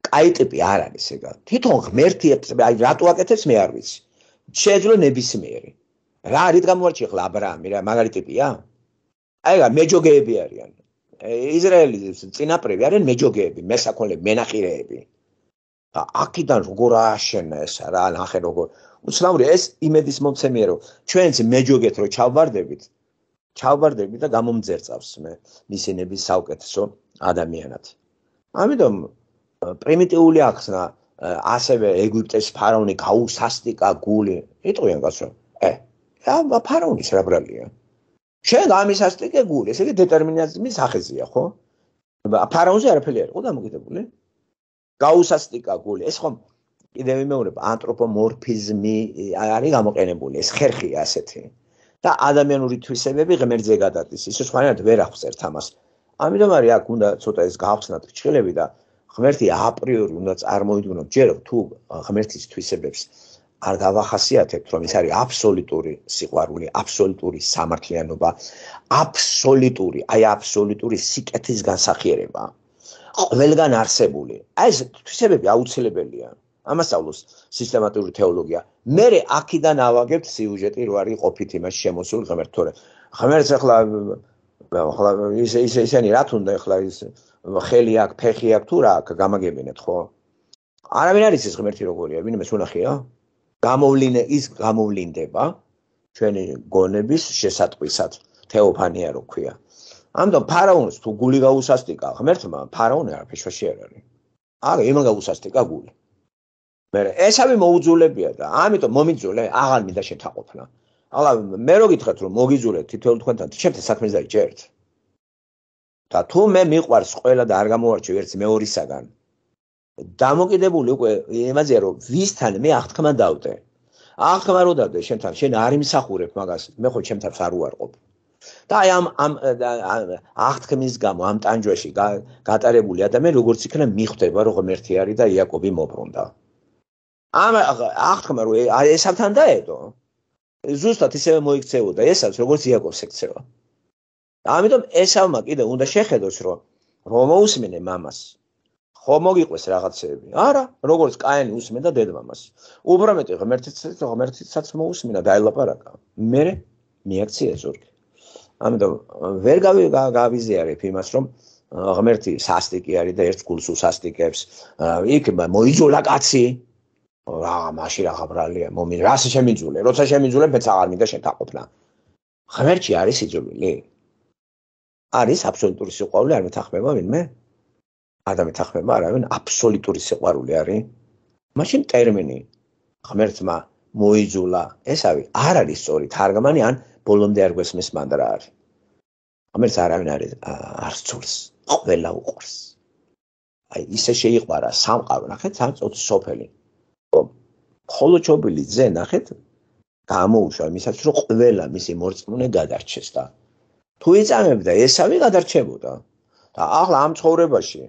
კაი ტიპი არ არის ეგა. თვითონ ღმერთი აი რატო აკეთებს მე არ ვიცი. შეეძლო ნებისმიერი. რა არის გამოარჩი ხლა ა ブラ ამი რა მაგარი ტიპია? აი რა მეჯოგეები არიან. ისრაელის წინაპრები არიან მეჯოგეები, მესაქონლები, მენახირეები. და აქიდან როგორ ააშენა ეს რა ნახე როგორ უცნაური ეს იმედის მომცემია რომ ჩვენც მეჯოგეთ რომ ჩავბარდებით ჩავბარდებით და გამომძერწავს მე მისინების საუკეთესო ადამიანად. ამიტომ პრიმიტიული ახსნა ასევე ეგვიპტეს ფარაონი გაუსასტიკა გული იტყვიან კაცო ე რა ფარაონის რა ბრალია შენ გამისასტიკე გული ესე იგი დეტერმინიზმის ახეზია ხო? ფარაონზე არაფერი არ იყო დამოკიდებული? გაუსასტიკა გული ეს ხომ კიდევ იმეორებ ანთროპომორფიზმი არის გამოყენებული ეს ხერხია ასეთი. და ადამიანური თვისებები ღმერთზე გადადის ისე სხვანაირად ვერ ახსერთ ამას. ამიტომ არის აქ უნდა ცოტა ეს გავხსნათ ფრჩხილები და ღმერთი აპრიორი უნდა წარმოიდგინოთ ჯერ თუ ღმერთის თვისებებს არ გავახასიათებთ რომ ეს არის აბსოლუტური სიყვარული, აბსოლუტური სამართლიანობა, აბსოლუტური, აი აბსოლუტური სიკეთის განსახიერება. ყველგან არსებული. აი ეს თვისებები აუცილებელია. ამასწავლოს სისტემატური თეოლოგია. მე აქედან ავაგებთ სიუჟეტი რო არის ყოფით იმას შემოსულ ღმერთ თორე. ღმერთს ახლა ახლა ისე ისე ისენი რა თუნდა ახლა ის ხელი აქვს, ფეხი აქვს თუ რა აქვს გამაგებინეთ ხო? არავინ არის ეს ღმერთი როგორია? ვინმე სუნახია? გამოვლინე ის გამოვლინდება ჩვენი გონების შესატყვისად. თეოფანია რო ქვია. ამიტომ ფარაონს თუ გული გაუსასტიკა ღმერთმა, ფარაონი არაფერში არ არის. არა, იმან გაუსასტიკა გული. მე ესავე მოუძულებია და ამიტომ მომიძულე აღარ მინდა შეთაყოფნა. ახლა მე რო გითხრათ რომ მოგიძულეთ თითოეულ თქვენთან, ჩემთან საქმეს დაიჭერთ. და თუ მე მიყვარს ყველა და არ გამოვარჩევ ერთ მეორისაგან დამოკიდებული უკვე იმაზე რომ ვისთან მე აღთქმა დავდე. აღთქმა რო დავდე შენთან შენ არ იმსახურებ მაგას. მე ხო ჩემთან არ უარყოფ. და აი ამ ამ აღთქმის გამო ამ ტანჯვაში გატარებული ადამიანი როგორც იქნა მიხვდება რომ ღმერთი არის და იაკობი მობრუნდა. ამ აღთქმა რო ესავთან დაედო. ზუსტად ისევე მოიქცეოდა ესაც როგორც იაკობს ექცევა. ამიტომ ესავმა კიდე უნდა შეხედოს რომ რომ მოусმინე მამას ხო მოგიყვეს რაღაცეები არა როგორც კაენი უსმენდა დედმამას უბრალოდ ღმერთიც ღმერთიცაც მოусმინა დაელაპარაკა მე მიაქცია ზურგი ამიტომ ვერ გავიზიარებ იმას რომ ღმერთი სასტიკი არის და ერთ გულს უსასტიკებს. იქ მოიძულა კაცი. რა მაშინ რა ხაბრალია მომი რა შემიძულე? როცა შემიძულე მეც აღარ მინდა შეთაყოფნა ღმერთი არის იძულილი არის აბსოლუტური სიყვარული არ მეთახმება ვინმე? არ დამეთახმება არავინ აბსოლუტური სიყვარული არის. მაშინ ტერმინი ღმერთმა მოიძულა, ეს არის არ არის სწორი თარგმანი ან ბოლომდე არ გვესმის მანდ რა არის. ღმერთს არავინ არის არ სწორს, ყველა უყურს. აი ისე შეიყვარა სამყარო, ნახეთ, სამწუთი სოფელი. ხოლოჩობილი ზე ნახეთ გამოუშვა იმისაც რომ ყველა მისი მორწმუნე გადარჩეს და თუ იწამებდა ესავი გადარჩებოდა და ახლა ამ ცხოვრებაში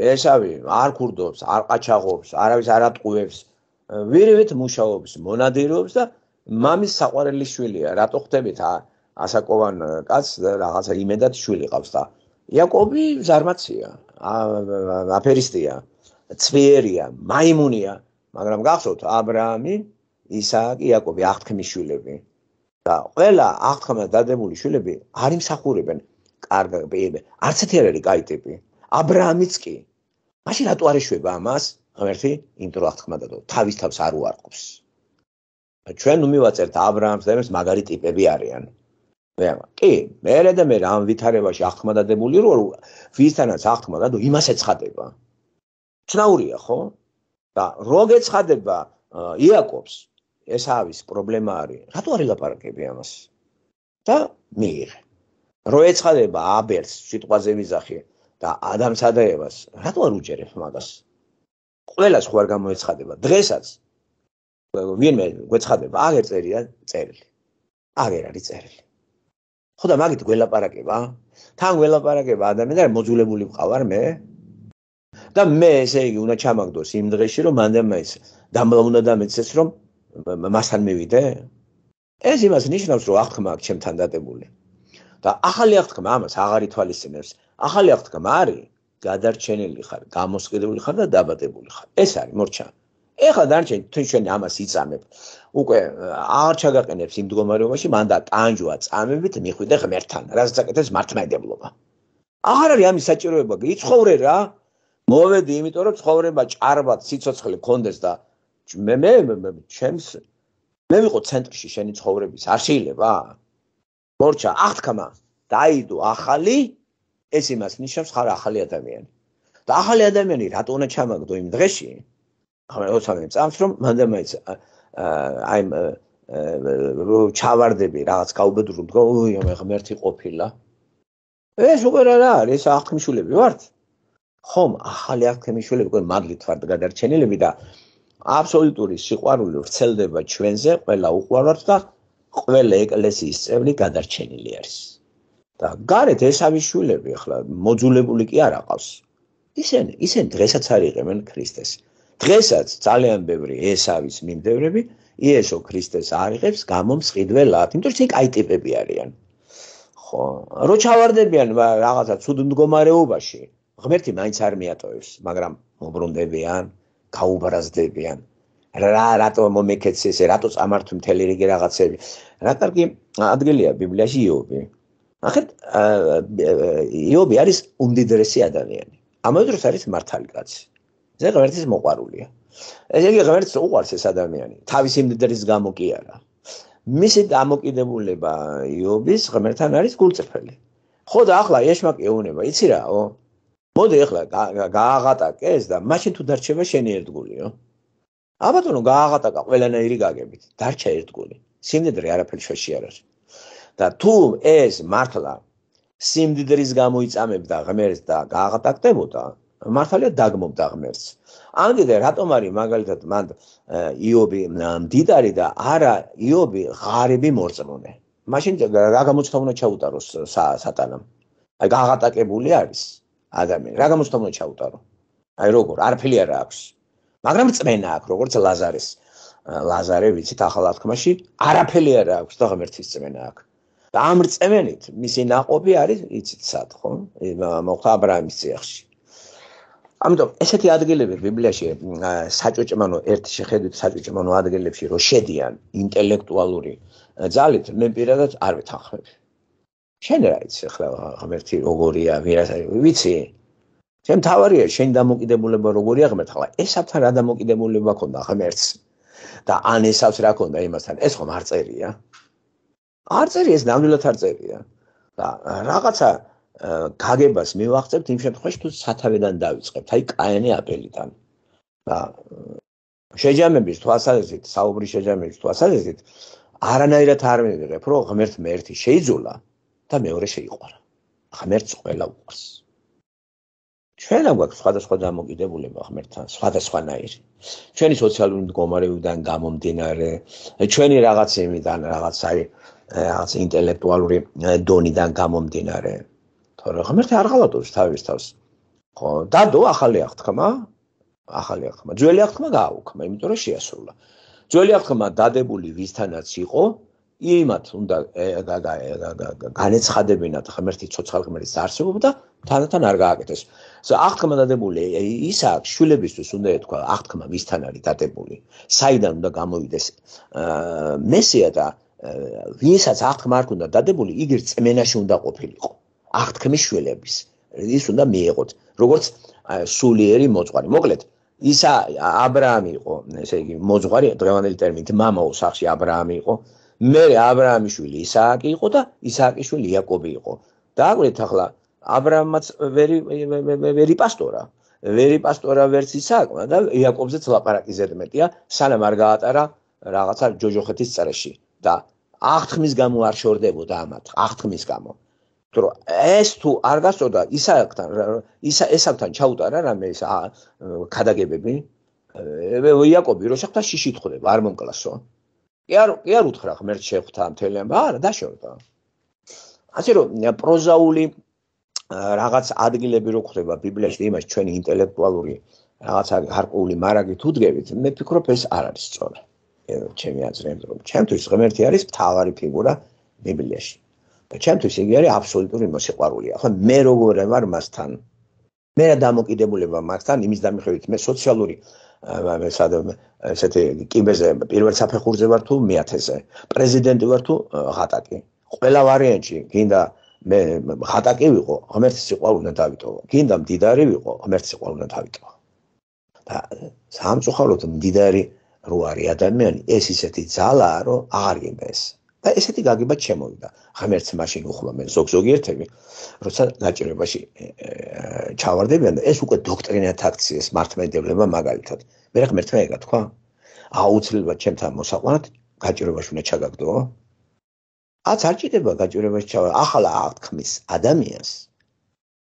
ესავი არ ქურდობს, არ ყაჩაღობს, არავის არ ატყუებს, ვირივით მუშაობს, მონადირეობს და მამის საყვარელი შვილია. რატო ხდებით ასაკოვან კაცს რაღაცა იმედად შვილი ყავს და იაკობი ზარმაცია, აფერისტია, ცვიერია, მაიმუნია, მაგრამ გახსოვთ ა ブラ ამი, ისააკი, იაკობი აღთქმის შვილები. და ყველა აღთქმა დადებული შვილები არ იმსახურებენ კარგ ბეიბე არც ერთი არ არის კაი ტიპი აბრაამიც კი. მაშინ რატო არ ეშვება ამას? ღმერთი, იმიტომ რომ აღთქმა დადო, თავის თავს არ უარყოფს. ჩვენ ნუ მივაწერთ აბრაამს და იმას მაგარი ტიპები არიან. მე კი, მე და მე რამ ვითარებაში აღთქმა დადებული რო ვისთანაც აღთქმა დადო, იმას ეცხადება. ცნაურია, ხო? და როგეცხადება იაკობს, ეს არის პრობლემა არის. რატო არ ელაპარაკები ამას? და მიიღე. რო ეცხადება აბერს სიტყვაზე მიზახი და ადამიანს ადაევას რატო არ უჯერებ მაგას? ყველას ხო არ გამოეცხადება დღესაც. ვინმე გვეცხადება აგერ წერია წერილი. აგერ არის წერილი. ხო და მაგით გველაპარაკება თან გველაპარაკება ადამიანი და მოძულებული ვყავარ მე. და მე ესე იგი უნდა ჩამაგდოს იმ დღეში რომ მანდ მაინც დამლა უნდა დამეცეს რომ მასთან მივიდე. ეს იმას ნიშნავს რომ აღთქმა აქვს ჩემთან დადებული და ახალი აღთქმა ამას აღარ ითვალისწინებს ახალი აღთქმა არის გადარჩენილი ხარ გამოსყიდებული ხარ და დაბადებული ხარ. ეს არის მორჩა. ეხლა დარჩენ თუ შენ ამას იწამებ. უკვე აღარ ჩაგაყენებს იმ მდგომარეობაში მან და ტანჯვა წამებით მიხვიდე ღმერთთან. რაც საკეთებს მართლმადებლობა აღარ არის ამის საჭიროება. გიცხოვრე რა. მოვედი იმიტომ რომ ცხოვრება ჭარბად სიცოცხლე კონდეს და მე მე ჩემს მე ვიყო ცენტრში შენი ცხოვრების არ შეიძლება. მორჩა აღთქმა დაიდო ახალი ეს იმას ნიშნავს ხარ ახალი ადამიანი. და ახალი ადამიანი რატო უნდა ჩამაგდო იმ დღეში? ახლა როცა წამს რომ მანდ მაინც აი რო ჩავარდები რაღაც გაუბედური მდგო ოი მე ღმერთი ყოფილა. ეს უკვე რა არის აღთქმიშულები ვართ? ხომ ახალი აღთქმიშულები უკვე მადლით ვართ გადარჩენილები და აბსოლუტური სიყვარული ვრცელდება ჩვენზე ყველა უყვარვართ და ყველა ეკლესიის წევრი გადარჩენილი არის. და გარეთ ესავი შვილები ახლა მოძულებული კი არ აყავს. ისინი ისინი დღესაც არიღებენ ქრისტეს. დღესაც ძალიან ბევრი ესავის მიმდევრები იესო ქრისტეს არიღებს გამომსყიდველად, იმიტომ რომ ისინი კაი ტიპები არიან. ხო, რო ჩავარდებიან რაღაცა ცუდ მდგომარეობაში, ღმერთი მაინც არ მიატოვებს, მაგრამ მობრუნდებიან, გაუბრაზდებიან. რა რატო მომეკეთს ესე რატო წამართვი მთელი რიგი რაღაცები რა კარგი ადგილია ბიბლიაში იობი ახეთ იობი არის უმდიდრესი ადამიანი. ამავე დროს არის მართალი კაცი. ზე ღმერთის მოყვარულია. ესე იგი ღმერთს უყვარს ეს ადამიანი. თავისი მდიდრის გამო კი არა. მისი დამოკიდებულება იობის ღმერთთან არის გულწრფელი. ხო და ახლა ეშმაკი ეუნება იცი რაო? მოდი ახლა გააღატაკე ეს და მაშინ თუ დარჩება შენი ერთგულიო აბატონო გააღატაკა ყველანაირი გაგებით. დარჩა ერთგული. სიმდიდრე არაფერი შეში არ არის და თუ ეს მართლა სიმდიდრის გამოიწამებდა ღმერთს და გააღატაკდებოდა მართალია დაგმობდა ღმერთს. ან კიდე რატომ არის მაგალითად მან იობი მდიდარი და არა იობი ღარიბი მორწმუნე მაშინ რა გამოცხადა უნდა ჩაუტაროს სატანამ? აი გააღატაკებული არის ადამიანი. რა გამოცხადა უნდა ჩაუტარო? აი როგორ? არაფერი არ აქვს. მაგრამ წმენა აქვს როგორც ლაზარეს. ლაზარე ვიცით ახალ აღთქმაში არაფერი არ აქვს და ღმერთის წმენა აქვს და ამ რწმენით მისი ناقობი არის იცით სად ხო? მოხდა აბრაამის წიაღში ამიტომ ესეთი ადგილები ბიბლიაში საჭოჭმანო ერთი შეხედვით საჭოჭმანო ადგილებში რომ შედიან ინტელექტუალური ძალით მე პირადად არ ვეთანხმები შენ რა იცი ახლა ღმერთი როგორია ვირას ვიცი. შენ თავარია შენ დამოკიდებულება როგორია ღმერთ ახლა ესავთან რა დამოკიდებულება ქონდა ღმერთს? და ან ესავს რა ქონდა იმასთან? ეს ხომ არ წერია არ წერია ეს ნამდვილად არ წერია და რაღაცა გაგებას მივახცებთ იმ შემთხვევაში თუ სათავედან დავიწყებთ აი კაენი აბელიდან და შეჯამების თვალსაზრისით საუბრის შეჯამების თვალსაზრისით არანაირად არ მივიღებ რომ ღმერთმა ერთი შეიძულა და მეორე შეიყვარა. ღმერთს ყველა უყვარს ჩვენ არ გვაქვს სხვადასხვა დამოკიდებულება ღმერთთან, სხვადასხვანაირი. ჩვენი სოციალური მდგომარეობიდან გამომდინარე, ჩვენი რაღაცებიდან, რაღაც აი რაღაც ინტელექტუალური დონიდან გამომდინარე. თორე ღმერთი არ ღალატობს თავის თავს. ხო, დადო ახალი აღთქმა, ახალი აღთქმა. ძველი აღთქმა გააუქმა, იმიტომ რომ შეასრულა. ძველი აღთქმა დადებული ვისთანაც იყო, იმათ უნდა განეცხადებინათ ღმერთი ცოცხალ ღმერთის არსებობა და თანათან არ გააკეთეს. ზა აღთქმა დადებული ისააკ შვილებისთვის უნდა ეთქვა აღთქმა ვისთან არის დადებული. საიდან უნდა გამოვიდეს მესია და ვისაც აღთქმართ უნდა დადებული, იგი წმენაში უნდა ყოფილიყო. აღთქმის შველების ის უნდა მიეღოთ, როგორც სულიერი მოძღვარი. მოკლედ, ისა აბრაამი იყო, ესე იგი, მოძღვარი დღევანდელი ტერმინით მამაო სახში აბრაამი იყო. მერე აბრაამის შვილი ისააკი იყო და ისააკის შვილი იაკობი იყო. დააგვრეთ ახლა აბრაამაც ვერი ვერი პასტორა. ვერი პასტორა ვერც ისააკმა და იაკობზეც ლაპარაკი ზედმეტია, სანამ არ გაატარა რაღაცა ჯოჯოხეთის წრეში. და აღთქმის გამო არ შორდებოდა ამათ, აღთქმის გამო. თუ ეს თუ არ გასწოდა ისააკთან ისა ესაკთან ჩაუტარა რამე ეს ქადაგებები? იაკობი რო შეხვდა შიში თხრება არ მომკლასო. კი არ კი არ უთხრა ღმერთ შეხვდა მთელი ამ არა დაშორდა. ასე რომ პროზაული რაღაც ადგილები რო ხდება ბიბლიაში იმას ჩვენი ინტელექტუალური რაღაცა გარკვეული მარაგი თუ დგებით მე ფიქრობ ეს არ არის სწორი ჩემი აზრით რომ ჩემთვის ღმერთი არის მთავარი ფიგურა ბიბლიაში. და ჩემთვის იგი არის აბსოლუტური მოსიყვარული. ახლა მე როგორ ვარ მასთან? მე რა დამოკიდებულება მასთან? იმის დამიხევით მე სოციალური სად ესეთი კიბეზე პირველ საფეხურზე ვარ თუ მეათეზე. პრეზიდენტი ვარ თუ ღატაკი. ყველა ვარიანტში გინდა მე ღატაკი ვიყო ღმერთის სიყვარული უნდა დავიტოვო გინდა მდიდარი ვიყო ღმერთის სიყვარული უნდა დავიტოვო და სამწუხაროდ მდიდარი რო არის ადამიანი ეს ისეთი ძალაა რომ აღარ გიმეს და ესეთი გაგება ჩემოვიდა. ღმერთს მაშინ უხმობენ ზოგ ზოგიერთები როცა დაჭირებაში ჩავარდებიან და ეს უკვე დოქტრინათ აქციეს მართმედებლებმა მაგალითად. მე რა ღმერთმა ეგა თქვა აუცილებლად ჩემთან მოსაყვანად გაჭირებაში უნდა ჩაგაგდო. აც არ ჭირდება გაჭირებაში ჩავარ ახლა აღთქმის ადამიანს.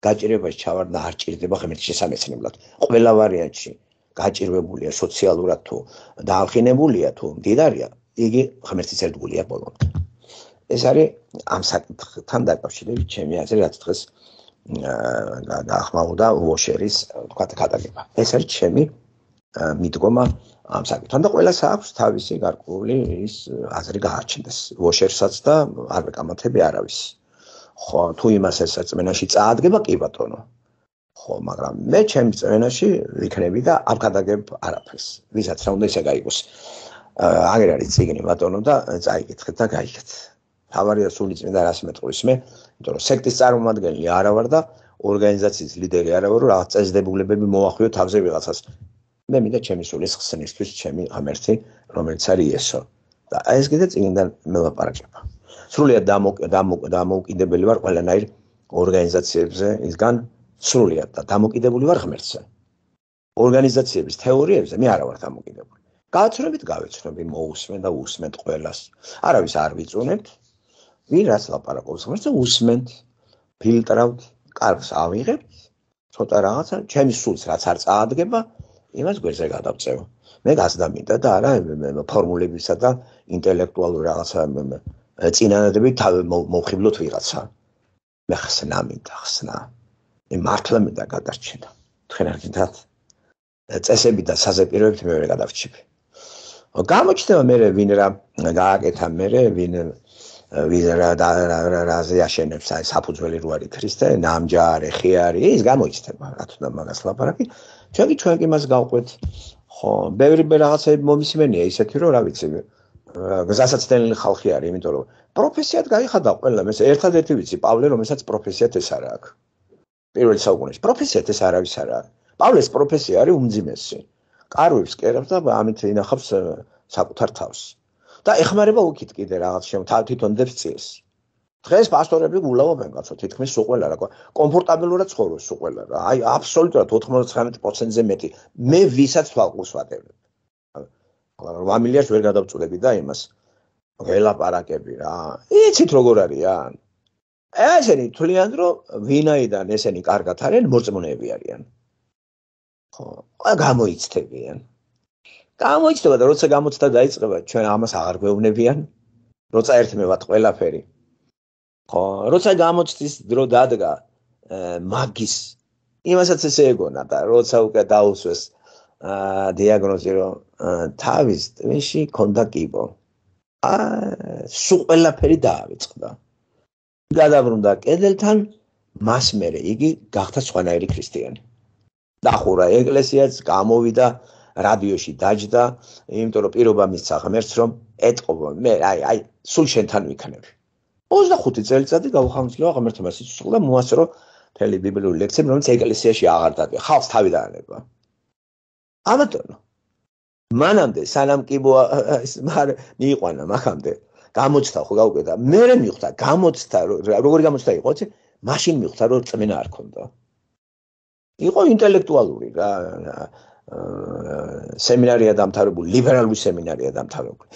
გაჭირებაში ჩავარ და არ ჭირდება ღმერთის შესამეცნებლად. ყველა ვარიანტში გაჭირებულია სოციალურად თუ დაალხინებულია თუ მდიდარია იგი ღმერთის ერთგულია ბოლომდე. ეს არის ამ საკითხთან დაკავშირებით ჩემი აზრი, რაც დღეს გაახმაურდა ვოშერის თქვა კატაგება. ეს არის ჩემი მიდგომა ამ საკითხთან და ყველას აქვს თავისი გარკვეული ის აზრი გააჩნდეს. ვოშერსაც და არ მეკამათები არავის. ხო, თუ იმას ეს წმენაში წაადგება, კი ბატონო. ხო, მაგრამ მე ჩემი წმენაში ვიქნები და არ გადაგებ არაფერს. ვისაც რა უნდა ისე გაიგოს. აგერ არის ციგნი ბატონო და წაიკითხეთ და გაიგეთ. თავარია სული წმინდა რას მეტყვის მე, იმიტომ რომ სექტის წარმომადგენელი არა ვარ და ორგანიზაციის ლიდერი არა ვარ, რაღაც წესდებულებები მოახვიო თავზე ვიღაცას. მე მინდა ჩემი სულის ხსნისთვის ჩემი ღმერთი, რომელიც არის იესო. და ეს კიდე წინიდან მელაპარაკება. სრულიად დამოუკიდებელი ვარ ყველანაირ ორგანიზაციებზე, ისგან სრულიად და დამოუკიდებელი ვარ ღმერთზე. ორგანიზაციების თეორიებზე მე არა ვარ დამოუკიდებელი. გააცრებით გავეცნობი მოусმენ და უსმენთ ყველას. არავის არ ვიწუნებთ. ვინ რაც ლაპარაკობს, მაგრამ უსმენთ, ფილტრავთ, კარგს ავიღებთ. ცოტა რაღაცა, ჩემი სულს რაც არ წაადგება, იმას გვერდზე გადავწევ. მე გასდამინდა და არა ფორმულებისა და ინტელექტუალური რაღაცა წინანადები მოვხიბლოთ ვიღაცა. მე ხსნა მინდა, ხსნა. მე მართლა მინდა გადარჩენა. თქვენ არ გინდათ? წესები და საზეპიროებით მეორე გადავრჩები. გამოჩნდება მე ვინ რა გააკეთა მე ვინ ვინ რა და რაზე აშენებს აი საფუძველი რო არის ქრისტე ნამჯარე ხიარი ის გამოჩნდება რა თქმა მაგას ლაპარაკი ჩვენ კი ჩვენ კი მას გავყვეთ ხო ბევრი რაღაცები მომისმენია ისეთი რომ რა ვიცი გზასაცდენილი ხალხი არის იმიტომ რომ პროფესიად გაიხადა ყველა მე ერთადერთი ვიცი პავლე რომელსაც პროფესიად ეს არა აქვს პირველ საუკუნეში პროფესიად ეს არავის არა პავლეს პროფესია არის უმძიმესი კარვებს კერავს და ამით ინახავს საკუთარ თავს. და ეხმარება უკით კიდე რაღაც შემ თვითონ დებს წეს. დღეს პასტორები გულავობენ კაცო, თითქმის სულ ყველა რა, კომფორტაბელურად ცხოვრობს სულ ყველა რა. აი აბსოლუტურად 99%-ზე მეტი. მე ვისაც თვალყურს ვატევებ. 8 მილიარდს ვერ გადავწუდები და იმას. ველაპარაკები რა. იცით როგორ არიან? ესენი თვლიან რომ ვინაიდან ესენი კარგად არიან, მოწმუნეები არიან. ხო, გამოიცდებიან. გამოიცდება და როცა გამოცდა დაიწყება, ჩვენ ამას აღარ გვეუბნებიან. როცა ერთმევათ ყველაფერი. ხო, როცა გამოცდის დრო დადგა, მაგის იმასაც ესე ეგონა და როცა უკვე დაუსვეს აა დიაგნოზი რომ თავის ტვინში ქონდა კიბო. აა სულ ყველაფერი დაავიწყდა. გადაბრუნდა კედელთან, მას მერე იგი გახდა სხვანაირი ქრისტიანი. დახურა ეკლესიაც, გამოვიდა რადიოში დაჯდა, იმიტომ რომ პირობა მისცა ღმერთს რომ ეთყობა მე აი აი სულ შენთან ვიქნები. 25 წელიწადი გავხამძლევა ღმერთმა სიცოცხლე და მოასწრო მთელი ბიბლიური ლექციები, რომელიც ეკლესიაში აღარ დადგა. ხალხს თავი დაანება. ამათონო. მანამდე სანამ კიბო ის მარ მიიყვანა მაგამდე გამოცდა ხო გავუკეთა. მე მე მიხდა გამოცდა როგორი გამოცდა იყო, ცი? მაშინ მიხდა რომ წმენა არ ქონდა. იყო ინტელექტუალური რა სემინარია დამთავრებული, ლიბერალური სემინარია დამთავრებული.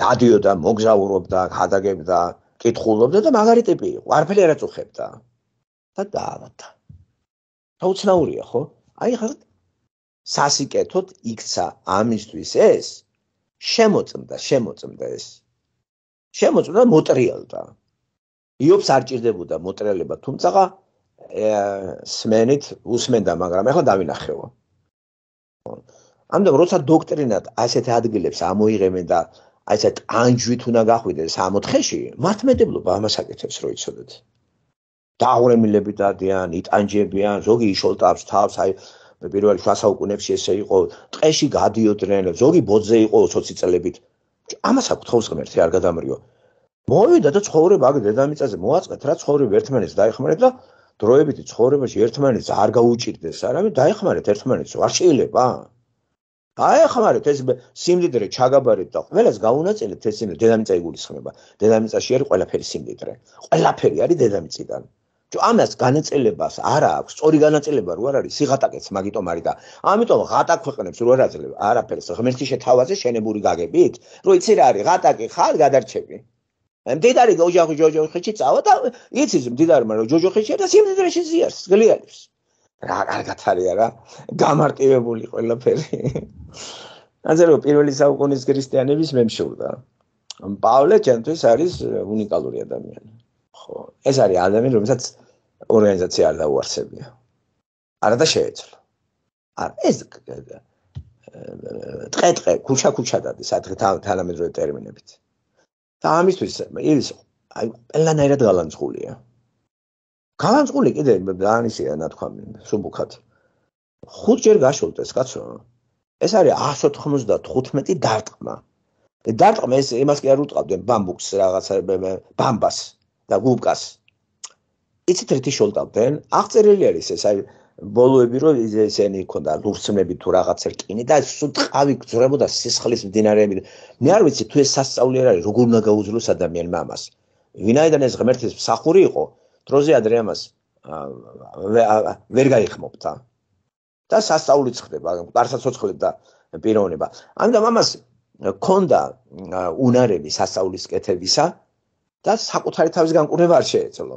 დადიოდა, მოგზაურობდა, გადაგებდა, კითხულობდა და მაგარი ტიპი იყო. არაფერი არ აწუხებდა. და დაავადდა. აუცნაურია, ხო? აი ხა სასიკეთოდ იქცა ამისთვის ეს შემოწმდა, შემოწმდა ეს. შემოწმდა მოტრიალდა. იობს არ ჭირდებოდა მოტრიალება, თუმცა სმენით უსმენდა, მაგრამ ახლა დავინახეო. ამდენ როცა დოქტრინად ასეთ ადგილებს ამოიღებენ და აი ეს ტანჯვით უნდა გახვიდეს 64-ში, მართმედებლობა ამას აკეთებს, რო იცოდეთ. დააღრემილები დადიან, იტანჯებიან, ზოგი იშოლტავს თავს, აი პირველ შუა საუკუნეებში ესე იყო, ტყეში გადიოდნენ, ზოგი ბოძე იყო 20 წელებით. ამას აქვს თავს ღმერთი არ გადამრიო. მოვიდა და ცხოვრება აგ დედამიწაზე მოაწყეთ, რა ცხოვრება ერთმანეთს დაეხმარეთ და დროებითი ცხოვრებაში ერთმანეთს არ გაუჭirdეს, არამედ დაეხმარეთ ერთმანეთს, არ შეიძლება? აეხმარეთ ეს სიმდიდრე ჩაგაბარეთ და ყველას გაუნაწილეთ ეს სიმდიდრე დედამიწა იგულისხმება. დედამიწაში არის ყველაფერი სიმდიდრე. ყველაფერი არის დედამიწიდან. ამას განაწილებას არა აქვს, სწორი განაწილება რო არ არის, სიღატაკეც მაგიტომ არის და ამიტომ ღატაკ ქვეყნებს რო არ აძლევ არაფერს ღმერთი შეთავაზე შენებური გაგებით, რო იცი რა არის ღატაკი ხარ გადარჩები. მდიდარი ოჯახი ჯოჯოხეთში წავა და იცის მდიდარმა რომ ჯოჯოხეთში და სიმდიდრეში ზიარს გლიალებს. რა კარგად არის რა გამარტივებული ყველაფერი. რომ პირველი საუკუნის ქრისტიანების მემშურდა. პავლე ჩემთვის არის უნიკალური ადამიანი. ხო, ეს არის ადამიანი, რომელსაც ორგანიზაცია არ დაუარსებია. არა და შეეძლო. არა, ეს ტყე-ტყე, ქუჩა-ქუჩა დადის, ადრე თანამედროვე ტერმინებით. და ამისთვის ის აი ყველანაირად გალანძღულია. გალანძღული კიდე დაანისია ნათქვამი, სუბუქად. ხუთჯერ გაშულდეს, კაცო. ეს არის 195 დარტყმა. და დარტყმა ეს იმას კი არ უტყავდნენ ბამბუქს რაღაცა ბამბას და გუბკას. იცით ერთი შოლტავდნენ, აღწერილი არის ეს აი ბოლოები რომ ესენი ქონდა ლურცმები თუ რაღაც რკინი და სულ ტყავი გძრებოდა სისხლის მდინარეები. მე არ ვიცი თუ ეს სასწაული არ არის, როგორ უნდა გაუძლოს ადამიანმა ამას. ვინაიდან ეს ღმერთის მსახური იყო, დროზე ადრე ამას ვერ გაიხმობდა. და სასწაულიც ხდება, პარსაცოცხლებ და პიროვნება. ამიტომ ამას ქონდა უნარები სასწაულის კეთებისა და საკუთარი თავის განკურნება არ შეეძლო.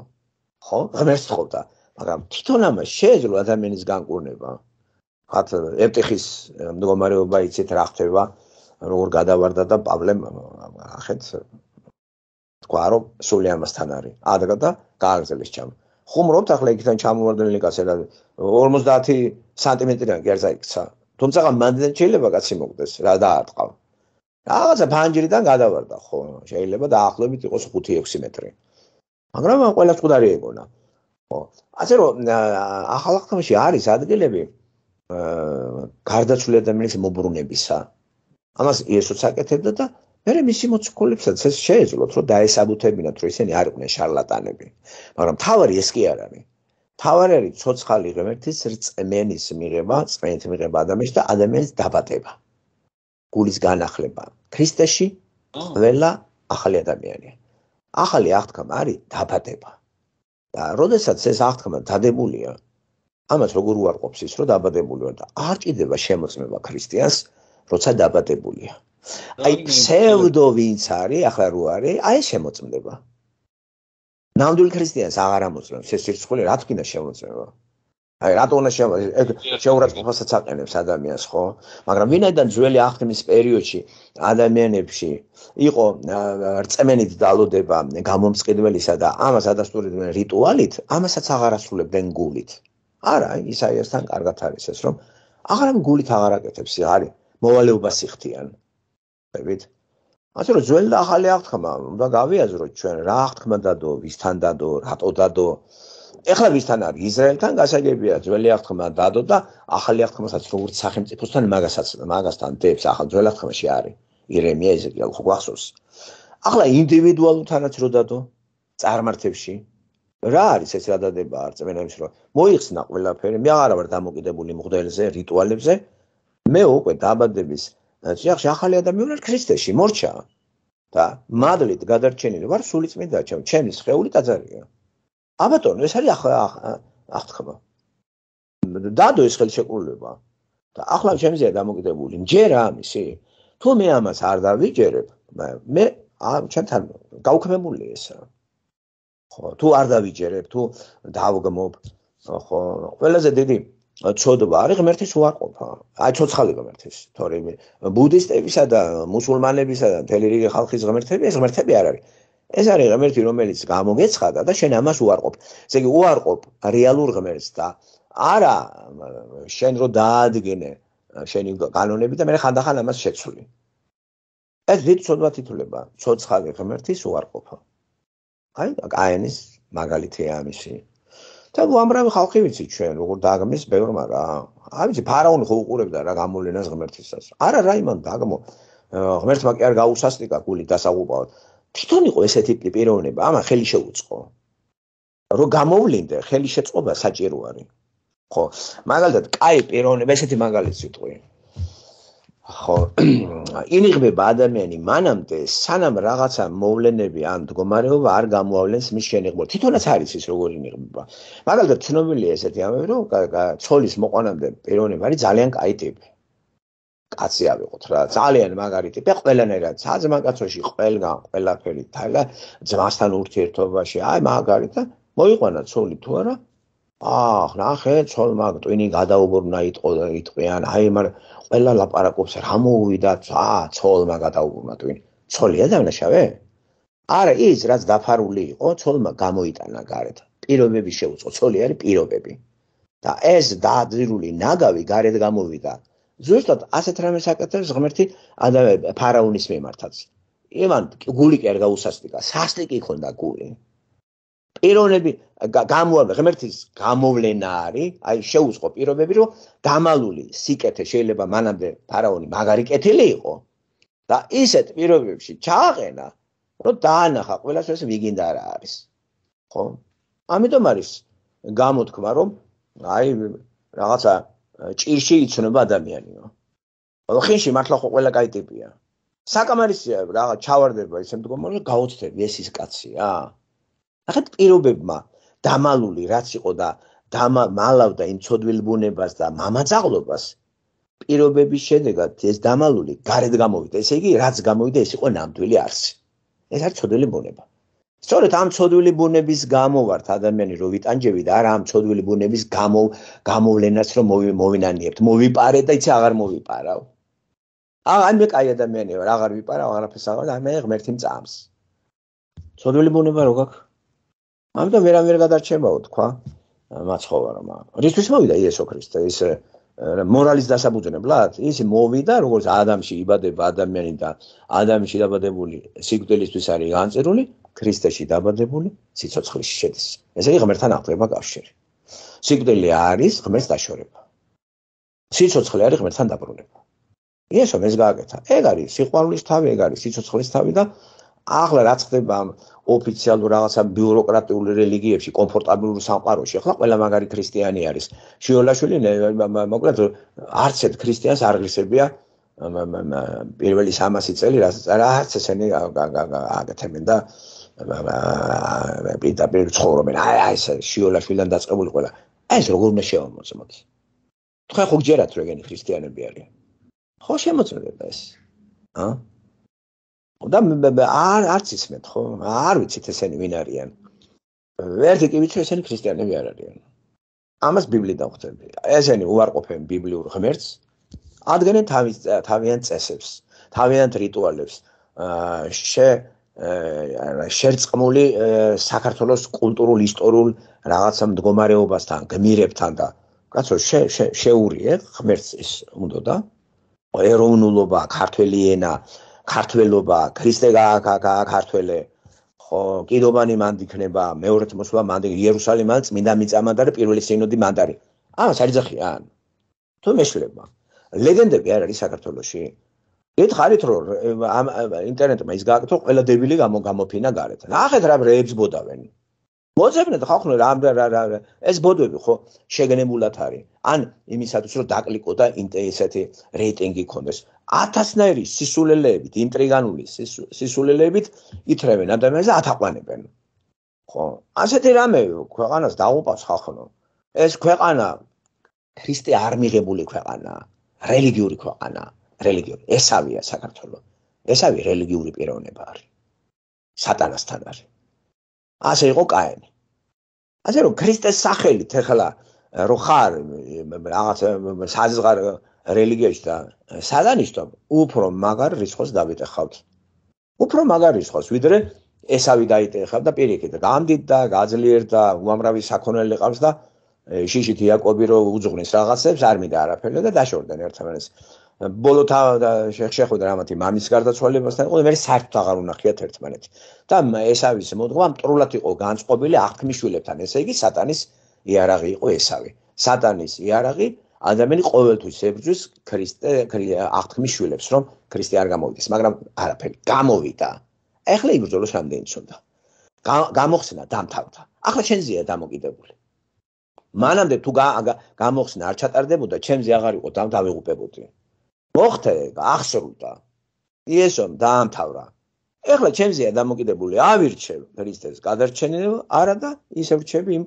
ხო? ღმერთს თხოვდა, მაგრამ თვითონ ამას შეეძლო ადამიანის განკურნება. ხათ ეპტიხის მდგომარეობა იცით რა ხდება, როგორ გადავარდა და პავლემ ახეთ თქვა რომ სული ამასთან არის. ადგა და გააგზელეს ჩამ. ხუმრობთ ახლა იქიდან ჩამოვარდნილი კაცი და 50 სანტიმეტრიან გერზა იქცა. თუმცა მანდ შეიძლება კაცი მოგდეს რა დაარტყავ. რაღაცა ფანჯრიდან გადავარდა ხო შეიძლება დაახლოებით იყოს 5-6 მეტრი მაგრამ ყველა წყდარი ეგონა. ხო. ასე რომ ახალ აღთქმაში არის ადგილები გარდაცვლილი ადამიანის მოbrunებისა ამას იესოც აკეთებდა და მე მისი მოციქულებსაც ეს შეეძლოთ რომ დაესაბუთებინათ რომ ისინი არ იყვნენ შარლატანები. მაგრამ თავარი ეს კი არ არის. თავარი არის ცოცხალი ღმერთის რწმენის მიღება წმენით მიღება ადამიანის და ადამიანის დაბადება გულის განახლება. ქრისტეში ყველა ახალი ადამიანია. ახალი აღთქმა არის დაბადება. და როდესაც ეს აღთქმა დადებულია, ამას როგორ უარყოფს ის, რომ დაბადებული ვარ და არ ჭირდება შემოწმება ქრისტიანს, როცა დაბადებულია. აი ფსევდო ვინც არის, ახლა რო არის, აი შემოწმდება. ნამდვილ ქრისტიანს აღარ ამოწმებს ეს სირცხული, რა თქმა უნდა შემოწმება. აი რატო უნდა შეურაცხყოფასაც აყენებს ადამიანს ხო? მაგრამ ვინაიდან ძველი აღთქმის პერიოდში ადამიანებში იყო რწმენით დალოდება გამომწყიდველისა და ამას ადასტურებდნენ რიტუალით ამასაც აღარ ასრულებდნენ გულით. არა ისაიასთან კარგად არის ეს რომ აღარ გულით აღარ აკეთებს არის მოვალეობას იხდიან ხებით ასე რომ ძველი და ახალი აღთქმა უნდა გავიაზროთ ჩვენ რა აღთქმა დადო ვისთან დადო რატო დადო ეხლა ვისთან არის ისრაელთან გასაგებია ძველი აღთქმა დადო და ახალი აღთქმასაც როგორც სახელმწიფოსთან მაგასაც მაგასთან დებს ახალ ძველი აღთქმაში არის ირემია ეზეკიელ ხო გახსოვს ახლა ინდივიდუალურთანაც რო დადო წარმართებში? რა არის ეს გადადება არწმენების რო მოიხსნა ყველაფერი მე აღარ ვარ დამოკიდებული მღვდელზე რიტუალებზე. მე უკვე დაბადების ჯახში ახალი ადამიანი ვარ ქრისტეში მორჩა. და მადლით გადარჩენილი ვარ სული წმინდა ჩემ ჩემი შეეული ტაძარია აბატონო ეს არის აღთქმა დადო ეს ხელშეკრულება და ახლა ჩემზეა დამოკიდებული. ჯერ ამისი თუ მე ამას არ დავიჯერებ მე ჩემთან გაუქმებული ესა. ხო თუ არ დავიჯერებ თუ დავგმობ ხო ყველაზე დიდი ჩოდობა არის ღმერთის უარყოფა. აი ცოცხალი ღმერთის თორემ ბუდისტებისა და მუსულმანებისა და მთელი რიგი ხალხის ღმერთები ეს ღმერთები არ არის ეს არის ღმერთი რომელიც გამოგეცხადა და შენ ამას უარყოფ. ესე იგი უარყოფ რეალურ ღმერთს და არა შენ რო დაადგინე შენი კანონები და მე ხანდახან ამას შეცვლი. ეს ვით ცოდვა თითულება ცოცხალი ღმერთის უარყოფა. აი კაენის მაგალითია ამისი. და უამრავი ხალხი ვიცი ჩვენ როგორ დაგმის ბევრმა რა. აი ვიცი ფარაონი ხო უყურებდა რა გამოვლენას ღმერთისას. არა რაიმონ დაგმო. ღმერთმა კი არ გაუსასტიკა გული დასაღუპავად თვითონ იყო ესეთი პიროვნება ამა ხელი შეუწყო. რომ გამოვლინდე ხელი შეწყობა საჭირო არის ხო მაგალითად კაი პიროვნება ესეთი მაგალითი სიტყვი ხო ინიღბება ადამიანი მანამდე სანამ რაღაცა მოვლენები ან მდგომარეობა არ გამოავლენს მის შენიღბო თვითონაც არის ის როგორ ინიღბება მაგალითად ცნობილია ესეთი ამები რომ ცოლის მოყვანამდე პიროვნება არის ძალიან კაი ტიპი კაცი ავიღოთ რა ძალიან მაგარი ტიპი ყველანაირად საძმაკაცოში ყველგან ყველაფერი თალა ძმასთან ურთიერთობაში აი მაგარი და მოიყვანა ცოლი თუ არა? აх ნახე ცოლმა ტვინი გადაუბრუნა იტყო იტყვიან აი მაგრამ ყველა ლაპარაკობს რა მოუვიდა აა ცოლმა გადაუბრუნა ტვინი. ცოლია დავნაშავე არა ის რაც დაფარული იყო ცოლმა გამოიტანა გარეთ. პირობები შეუწყო ცოლი არის პირობები. და ეს დაძირული ნაგავი გარეთ გამოვიდა ზუსტად ასეთ რამეს აკეთებს ღმერთი ადამიან ფარაონის მიმართაც. იმან გული კი არ გაუსასტიკა სასტიკი ხონდა გული. პიროვნები გამოვა ღმერთის გამოვლენა არის, აი შეუწყო პირობები, რომ დამალული სიკეთე შეიძლება მანამდე ფარაონი მაგარი კეთილი იყო. და ისეთ პირობებში ჩააღენა, რომ დაანახა ყველას ეს ვიგინდა რა არის. ხო? ამიტომ არის გამოთქმა, რომ აი რაღაცა ჭირში იცნობა ადამიანიო. ხოლო ხინში მართლა ხო ყველა კაი ტიპია. საკამარისია რაღაც ჩავარდება ისე მდგომარეობა გაოცდები ეს ის კაცია. ახეთ პირობებმა დამალული რაც იყო და დამალავდა იმ ცოდვილბუნებას და მამაწაღლობას პირობების შედეგად ეს დამალული გარეთ გამოვიდა. ესე იგი, რაც გამოვიდა, ეს იყო ნამდვილი არსი. ეს არის ცოდვილი ბუნება. სწორედ ამ ცოდვილი ბუნების გამო ვართ ადამიანი რო ვიტანჯები და არა ამ ცოდვილი ბუნების გამო გამოვლენას რომ მოვინანიებთ მოვიპარე და იცი აღარ მოვიპარავ აა მე კაი ადამიანია რა აღარ ვიპარავ აღარაფერს აღარ და მე ღმერთი მწამს ცოდვილი ბუნება რო გაქვს? ამიტომ ვერ გადარჩებაო თქვა. მაცხოვარმა რისთვის მოვიდა იესო ქრისტე? ის მორალის დასაბუძნებლად ის მოვიდა როგორც ადამიანში იბადება ადამიანი და ადამიანში დაბადებული სიკვდილისთვის არის განწერული ქრისტეში დაბადებული სიცოცხლეში შედის. ესე იგი ღმერთთან ახლება კავშირი სიკვდილი არის ღმერთს დაშორება. სიცოცხლე არის ღმერთთან დაბრუნება. იესო ეს გააკეთა. ეგ არის სიყვარულის თავი ეგ არის სიცოცხლის თავი და ახლა რა ხდება ოფიციალურ რაღაცა ბიუროკრატიული რელიგიებში, კომფორტაბლურ სამყაროში. ახლა ყველა მაგარი ქრისტიანი არის. შიოლაშვილი მოკლედ არც ერთ ქრისტიანს არ ღირსებია პირველი 300 წელი რაც ესენი აკეთებენ და პირდაპირ ცხოვრობენ. აი აი შიოლაშვილიდან დაწყებული ყველა. აი ეს როგორ უნდა შევამოწმოთ? თქვენ ხო გჯერათ რომ ეგენი ქრისტიანები არიან? ხო შემოწმდება ეს. აა და არ არც ისმეთ ხო? არ ვიცით ესენი ვინ არიან. ვერთი კი ვიცი ესენი ქრისტიანები არ არიან. ამას ბიბლიიდან ხვდები. ესენი უარყოფენ ბიბლიურ ღმერთს. ადგენენ თავის თავიანთ წესებს, თავიანთ რიტუალებს. აა შე შერწყმული საქართველოს კულტურულ ისტორიულ რაღაცა მდგომარეობასთან, გმირებთან და კაცო შე შეურიე ღმერთს ის უნდა და ეროვნულობა, ქართული ენა ქართველობა, ქრისტე ქართველე ხო, კიდობანი მანდ იქნება, მეორეთ მოსვლა მანდ იერუსალიმიდან წმინდა მიწამანდარი პირველი სინოდი მანდარი. ამას არ იძახიან. თუ მეშლება. ლეგენდები არ არის საქართველოსში. ეთქარით რომ ამ ინტერნეტმა ის გააკეთო, ყველა დებილი გამოფინა გარეთ. ნახეთ რა რეებს ბოდავენ. მოძებნეთ ხალხო რა რა ეს ბოდები ხო შეგნებულად არის. ან იმისათვის რომ დაკლიკო და ესეთი რეიტინგი ქონდეს. ათასნაირი სისულელეებით, ინტრიგანული სისულელეებით ითრევენ ადამიანს და ათაყვანებენ. ხო, ასეთი რამე ქვეყანას დაუპავს ხალხო. ეს ქვეყანა ქრისტე არ მიღებული ქვეყანა, რელიგიური ქვეყანა, რელიგიური. ესავია საქართველოს. ესავი რელიგიური პიროვნება არის. სატანასთან არის. ასე იყო კაენი. ასე რომ ქრისტეს სახელით ეხლა რო ხარ რაღაც საზღარ რელიგიაში და საგანიშნო უფრო მაგარ რისხოს დავიტეხავთ. უფრო მაგარ რისხოს ვიდრე ესავი დაიტეხავ და პირიქით გამდიდდა, გაძლიერდა, უამრავი საქონელი ყავს და შიშით იაკობი რო უძღვნის რაღაცებს არ მინდა არაფერი და დაშორდნენ ერთმანეთს. ბოლოთა შეხვდა რამათი მამის გარდაცვალებასთან იყო მე საერთოდ აღარ უნახიათ ერთმანეთი და ესავის მოდგმა მტრულად იყო განწყობილი აღქმიშვილებთან ესე იგი სატანის იარაღი იყო ესავი სატანის იარაღი ადამიანი ყოველთვის ებრძვის ქრისტე აღთქმის შვილებს, რომ ქრისტე არ გამოვიდეს, მაგრამ არაფერი გამოვიდა. ეხლა იბრძოლოს რამდენიც უნდა. გამოხსნა დამთავრდა. ახლა შენზეა დამოკიდებული. მანამდე თუ გამოხსნა არ ჩატარდებოდა, ჩემზე აღარ იყო დავეღუპებოდი. მოხდე, აღსრულდა. იესომ დაამთავრა. ეხლა ჩემზეა დამოკიდებული, ავირჩევ ქრისტეს გადარჩენება, არა და ისევ რჩები იმ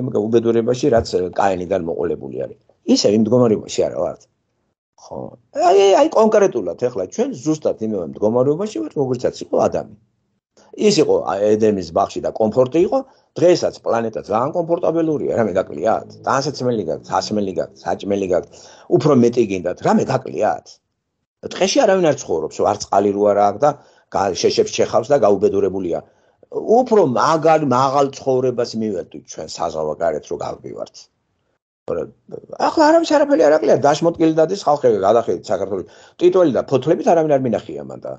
იმ უბედურებაში, რაც э, კაინიდან მოყოლებული არის. ისე იმ მდგომარეობაში არა ვარ ხო აი აი კონკრეტულად ეხლა ჩვენ ზუსტად იმ მდგომარეობაში ვართ როგორცაც იყო ადამი ის იყო ედემის ბაღში და კომფორტი იყო დღესაც პლანეტა ძალიან კომფორტაბელურია, რამე გაკლიათ? დაასაცმელი გაქვთ, ასმელი გაქვთ, საჭმელი გაქვთ, უფრო მეტი გინდათ, რამე გაკლიათ? დღეში არავინ არ ცხოვრობს, არ წყალი რო არ აქვს და შეშებს შეხავს და გაუბედურებულია. უფრო მაგარ მაღალ ცხოვრებას მივედით ჩვენ საზღავა გარეთ რო გავდივართ. ახლა არავის არაფერი არ აკლია, დაშმოთკილი დადის ხალხი გადახედით საქართველოს. ტიტული და ფოთლებით არავინ არ მინახია მან და.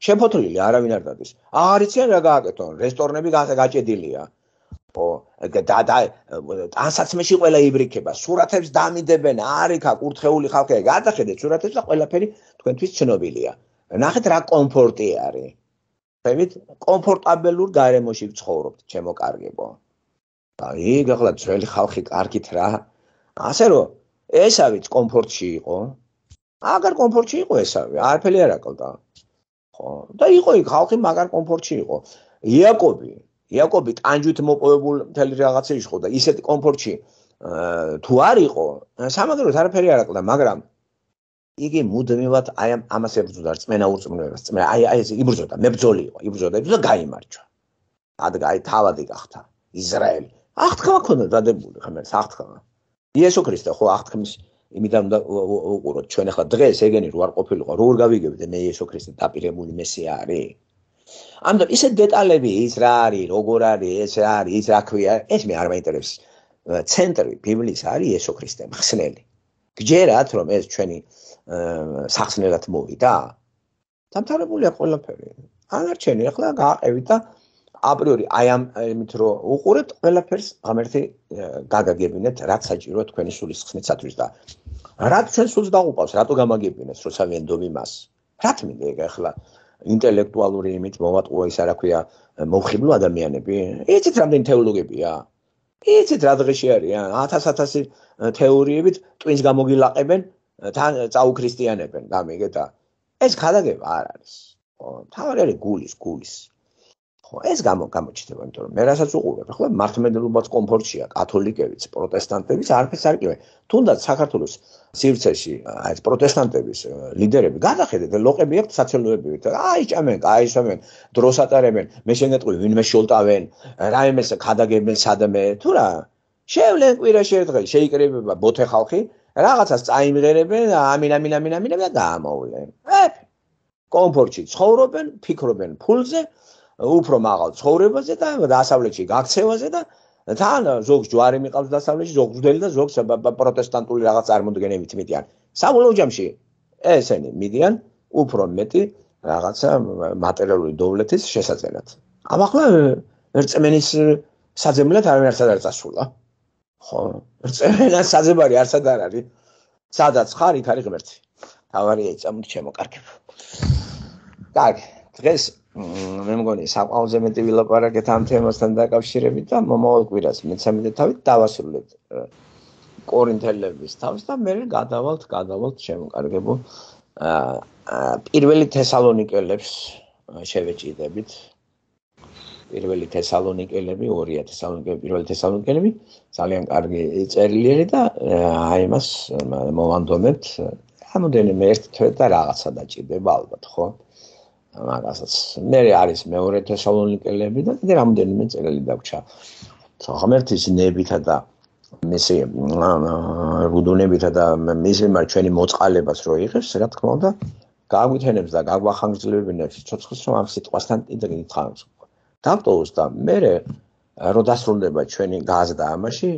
შეფოთლილი არავინ არ დადის. აღარ იციან რა გააკეთონ, რესტორნები გაჭედილია. ხო და და ანსაცმეში ყველა იბრიქება სურათებს დამიდებენ. არიქა კურთხეული ხალხია გადახედეთ სურათებს და ყველაფერი თქვენთვის ცნობილია. ნახეთ რა კომფორტი არის. ხებით კომფორტაბელურ გარემოში ვცხოვრობთ ჩემო კარგებო. აი გახლა ძველი ხალხი კარგით რა ასე რომ ესავით კომფორტში იყო. აგარ კომფორტში იყო ესავი არაფერი არ აკლდა ხო და იყო იქ ხალხი მაგარ კომფორტში იყო. იაკობი იაკობი ტანჯვით მოპოვებულ მთელი რაღაცა იყო და ისეთ კომფორტში თუ არ იყო სამაგეროთ არაფერი არ აკლდა მაგრამ იგი მუდმივად აი ამას ებრძოდა რწმენა ურწმუნოებას წმენა აი აი ეს იბრძოდა მებრძოლი იყო იბრძოდა და გაიმარჯვა. ადგა აი თავადი გახდა ისრაელი. აღთქმა ქონდა დადებული ხმერს აღთქმა იესო ქრისტე ხო აღთქმის იმიდან და უყუროთ ჩვენ ახლა დღეს ეგენი რო არ ყოფილიყო რო არ გავიგებდე მე იესო ქრისტე დაპირებული მესია არის ამიტომ ისე დეტალები ის რა არის, როგორ არის, ეს რა არის, ის რა ქვია, ეს მე არ მაინტერესებს. ცენტრი ბიბლიის არის იესო ქრისტე, მხსნელი. გჯერათ რომ ეს ჩვენი სახსნელად მოვიდა? დამთავრებულია ყველაფერი. ანარჩენი ახლა გააყევით და აპრიორი აი ამ იმით რომ უყურებთ ყველაფერს ღამერთი გაგაგებინეთ რაც საჭირო თქვენი სულის ხსნისათვის და რა ჩვენ სულს დაღუპავს, რატო გამაგებინეთ, როცა ვენდობ იმას? რა თქმა უნდა ახლა? ინტელექტუალური იმით მოვატყუა ის რა ქვია მოხიბლო ადამიანები? იცით რამდენი თეოლოგებია? იცით რა დღეში არიან? 1000-1000 თეორიებით ტვინს გამოგილაყებენ თან წაუქრისტიანებენ გამიგე და ეს ხალაგება არ არის. თავი არის გულის გულის ხო ეს გამო გამოჩნდება იმიტომ რომ მე რასაც უყურებ ხო მართლმადიდებლობაც კომფორტშია კათოლიკებიც პროტესტანტებიც არაფერს არ იკეთებენ თუნდაც საქართველოს სივრცეში აი ეს პროტესტანტების ლიდერები გადახედეთ ლოყები აქვს საცელოებივით აი ჭამენ აი შამენ დროს ატარებენ მე შეგეტყვი ვინმე შოლტავენ რაიმეს ხადაგებენ სადმე. თუ რა შევლენ კვირაში ერთხელ შეიკრიბება ბოთე ხალხი რაღაცას წაიმღერებენ ამინ ამინ ამინ ამინ და გამოვლენ. კომფორტში ცხოვრობენ ფიქრობენ ფულზე უფრო მაღალ ცხოვრებაზე და დასავლეთში გაქცევაზე და თან ზოგ ჯვარი მიყავს დასავლეთში, ზოგ ძველი და ზოგ პროტესტანტული რაღაც წარმოდგენებით მიდიან. საბოლოო ჯამში ესენი მიდიან უფრო მეტი რაღაცა მატერიალური დოვლეთის შესაძლებლად. ამ ახლა ერწმენის საძებნელად არ ვერცად არ წასულა. ხო, ერწმენის საძებარი არცად არ არის. სადაც ხარ, იქ არის ღმერთი. თავარია წამო ჩემო კარგებო. კარგი, დღეს მე მგონი საყაოზე მეტი ვილაპარაკეთ ამ თემასთან დაკავშირებით და მომავალ კვირას მე-13 თავით დავასრულებთ კორინთელების თავს და მე გადავალთ გადავალთ შემოკარგებო პირველი თესალონიკელებს შევეჭიდებით. პირველი თესალონიკელები ორია თესალონიკელები პირველი თესალონიკელები ძალიან კარგი წერილია და აი მას მოვანდომებთ რამოდენიმე ერთ თვე და რაღაცა დაჭირდება ალბათ ხო მაგასაც. მე არის მეორე თესალონიკელები და კიდე რამდენიმე წელი დაგვჭა ღმერთის ნებითა და მისი რუდუნებითა და მისი მარ ჩვენი მოწყალებას რო იღებს რა თქმა უნდა გაგვითენებს და გაგვახანგრძლივებინებს ცოცხლს რომ ამ სიტყვასთან კიდე გითხავს დავტოვოს და მე რო დასრულდება ჩვენი გაზდა ამაში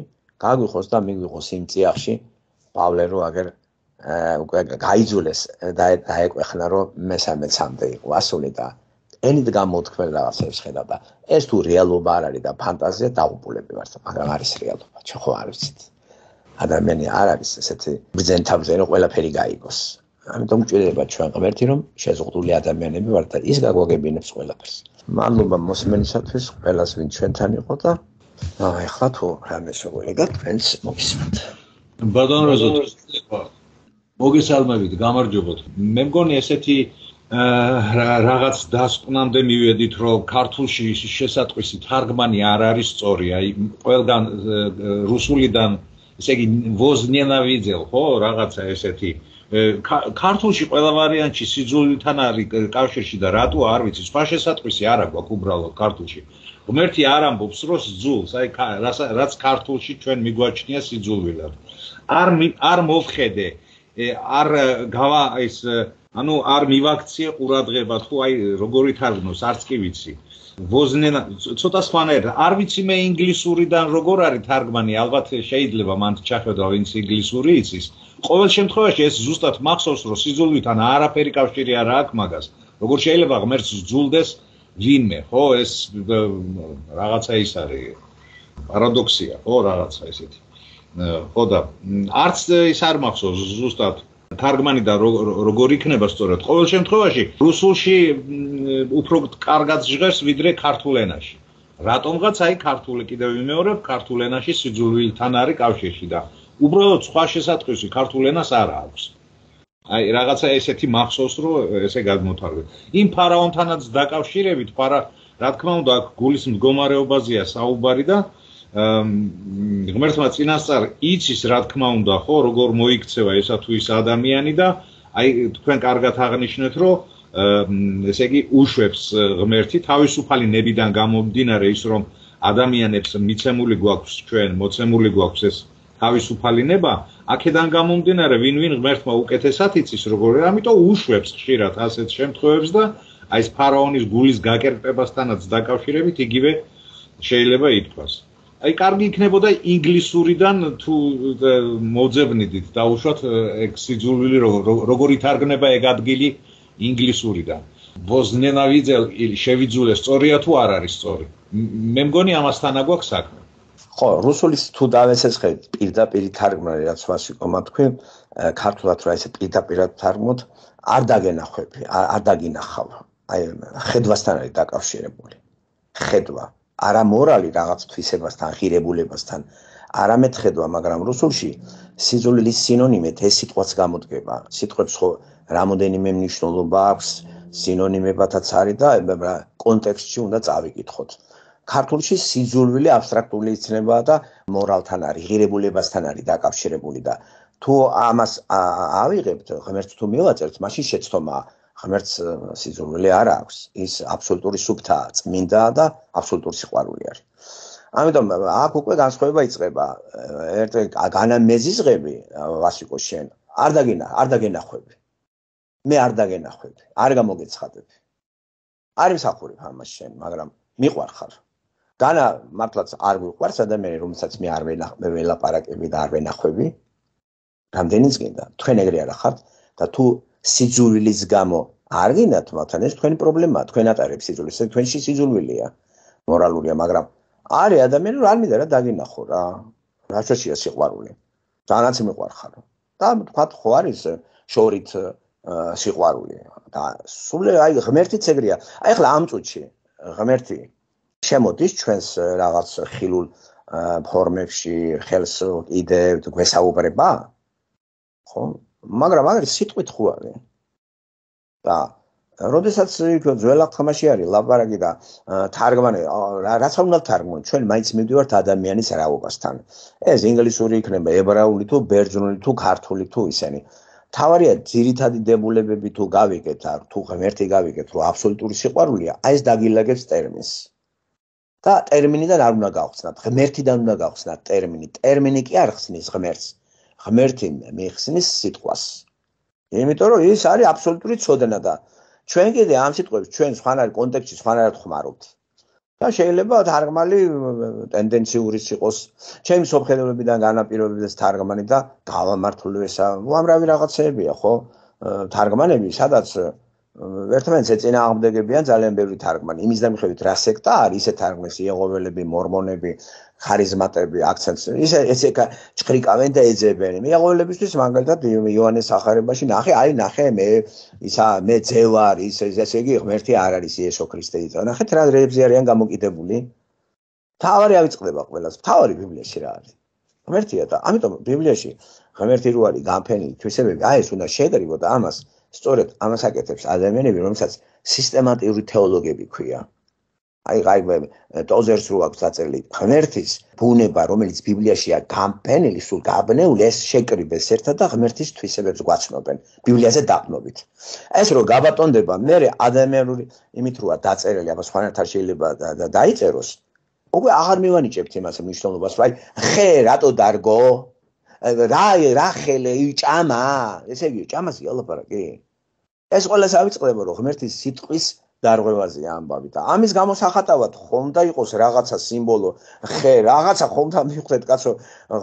გაგვიხოს და მიგვიღოს იმ წიაღში პავლე რო აგერ უკვე გაიძულეს და დაეკვეხნა რომ მესამე ცამდე იყო ასული და ენით გამოთქმელ რაღაცებს ხედავ და ეს თუ რეალობა არ არის და ფანტაზია დაუპულები ვარ მაგრამ არის რეალობა ჩვენ ხო არ ვიცით. ადამიანი არ არის ესეთი ბრძენთავზე რომ ყველაფერი გაიგოს. ამიტომ გვჭირდება ჩვენ ღმერთი რომ შეზღუდული ადამიანები ვართ და ის გაგვაგებინებს ყველაფერს. მადლობა მოსმენისათვის ყველას ვინ ჩვენთან იყო და აი ახლა თუ რამე შეგვიძლია თქვენს მოგისმენთ ბატონო როზო მოგესალმებით, გამარჯობოთ. მე მგონი ესეთი რაღაც დასკვნამდე მივედით, რომ ქართულში შესატყვისი თარგმანი არ არის სწორი. აი, ყველგან რუსულიდან, ესე იგი, ვოზნენავიძელ, ხო, რაღაცა ესეთი ქართულში ყველა ვარიანტში სიძულვილთან არის კავშირში და რატო არ ვიცი, სხვა შესატყვისი არ აქვს უბრალოდ ქართულში. ღმერთი არ ამბობს, რომ ძულს, აი, რაც ქართულში ჩვენ მიგვაჩნია სიძულვილად. არ არ მოვხედე არ გავა ეს ანუ არ მივაქციე ყურადღება თუ აი როგორი თარგმნოს არც კი ვიცი. ვოზნენა ცოტა სხვანაირ არ ვიცი მე ინგლისურიდან როგორ არის თარგმანი. ალბათ შეიძლება მან ჩახედა ვინც ინგლისური იცის. ყოველ შემთხვევაში ეს ზუსტად მახსოვს რომ სიძულვითან არაფერი კავშირი არ აქვს მაგას. როგორ შეიძლება ღმერთს ძულდეს ვინმე. ხო ეს რაღაცა ის არის. პარადოქსია. ხო რაღაცა ისეთი ხო და არც ის არ მახსოვს ზუსტად თარგმანი და როგორ იქნება სწორად ყოველ შემთხვევაში რუსულში უფრო კარგად ჟღერს ვიდრე ქართულ ენაში. რატომღაც აი ქართული კიდევ ვიმეორებ ქართულ ენაში სიძულვილთან არის კავშირში და უბრალოდ სხვა შესაძლებელი ქართულ ენას არ აქვს. აი რაღაცა ესეთი მახსოვს რომ ესე გადმოთარგმნე იმ ფარაონთანაც დაკავშირებით ფარა რა თქმა უნდა აქ გულის მდგომარეობაზეა საუბარი და ღმერთმა წინასწარ იცის რა თქმა უნდა ხო როგორ მოიქცევა ესა თუ ის ადამიანი და აი თქვენ კარგად აღნიშნეთ რომ ესე იგი უშვებს ღმერთი თავისუფალი ნებიდან გამომდინარე ის რომ ადამიანებს მიცემული გვაქვს ჩვენ მოცემული გვაქვს ეს თავისუფალი ნება აქედან გამომდინარე ვინ ვინ ღმერთმა უკეთესად იცის როგორ ამიტომ უშვებს ხშირად ასეთ შემთხვევებს და აი ეს ფარაონის გულის გაკერპებასთანაც დაკავშირებით იგივე შეიძლება ითქვას აი კარგი იქნებოდა ინგლისურიდან თუ მოძებნიდით დაუშვათ ეგ სიძულვილი როგორი თარგმნება ეგ ადგილი ინგლისურიდან. ვოზნენავიძელ შევიძულე სწორია თუ არ არის სწორი? მე მგონი ამასთან აგვაქვს საქმე. ხო რუსულის თუ დავესეცხეთ პირდაპირ თარგმნარი რაც ვასიკომა თქვენ ქართულად რა ესე პირდაპირ თარგმნოთ არ დაგენახვები არ დაგინახავ. აი ხედვასთან არის დაკავშირებული. ხედვა არა მორალი რაღაც თვისებასთან, ღირებულებასთან, არამედ ხედვა, მაგრამ რუსულში სიძულვილის სინონიმეთ ეს სიტყვაც გამოდგება. სიტყვებს ხო რამოდენიმე მნიშვნელობა აქვს, სინონიმებათაც არის და კონტექსტში უნდა წავიკითხოთ. ქართულში სიძულვილი აბსტრაქტული იქნება და მორალთან არის, ღირებულებასთან არის დაკავშირებული და თუ ამას ავიღებთ, ღმერთს თუ მივაწერთ, მაშინ შეცდომაა ღმერთს სიძულვილი არ აქვს. ის აბსოლუტური სუფთაა, წმინდა და აბსოლუტური სიყვარული არის. ამიტომ აქ უკვე განსხვავება იწყება. ერთ განა მეზიზღები ვასიკო შენ არ დაგინა, არ დაგენახვები. მე არ დაგენახვები, არ გამოგეცხადები. არ მსახურებ ამას შენ, მაგრამ მიყვარხარ. განა მართლაც არ მიყვარს ადამიანი, რომელსაც მე არ ველაპარაკები და არ ვენახვები. რამდენიც გინდა, თქვენ ეგრე არა ხართ და თუ სიძულვილის გამო. არ გინდათ მათთან ეს თქვენი პრობლემაა თქვენ ატარებს სიძულვილს ეს თქვენში სიძულვილია. მორალურია მაგრამ არის ადამიანი რომ არ მინდა რა დაგინახო რა. რა შეშია სიყვარული. თანაც მიყვარხარ და თქვა ხო არის შორით სიყვარული. და სულ აი ღმერთიც ეგრეა. აი ახლა ამ წუთში ღმერთი შემოდის ჩვენს რაღაც ხილულ ფორმებში ხელს იდე გვესაუბრება. ხო მაგრამ აგერ სიტყვით ხო არის. და როდესაც იქ ძველახთამაში არის ლაპარაკი და თარგმანი რაც უნდა თარგმნო ჩვენ მაინც მივდივართ ადამიანის რაობასთან ეს ინგლისური იქნება ებრაული თუ ბერძნული თუ ქართული თუ ისენი თავარია ძირითადი დებულებები თუ გავიგეთ არ თუ ღმერთი გავიგეთ რომ აბსოლუტური სიყვარულია აი ეს დაგილაგებს ტერმინს. და ტერმინიდან არ უნდა გავხსნათ ღმერთიდან უნდა გავხსნათ ტერმინი. ტერმინი კი არ ხსნის ღმერთს ღმერთი მიხსნის სიტყვას. იმიტომ რომ ის არის აბსოლუტური ცოდნა და ჩვენ კიდე ამ სიტყვებს ჩვენ სხვანაირ კონტექსტში სხვანაირად ხმარობთ. და შეიძლება თარგმანი ტენდენციურიც იყოს ჩემი სოფხელებიდან განაპირობებდეს თარგმანი და გავამართლვესა უამრავი რაღაცეებია ხო? თარგმანები სადაც ერთმანეთს ეწინააღმდეგებიან ძალიან ბევრი თარგმანი. იმის დამხევით რა სექტა არის ისე თარგმნის იეღოველები მორმონები ხარიზმატები აქცენტს. ისე ესე ჩხრიკავენ და ეძებენ. მიაღოლებისთვის მაგალითად იოანეს ახარებაში ნახე აი ნახე მე ისა მე ძევარ ის ესე იგი ღმერთი არ არის იესო ქრისტე იწა ნახეთ რა რებზე არიან გამოკიდებული. თავარი ავიწყდება ყველას. თავარი ბიბლიაში რა არის? ღმერთია და ამიტომ ბიბლიაში ღმერთი რო არის? განფენილი თვისებები. აი ეს უნდა შედრიბო და ამას სწორედ ამას აკეთებს ადამიანები რომელსაც სისტემატიური თეოლოგები ქვია აი აი დოზერს რო აქვს დაწერილი ღმერთის ბუნება რომელიც ბიბლიაშია გამფენილი სულ გაბნეული ეს შეკრიბეს ერთად და ღმერთის თვისებებს გვაცნობენ ბიბლიაზე დაყნობით ეს რო გაბატონდება მე ადამიანური იმით როა დაწერილი აბა სხვანაირად შეიძლება დაიწეროს უკვე აღარ მივანიჭებთ იმას მნიშვნელობას აი ხე რატო დარგო რა რახელე იჭამა, ესე იგი ჭამაზე ალაპარაკი. ეს ყველას ავიწყდება რომ ღმერთის სიტყვის დარღვევაზეა ამბავი და ამის გამო სახატავად ხონდა იყოს რაღაცა სიმბოლო ხე რაღაცა ხონდა მიხვდეთ კაცო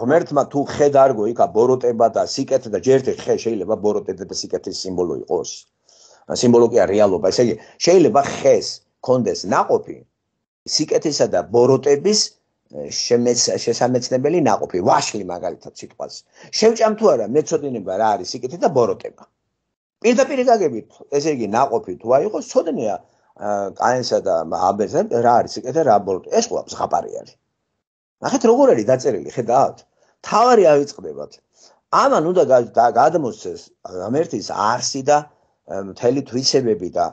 ღმერთმა თუ ხე დარგო იქა ბოროტება და სიკეთე და ჯერ ერთი ხე შეიძლება ბოროტება და სიკეთის სიმბოლო იყოს. სიმბოლო კი რეალობა. ესე იგი შეიძლება ხეს კონდეს ناყოფი სიკეთისა და ბოროტების შემეც შესამეცნებელი ناყოფი ვაშლი მაგალითად სიტყვას. შევჭამ თუ არა მეწოდინება რა არის სიკეთე და ბოროტება. პირდაპირ გაგებით ესე იგი ناყოფი თუ აიღო ცოდნია კაენსა და აბეზე რა არის სიკეთე რა ბოროტი ეს ყველა ზღაპარი არის ნახეთ როგორ არის დაწერილი ხედავთ თავარი ავიწყდებათ ამან უნდა გადმოსცეს ამერთის არსი და მთელი თვისებები და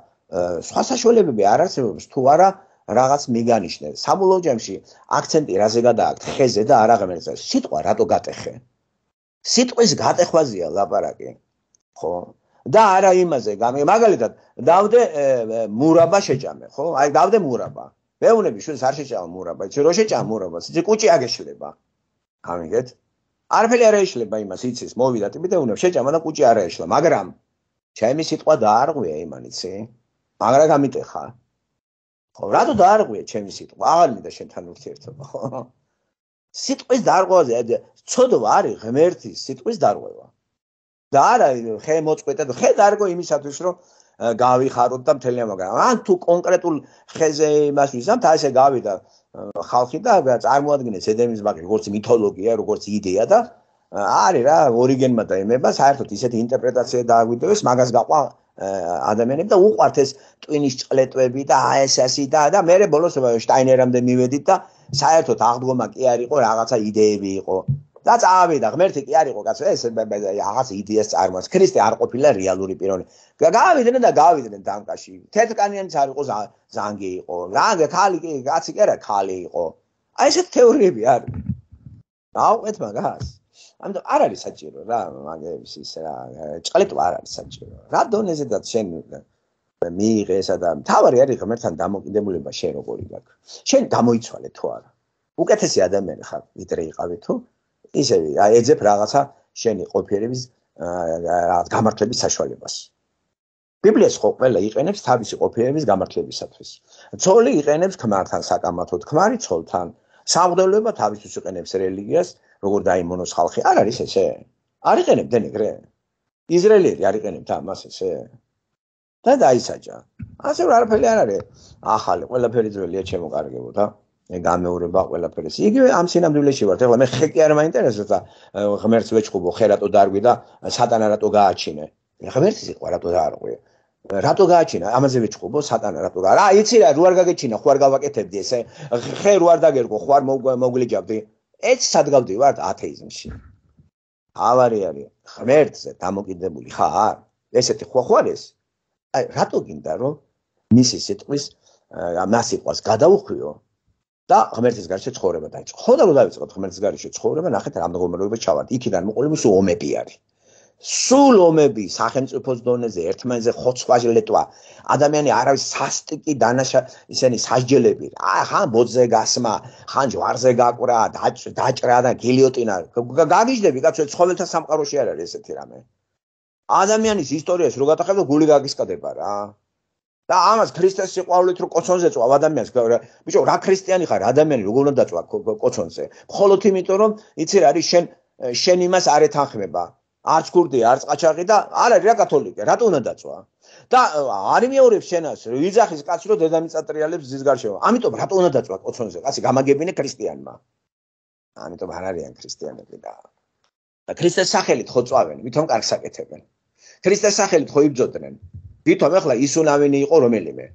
სხვა საშუალებები არ არსებობს თუ არა რაღაც მიგანიშნე. საბოლოო ჯამში აქცენტი რაზე გადააქვთ? ხეზე და არა ღმერთზე სიტყვა რატო გატეხე? სიტყვის გატეხვაზეა ლაპარაკი. ხო? და არა იმაზე მაგალითად დავდე მურაბა შეჭამე ხო? აი დავდე მურაბა. მეუნები შვილს არ შეჭამა მურაბა. იცი რო შეჭამა მურაბა იცი კუჭი აგეშლება. ამიგეთ არაფერი არ ეშლება იმას იცის მოვიდა ტიპი და უნებ შეჭამა და კუჭი არ ეშლა. მაგრამ ჩემი სიტყვა დაარღვია იმან იცი? მაგრა გამიტეხა ხო რატო დაარღვია ჩემი სიტყვა? აღარ მინდა შენთან ურთიერთობა ხო? სიტყვის დარღვევაზე ცოდვა არის ღმერთის სიტყვის დარღვევა. და არა ხე მოწყვეტა და ხე დარგო იმისათვის რომ გავიხაროთ და მთელი მაგრამ ან თუ კონკრეტულ ხეზე იმას ვიზამთ აი ესე გავიდა ხალხი და წარმოადგენს ედემის ბაღი როგორც მითოლოგია როგორც იდეა და არის რა ორიგენმა და ემება საერთოდ ისეთი ინტერპრეტაცია დააგვიდოს მაგას გაყვა ადამიანები და უყვართ ეს ტვინის ჭყლეტვები და აესასი და და. მე ბოლოს შტაინერამდე მივედით და საერთოდ აღდგომა კი არ იყო რაღაცა იდეები იყო. და წავიდა ღმერთი კი არ იყო კაცო ეს რაღაც იდეას წარმოას ქრისტე არ ყოფილა რეალური პიროვნი გავიდნენ და გავიდნენ დამკაში. თეთრკანიანიც არ იყო ზანგი იყო. ზანგი ხალი კი კაცი კი არა ხალი იყო. აი ესეთ თეორიები არის დაუყვეთ მაგას ამიტომ არ არის საჭირო რა მაგების ის რა ჭყლეტვა არ არის საჭირო რა დონეზედაც შენ მიიღესა და თავარი არის ღმერთთან დამოკიდებულება შენ როგორი გაქვს შენ გამოიცვალე თუ არა უკეთესი ადამიანი ხარ ვიდრე იყავი თუ ისევ ეძებ რაღაცა შენი ყოფიერების რაღაც გამართლების საშუალებას. ბიბლიას ხო ყველა იყენებს თავისი ყოფიერების გამართლებისათვის. ცოლი იყენებს ქმართან საკამათოდ, ქმარი ცოლთან. სამღვდელოება თავისთვის იყენებს რელიგიას, როგორ დაიმონოს ხალხი. არ არის ესე? არ იყენებდნენ ეგრე? ისრაელები არ იყენებთ ამას ესე? და დაისაჯა. ასე რომ არაფერი არ არის. ახალი ყველაფერი ძველია ჩემო კარგებო და გამეორება ყველაფერს. იგივე ამ სინამდვილეში ვართ. ეხლა მე ხე კი არ მაინტერესებს და ღმერთს ვეჭხუბო, ხე რატო დარგვი და სატანა რატო გააჩინე. ღმერთი სიყვა რატო დაარღვი? რატო გააჩინა? ამაზე ვეჭხუბო, სატანა რატო გა. რა, იცი რა, რო არ გაგეჩინა, ხო არ გავაკეთებდი ესე. ხე რო არ დაგერგო, ხო არ მოგვლიჯავდი. ეც სადგავდი ვარ ათეიზმში. ავარი არის ღმერთზე დამოკიდებული ხარ? ესეთი ხო ხო არის? აი, რატო გინდა რომ მისი სიტყვის მას იყოს გადაუხვიო? და ღმერთის გარშე ცხოვრება დაიწყო. ხო და რომ დაიწყოთ ღმერთის გარშე ცხოვრება, ნახეთ რამდენი მდგომარეობა ჩავართ. იქიდან მოყოლები სულ ომები არის. სულ ომები სახელმწიფოს დონეზე ერთმანეთზე ხოცხვაჟლეტვა ადამიანი არავის სასტიკი დანაშა ისენი სასჯელები. ხან ბოძზე გასმა ხან ჯვარზე გაკვრა დაჭრა და გილიოტინა. გაგიჟდები კაცო ცხოველთა სამყაროში არ არის ესეთი რამე. ადამიანის ისტორიაში რო გატახებო გული გაგისკდება რა. და ამას ქრისტეს სიყვარულით რო კოცონზე წვა ადამიანს ბიჭო რა ქრისტიანი ხარ ადამიანი როგორ უნდა წვა კოცონზე? მხოლოდ იმიტომ რომ იცი რა არის შენ შენ იმას არ ეთანხმება არც კურდი არც ყაჩაღი და არ არის რა კათოლიკე რატო უნდა დაწვა? და არ იმეორებს შენას ვიძახის კაცი რომ დედამიწა ტრიალებს ზის გარშემო. ამიტომ რატო უნდა დაწვა კოცონზე? კაცი გამაგებინე ქრისტიანმა. ამიტომ არ არიან ქრისტიანები და და ქრისტეს სახელით ხო წვავენ ვითომ კარგს აკეთებენ ქრისტეს სახელით ხო იბძოდნენ. ვითომ ახლა ისუნავენი იყო რომელიმე.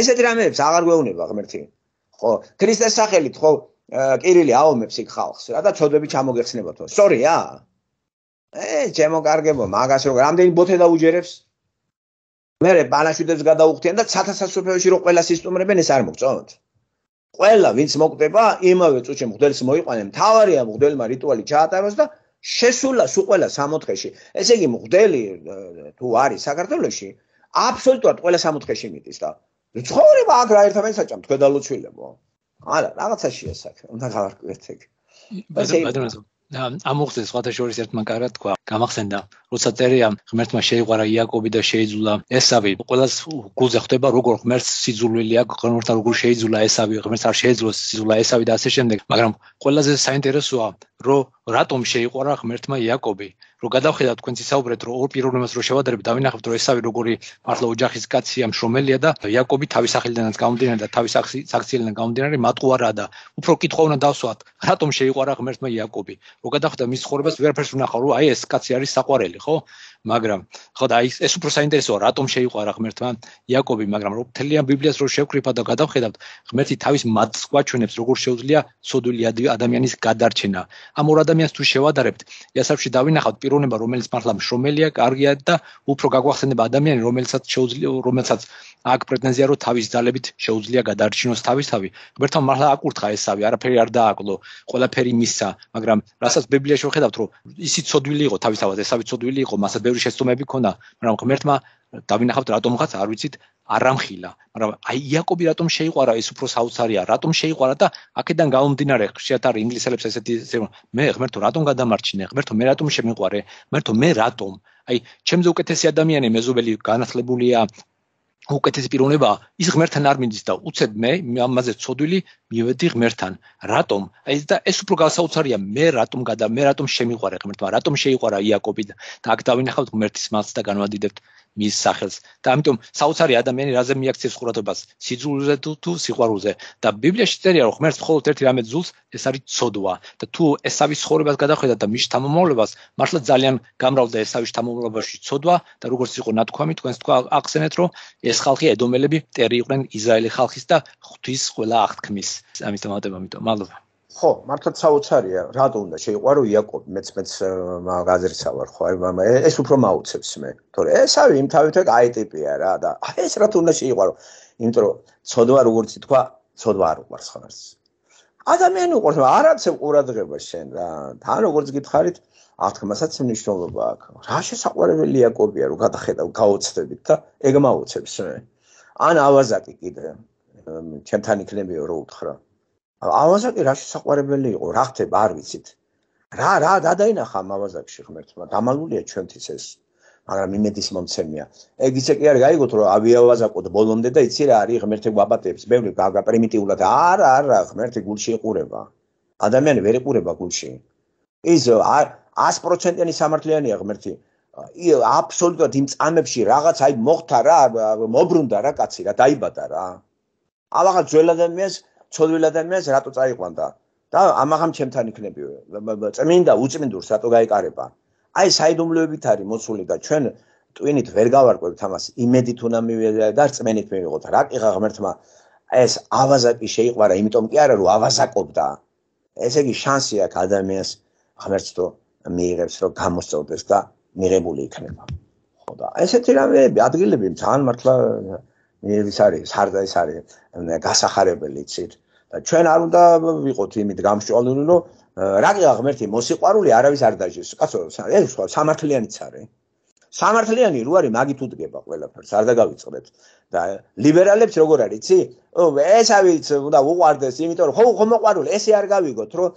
ესეთ რამეებს აღარ გვეუბნება ღმერთი. ხო ქრისტეს სახელით ხო კირილი აომებს იქ ხალხს რა და ცოდები ჩამოგეხსნებათო სწორია ე ჩემო კარგებო მაგას რო რამდენი ბოთე დაუჯერებს? მე ბანაშვიდებს გადაუხდიან და ცათასასופეში რო ყველა სისტემრებენ ეს არ მოგწონთ. ყველა ვინც მოკდება იმავე წუთში მღვდელს მოიყვანენ. თავარია მღვდელმა რიტუალი ჩაატაროს და შესულა სულ ყველა სამოთხეში. ესე იგი მღვდელი თუ არის საქართველოში აბსოლუტურად ყველა სამოთხეში მიდის და ცხოვრება აქ რა ერთმანეთს აჭამ თქვენ დალოცვილებო არა რაღაცაშია საქმე უნდა გავარკვიეთ ეგ. ბატონო ამოხსენე სხვათა შორის ერთმა კარად თქვა გამახსენდა როცა წერია ღმერთმა შეიყვარა იაკობი და შეიძულა ესავი ყოველს გულზე ხვდება როგორ ღმერთს სიძულვილი აქვს ღმერთთან როგორ შეიძულა ესავი ღმერთს არ შეეძლო სიძულა ესავი და ასე შემდეგ მაგრამ ყველაზე საინტერესოა რომ რატომ შეიყვარა ღმერთმა იაკობი რომ გადავხედავთ თქვენ ისაუბრეთ რომ ორ პიროვნებას რო შევადარებთ დავინახავთ რომ ესავი როგორი მართლა ოჯახის კაცია მშრომელია და იაკობი თავის სახელიდანაც გამომდინარე და თავის საქციელიდან გამომდინარე მატყუარაა და უფრო კითხვა უნდა დავსვათ რატომ შეიყვარა ღმერთმა იაკობი? რომ გადავხედავ მის ცხოვრებას ვერაფერს ვნახავ რომ აი ეს კაცი არის საყვარელი ხო მაგრამ ხო და ეს უფრო საინტერესოა რატომ შეიყვარა ღმერთმა იაკობი მაგრამ რო თელიან ბიბლიას რო შევკრიფა და გადავხედავთ ღმერთი თავის მათს გვაჩვენებს როგორ შეუძლია სოდული ადამიანის გადარჩენა ამ ორ ადამიანს თუ შევადარებთ იასაფში დავინახავთ პიროვნება რომელიც მართლა მშრომელია კარგია და უფრო გაგვახსენება ადამიანი რომელსაც შეუძლია რომელსაც აქ პრეტენზია რომ თავის ძალებით შეუძლია გადარჩინოს თავისთავი. ღმერთმა მართლა აკურთხა ესავი, არაფერი არ დააკლო, ყველაფერი მისცა, მაგრამ რასაც ბიბლიაში ვხედავთ, რომ ისიც ცოდვილი იყო თავისთავად, ესავი ცოდვილი იყო, მასაც ბევრი შეცდომები ჰქონდა, მაგრამ ღმერთმა დავინახავთ რატომღაც არ ვიცით არამხილა, მაგრამ აი იაკობი რატომ შეიყვარა ეს უფრო საოცარია, რატომ შეიყვარა და აქედან გამომდინარე ხშირად არის ინგლისელებს ესეთი მე ღმერთო რატომ გადამარჩინე, ღმერთო მე რატომ შემიყვარე, ღმერთო მე რატომ? აი ჩემზე უკეთესი ადამიანი მეზობელი განათლებულია უკეთესი პიროვნება ის ღმერთთან არ მინდის და უცებ მე ამაზე ცოდვილი მივედი ღმერთთან. რატომ? აი და ეს უფრო გასაოცარია. მე რატომ გადა მე რატომ შემიყვარე ღმერთმა? რატომ შეიყვარა იაკობი? და აქ დავინახავთ ღმერთის მას და განვადიდებთ მის სახელს. და ამიტომ საოცარი ადამიანი რაზე მიაქცევს ყურადღებას სიძულზე თუ სიყვარულზე. და ბიბლიაში წერია რომ ღმერთს მხოლოდ ერთი რამე ძულს ეს არის ცოდვა. და თუ ესავის ცხოვრებას გადახედა და მის თამამოვლებას მართლა ძალიან გამრავლდა ესავის თამამოვლობაში ცოდვა და როგორც იყო ნათქვამი თქვენს თქვა ახსენეთ რომ ეს ხალხი ედომელები ტერი იყვნენ ისრაელი ხალხის და ღვთის ყველა აღთქმის ამის დამატება ამიტომ მადლობა ხო, მართლაც საოცარია, რატო უნდა შეიყვარო იაკობი, მეც მეც გაზრისა ვარ, ხო, აი ეს უფრო მაუცებს მე. თორე ესავი იმ თავით აი ტიპია რა და ეს რატო უნდა შეიყვარო? იმიტომ რომ ცოდვა როგორც თქვა, ცოდვა არ უყვარს ხარს. ადამიანი უყვარს, არაცებ ყურადღება შენ რა. თან როგორც გითხარით, აღთქმასაც მნიშვნელობა აქვს. რა შესაყვარებელი იაკობია, რომ გადახედავ გაოცდებით და ეგ მაუცებს მე. ან ავაზაკი კიდე ჩემთან იქნებიო რო უთხრა. ავაზაკი რა შესაყვარებელი იყო რა ხდება არ ვიცით. რა რა დადაინახა ავაზაკში ღმერთმა? დამალულია ჩვენთვის ეს? მაგრამ იმედის მომცემია. ეგ ისე კი არის გაიგოთ რომ ავიავაზაკოთ ბოლომდე და იცი რა არის ღმერთი გვაბატებს ბევრი გაგა პრიმიტიულად. არა არა ღმერთი გულში იყურება. ადამიანი ვერ იყურება გულში. ის 100%-იანი სამართლიანია ღმერთი. ი აბსოლუტურად იმ წამებში რაღაც აი მოხდა რა მობრუნდა რა კაცი რა დაიბადა რა ავაღა ძველ ადამიანს ცოდვილ ადამიანს რატო წაიყვანდა? და ამაღამ ჩემთან იქნებიო წმინდა უწმინდურს რატო გაიკარება აი საიდუმლოებით არის მოცული და ჩვენ ტვინით ვერ გავარკვევთ ამას. იმედით უნდა მივიდე და წმენით მივიღოთ. რა კი ღმერთმა? ეს ავაზაკი შეიყვარა იმიტომ კი არა რომ ავაზაკობდა. ესე იგი შანსი აქვს ადამიანს ღმერთს თუ მიიღებს რომ გამოსწორდეს და მიღებული იქნება. ხო და ესეთი რამეები ადგილები ძალიან მართლა ის არის სარდა ის არის გასახარებელი ცით და ჩვენ არ უნდა ვიყოთ იმით გამშვალული რომ რაკია ღმერთი მოსიყვარული არავის არ დაჟეს. კაცო, ეს სხვა სამართლიანიც არის. სამართლიანი რო არის მაგით უდგება ყველაფერს, არ დაგავიწყდეთ. და ლიბერალებს როგორ არის, იცი? ო, ესავიც უნდა უყვარდეს, იმიტომ რომ ხო ხო მოყვარული, ესე არ გავიგოთ, რომ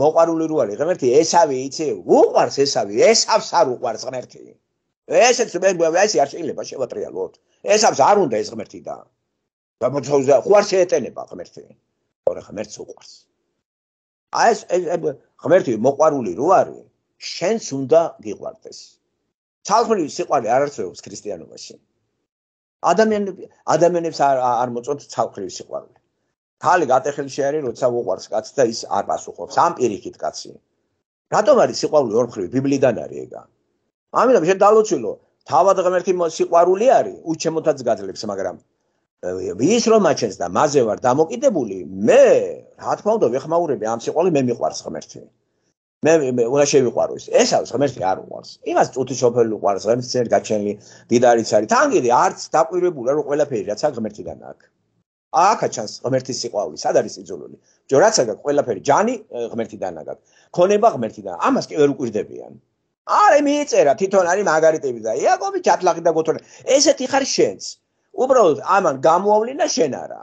მოყვარული რო არის ღმერთი, ესავი, იცი? უყვარს ესავი, ესავს არ უყვარს ღმერთი. ესეც მე ესე არ შეიძლება შევატრიალოთ. ესავს არ უნდა ეს ღმერთი და და მოწოზე ხო არ შეეტენება ღმერთი. ორი ღმერთს უყვარს. აი ეს ღმერთი მოყვარული რო არის, შენს უნდა გიყვარდეს. ცალკეული სიყვარული არ არსებობს ქრისტიანობაში. ადამიანები ადამიანებს არ არ მოწონთ ცალკეული სიყვარული. ხალი გატეხილში არის, როცა უყვარს კაცს და ის არ პასუხობს. ამ პირიქით კაცი. რატომ არის სიყვარული ორმხრივი? ბიბლიიდან არის ეგა. ამიტომ შენ დალოცილო, თავად ღმერთი სიყვარული არის, უჩემოთაც გაძლებს, მაგრამ ვის რომ აჩენს და მასე ვარ დამოკიდებული, მე რა თქმა უნდა ვეხმაურები ამ სიყვარულს, მე მიყვარს ღმერთი. მე უნდა შევიყვარო ეს. ესავს ღმერთი არ უყვარს. იმას წუთი შოფელი უყვარს, ღმერთი წერ გაჩენილი დიდარიც არის. თან კიდე არც დაკვირვებულა რომ ყველაფერი რაც აქვს ღმერთიდან აქვს. ააკა ჩანს ღმერთის სიყვარული, სად არის იძულული? ჯო რაც აქვს ყველაფერი ჯანი ღმერთიდან აქვს. ქონება ღმერთიდან. ამას კი ვერ უკვირდებიან. არე მიეწერა თვითონ არის მაგარიტები და იაკობი ჩათლაღი და გოთონე. ესეთი ხარ შენც. უბრალოდ ამან გამოავლინა შენ არა.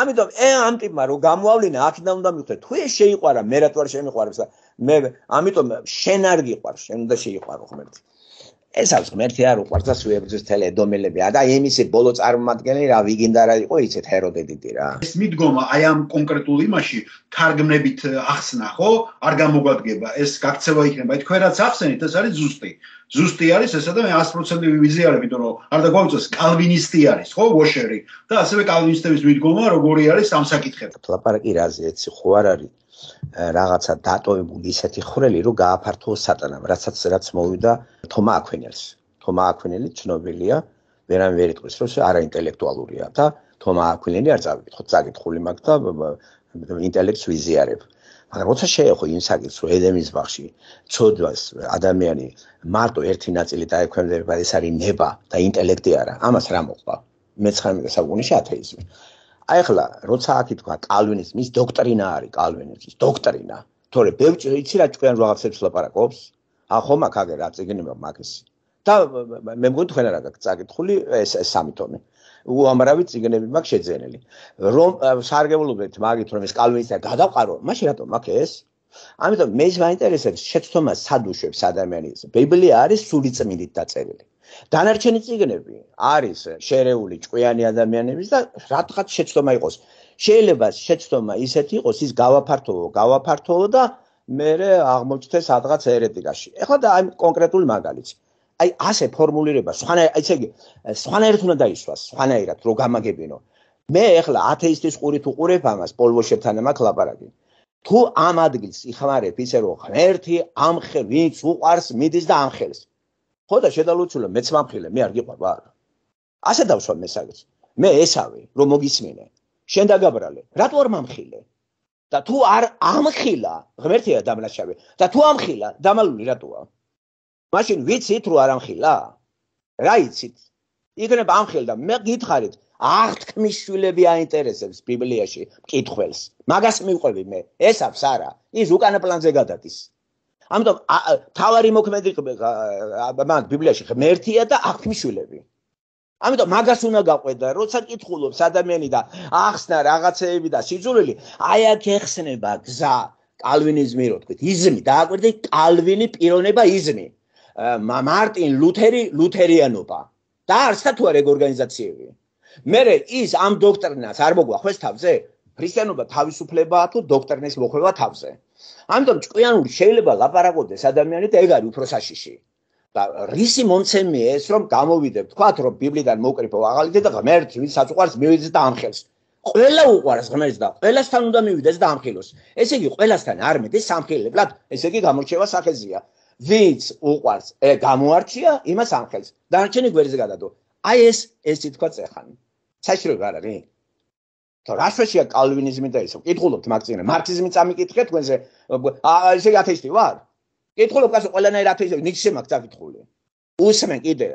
ამიტომ ე ამ ტიპმა რომ გამოავლინა აქედან უნდა მიხვდე თუ ეს შეიყვარა მე რატო არ შემიყვარებს და მე ამიტომ შენ არ გიყვარს, შენ უნდა შეიყვარო ღმერთი. ეს არის ღმერთი არ უყვარს და სუებძის თელე დომელები და იმისი ბოლო წარმომადგენელი რა ვიგინდა რა იყო იცით ჰეროდე დიდი რა. ეს მიდგომა აი ამ კონკრეტულ იმაში თარგმნებით ახსნა ხო? არ გამოგვადგება ეს გაქცევა იქნება. აი თქვენ რაც ახსენით ეს არის ზუსტი. ზუსტი არის ესა და მე 100% ვიზიარებ, იმიტომ რომ არ დაგვაუწეს კალვინისტი არის ხო? ვოშერი და ასევე კალვინისტების მიდგომა როგორი არის ამ საკითხებზე. ლაპარაკი რაზე ეცი ხო არ არის? რაღაცა დატოვებული ისეთი ხვრელი, რომ გააფართოო სატანამ, რასაც რაც მოვიდა თომა აქვინელს. თომა აქვინელი ცნობილია, ვერან ვერ იტყვის, რომ არა ინტელექტუალურია და თომა აქვინელი არ წავიკითხოთ, წაკითხული მაგ და ინტელექტს ვიზიარებ. მაგრამ როცა შეეხო იმ საკითხს, რომ ედემის ბაღში ცოდვას ადამიანი მარტო ერთი ნაწილი დაექვემდებარა, ეს არის ნება და ინტელექტი არა, ამას რა მოყვა? მე-19 საუკუნეში ათეიზმი. აი ახლა როცა აქ თქვა კალვინიზმის დოქტრინა არის კალვინიზმის დოქტრინა. თორე ბევრი იცი რა ჩვენ რაღაცებს ლაპარაკობს ახო მაგ აგერ რა წიგნები მაგის და მე მგონი თქვენ რა გაქვს წაკითხული ეს სამი თომი უამრავი წიგნები მაქვს შეძენილი რომ სარგებლობთ მაგით რომ ეს კალვინისტი გადაყარო მაშინ რატომ მაგ ეს? ამიტომ მე ის მაინტერესებს შეცდომა სადუშვებს ადამიანის. ბიბლია არის სული წმინდით დაწერილი დანარჩენი ციგნები არის შერეული ჭკვიანი ადამიანების და რატღაც შეცდომა იყოს. შეიძლება შეცდომა ისეთი იყოს, ის გავაფართოვო, გავაფართოვო და მე აღმოჩნდეს ადღაც ერეტიკაში. ეხლა და აი კონკრეტული მაგალითი. აი ასე ფორმულირება, სხვანა აი ესე იგი, სხვანაირად უნდა დაისვას, სხვანაირად რო გამაგებინო. მე ეხლა ათეისტის ყურით უყურებ ამას, პოლვოშებთან ამაკ ლაპარაკი. თუ ამ ადგილს იხმარებ ისე რომ ღმერთი ამხელ, ვინც უყარს, მიდის და ამხელს. ხო და შედალუცულო მეც მომხილე მე არ გიყვარ ვარ. ასე დავსვა მე საგეს. მე ესავე რომ მოგისმინე. შენ დაგაბრალე რატო არ მომხილე და თუ არ ამხილა ღმერთია დამლაშავე და თუ ამხილა დამალული რატოა მაშინ ვიცით რომ არ ამხილა? რა იცით? იქნებ ამხილ და მე გითხარით აღთქმის შვილები აინტერესებს ბიბლიაში მკითხველს. მაგას მიყვები მე. ესავს არა. ის უკანა პლანზე გადადის ამიტომ თავარი მოქმედი მაგ ბიბლიაში ღმერთია და აღთქმიშვილები. ამიტომ მაგას უნდა გაყვედა, როცა კითხულობს ადამიანი და ახსნა რაღაცეები და სიძულვილი, აი აქ ეხსნება გზა კალვინიზმი რო თქვით, იზმი, დააკვირდე კალვინი პიროვნება იზმი. მარტინ ლუთერი ლუთერიანობა. და არც თუ არ ეგ ორგანიზაციები. მე ის ამ დოქტრინას არ მოგვახვეს თავზე? ქრისტიანობა თავისუფლებაა თუ დოქტრინის მოხვევა თავზე? ამიტომ ჭკვიანური შეიძლება ლაპარაკოდეს ადამიანით ეგ არის უფრო საშიში. და რისი მომცემია ეს რომ გამოვიდებ თქვათ რომ ბიბლიდან მოკრიფო აღალიდე და ღმერთი ვინც საწუყარს მივიდეს და ამხელს. ყველა უყარს ღმერთს და ყველასთან უნდა მივიდეს და ამხილოს ესე იგი ყველასთან არ მედეს სამხილებლად ესე იგი გამორჩევა სახეზია. ვინც უყარს ე გამოარჩია იმას ამხელს. დარჩენი გვერდზე გადადო. აი ეს ეს თქო წეხანი. საჭირო არ არის და რასვეშია კალვინიზმი და ისო კითხულობთ მაგწინე? მარქსიზმი წამიკითხეთ თქვენზე? აა ესე ათეისტი ვარ? კითხულობ კაცო ყველანაირ ათეისტი ნიჩე მაგ წაკითხული უსმენ კიდე.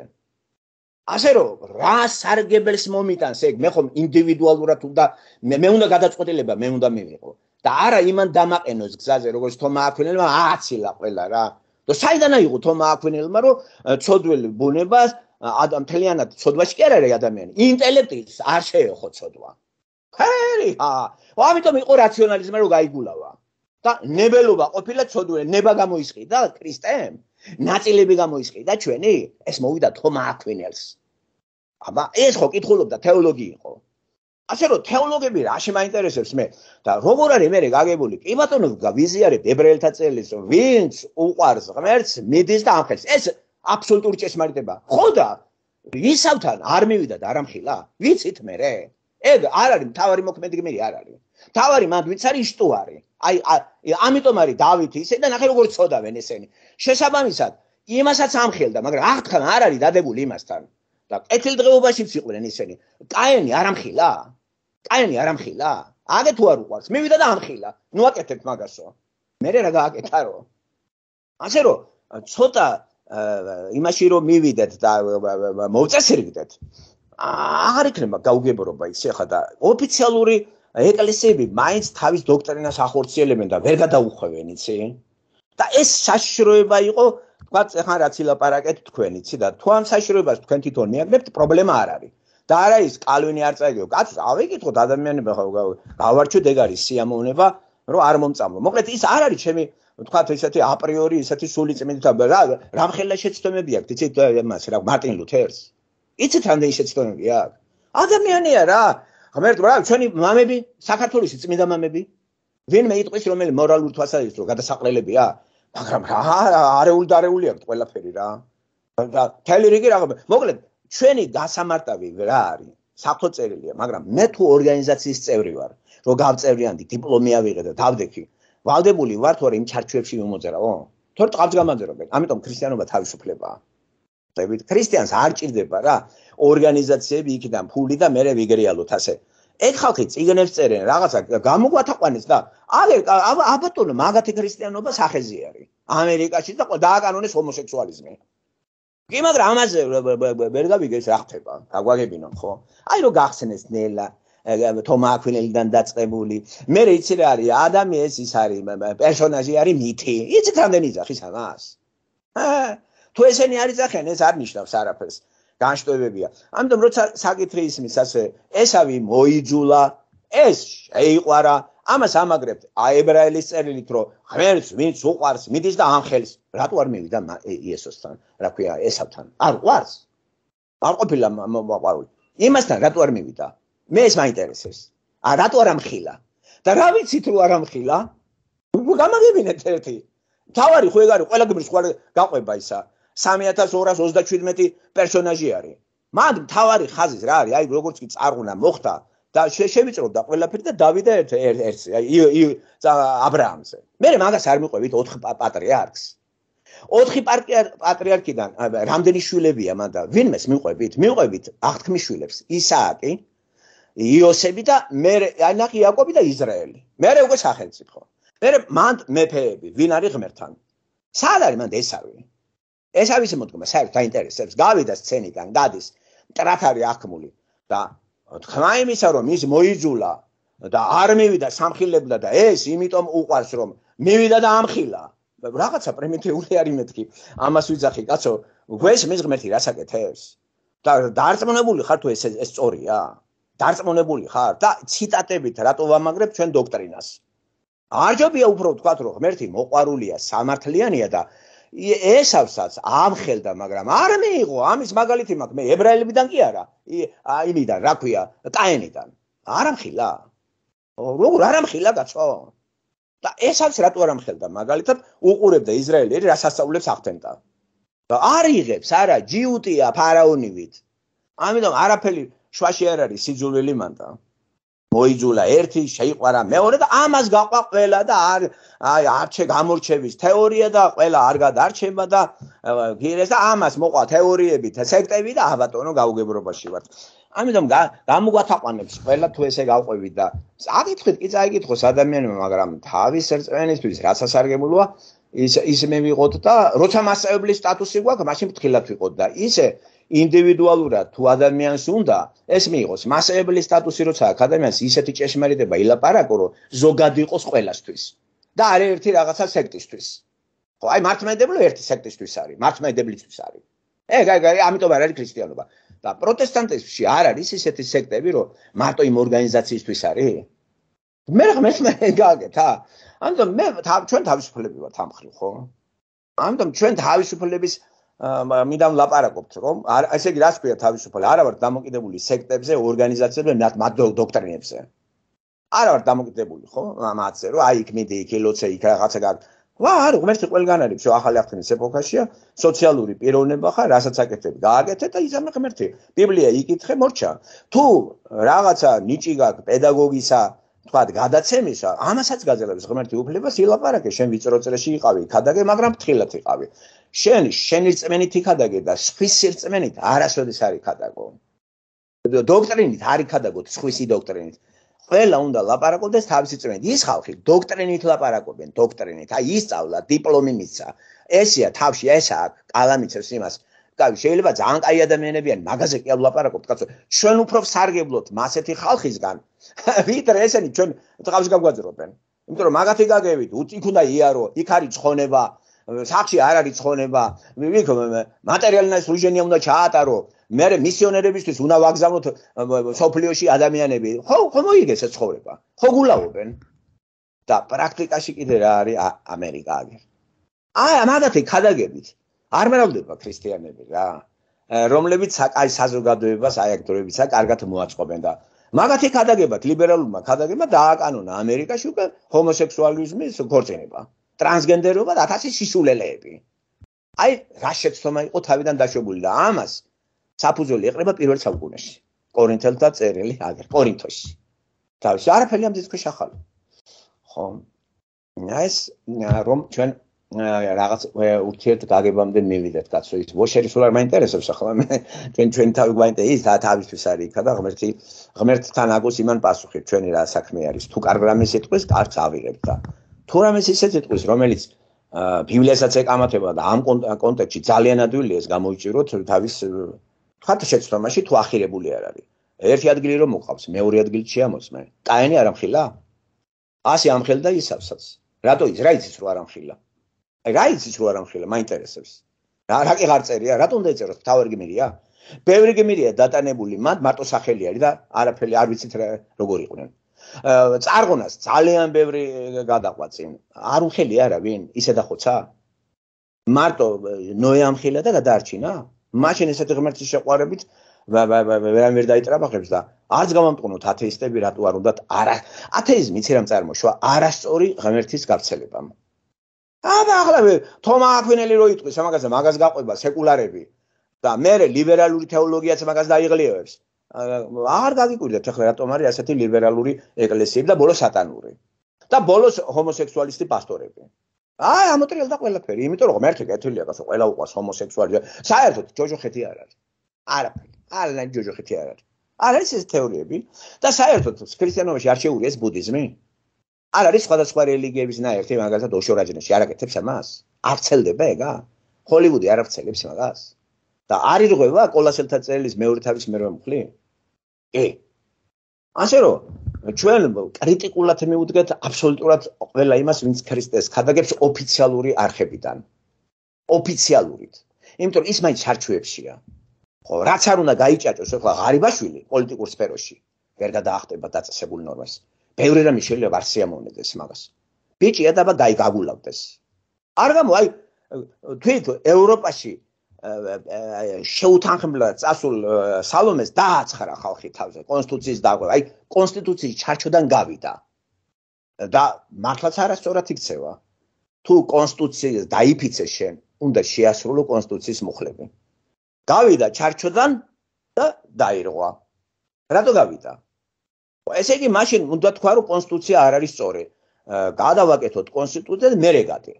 ასე რომ რა სარგებელს მომიტანს ეგ მე ხომ ინდივიდუალურად უნდა მე მე უნდა გადაწყვეტილება მე უნდა მივიღო. და არა იმან დამაყენოს გზაზე როგორც თომა აქვინელმა ააცილა ყველა რა. და საიდან აიღო თომა აქვინელმა რომ ცოდველი ბუნებას ადამ თლიანად ცოდვაში კი არ არის ადამიანი? ინტელექტის არ შეეხო ცოდვა ხერი ჰა. ამიტომ იყო რაციონალიზმი რომ გაიგულავა. და ნებელობა ყოფილა ცოდველი ნება გამოისყიდა ქრისტემ. ნაწილები გამოისყიდა ჩვენი ეს მოვიდა თომა აქვინელს. აბა ეს ხო კითხულობდა თეოლოგი იყო. ასე რომ თეოლოგები რაში მაინტერესებს მე. და როგორ არის მე გაგებული? კი ბატონო ვიზიარებ ებრაელთა წერილს ვინც უყარს ღმერთს მიდის და ამხელს. ეს აბსოლუტური ჭეშმარიტება ხო და ისავთან არ მივიდა და არ ამხილა. ვიცით მე რე ეგ არ არის თავარი მოქმედი გმირი არ არის თავარი მანდ ვიც არის შტუარი აი ამიტომ არის დავითი ისე და ნახე როგორ წოდავენ ესენი შესაბამისად იმასაც ამხელდა მაგრამ აღთქმა არ არის დადებული იმასთან და კეთილდღეობაშიც იყვნენ ისინი კაენი არ ამხილა კაენი არ ამხილა? აგე თუ არ უყარს, მივიდა და ამხილა. ნუ აკეთებ მაგასო. მე რა გააკეთა რო? ასე რომ ცოტა იმაში რომ მივიდეთ და მოვწესრიგდეთ. აღარ იქნება გაუგებრობა ის ახლა და ოფიციალური ეკლესიები მაინც თავის დოქტრინას ახორციელებენ და ვერ გადაუხვევენ იცი? და ეს საშიშროება იყო თქვა ახლა რაც ილაპარაკეთ თქვენ იცი და თუ ამ საშიშროებას თქვენ თვითონ მიაგნებთ პრობლემა არ არის. და არა ის კალვინი არ წაიგო. კაც ავიკითხოთ ადამიანები ხო გავარჩიოთ ეგ არის სიამოვნება რომ არ მომწამო. მოკლედ ის არ არის ჩემი ვთქვათ ესეთი აპრიორი ესეთი სული წმინდა რა რამხელა შეცდომები აქვს იცით მას რა მარტინ ლუთერს იცით რამდენი შეცდომები აქვს ადამიანია რა ღმერთ რა ჩვენი მამები საქართველოს წმინდა მამები ვინმე იტყვის რომელი მორალური თვალსაზრისით რომ გადასაყრელებია მაგრამ რა არეული დარეული აქვს ყველაფერი რა და თელი რიგი რა მოკლედ ჩვენი გასამარტავი რა არის? საფოწერილია, მაგრამ მე თუ ორგანიზაციის წევრი ვარ, რომ გავწევრიანდი, დიპლომი ავიღე და დავდექი, ვალდებული ვარ თუ არა იმ ჩარჩოებში მომოწერაო? თორე ტყავს გამაძერობენ. ამიტომ ქრისტიანობა თავისუფლებაა. ხვდებით? ქრისტიანს არ ჭირდება რა ორგანიზაციები იქიდან ფული და მე ვიგრიალოთ ასე. ეგ ხალხი წიგნებს წერენ, რაღაცა გამოგვათაყვანეს და აგერ აბატონო მაგათი ქრისტიანობა სახეზე არის. ამერიკაში და დააკანონეს ჰომოსექსუალიზმი. კი მაგრამ ამაზე ვერ გავიგე ეს რა ხდება გაგვაგებინო ხო აი რომ გახსენეს ნელა თომა აკვინელიდან დაწყებული მე რეიცი რა არის ადამი ეს ის არის პერსონაჟი არის მითი იცით რამდენი ძახის ამას თუ ესენი არის ძახენ ეს არ ნიშნავს არაფერს. განშტოებებია. ამიტომ როცა საკითხი ისმის ასე ესავი მოიძულა ეს შეიყვარა ამას ამაგრებთ აებრაელის წერილით რომ ღმერთს ვინც უყარს მიდის და ამხელს. რატო არ მივიდა იესოსთან? რა ქვია ესავთან? არ უყარს არ ყოფილა მოყვარული იმასთან რატო არ მივიდა? მე ეს მაინტერესებს. ა რატო არ ამხილა? და რა ვიცით რომ არ ამხილა? გამაგებინეთ ერთი. თავარი ხო ეგ არის ყველა გმირის ხო გაყვება ისა 3227 პერსონაჟი არის მანდ თავარი ხაზის რა არის აი როგორც კი წარღუნა მოხდა და შევიწრობდა ყველაფერი და დავიდა ერთ ერთს აი აბრაამზე. მე მაგას არ მიყვებით 4 პატრიარქს. 4 პატრიარქიდან რამდენი შვილებია მან და ვინმეს მიყვებით? მიყვებით აღთქმის შვილებს. ისააკი, იოსები და მე აი ნახი იაკობი და ისრაელი. მე უკვე სახელმწიფო. მე მან მეფეები, ვინ არის ღმერთთან? სად არის მან ესავი? ესავის მოდგომა საერთოდ დაინტერესებს. გავიდა სცენიდან, გადის ტრათარი აღქმული და თქმა იმისა რომ ის მოიძულა და არ მივიდა სამხილებდა და ეს იმიტომ უყვარს რომ მივიდა და ამხილა. რაღაცა პრიმიტიული არის მეთქი. ამას ვიძახი კაცო გვეს მის ღმერთი რასაკეთებს და დარწმუნებული ხარ თუ ეს ეს სწორია? დარწმუნებული ხარ? და ციტატებით რატო ვამაგრებ ჩვენ დოქტრინას? არჯობია უფრო თქვა რომ ღმერთი მოყვარულია სამართლიანია და ესავსაც ამხელდა, მაგრამ არ მიიღო ამის მაგალითი მაქვს მე ებრაელებიდან კი არა. აიმიდან, რა ქვია, კაენიდან. არ ამხილა. როგორ არ ამხილა კაცო? და ესავს რატო არ ამხელდა? მაგალითად, უყურებდა ისრაელი რა სასწაულებს ახდენდა. და არ იღებს, არა, ჯიუტია ფარაონივით. ამიტომ არაფერი შვაში არ არის სიძულვილი მანდა. მოიძულა ერთი შეიყვარა მეორე და ამას გაყვა ყველა და არ აი არჩე გამორჩევის თეორია და ყველა არ გადარჩება და გირეს და ამას მოყვა თეორიებით სექტები და აბატონო გაუგებრობაში ვართ. ამიტომ გამოგვათაყვანებს ყველა თუ ესე გავყვებით და წაკითხეთ კი წაიკითხოს ადამიანებმა მაგრამ თავის რწმენისთვის რაც ასარგებლოა ის ის მე ვიყოთ და როცა მასწავლებლის სტატუსი გვაქვს მაშინ ფრთხილად ვიყოთ და ისე ინდივიდუალურად თუ ადამიანს უნდა ეს მიიღოს. მასეებლის სტატუსი როცა აქ ადამიანს ისეთი ჭეშმარიტება ილაპარაკო რომ ზოგად იყოს ყველასთვის. და არ ერთი რაღაცა სექტისთვის. ხო აი მართლმადებლო ერთი სექტისთვის არის მართლმადებლისთვის არის. ეგ ეგ ამიტომ არ არის ქრისტიანობა. და პროტესტანტიზმში არ არის ისეთი სექტები რომ მარტო იმ ორგანიზაციისთვის არის. მე რა მე გაგეთ ა ამიტომ მე ჩვენ თავისუფლები ვართ ამ ხრივ ხო? ამიტომ ჩვენ თავისუფლების მინდა ვლაპარაკობთ რომ ესე იგი რას ქვია თავისუფალი? არა ვარ დამოკიდებული სექტებზე ორგანიზაციებზე მათ დოქტრინებზე. არა ვარ დამოკიდებული ხო? ამაზე რომ აი იქ მიდი იქ ელოცე იქ რაღაცა გაკ ვა არა ღმერთი ყველგან არის შო ახალი აღთქმის ეპოქაშია სოციალური პიროვნება ხარ რასაც აკეთებ გააკეთე და იზამე ღმერთი. ბიბლია იკითხე მორჩა. თუ რაღაცა ნიჭი გაკ პედაგოგისა თქვათ გადაცემისა ამასაც გაძლევს ღმერთი უფლებას ილაპარაკე შენ ვიწრო წრეში იყავი ქადაგე მაგრამ ფრთხილად იყავი შენ შენი რწმენით იქადაგე და სხვის რწმენით არასოდეს არ იქადაგო დოქტრინით არ იქადაგოთ სხვისი დოქტრინით ყველა უნდა ლაპარაკობდეს თავისი წმენით. ის ხალხი დოქტრინით ლაპარაკობენ, დოქტრინით. აი ისწავლა, დიპლომი მიცა. ესია თავში ესა კალამიცებს იმას. კაი, შეიძლება ძალიან კაი ადამიანები ან მაგაზე კი ლაპარაკობთ, კაცო. ჩვენ უფრო სარგებლობთ მასეთი ხალხისგან. ვიდრე ესენი ჩვენ ტყავს გაგვაძრობენ. იმიტომ რომ მაგათი გაგევით, იქ უნდა იარო, იქ არის ცხონება. სახში არ არის ცხონება. ვიქ მატერიალნაის რუჟენია უნდა ჩაატარო. მე მისიონერებისთვის უნდა ვაგზავნოთ სოფლიოში ადამიანები. ხო, ხო მოიგეს ეს ცხოვრება. ხო გულაობენ. და პრაქტიკაში კიდე რა არის ამერიკა აგერ. აი, მაგათი ხადაგებით არ მერავდება ქრისტიანები რა. რომლებიც საკაი საზოგადოებას აი აქტორებიცა კარგად მოაწყობენ და მაგათი ხადაგებად ლიბერალურმა ხადაგებმა დააკანონა ამერიკაში უკვე ჰომოსექსუალიზმის ქორწინება, ტრანსგენდერობა და ათასი სისულელეები. აი, რა შეცდომა იყო თავიდან დაშვებული და ამას საფუძველი ეყრება პირველ საუკუნეში. კორინთელთა წერილი აგერ კორინთოში. თავში არაფერი ამ ძის შეხალო. ხო. ეს რომ ჩვენ რაღაც ურთიერთ გაგებამდე მივიდეთ კაცო ის ვოშერი სულ არ მაინტერესებს ახლა მე ჩვენ ჩვენ თავი გვაინტერესებს ის თავისთვის არის იქა და ღმერთი ღმერთთან აგოს იმან პასუხი ჩვენი რა საქმე არის თუ კარგ რამეს იტყვის კარგს ავიღებ და თუ რამეს ისეთ იტყვის რომელიც ბიბლიასაც ეკამათება და ამ კონტექსტში ძალიან ადვილია ეს გამოიჭიროთ თავის ხათ შეცდომაში თუ ახირებული არ არის. ერთი ადგილი რომ მოყავს, მეორე ადგილი შეამოსმე. კაენი არ ამხილა? ასე ამხელდა ისავსაც. რატო ის? რა იცის რო არ ამხილა? რა იცის რო არ ამხილა? მაინტერესებს. რა რა კი ღარწერია? რატომ დაეწეროს? თავი გმირია? ბევრი გმირია დატანებული, მათ მარტო სახელი არის და არაფერი არ ვიცით როგორ იყვნენ. წარღონას ძალიან ბევრი გადაყვაწინ. არ უხელი არა ვინ? ისე დახოცა? მარტო ნოე ამხილა და გადაარჩინა? მაშინ ესეთი ღმერთის შეყვარებით ვერან ვერ დაიტრაბახებს და არც გამომტყუნოთ ათეისტები რატო არ უნდათ არა ათეიზმი იცი რამ წარმოშვა არასწორი ღმერთის გავრცელებამ აბა ახლა თომა აქვინელი რო იტყვის ამაგაზე მაგას გაყვება სეკულარები და მე ლიბერალური თეოლოგიაც მაგას დაიღლიევებს აღარ გაგიკვირდეთ ახლა რატომ არის ასეთი ლიბერალური ეკლესიები და ბოლოს სატანური და ბოლოს ჰომოსექსუალისტი პასტორები აი ამოტრიალდა ყველაფერი, იმიტომ რომ ღმერთი კეთილია, გასო ყველა უყვას ჰომოსექსუალი. საერთოდ ჯოჯოხეთი არ არის. არაფერი. არა, ჯოჯოხეთი არ არის. არ არის ეს თეორიები და საერთოდ ქრისტიანობაში არ შეურია ეს ბუდიზმი? არ არის სხვადასხვა რელიგიების ნაერთი, მაგალითად ოშორაჯნეში არ აკეთებს ამას? არ ცელდება ეგა? ჰოლივუდი არ აღწელებს მაგას? და არ ირღვევა კოლასელთა წელის მეორე თავის მერვე მხლი? კი. ასე რომ ჩვენ კრიტიკულად მივუდგეთ აბსოლუტურად ყველა იმას, ვინც ქრისტეს ხადაგებს ოფიციალური არხებიდან. ოფიციალურით. იმიტომ რომ ის მაინც არჩევებშია. ხო, რაც არ უნდა გაიჭაჭოს, ხო, ღარიბაშვილი პოლიტიკურ სფეროში ვერ გადაახტება დაწესებულ ნორმას. ბევრი რამე შეიძლება არ შეამოვნდეს მაგას. ბიჭი ადაბა გაიგაგულავდეს. არ გამო აი თვით ევროპაში შეუთანხმებლად წასულ სალომეს დააცხარა ხალხი თავზე კონსტიტუციის დაგვება. აი კონსტიტუციის ჩარჩოდან გავიდა. და მართლაც არასწორად იქცევა. თუ კონსტიტუციას დაიფიცე შენ, უნდა შეასრულო კონსტიტუციის მუხლები. გავიდა ჩარჩოდან და დაირღვა. რატო გავიდა? ესე იგი მაშინ უნდა თქვა რომ კონსტიტუცია არ არის სწორი. გადავაკეთოთ კონსტიტუცია და მე რეგატი.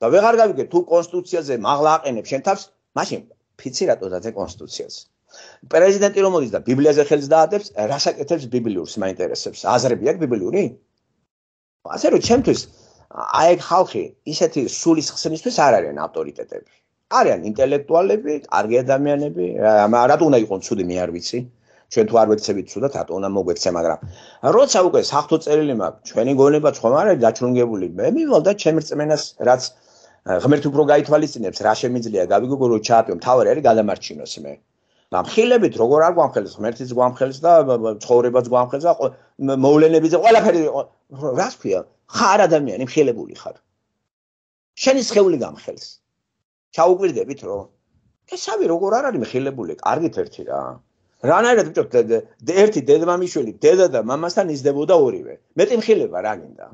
და ვეღარ გავიგე თუ კონსტიტუციაზე მაღლა აყენებ შენ თავს მაშინ ფიცი რატო დაძე კონსტიტუციას პრეზიდენტი რომ მოდის და ბიბლიაზე ხელს დაადებს რასაკეთებს ბიბლიურს მაინტერესებს აზრები აქვს ბიბლიური ასე რომ ჩემთვის აი ხალხი ისეთი სულის ხსნისთვის არ არიან ავტორიტეტები არიან ინტელექტუალები, კარგი ადამიანები, რატო უნდა იყოს ცუდი მე არ ვიცი. ჩვენ თუ არ ვექცებით ცუდად, რატო უნდა მოგვექცე, მაგრამ როცა უკვე საფრთხო წერილი მაქვს, ჩვენი გონება ხომ არ არის დაჩრუნგებული. მე მივალ და ჩემ რწმენას რაც ღმერთ უფრო გაითვალისწინებს, რა შემიძლია გავიგო რო ჩაატიო, თავი არის გადამარჩინოს მე. და მხილებით როგორ არ გვამხელს, ღმერთიც გვამხელს და ცხოვრებაც გვამხელს და მოვლენებიც ყველაფერი რას ქვია? ხარ ადამიანი, მხილებული ხარ. შენი სხეული გამხელს. ჩაუკვირდებით რომ ესავი როგორ არ არის მხილებული, კარგით ერთი რა. რანაირად ბიჭო, ერთი დედმამიშვილი, დედა და მამასთან იზრდებოდა ორივე. მეტი მხილება რა გინდა?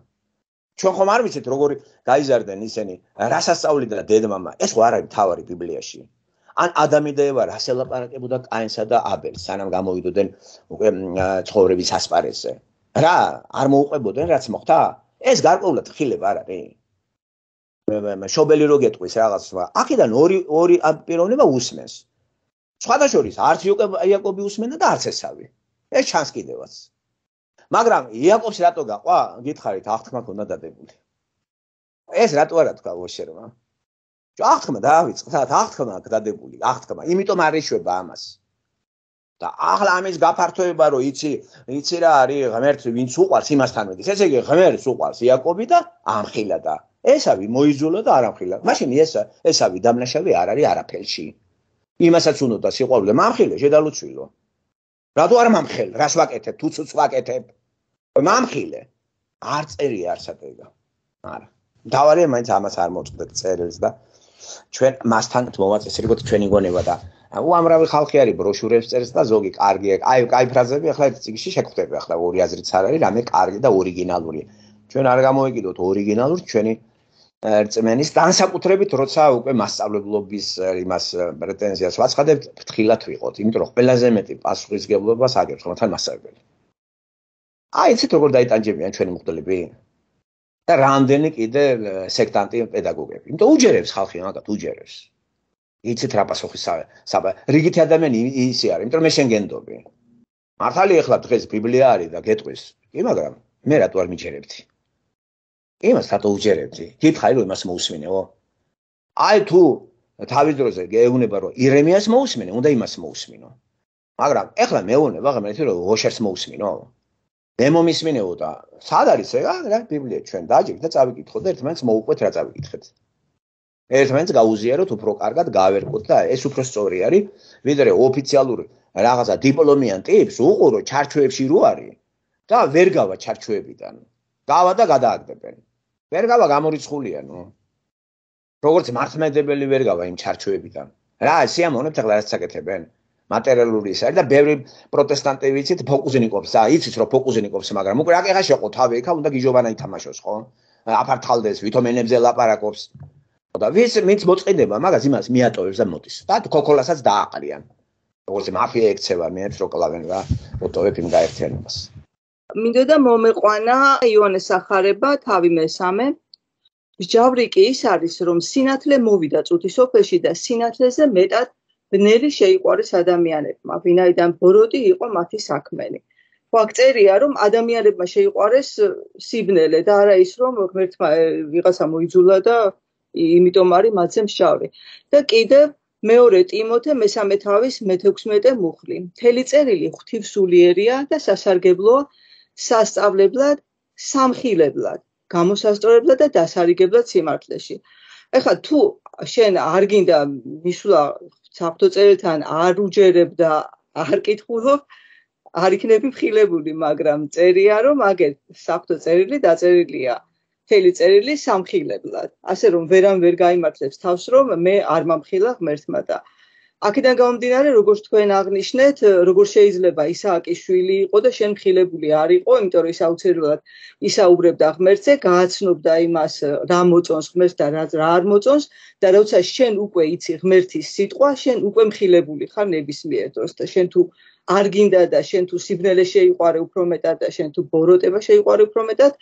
ჩვენ ხომ არ ვიცით როგორი გაიზარდნენ ისინი, რასასწავლიდა დედმამა. ეს ხო არ არის თავარი ბიბლიაში. ან ადამი და ევა რას ელაპარაკებოდა კაინსა და აბელს, სანამ გამოვიდოდნენ უკვე ცხოვრების ასპარეზზე. რა, არ მოუყვებოდნენ რაც მოხდა? ეს გარკვეულად ხილება არ არის. მე შობელი რო გეტყვის რაღაც, აქედან ორი ორი პიროვნება usmens. სხვადასხვა არც იაკობი უსმენდა და არც ესავი. ეს ჩანს კიდევაც. მაგრამ იაკობს რატო გაყვა? გითხარით, აღთქმა ქონდა დადებული. ეს რატო არა თქვა ვოშერმა? აღთქმა დაავიწყდა, აღთქმა დადებული, აღთქმა. იმიტომ არ ეშვება ამას. და ახლა ამის გაფართოება რომ იცი, იცი რა არის ღმერთი ვინც უყარს იმასთან მედის. ესე იგი ღმერთს უყარს იაკობი და ამხილა და ესავი მოიძულა და არ ამხილა. მაშინ ეს ესავი დამნაშავე არ არის არაფერში. იმასაც უნდა სიყვარული მამხილე შედალუცვილო რატო არ მამხილ რას ვაკეთებ თუ ცუც ვაკეთებ მამხილე არ წერი არსადება არა. დავარია მაინც ამას არ მოწყდეთ წერილს და ჩვენ მასთან მოვაწესრიგოთ ჩვენი გონება და უამრავი ხალხი არის ბროშურებს წერს და ზოგი კარგია აი კაი ფრაზები ახლა ერთ წიგნში შეგხვდები ახლა ორი აზრიც არ არის რამე კარგი და ორიგინალური. ჩვენ არ გამოვიკიდოთ ორიგინალურ ჩვენი რწმენის განსაკუთრებით როცა უკვე მასშტაბლობის იმას პრეტენზიას ვაცხადებთ ფრთხილად ვიყოთ. იმიტომ რომ ყველაზე მეტი ხომ თან მასშტაბებელი აი, იცით როგორ დაიტანჯებიან ჩვენი მღვდლები? და რამდენი კიდე სექტანტი პედაგოგები. იმიტომ უჯერებს ხალხი მაგათ უჯერებს. იცით რა პასუხი საბა. რიგითი ადამიანი ისე არის, იმიტომ მე შენ გენდობი. მართალი ეხლა დღეს ბიბლია არის და გეტყვის. კი, მაგრამ მე რატო არ მიჯერებდი? იმას რატო უჯერებდი? გითხარი რომ იმას მოусმინეო. აი თუ თავის დროზე გეუბნება რომ ირემიას მოусმინე, უნდა იმას მოусმინო. მაგრამ ეხლა მეუბნება ღმერთი რომ ოშერს მოусმინო. მე მომისმინეო და სად არის ეგ? რა ბიბლია ჩვენ დაჯერთ და წავიკითხოთ და ერთმანეთს მოუყვეთ რა წავიკითხეთ. ერთმანეთს გაუზიაროთ უფრო კარგად გავერკოთ და ეს უფრო სწორი არის, ვიდრე ოფიციალური რაღაცა დიპლომიან ტიპს უყურო ჩარჩოებში რო არის და ვერ გავა ჩარჩოებიდან. გავა და გადააგდებენ. ვერ გავა გამორიცხულია, ნუ. როგორც მართლმადებელი ვერ გავა იმ ჩარჩოებიდან. რა, სიამოვნებთ ახლა რაც საკეთებენ? მატერიალური ის არის და ბევრი პროტესტანტი ვიცით ფოკუზინიკობს, ა იცით რომ ფოკუზინიკობს, მაგრამ უკვე რა კი ხა შეყო თავი ეხა უნდა გიჟოვანა ითამაშოს, ხო? აფართალდეს, ვითომენებზე ლაპარაკობს. და ვის მით მოწყიდება მაგას იმას მიატოვებს და მოდის. და ქოქოლასაც დააყრიან. როგორც მაფია ექცევა, მე რო კლავენ რა, ოტოვებ იმ გაერთიანებას. მინდოდა მომეყვანა იონეს ახარება თავი მესამე ჯავრი კი ის არის რომ სინათლე მოვიდა წუთისოფელში და სინათლეზე მეტად ბნელი შეიყვარეს ადამიანებმა ვინაიდან ბოროტი იყო მათი საქმენი. ფაქტორია რომ ადამიანებმა შეიყვარეს სიბნელე და არა ის რომ ღმერთმა ვიღაცა მოიძულა და იმიტომ არის მათზე მშავრი. და კიდევ მეორე ტიმოთე მესამე თავის მე-16 მუხლი. მთელი წერილი ღვთივსულიერია და სასარგებლოა სასწავლებლად, სამხილებლად, გამოსასწორებლად და დასარიგებლად სიმართლეში. ეხლა თუ შენ არ გინდა მისვლა საფთო წერილთან არ უჯერებ და არ კითხულობ, არ იქნები მხილებული, მაგრამ წერია რომ აგერ საფთო წერილი დაწერილია მთელი წერილი სამხილებლად. ასე რომ ვერან ვერ გამართლებს თავს რომ მე არ მომხილა ღმერთმა და აქედან გამომდინარე, როგორც თქვენ აღნიშნეთ, როგორ შეიძლება ისააკის შვილი იყო და შენ მხილებული არ იყო, იმიტომ რომ ის აუცილებლად ისაუბრებდა ღმერთზე, გააცნობდა იმას, რა მოწონს ღმერთს და რა რა არ მოწონს და როცა შენ უკვე იცი ღმერთის სიტყვა, შენ უკვე მხილებული ხარ ნებისმიერ დროს და შენ თუ არ გინდა და შენ თუ სიბნელე შეიყვარე უფრო მეტად და შენ თუ ბოროტება შეიყვარე უფრო მეტად,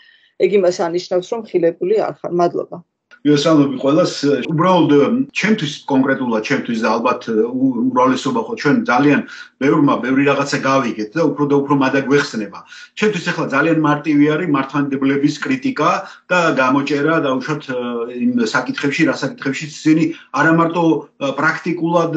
ეგ იმას ანიშნავს, რომ მხილებული არ ხარ. მადლობა. მიესალმები ყველას. უბრალოდ ჩემთვის კონკრეტულად ჩემთვის და ალბათ უმრავლესობა ხო ჩვენ ძალიან ბევრმა ბევრი რაღაცა გავიგეთ და უფრო და უფრო მადა გვეხსნება. ჩემთვის ახლა ძალიან მარტივი არის მართლმადიდებლების კრიტიკა და გამოჭერა და უშოთ იმ საკითხებში, რა საკითხებში ისინი არა მარტო პრაქტიკულად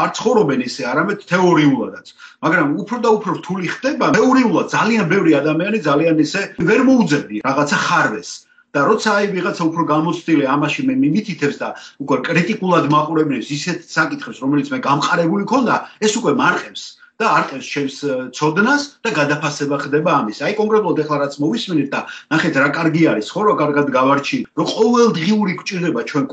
არ ცხოვრობენ ისე, არამედ თეორიულადაც. მაგრამ უფრო და უფრო რთული ხდება თეორიულად ძალიან ბევრი ადამიანი ძალიან ისე ვერ მოუძებდი რაღაცა ხარვეს. და როცა აი ვიღაცა უფრო გამოცდილი ამაში მე მიმითითებს და უკვე კრიტიკულად მაყურებელს ისეთ საკითხებს რომელიც მე გამყარებული ქონდა ეს უკვე მარყევს და არყევს ჩემს ცოდნას და გადაფასება ხდება ამის. აი კონკრეტულად ეხლა რაც მოვისმინეთ და ნახეთ რა კარგი არის, ხო რა კარგად გავარჩი, რომ ყოველდღიური გჭირდება ჩვენ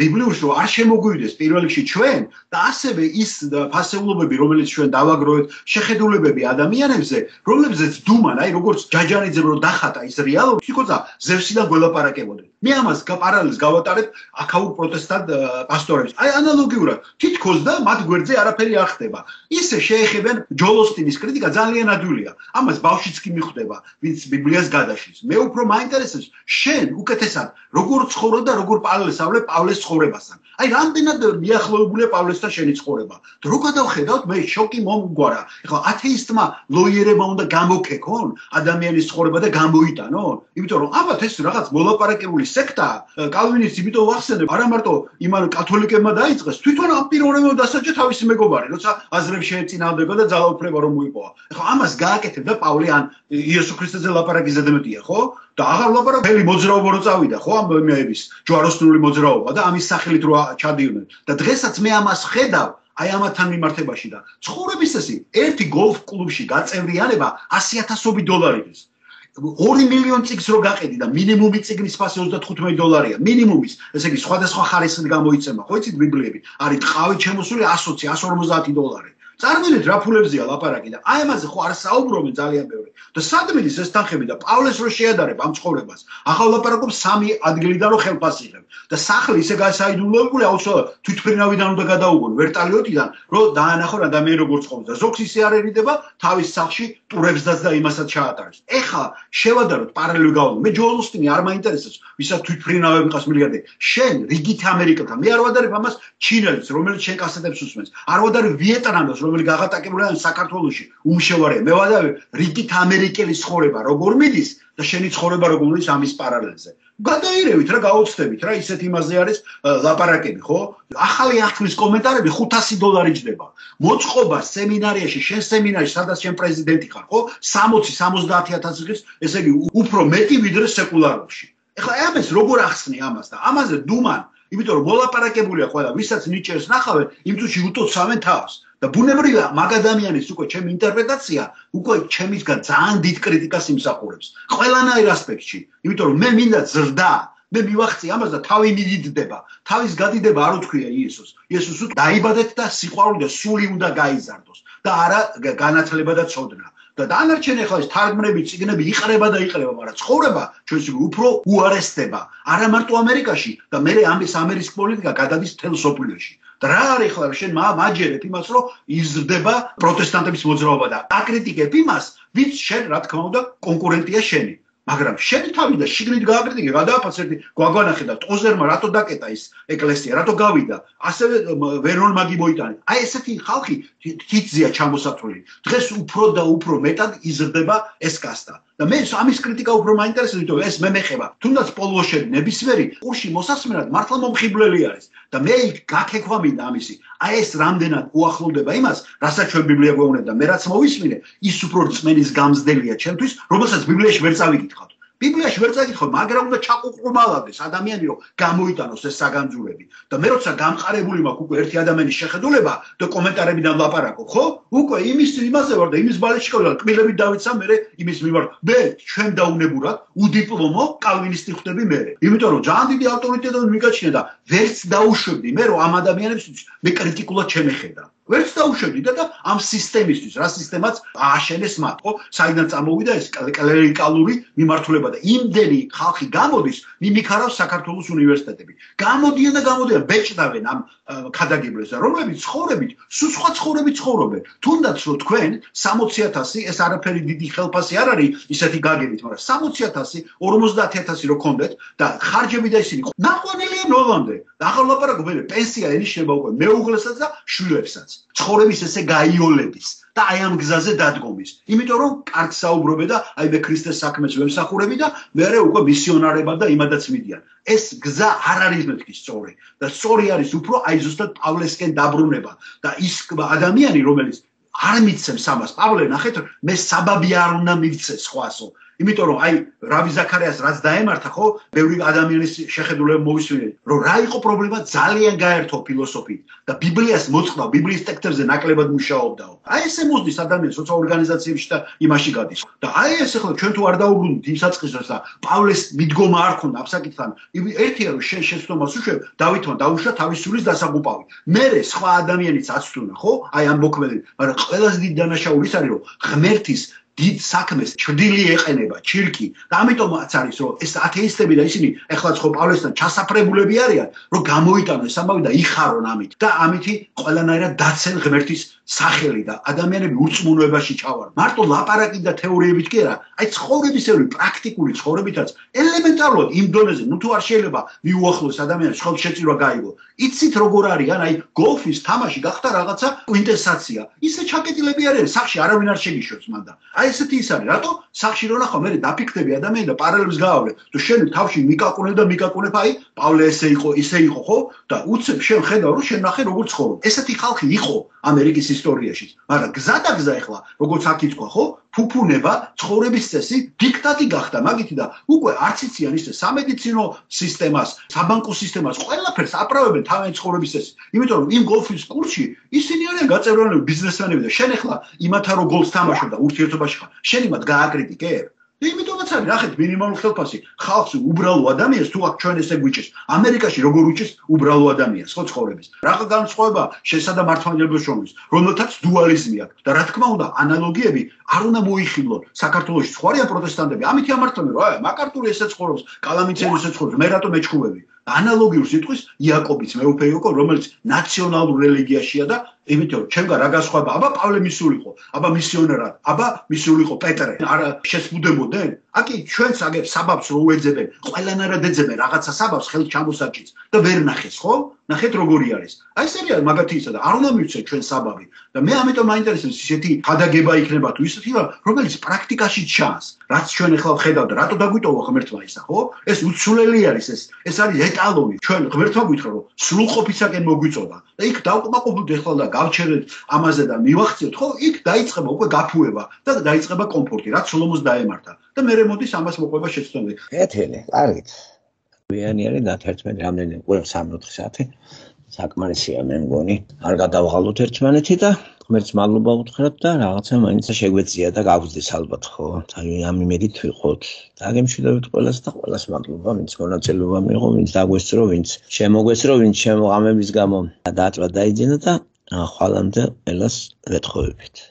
ბიბლიურში რომ არ შემოგვივიდეს პირველ რიგში ჩვენ და ასევე ის ფასეულობები რომელიც ჩვენ დავაგროვეთ შეხედულებები ადამიანებზე რომლებზეც დუმან აი როგორც ჯაჯანიძემ რომ დახატა ის რეალობი იქოცა ზევსიდან გველაპარაკებოდნენ. მე ამას პარალელს გავატარებ აქაურ პროტესტანტ პასტორებს. აი ანალოგიურად თითქოს და მათ გვერდზე არაფერი არ ხდება. ისე შეეხებიან ჯოლოსტინის კრიტიკა ძალიან ადვილია. ამას ბავშიც კი მიხვდება ვინც ბიბლიას გადაშლის. მე უფრო მაინტერესებს შენ უკეთესად როგორ ცხოვრობ და როგორ პავლეს ავლე პავლეს ცხოვრებასთან. აი რამდენად მიახლოებულია პავლესთან შენი ცხოვრება. დრო გადავხედავთ მე შოკი მომგვარა. ეხლა ათეისტმა ლოიერება უნდა გამოკეკონ ადამიანის ცხოვრება და გამოიტანონ? იმიტომ რომ აბათ ეს რაღაც მოლაპარაკებული სექტა კალვინისტი იმიტომ ვახსენებ არა მარტო იმან კათოლიკებმა დაიწყეს თვითონ ამ პიროვნებამ დასაჯა თავისი მეგობარი როცა აზრებს შეეწინააღმდება და ძალაუფლება რომ მოიპოვა. ეხლა ამას გააკეთებდა პავლე ან იესო ქრისტეზე ლაპარაკი ზედმეტია ხო? და აღარ ლაპარაკ ფერი მოძრაობა რო წავიდა ხო ამ მეების ჯვაროსნული მოძრაობა და ამის სახელით რო ჩადიოდნენ. და დღესაც მე ამას ხედავ აი ამათან მიმართებაში და ცხოვრების ესე ერთი გოლფ კლუბში გაწევრიანება 100000 დოლარია 2 მილიონი წიგს რო გაყიდი და მინიმუმი წიგნის ფასი 35 დოლარია მინიმუმის. ესე იგი სხვადასხვა ხარისხით გამოიცემა ხო იცით ბიბლიები? არის ტყავით შემოსული 120 150 დოლარი წარმოიდგინეთ რა ფულებზია ლაპარაკი და აი ამაზე ხო არ საუბრობენ ძალიან ბევრი. და სადმედის ეს თანხები და პავლეს რო შეადარებ ამ ცხოვრებას? ახალ ლაპარაკობს სამი ადგილიდან რო ხელფასი იღებ და სახლი ისე გასაიდუმლოებული აუცილებლად თვითფრინავიდან უნდა გადაუგონ ვერტალიოტიდან რო დაანახონ ადამიანი როგორ ცხოვრობს და ზოგს ისე არ ერიდება თავის სახლში ტურებსდაც და იმასაც ჩაატარებს ეხლა შევადაროთ პარალელური გავლა მე ჯოულსტინი არ მაინტერესებს ვისაც თვითფრინავები ყავს მილიარდე შენ რიგით ამერიკელთან მე არ ვადარებ ამას ჩინელს რომელიც შენ კასეტებს უსმენს. არ ვადარებ ვიეტნამელს რომელიც გაღატაკებულია საქართველოსში უმშევარია. მე ვადავე რიგით ამერიკელის ცხოვრება როგორ მიდის? და შენი ცხოვრება როგორ მიდის ამის პარალელზე გადაირევით რა გაოცდებით რა ისეთ იმაზე არის ლაპარაკები ხო? ახალი ახლის კომენტარები 500 დოლარი ჯდება მოწყობა სემინარიაში შენ სემინარში სადაც შენ პრეზიდენტი ხარ ხო? 60 70000 ღირს ესე იგი უფრო მეტი ვიდრე სეკულარში ეხლა ამას როგორ ახსნი ამას და ამაზე დუმან იმიტომ რომ მოლაპარაკებულია ყველა ვისაც ნიჭერს ნახავენ იმ თუში უტოცავენ თავს და ბუნებრივია მაგ ადამიანის უკვე ჩემი ინტერპრეტაცია უკვე ჩემისგან ძალიან დიდ კრიტიკას იმსახურებს. ყველანაირ ასპექტში. იმიტომ რომ მე მინდა ზრდა. მე მივახცი ამას და თავი მიდიდება. თავის გადიდება არ უთქვია იესოს. იესოს უ დაიბადეთ და სიყვარული და სული უნდა გაიზარდოს. და არა განათლება და ცოდნა. და დანარჩენი ახლა ეს თარგმნები ციგნები იყრება და იყრება მაგრამ ცხოვრება ჩვენს უფრო უარესდება. არა მარტო ამერიკაში და მე ამის ამერიკის პოლიტიკა გადადის თელ სოფლიოში და რა არის ხო შენ მაჯერებ იმას რომ იზრდება პროტესტანტების მოძრაობა და აკრიტიკებ იმას ვინც შენ რა თქმა უნდა კონკურენტია შენი. მაგრამ შენ თავი და შიგნით გააკრიტიკე გადააფასე გვაგვანახე და ტოზერმა რატო დაკეტა ის ეკლესია რატო გავიდა? ასევე ვერონ მაგი მოიტანე. აი ესეთი ხალხი თითზია ჩამოსათვლილი. დღეს უფრო და უფრო მეტად იზრდება ეს კასტა და მე ამის კრიტიკა უფრო მაინტერესებს იმიტომ ეს მე მეხება. თუნდაც პოლოშები ნებისმიერი ყურში მოსასმენად მართლა მომხიბლელი არის. და მე გაქექვა მინდა ამისი. აი ეს რამდენად უახლოვდება იმას რასაც ჩვენ ბიბლია გვეუბნება და მე რაც მოვისმინე ის უფრო რწმენის გამზდელია ჩემთვის რომელსაც ბიბლიაში ვერ წავიკითხავ ბიბლიაში ვერ წაკითხო, მაგრამ უნდა ჩაყუყრუმალდეს ადამიანი, რომ გამოიტანოს ეს საგანძურები. და მე როცა გამყარებული მაქვს უკვე ერთი ადამიანის შეხედულება და კომენტარებიდან ლაპარაკობ, ხო? უკვე იმის იმაზე ვარ და იმის ბალეში ყოლა, კმილებით დავიცა მე იმის მიმართ. მე ჩვენ დაუნებურად უდიპლომო კალვინისტი ხდები მე. იმიტომ რომ ძალიან დიდი ავტორიტეტი მიგაჩნია და ვერც დაუშვებდი მე რომ ამ ადამიანებს მე კრიტიკულად შემეხედა. ვერც დაუშვებდით და ამ სისტემისთვის რა სისტემაც ააშენეს მათ ხო საიდან წამოვიდა ეს კლერიკალური მიმართულება და იმდენი ხალხი გამოდის მიმიქარავს საქართველოს უნივერსიტეტები. გამოდიან და გამოდიან ბეჭდავენ ამ ქადაგებლებს რომლებიც ცხოვრებით სულ სხვა ცხოვრებით ცხოვრობენ. თუნდაც რომ თქვენ 60000 ეს არაფერი დიდი ხელფასი არ არის ისეთი გაგებით მაგრამ 60000 50000 რო კონდეთ და ხარჯები და ისინი ნაყვანილია ნოვამდე და ახლა ლაპარაკობ მე პენსია ენიშნება უკვე მეუღლესაც და შვილებსაც. ცხოვრების ესე გაიოლების და აი ამ გზაზე დადგომის. იმიტომ რომ კარგ საუბრობე და აი მე ქრისტეს საქმეს ვემსახურები და მე უკვე მისიონარება და იმადაც მიდიან. ეს გზა არ არის მეთქი სწორი. და სწორი არის უფრო აი ზუსტად პავლესკენ დაბრუნება. და ის ადამიანი რომელიც არ მიცემს ამას. პავლე ნახეთ მე საბაბი არ უნდა მივცე სხვასო იმიტომ რომ აი რავი ზაქარიას რაც დაემართა ხო ბევრი ადამიანის შეხედულება მოვისმინე რომ რა იყო პრობლემა ძალიან გაერთო ფილოსოფიით და ბიბლიას მოწყდა ბიბლიის ტექსტებზე ნაკლებად მუშაობდაო აი ესე მოსდის ადამიანს როცა ორგანიზაციებში და იმაში გადის. და აი ეს ახლა ჩვენ თუ არ დაუბრუნდით იმ საწყისას და პავლეს მიდგომა არ ქონდა აფსაკითხან ერთია რომ შენ შეცდომას უშვებ დავითმა დაუშვა თავის სულის დასაგუპავი მე სხვა ადამიანიც აცდუნა ხო? აი ამ მოქმედებით მაგრამ ყველაზე დიდი დანაშაული ის არის რომ ღმერთის დიდ საქმეს ჭრდილი ეყენება ჩირკი და ამიტომაც არის რომ ეს ათეისტები და ისინი ეხლა ხო პავლესთან ჩასაფრებულები არიან რომ გამოიტანონ ეს ამბავი და იხარონ ამით და ამითი ყველანაირად დაცენ ღმერთის სახელი და ადამიანები ურწმუნოებაში ჩავარ. მარტო ლაპარაკი და თეორიებით კი არა, აი ცხოვრებისეული პრაქტიკული ცხოვრებითაც ელემენტარულად იმ დონეზე, ნუ თუ არ შეიძლება მიუახლოს ადამიანს ხელ შეწირვა გაიგო. იცით როგორ არის, ან აი გოლფის თამაში გახდა რაღაცა კვინტესაცია. ისე ჩაკეტილები არიან, სახში არავინ არ შეგიშოს მანდა. აი ესეთი ის არის, რატო? სახში რო ნახო, მე დაფიქრდები ადამიანი და პარალელებს გავავლე. თუ შენ თავში მიკაკუნებ და მიკაკუნებ, აი პავლე ესე იყო, ისე იყო, ხო? და უცებ შენ ხედავ რომ შენ ნახე როგორ ცხოვრობ. ესეთი ხალხი იყო ამერიკის ისტორიაში. მაგრამ გზა და გზა ახლა, როგორც აქ ითქვა, ხო? ფუფუნება, ცხოვრების წესი, დიქტატი გახდა მაგითი და უკვე არც იციან ისე სამედიცინო სისტემას, საბანკო სისტემას, ყველაფერს აპრავებენ თავის ცხოვრების წესი. იმიტომ რომ იმ გოლფის კურსში ისინი არიან გაწევრიანებული ბიზნესმენები და შენ ახლა იმათა რო გოლს თამაშობ და ურთიერთობაში ხარ, შენ იმათ გააკრიტიკებ? იმიტომაც არის, ნახეთ, მინიმალური ხელფასი ხალხს უბრალო ადამიანს თუ აქ ჩვენ ესე გვიჭეს. ამერიკაში როგორ უჭეს უბრალო ადამიანს, ხო ცხოვრების. რაღა განსხვავება შესადა და მართლმადიდებლოს შორის, რომელთაც დუალიზმი აქვს და რა თქმა უნდა, ანალოგიები არ უნდა მოიხილონ. საქართველოს სხვა არიან პროტესტანტები, ამით ამართლობენ, რა, მაკარტური ესე ცხოვრობს, კალამიცელი ესე ცხოვრობს, მე რატომ ეჩხუბები? ანალოგიურ სიტყვის იაკობიც მეუფე იყო, რომელიც ნაციონალურ რელიგიაშია და იმიტომ რომ ჩემგან რა გასხვავება? აბა პავლე მისულიყო აბა მისიონერად აბა მისულიყო პეტრე. არა შესწუდებოდნენ აკი ჩვენს აგებ საბაბს რო უეძებენ ყველანაირად ეძებენ რაღაცა საბაბს ხელს ჩამოსაჭიც. და ვერ ნახეს ხო? ნახეთ როგორი არის. აი ეს არის მაგათი ისა და არ უნდა მივცე ჩვენ საბაბი. და მე ამიტომ მაინტერესებს ისეთი ხადაგება იქნება თუ ისეთი რომელიც პრაქტიკაში ჩანს. რაც ჩვენ ახლა ხედავთ რატო დაგვიტოვა ღმერთმა ისა ხო? ეს უცვლელი არის ეს ეს არის ეტალონი. ჩვენ ღმერთმა გვითხრა რომ სრულყოფისაკენ მოგვიწოდა. და იქ დავკმაყოფილდ ახლა და გავჩერეთ ამაზე და მივახციოთ, ხო? იქ დაიწყება უკვე გაფუება და დაიწყება კომფორტი, რაც სოლომოს დაემართა. და მე რემონტის ამას მოყვება შეცდომი. ეთელი, კარგით. ვიანი არის და 11 რამდენი ყველა 3-4 საათი. საკმარისია მე მგონი. არ გადავღალოთ ერთმანეთი და ღმერთს მადლობა ვუთხრათ და რაღაცა მაინც შეგვეწია და გავზდეს ალბათ ხო? აი ამ იმედით ვიყოთ. დაგემშვიდობთ ყველას და ყველას მადლობა, ვინც მონაწილეობა მიიღო, ვინც დაგვესწრო, ვინც შემოგვესწრო, ვინც შემოღამების გამო დააწვა დაიძინა და ხვალამდე ელას ვეთხოვებით.